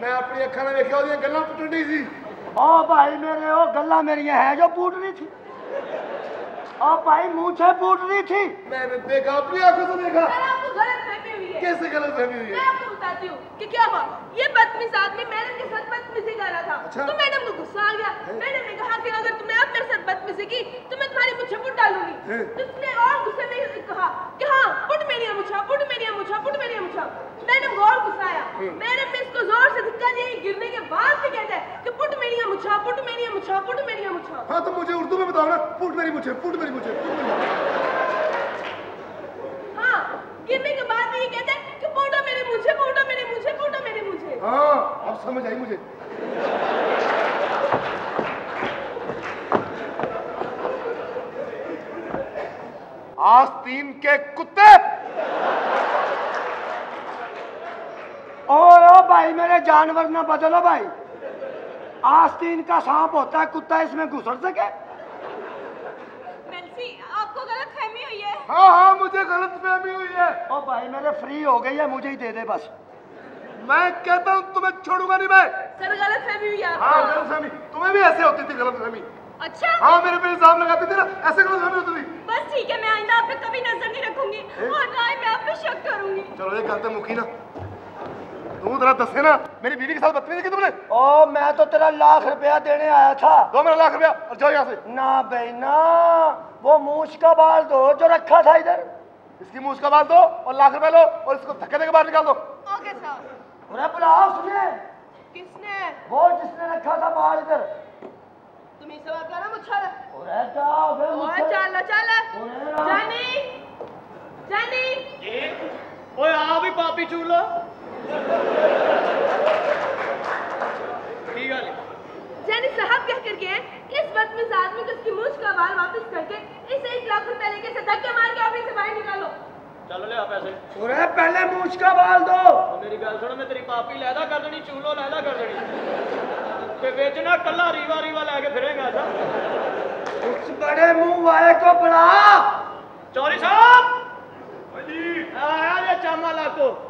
ਮੈਂ ਆਪਣੀ ਅੱਖਾਂ ਨਾਲ ਵੇਖਿਆ ਉਹਦੀਆਂ ਗੱਲਾਂ ਪੁੱਟਣੀ ਸੀ। ਓ ਭਾਈ ਮੇਰੇ ਉਹ ਗੱਲਾਂ ਮੇਰੀਆਂ ਹੈ ਜੋ ਪੁੱਟਣੀ ਸੀ। ਓ ਭਾਈ ਮੂੰਹ ਸੇ ਪੁੱਟਣੀ ਸੀ। ਮੈਂ ਬੇਗਾ ਆਪਣੀ ਅੱਖਾਂ ਤੋਂ ਦੇਖਾ ਸਰ ਆਪ ਗਲਤ आपको गलत फहमी हुई है? कैसे मैं आपको बताती हूँ कि क्या हुआ? ये बदतमीज आदमी मैडम के साथ बदतमीजी कर रहा था। अच्छा। तो मैडम को गुस्सा आ गया। मैडम ने कहा कि अगर तुमने अब मेरे साथ बदतमीजी की तो मैं तुम्हारी मुझे फुट डालूँगी। तो उसने और गुस्से में कहा कि हाँ फुट मेरी और मुझे मुछा पुट मेरी मुछा पुट मेरी मुछा मैडम गौर गुस्साया मैडम ने इसको ज़ोर से धक्का दिया गिरने के बाद भी कहता है कि पुट मेरी मुछा पुट मेरी मुछा पुट मेरी मुछा हाँ तो मुझे उर्दू में बताओ ना। फूट मेरी मुझे फूट मेरी मुझे मेरी हाँ गिरने के बाद भी ये कहता है कि पोटो मेरे मुझे पोटो मेरे मुझे पोटो मेरे मुझे। हाँ अब समझ आई मुझे। आस्तीन के कुत्ते! ओ ओ भाई, मेरे जानवर ना बदलो भाई। आस्तीन का सांप होता है, कुत्ता इसमें घुसर सके। आपको गलत फहमी हुई है? हाँ हाँ मुझे गलत फहमी हुई है। ओ भाई मेरे फ्री हो गई है मुझे ही दे दे बस। मैं कहता हूँ तुम्हें छोड़ूँगा नहीं मैं। सर गलत फहमी हुई है हाँ गलत फहमी तुम्हें भी ऐसे होती थी गलत फहमी अच्छा। हाँ मेरे पे इल्ज़ाम लगाती थी ना ऐसे गलत फहमी होती थी। बस ठीक है मैं आइंदा आप पे कभी नज़र नहीं रखूँगी। और ना ही मैं आप पे शक करूँगी। चलो ये गलत मुखी ना। तू जरा दस ना मेरी बीवी के साथ बदतमीजी की तुमने ओ मैं तो तेरा लाख रुपया देने आया था। दो मेरा लाख रुपया और जाओ यहाँ से। ना भाई ना। वो मूछ का बाल दो जो रखा था इधर। इसकी मूछ का बाल दो और लाख रुपया लो और इसको धक्के देकर बाहर निकाल दो। Okay sir. अरे बुलाओ सुनिए किसने? वो जिसने रखा था बाल इधर। तुम इस बात का ना मुच्छा अरे जाओ बे ओए चल चल। जानी। जानी। ओए आ भी पापी चूलो जैनिक साहब कह कर गए इस वक्त में आदमी को इसकी मूछ का बाल वापस करके इसे एक लाख रुपए लेके से धक्के मार के ऑफ़िस से बाहर निकालो। चलो ले आप ऐसे। अरे पहले मूछ का बाल दो। तो मेरी गल सुन मैं तेरी पापी लैदा कर देनी चूलो लैदा कर देनी। ते बेचना कल्ला रीवा रीवा लेके फिरेगा ऐसा। उस बड़े मुँह वाले को बुला। चौरी साहब! हाँ जी। आया ये चामा लाको तो।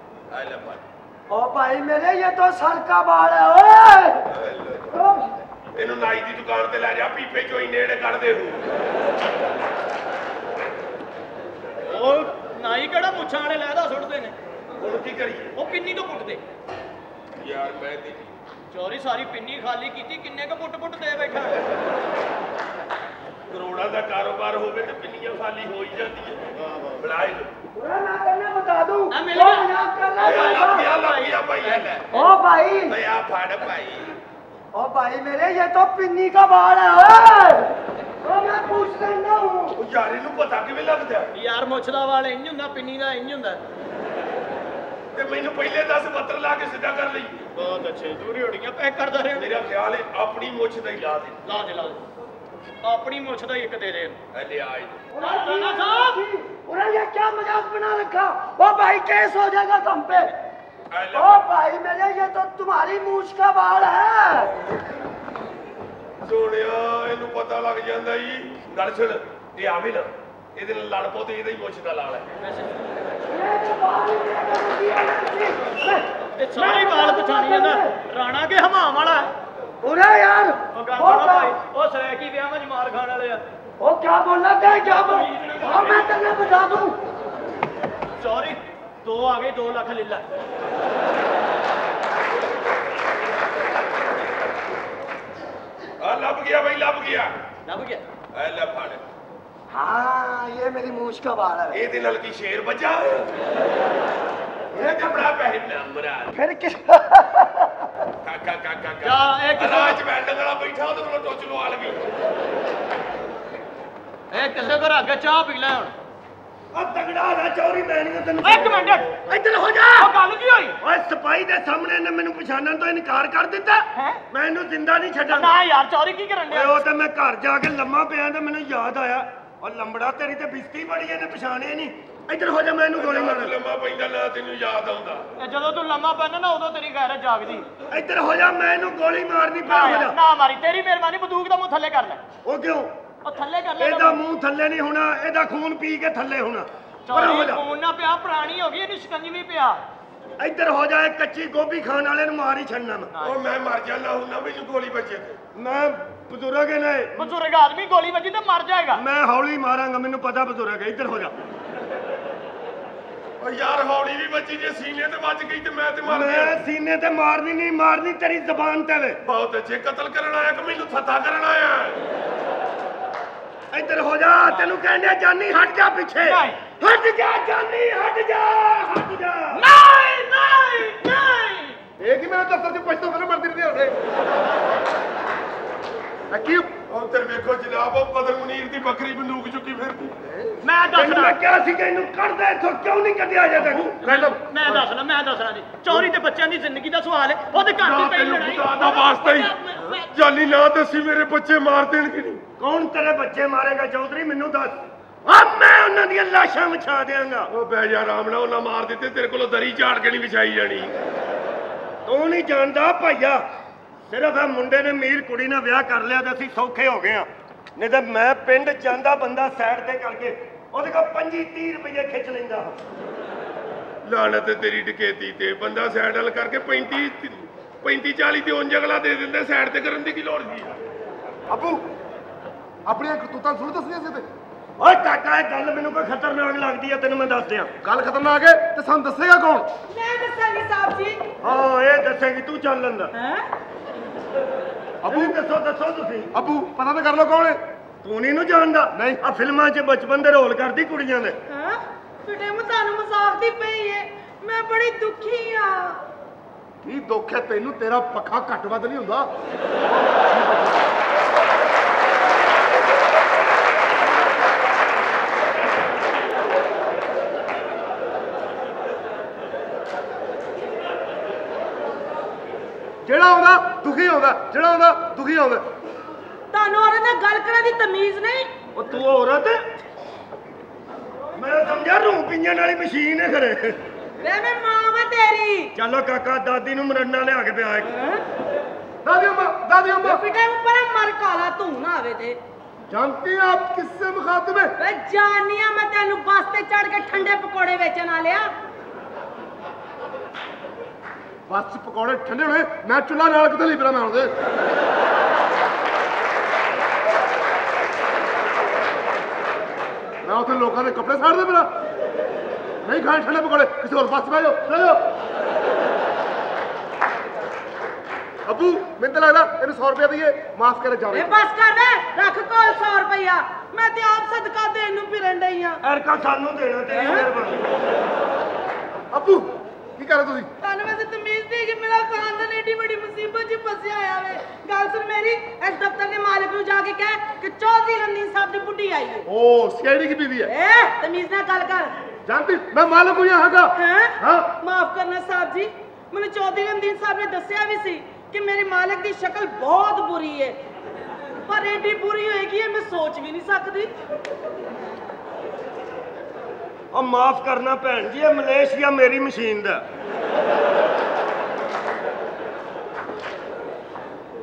ਓ ਭਾਈ ਮੇਰੇ ਇਹ ਤਾਂ ਸਲਕਾ ਬਾਲ ਹੈ ਓਏ। ਇਹਨੂੰ ਨਾਈ ਦੀ ਦੁਕਾਨ ਤੇ ਲੈ ਜਾ ਪੀਪੇ ਚੋਂ ਹੀ ਨੇੜੇ ਕੱਢਦੇ ਨੂੰ ਉਹ ਨਾਈ ਕਿਹੜਾ ਮੁੱਛਾਂ ਵਾਲੇ ਲੈਦਾ ਸੁੱਟਦੇ ਨੇ? ਹੁਣ ਕੀ ਕਰੀਏ? ਉਹ ਪਿੰਨੀ ਤੋਂ ਕੁੱਟਦੇ। ਯਾਰ ਮੈਂ ਦੀ ਚੋਰੀ ਸਾਰੀ ਪਿੰਨੀ ਖਾਲੀ ਕੀਤੀ ਕਿੰਨੇ ਕ ਪੁੱਟ ਪੁੱਟ ਦੇ ਬੈਠਾ? ਕਰੋੜਾਂ ਦਾ ਕਾਰੋਬਾਰ ਹੋਵੇ ਤੇ ਪਿੰਨੀਆਂ ਖਾਲੀ ਹੋ ਹੀ ਜਾਂਦੀ ਵਾਹ ਵਾਹ। ਬੜਾਈ अरे मैं तेने बता दूं आ, मिल ओ, गया। मजाक कर रहा है ਲੱਭ ਗਿਆ भाई ਲੱਭ ਗਿਆ ਭਾਈ ਆ ਲੈ ओ भाई ਓਏ ਆ ਫੜ ਭਾਈ ओ भाई मेरे ये तो पिन्नी का बाल है ओए ओ मैं पूछ लेना हूँ ਉਹ ਯਾਰ ਇਹਨੂੰ ਪਤਾ ਕਿਵੇਂ ਲੱਗਦਾ ਯਾਰ ਮੁੱਛ ਦਾ ਵਾਲ ਇੰਜ ਹੁੰਦਾ ਪਿੰਨੀ ਦਾ ਇੰਜ ਹੁੰਦਾ ਤੇ ਮੈਨੂੰ ਪਹਿਲੇ 10 ਪੱਤਰ ਲਾ ਕੇ ਸਿੱਧਾ ਕਰ ਲਈ ਬਹੁਤ ਅੱਛੇ ਦੂਰੀ ਉੜੀਆਂ ਪੈਕ ਕਰਦਾ ਰਿਹਾ ਮੇਰਾ ਖਿਆਲ ਹੈ ਆਪਣੀ ਮੁੱਛ ਦਾ ਹੀ ਲਾ ਦੇ ਲਾ ਦੇ ਲਾ ਦੇ ਆਪਣੀ ਮੁੱਛ ਦਾ ਹੀ ਇੱਕ ਦੇ ਦੇ ਐ ਲਿਆ ਇਹਨੂੰ। ਰਾਣਾ ਸਾਹਿਬ अरे ये क्या मजाक बना रखा ओ भाई केस हो जाएगा तुम पे ਐ ਲੈ ओ भाई मेरे ये तो तुम्हारी मूछ का बाल है ਸੋਹਣਿਆ ਇਹਨੂੰ ਪਤਾ ਲੱਗ ਜਾਂਦਾ ਈ ਗੱਲ ਸੁਣ ਇਹ ਆਵੇ ਨਾ ਇਹਦੇ ਨਾਲ ਲੜ ਪੋ ਤੇ ਇਹਦਾ ਹੀ ਮੁੱਛ ਦਾ ਲਾਲ ਹੈ ये तो बाल ही मेरा कर दिया मैं- ਤੇ ਸਾਰੀ ਵਾਲ ਪਛਾਣੀ ਜਾਂਦਾ ਰਾਣਾ ਕੇ ਹਮਾਮ ਵਾਲਾ अरे यार ਉਹ ਗੱਲ ओ ਸੁਣੋ ਭਾਈ भाई ਉਹ ਸਰੈਕੀ ਵਿਆਹ ਵਿੱਚ ਮਾਰ ਖਾਣ ਵਾਲੇ ਆ ओ क्या बोल रहा था क्या बोल ओ मैं तेने बता दूं ਸੌਰੀ ਦੋ ਆ ਗਏ 2 ਲੱਖ ਲੈ ਲੈ ਆ ਲੱਭ ਗਿਆ ਬਈ ਲੱਭ ਗਿਆ ਲੱਭ ਗਿਆ ਐ ਲੈ ਫੜ हाँ ये मेरी मूछ का बाल है ਇਹਦੇ ਨਾਲ ਕੀ ਸ਼ੇਰ ਵੱਜਾ ਇਹ ਤੇ ਬੜਾ ਪੈਸੇ ਨੰਬਰਾ फिर किस ਕਾ ਕਾ ਕਾ ਕਾ ਜਾ, ਇਹ ਕਿੱਥੇ- ਰਾਜ ਬੈਠਣ ਵਾਲਾ ਬੈਠਾ ਉਹਦੇ ਕੋਲ ਟੋਚ ਲਵਾ ਲਵੀ ਇਹ ਕਿਸੇ ਘਰ ਅੱਗੇ ਚਾਹ ਪੀ ਲੈ ਹੁਣ। ਆ ਤਗੜਾ ਨਾ ਚੌਰੀ ਮੈਂ ਨਹੀਂ ਤੈਨੂੰ ਇੱਕ ਮਿੰਟ। ਇੱਧਰ ਹੋ ਜਾ। ਉਹ ਗੱਲ ਕੀ ਹੋਈ? ਓਏ ਸਿਪਾਹੀ ਦੇ ਸਾਹਮਣੇ ਨੇ ਮੈਨੂੰ ਪਛਾਣਨ ਤੋਂ ਇਨਕਾਰ ਕਰ ਦਿੱਤਾ। ਹੈਂ? ਮੈਂ ਇਹਨੂੰ ਜ਼ਿੰਦਾ ਨਹੀਂ ਛੱਡਣਾ ਨਾ ਯਾਰ ਚੌਰੀ ਕੀ ਕਰਨ ਡਿਆ? ਉਹ ਤੇ ਮੈਂ ਘਰ ਜਾ ਕੇ ਲੰਮਾ ਪਿਆ ਤੇ ਮੈਨੂੰ ਯਾਦ ਆਇਆ। ਉਹ ਲੰਬੜਾ ਤੇਰੀ ਤੇ ਬਿਸਤੀ ਬੜੀ ਇਹਨੇ ਪਛਾਣਿਆ ਨਹੀਂ। ਇੱਧਰ ਹੋ ਜਾ ਮੈਂ ਇਹਨੂੰ ਗੋਲੀ ਮਾਰ। ਲੰਮਾ ਪੈਂਦਾ ਨਾ ਤੈਨੂੰ ਯਾਦ ਆਉਂਦਾ। ਇਹ ਜਦੋਂ ਤੂੰ ਲੰਮਾ ਪੈਣਾ ਨਾ ਉਦੋਂ ਤੇਰੀ ਗੈਰਤ ਜਾਗਦੀ। ਇੱਧਰ ਹੋ ਜਾ ਮੈਂ ਇਹਨੂੰ ਗੋਲੀ ਮਾਰਨੀ ਜਾ। ਨਾ ਮਾਰੀ। ਤੇਰੀ ਮਿਹਰਬਾਨੀ ਬੰਦੂਕ ਦਾ ਮੂੰਹ ਥੱਲੇ ਕਰ ਲੈ। ਉਹ ਕਿਉਂ? ਉਹ ਥੱਲੇ ਕਰ ਲੈ ਇਹਦਾ ਮੂੰਹ ਥੱਲੇ ਨਹੀਂ ਹੋਣਾ ਇਹਦਾ ਖੂਨ ਪੀ ਕੇ ਥੱਲੇ ਹੋਣਾ। ਪਰ ਹੋ ਜਾ। ਖੂਨ ਨਾ ਪਿਆ ਪੁਰਾਣੀ ਹੋ ਗਈ ਇਹਨੂੰ ਸ਼ਿਕੰਜਵੀ ਪਿਆ। ਇੱਧਰ ਹੋ ਜਾ ਇਹ ਕੱਚੀ ਗੋਭੀ ਖਾਣ ਵਾਲੇ ਨੂੰ ਮਾਰ ਹੀ ਛੱਡਣਾ ਮੈਂ। ਉਹ ਮੈਂ ਮਰ ਜਾਣਾ ਹੁਣ ਨਾ ਮੈਨੂੰ ਗੋਲੀ ਵੱਜੇ ਤੇ। ਮੈਂ ਬਜ਼ੁਰਗ ਨੇ ਬਜ਼ੁਰਗ ਆਦਮੀ ਗੋਲੀ ਵੱਜੀ ਤੇ ਮਰ ਜਾਏਗਾ। ਮੈਂ ਹੌਲੀ ਮਾਰਾਂਗਾ ਮੈਨੂੰ ਪਤਾ ਬਜ਼ੁਰਗ ਹੈ ਇੱਧਰ ਹੋ ਜਾ। ਓ ਯਾਰ ਹੌਲੀ ਵੀ ਵੱਜੀ ਜੇ ਸੀਨੇ ਤੇ ਵੱਜ ਗਈ ਤੇ ਮੈਂ ਤੇ ਮਰ ਗਿਆ। ਮੈਂ ਸੀਨੇ ਤੇ ਮਾਰਨੀ ਨਹੀਂ ਮਾਰਨੀ ਤੇਰੀ ਜ਼ਬਾਨ ਤੇ ਵੇ। ਬਹੁਤ ਅੱਛੇ ਕਤਲ ਕਰਨ ਆਇਆ ਕਿ ਮੈਨੂੰ ਥੱਥਾ ਕਰਨ ਆਇਆ। ਇੱਧਰ ਹੋ ਜਾ ਤੈਨੂੰ ਕਹਿੰਦੇ ਜਾਨੀ ਹਟ ਜਾ ਪਿੱਛੇ। ਹਟ ਜਾ ਜਾਨੀ ਹਟ ਜਾ ਹਟ ਜਾ। ਨਹੀਂ ਨਹੀਂ ਨਹੀਂ। ਇਹ ਕੀ ਮੇਰੇ ਦਫ਼ਤਰ 'ਚ ਪਛਤੋ ਫਿਰ ਮਰਦੀ ਰਹੀ ਹੁੰਦੇ ਆ ਕੀ ਹੁਣ ਤੇ ਵੇਖੋ ਜਨਾਬ ਉਹ ਬਦਰ ਮੁਨੀਰ ਦੀ ਬੱਕਰੀ ਬੰਦੂਕ ਚੁੱਕੀ ਫਿਰਦੀ ਮੈਂ ਦੱਸਣਾ ਮੈਂ ਕਿਹਾ ਸੀ ਕਿ ਇਹਨੂੰ ਕੱਢ ਦੇ ਇੱਥੋਂ ਕਿਉਂ ਨਹੀਂ ਕੱਢਿਆ ਅਜੇ ਤੱਕ? ਮੈਂ ਦੱਸਣਾ ਮੈਂ ਦੱਸਣਾ ਜੀ। ਚੋਰੀ ਤੇ ਬੱਚਿਆਂ ਦੀ ਜ਼ਿੰਦਗੀ ਦਾ ਸਵਾਲ ਹੈ। ਉਹਦੇ ਘਰ ਦੀ ਪਈ ਲੜਾਈ। ਖੁਦਾ ਦਾ ਵਾਸਤਾ ਹੀ। ਜਾਨੀ ਨਾ ਦੱਸੀ ਮੇਰੇ ਬੱਚੇ ਮਾਰ ਦੇਣਗੇ। ਨਹੀਂ ਕੌਣ ਤੇਰੇ ਬੱਚੇ ਮਾਰੇਗਾ ਚੌਧਰੀ? ਮੈਨੂੰ ਦੱਸ। ਆ ਮੈਂ ਉਹਨਾਂ ਦੀਆਂ ਲਾਸ਼ਾਂ ਵਿਛਾ ਦਿਆਂਗਾ। ਉਹ ਬਹਿ ਜਾ ਆਰਾਮ ਨਾਲ ਉਹਨਾਂ ਮਾਰ ਦਿੱਤੇ ਤੇਰੇ ਕੋਲੋਂ ਦਰੀ ਝਾੜ ਕੇ ਨਹੀਂ ਵਿਛਾਈ ਜਾਣੀ। ਤੂੰ ਨਹੀਂ ਜਾਣਦਾ ਭਾਈਆ ਸਿਰਫ ਇਹ ਮੁੰਡੇ ਨੇ ਮੀਰ ਕੁੜੀ ਨਾਲ ਵਿਆਹ ਕਰ ਲਿਆ ਤੇ ਅਸੀਂ ਸੌਖੇ ਹੋ ਗਏ ਆ ਨਹੀਂ ਤਾਂ ਮੈਂ ਪਿੰਡ ਜਾਂਦਾ ਬੰਦਾ ਸਾਈਡ ਤੇ ਕਰਕੇ ਉਹਦੇ ਕੋਲ 25 30 ਰੁਪਏ ਖਿੱਚ ਲੈਂਦਾ ਲਾਣਤ ਤੇਰੀ ਡਕੈਤੀ ਤੇ ਬੰਦਾ ਸਾਈਡ ਵੱਲ ਕਰਕੇ 35 35 40 ਤੇ ਉਂਝ ਅਗਲਾ ਦੇ ਦਿੰਦੇ ਸਾਈਡ ਤੇ ਕਰਨ ਦੀ ਕੀ ਲੋੜ ਸੀ? ਅੱਬੂ ਆਪਣੀਆਂ ਕਰਤੂਤਾਂ ਸੁਣ ਦੱਸਣੀਆਂ ਸੀ ਤੇ ਓਏ ਕਾਕਾ ਇਹ ਗੱਲ ਮੈਨੂੰ ਕੋਈ ਖਤਰਨਾਕ ਲੱਗਦੀ ਆ ਤੈਨੂੰ ਮੈਂ ਦੱਸ ਦਿਆਂ ਗੱਲ ਖਤਰਨਾਕ ਹੈ ਤੇ ਸਾਨੂੰ ਦੱਸੇਗਾ ਕੌਣ? ਮੈਂ ਦੱਸਾਂਗੀ ਸਾਹਿਬ ਜੀ। ਹਾਂ ਇਹ ਦੱਸੇਗੀ ਤੂੰ ਚੱਲ ਅੰਦਰ। ਹੈ? ਅਬੂ? ਦੱਸੋ ਦੱਸੋ ਤੁਸੀਂ। ਅੱਬੂ ਪਤਾ ਤਾਂ ਕਰ ਲੋ ਕੌਣ ਹੈ। ਤੂੰ ਨਹੀਂ ਨੂੰ ਜਾਣਦਾ? ਨਹੀਂ। ਆ ਫਿਲਮਾਂ 'ਚ ਬਚਪਨ ਦੇ ਰੋਲ ਕਰਦੀ ਕੁੜੀਆਂ ਦੇ। ਹਾਂ? ਬੇਟੇ ਮੈਂ ਤੁਹਾਨੂੰ ਮਜ਼ਾਕ ਦੀ ਪਈ ਏ। ਮੈਂ ਬੜੀ ਦੁਖੀ ਆ। ਕੀ ਦੁੱਖ ਹੈ ਤੈਨੂੰ? ਤੇਰਾ ਪੱਖਾ ਘੱਟ ਵੱਧ ਨਹੀਂ ਹੁੰਦਾ ਜਿਹੜਾ ਆਉਂਦਾ ਦੁਖੀ ਆਉਂਦਾ ਜਿਹੜਾ ਆਉਂਦਾ ਦੁਖੀ ਆਉਂਦਾ। ਤੁਹਾਨੂੰ ਔਰਤ ਨਾਲ ਗੱਲ ਕਰਨ ਦੀ ਤਮੀਜ਼ ਨਹੀਂ? ਉਹ ਤੂੰ ਔਰਤ ਮੈਂ ਸਮਝਿਆ ਰੂਹ ਪੀਣ ਵਾਲੀ ਮਸ਼ੀਨ ਹੈ ਖਰੇ। ਵੇ ਮੈਂ ਮਾਂ ਵਾ ਤੇਰੀ। ਚਲੋ ਕਾਕਾ ਦਾਦੀ ਨੂੰ ਮਰੰਡਾ ਲਿਆ ਕੇ ਪਿਆ ਇੱਕ। ਦਾਦੀ ਅੰਮਾ ਦਾਦੀ ਅੰਮਾ। ਪਿੱਟੇ ਉੱਪਰ ਮਰ ਕਾਲਾ ਧੂੰ ਨਾ ਆਵੇ ਤੇ। ਜਾਣਤੀ ਆਪ ਕਿਸ ਸੇ ਵੇ ਜਾਨੀਆਂ ਮੈਂ ਤੈਨੂੰ ਬਸ ਤੇ ਚੜ ਕੇ ਠੰਡੇ ਪਕੌੜੇ ਵੇਚਣ ਆ ਲਿਆ ਬਸ ਪਕੌੜੇ ਠੰਡੇ ਹੋਣੇ ਮੈਂ ਚੁੱਲਾ ਨਾਲ ਕਿਤੇ ਨਹੀਂ ਪਿਆ ਮੈਂ ਹੁਣ ਦੇ ਮੈਂ ਉੱਥੇ ਲੋਕਾਂ ਦੇ ਕੱਪੜੇ ਸਾੜਦੇ ਪਿਆ ਨਹੀਂ ਖਾਣੇ ਠੰਡੇ ਪਕੌੜੇ ਕਿਸੇ ਹੋਰ ਬੱਸ ਬਹਿ ਜਾਓ ਬਹਿ ਜਾਓ। ਅੱਬੂ ਮੈਨੂੰ ਤਾਂ ਲੱਗਦਾ ਇਹਨੂੰ 100 ਰੁਪਏ ਦਈਏ ਮਾਫ ਕਰੇ ਜਾਵੇ ਵੇ ਬਸ ਕਰ ਰੱਖ ਕੋਲ 100 ਰੁਪਇਆ। ਮੈਂ ਤੇ ਆਪ ਸਦਕਾ ਦੇਣ ਨੂੰ ਫਿਰਨ ਡਈ ਆ। ਐਰਕਾ ਸਾਨੂੰ ਦੇਣਾ ਤੇਰੀ ਮਿਹਰਬਾਨੀ। ਅੱਬੂ ਕੀ ਕਰ ਰਹੇ ਤੁਸੀਂ? ਤੁਹਾਨੂੰ ਵੈਸੇ ਤਮੀਜ਼ ਨਹੀਂ ਕਿ ਮੇਰਾ ਖਾਨਦਾਨ ਏਡੀ ਵੱਡੀ ਮੁਸੀਬਤ 'ਚ ਫਸਿਆ ਹੋਇਆ ਵੇ ਗੱਲ ਸੁਣ ਮੇਰੀ ਇਸ ਦਫ਼ਤਰ ਦੇ ਮਾਲਕ ਨੂੰ ਜਾ ਕੇ ਕਹਿ ਕਿ ਚੌਧਰੀ ਰਣਜੀਤ ਸਾਹਿਬ ਦੀ ਬੁੱਢੀ ਆਈ ਹੈ ਓ ਸੀਆਈਡੀ ਕੀ ਬੀਵੀ ਹੈ ਏ ਤਮੀਜ਼ ਨਾਲ ਗੱਲ ਕਰ जानती मैं मालूम हूँ यहाँ का ਹੈਂ हाँ ਮਾਫ ਕਰਨਾ ਸਾਹਿਬ ਜੀ ਮੈਨੂੰ ਚੌਧਰੀ ਰਣਜੀਤ ਸਾਹਿਬ ਨੇ ਦੱਸਿਆ ਵੀ ਸੀ ਕਿ ਮੇਰੇ ਮਾਲਕ ਦੀ ਸ਼ਕਲ ਬਹੁਤ ਬੁਰੀ ਹੈ ਪਰ ਏਡੀ ਬੁਰੀ ਹੋਏਗੀ ਇਹ ਮੈਂ ਸੋਚ ਵੀ ਨਹੀਂ ਸਕਦੀ ਉਹ ਮਾਫ ਕਰਨਾ ਭੈਣ ਜੀ ਇਹ ਮਲੇਸ਼ੀਆ ਮੇਰੀ ਮਸ਼ੀਨ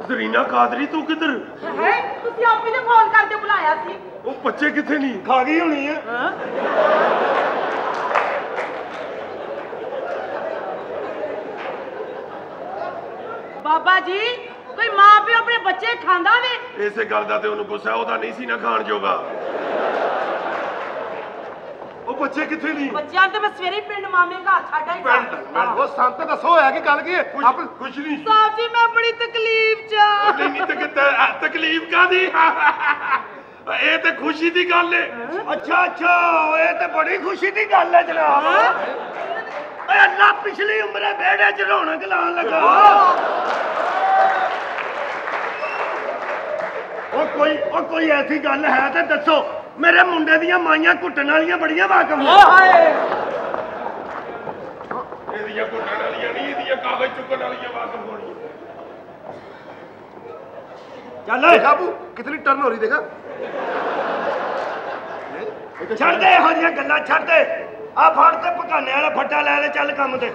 ਜ਼ਰੀਨਾ ਕਾਦਰੀ ਤੂੰ ਕਿੱਧਰ? ਹੈ ਤੁਸੀਂ ਆਪੀ ਨੇ ਫੋਨ ਕਰਕੇ ਬੁਲਾਇਆ ਸੀ। ਉਹ ਬੱਚੇ ਕਿੱਥੇ ਨਹੀਂ ਖਾ ਗਈ ਹੋਣੀ ਹੈ। ਬਾਬਾ ਜੀ ਕੋਈ ਮਾਂ ਪਿਓ ਆਪਣੇ ਬੱਚੇ ਖਾਂਦਾ ਵੇ? ਇਸੇ ਗੱਲ ਦਾ ਤੇ ਉਹਨੂੰ ਗੁੱਸਾ ਉਹਦਾ ਨਹੀਂ ਸੀ ਨਾ ਖਾਣ ਜੋਗਾ। ਉਹ ਬੱਚੇ ਕਿੱਥੇ ਨਹੀਂ ਬੱਚਿਆਂ ਤੇ ਮੈਂ ਸਵੇਰੇ ਪਿੰਡ ਮਾਮੇ ਘਰ ਛੱਡ ਆਈ ਪਿੰਡ ਉਹ ਸੰਤ ਦੱਸੋ ਹੋਇਆ ਕਿ ਗੱਲ ਕੀ ਹੈ? ਕੁਛ ਨਹੀਂ ਸਾਹਿਬ ਜੀ ਮੈਂ ਬੜੀ ਤਕਲੀਫ ਚ ਨਹੀਂ ਨਹੀਂ ਤਕ ਤਕਲੀਫ ਕਾਦੀ ਇਹ ਤੇ ਖੁਸ਼ੀ ਦੀ ਗੱਲ ਏ। ਅੱਛਾ ਅੱਛਾ ਇਹ ਤੇ ਬੜੀ ਖੁਸ਼ੀ ਦੀ ਗੱਲ ਏ ਜਨਾਬ। ਓਏ ਅੱਲਾ ਪਿਛਲੀ ਉਮਰੇ ਬੇੜੇ ਚ ਰੌਣਕ ਲਾਉਣ ਲੱਗਾ। ਉਹ ਕੋਈ ਉਹ ਕੋਈ ਐਸੀ ਗੱਲ ਹੈ ਤੇ ਦੱਸੋ ਮੇਰੇ ਮੁੰਡੇ ਦੀਆਂ ਮਾਈਆਂ ਘੁੱਟਣ ਵਾਲੀਆਂ ਬੜੀਆਂ ਵਾਕਮ ਓ ਹਾਏ। ਇਹਦੀਆਂ ਘੁੱਟਣ ਵਾਲੀਆਂ ਨਹੀਂ ਇਹਦੀਆਂ ਕਾਗਜ਼ ਚੁੱਕਣ ਵਾਲੀਆਂ ਵਾਕਮ ਹੋਣੀਆਂ। ਚੱਲ ਦੇਖਾ ਬੂ ਕਿਤਨੀ ਟਰਨ ਹੋ ਰਹੀ ਦੇਖਾ। ਛੱਡ ਦੇ ਇਹੋ ਜਿਹੀਆਂ ਗੱਲਾਂ ਛੱਡ ਦੇ। ਆ ਫੜ ਤੇ ਪਕਾਨੇ ਵਾਲਾ ਫੱਟਾ ਲੈ ਲੈ ਚੱਲ ਕੰਮ ਤੇ।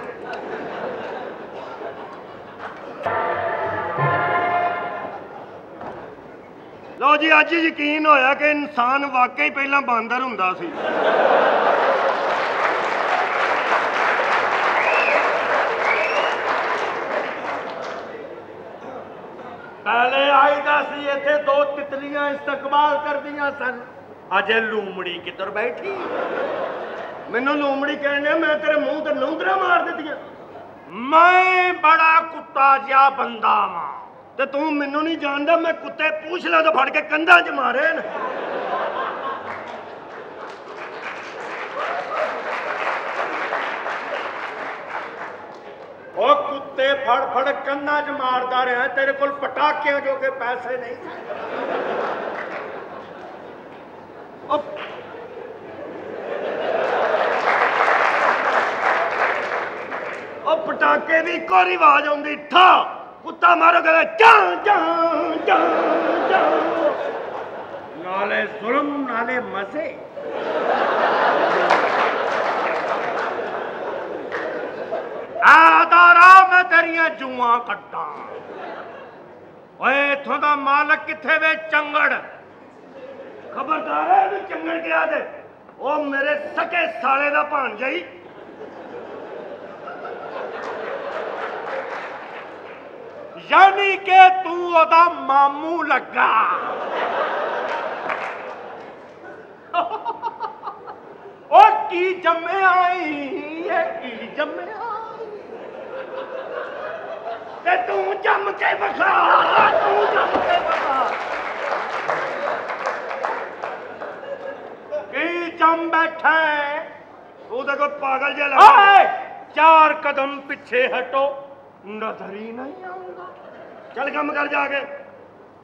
ਲਓ ਜੀ, ਅੱਜ ਯਕੀਨ ਹੋਇਆ ਕਿ ਇਨਸਾਨ ਵਾਕਈ ਪਹਿਲਾਂ ਬਾਂਦਰ ਹੁੰਦਾ ਸੀ। ਪਹਿਲੇ ਆਈਦਾ ਸੀ, ਇੱਥੇ ਦੋ ਤਿਤਲੀਆਂ ਇਸਤਕਬਾਲ ਕਰਦੀਆਂ ਸਨ। ਅਜੇ ਲੂਮੜੀ ਕਿੱਧਰ ਬੈਠੀ? ਮੈਨੂੰ ਲੂਮੜੀ ਕਹਿੰਦੇ ਮੈਂ ਤੇਰੇ ਮੂੰਹ ਤੇ ਨੂੰਦਰਾ ਮਾਰ ਦਿੱਤੀਆਂ। ਮੈਂ ਬੜਾ ਕੁੱਤਾ ਜਿਹਾ ਬੰਦਾ ਵਾਂ। ਤੇ ਤੂੰ ਮੈਨੂੰ ਨਹੀਂ ਜਾਣਦਾ, ਮੈਂ ਕੁੱਤੇ ਪੂਛ ਲਾ ਤੋਂ ਫੜ ਕੇ ਕੰਧਾਂ 'ਚ ਮਾਰੇ ਨੇ। ਉਹ ਕੁੱਤੇ ਫੜ ਫੜ ਕੰਨਾਂ 'ਚ ਮਾਰਦਾ ਰਿਹਾ, ਤੇਰੇ ਕੋਲ ਪਟਾਕਿਆਂ ਜੋਗੇ ਪੈਸੇ ਨਹੀਂ। ਉਹ ਪਟਾਕੇ ਦੀ ਇੱਕੋ ਹੀ ਆਵਾਜ਼ ਆਉਂਦੀ, ਠਾ! ਕੁੱਤਾ ਮਾਰੋ ਕਹਿੰਦਾ, ਚਾਂ ਚਾਂ ਚਾਂ ਚਾਂ। ਨਾਲੇ ਜ਼ੁਲਮ, ਨਾਲੇ ਮਜ਼ੇ ਆਦਾਰਾ ਮੈਂ ਤੇਰੀਆਂ ਜੂਆਂ ਕੱਟਾਂ ਓਏ, ਇਥੋਂ ਦਾ ਮਾਲਕ ਕਿੱਥੇ ਵੇ ਚੰਗੜ? ਖਬਰਦਾਰ ਹੈ ਵੀ ਚੰਗੜ ਗਿਆ ਤੇ ਉਹ ਮੇਰੇ ਸਕੇ ਸਾਲੇ ਦਾ ਭਾਣ ਜਾਈ ਯਾਨੀ ਕਿ ਤੂੰ ਉਹਦਾ ਮਾਮੂ ਲੱਗਾ। ਉਹ ਕੀ ਜੰਮੇ ਆਈ ਇਹ ਕੀ ਜੰਮਿਆ ਤੇ ਤੂੰ ਜੰਮ ਕੇ ਵਿਖਾ ਤੂੰ ਜੰਮ ਕੇ ਵਿਖਾ ਕੀ ਜੰਮ ਬੈਠਾ ਹੈ? ਤੂੰ ਤਾਂ ਪਾਗਲ ਜਿਹਾ ਲੱਗਦਾ। ਚਾਰ ਕਦਮ ਪਿੱਛੇ ਹਟੋ। ਨਜ਼ਰ ਹੀ ਨਹੀਂ ਆਉਂਦਾ ਚੱਲ ਕੰਮ ਕਰ ਜਾ ਕੇ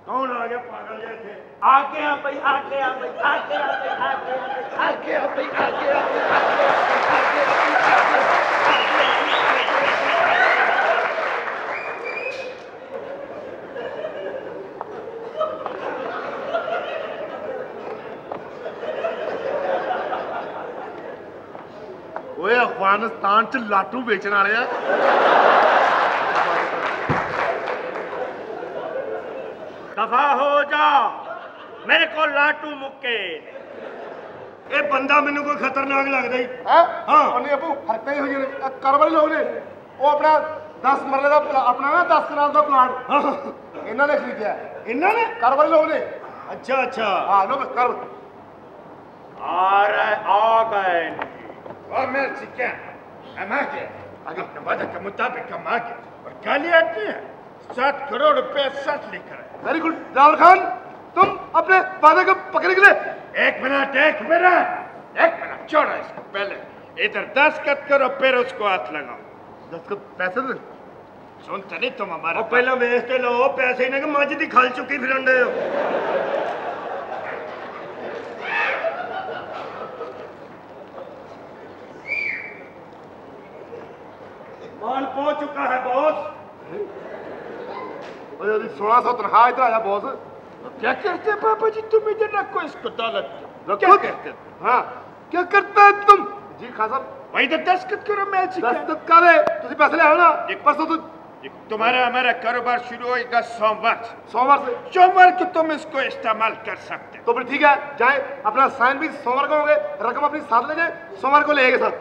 ਕੌਣ ਆ ਗਿਆ ਪਾਗਲ ਜਿਹਾ ਇੱਥੇ ਆ ਗਿਆ ਬਈ ਆ ਗਿਆ ਬਈ ਆ ਗਿਆ ਬਈ ਆ ਗਿਆ ਬਈ ਆ ਗਿਆ ਬਈ ਆ ਗਿਆ ਬਈ ਓਏ ਅਫਗਾਨਿਸਤਾਨ ਚ ਲਾਟੂ ਵੇਚਣ ਵਾਲੇ ਆ ਦਫਾ ਹੋ ਜਾ ਮੇਰੇ ਕੋਲ ਲਾਟੂ ਮੁੱਕੇ ਇਹ ਬੰਦਾ ਮੈਨੂੰ ਕੋਈ ਖਤਰਨਾਕ ਲੱਗਦਾ ਹੀ ਹੈ ਹਾਂ। ਉਹਨੇ ਅਬੂ ਹਰਕਤਾਂ ਹੀ ਹੋਈਆਂ ਨੇ ਇਹ ਕਾਰੋਬਾਰੀ ਲੋਕ ਨੇ ਉਹ ਆਪਣਾ 10 ਮਰਲੇ ਦਾ ਪਲਾ- ਆਪਣਾ ਨਾ 10 ਕਨਾਲ ਦਾ ਪਲਾਟ ਇਹਨਾਂ ਨੇ ਖਰੀਦਿਆ ਇਹਨਾਂ ਨੇ ਕਾਰੋਬਾਰੀ ਲੋਕ ਨੇ ਅੱਛਾ ਅੱਛਾ ਹਾਂ ਲੋਕ ਕਰ ਆ ਰਹੇ ਆ ਗਏ और मैं चिकन हम आ गए आगे वादा के मुताबिक हम आ गए और गाली आती है सात करोड़ रुपए साथ लेकर आए वेरी गुड राहुल खान तुम अपने वादे को पकड़ने के लिए एक मिनट एक मिनट। एक मिनट छोड़ो इसको पहले। इधर दस्तखत करो फिर उसको हाथ लगाओ। दस को पैसे दे। सुनते नहीं तुम हमारा पहले के लो पैसे ने कि मज दी खल चुकी फिर हो माल पहुँच चुका है बॉस ओदी 1600 तनख्वाह इधर आया बॉस? क्या करते हैं पापा जी? तुम इधर रखो इसको दौलत क्या करते हो? हाँ। क्या करते हैं तुम? जी खान साहब। वही तो दस्तखत करो मैं तुझे पैसे ले आओ ना? एक- परसों तो तुम्हारा हमारा कारोबार शुरू होगा सोमवार सोमवार से? सोमवार को तुम इसको इस्तेमाल कर सकते तो फिर ठीक है जाए अपना साइन भी सोमवार को होंगे रकम अपनी साथ ले जाए सोमवार को ले साथ।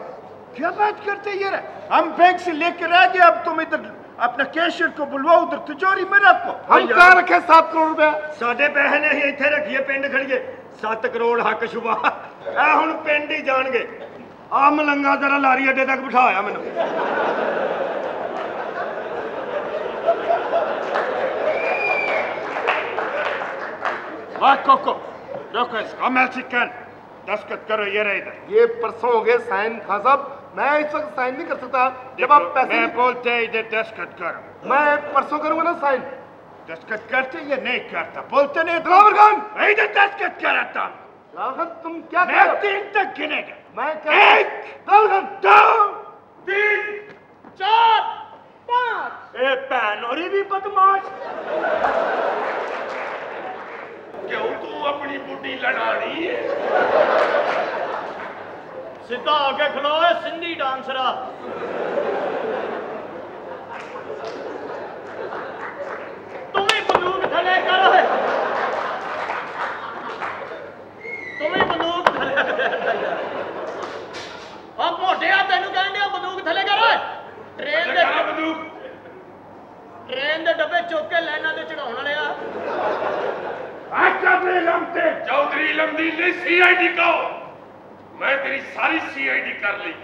क्या बात करते यार हम बैंक से लेकर आ गए अब तुम इधर अपना कैशियर को बुलवाओ उधर तिजोरी में रखो हम कहाँ रखे सात करोड़ रुपया ਸਾਡੇ ਪੈਸੇ ਨੇ ਅਸੀਂ ਇੱਥੇ ਰੱਖੀਏ ਪਿੰਡ ਖੜੀਏ 7 ਕਰੋੜ ਹੱਕ ਸ਼ੁਬਾ ਇਹ ਹੁਣ ਪਿੰਡ ਹੀ ਜਾਣਗੇ ਆ ਮਲੰਗਾ ਜ਼ਰਾ ਲਾਰੀ ਅੱਡੇ ਤੱਕ ਬਿਠਾਇਆ ਮੈਨੂੰ वाह कोको रोको इसको मैं चिकन दस्तखत करो ये रहे इधर ये परसों हो गए साइन खान साहब मैं इस वक्त साइन नहीं कर सकता। जब आप पैसे मैं बोलते इधर दस्तखत करो। मैं परसों करूँगा ना साइन। दस्तखत करते या नहीं करता? बोलते नहीं दिलावर खान! मैं इधर दस्तखत कराता लालखन तुम क्या कर मैं रहे हो? तीन तक गिनेगा। मैं क्या एक लालखन दो तीन चार पाँच। ए भैन होरी भी बदमाश। क्यों तू अपनी बुढ़ी लड़ानी है? ਸਿੱਧਾ ਹੋ ਕੇ ਖਲੋ ਏ ਸਿੰਧੀ ਡਾਂਸਰਾ। ਤੂੰ ਵੀ ਬੰਦੂਕ ਥੱਲੇ ਕਰ ਓਏ। ਤੂੰ ਵੀ ਬੰਦੂਕ ਥੱਲੇ ਆ ਮੋਟਿਆ ਤੈਨੂੰ ਕਹਿੰਦੇ ਆ ਬੰਦੂਕ ਥੱਲੇ ਕਰ ਓਏ। ਟ੍ਰੇਨ ਦੇ ਬੰਦੂਕ। ਟ੍ਰੇਨ ਦੇ ਡੱਬੇ ਚੁੱਕ ਕੇ ਲੈਣਾ ਤੇ ਚੜਾਉਣ ਵਾਲੇ ਆ। ਚੱਲ ਲੰਮਤੇ ਚੌਧਰੀ ਲੰਮਦੀ ਲਈ ਸੀਆਈਡੀ ਕੋ ਮੈਂ ਤੇਰੀ ਸਾਰੀ ਸੀਆਈਡੀ ਕਰ ਲਈ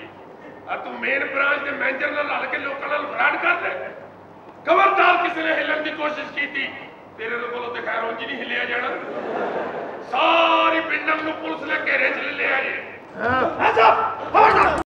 ਆ ਤੂੰ ਮੇਨ ਬ੍ਰਾਂਚ ਦੇ ਮੈਨੇਜਰ ਨਾਲ ਰਲ ਕੇ ਲੋਕਾਂ ਨਾਲ ਫਰਾਡ ਲੈ ਖਬਰਦਾਰ ਕਿਸੇ ਨੇ ਹਿੱਲਣ ਦੀ ਕੋਸ਼ਿਸ਼ ਕੀਤੀ। ਤੇਰੇ ਕੋਲੋਂ ਤੇ ਖੈਰ ਉਂਝ ਨਹੀਂ ਹਿੱਲਿਆ ਜਾਣਾ। ਸਾਰੀ ਪਿੰਡਾਂ ਨੂੰ ਪੁਲਿਸ ਨੇ ਘੇਰੇ 'ਚ ਲੈ ਲਿਆ ਜੀ। ਹਾਂ। ਸਾਹਿਬ ਖਬਰਦਾਰ।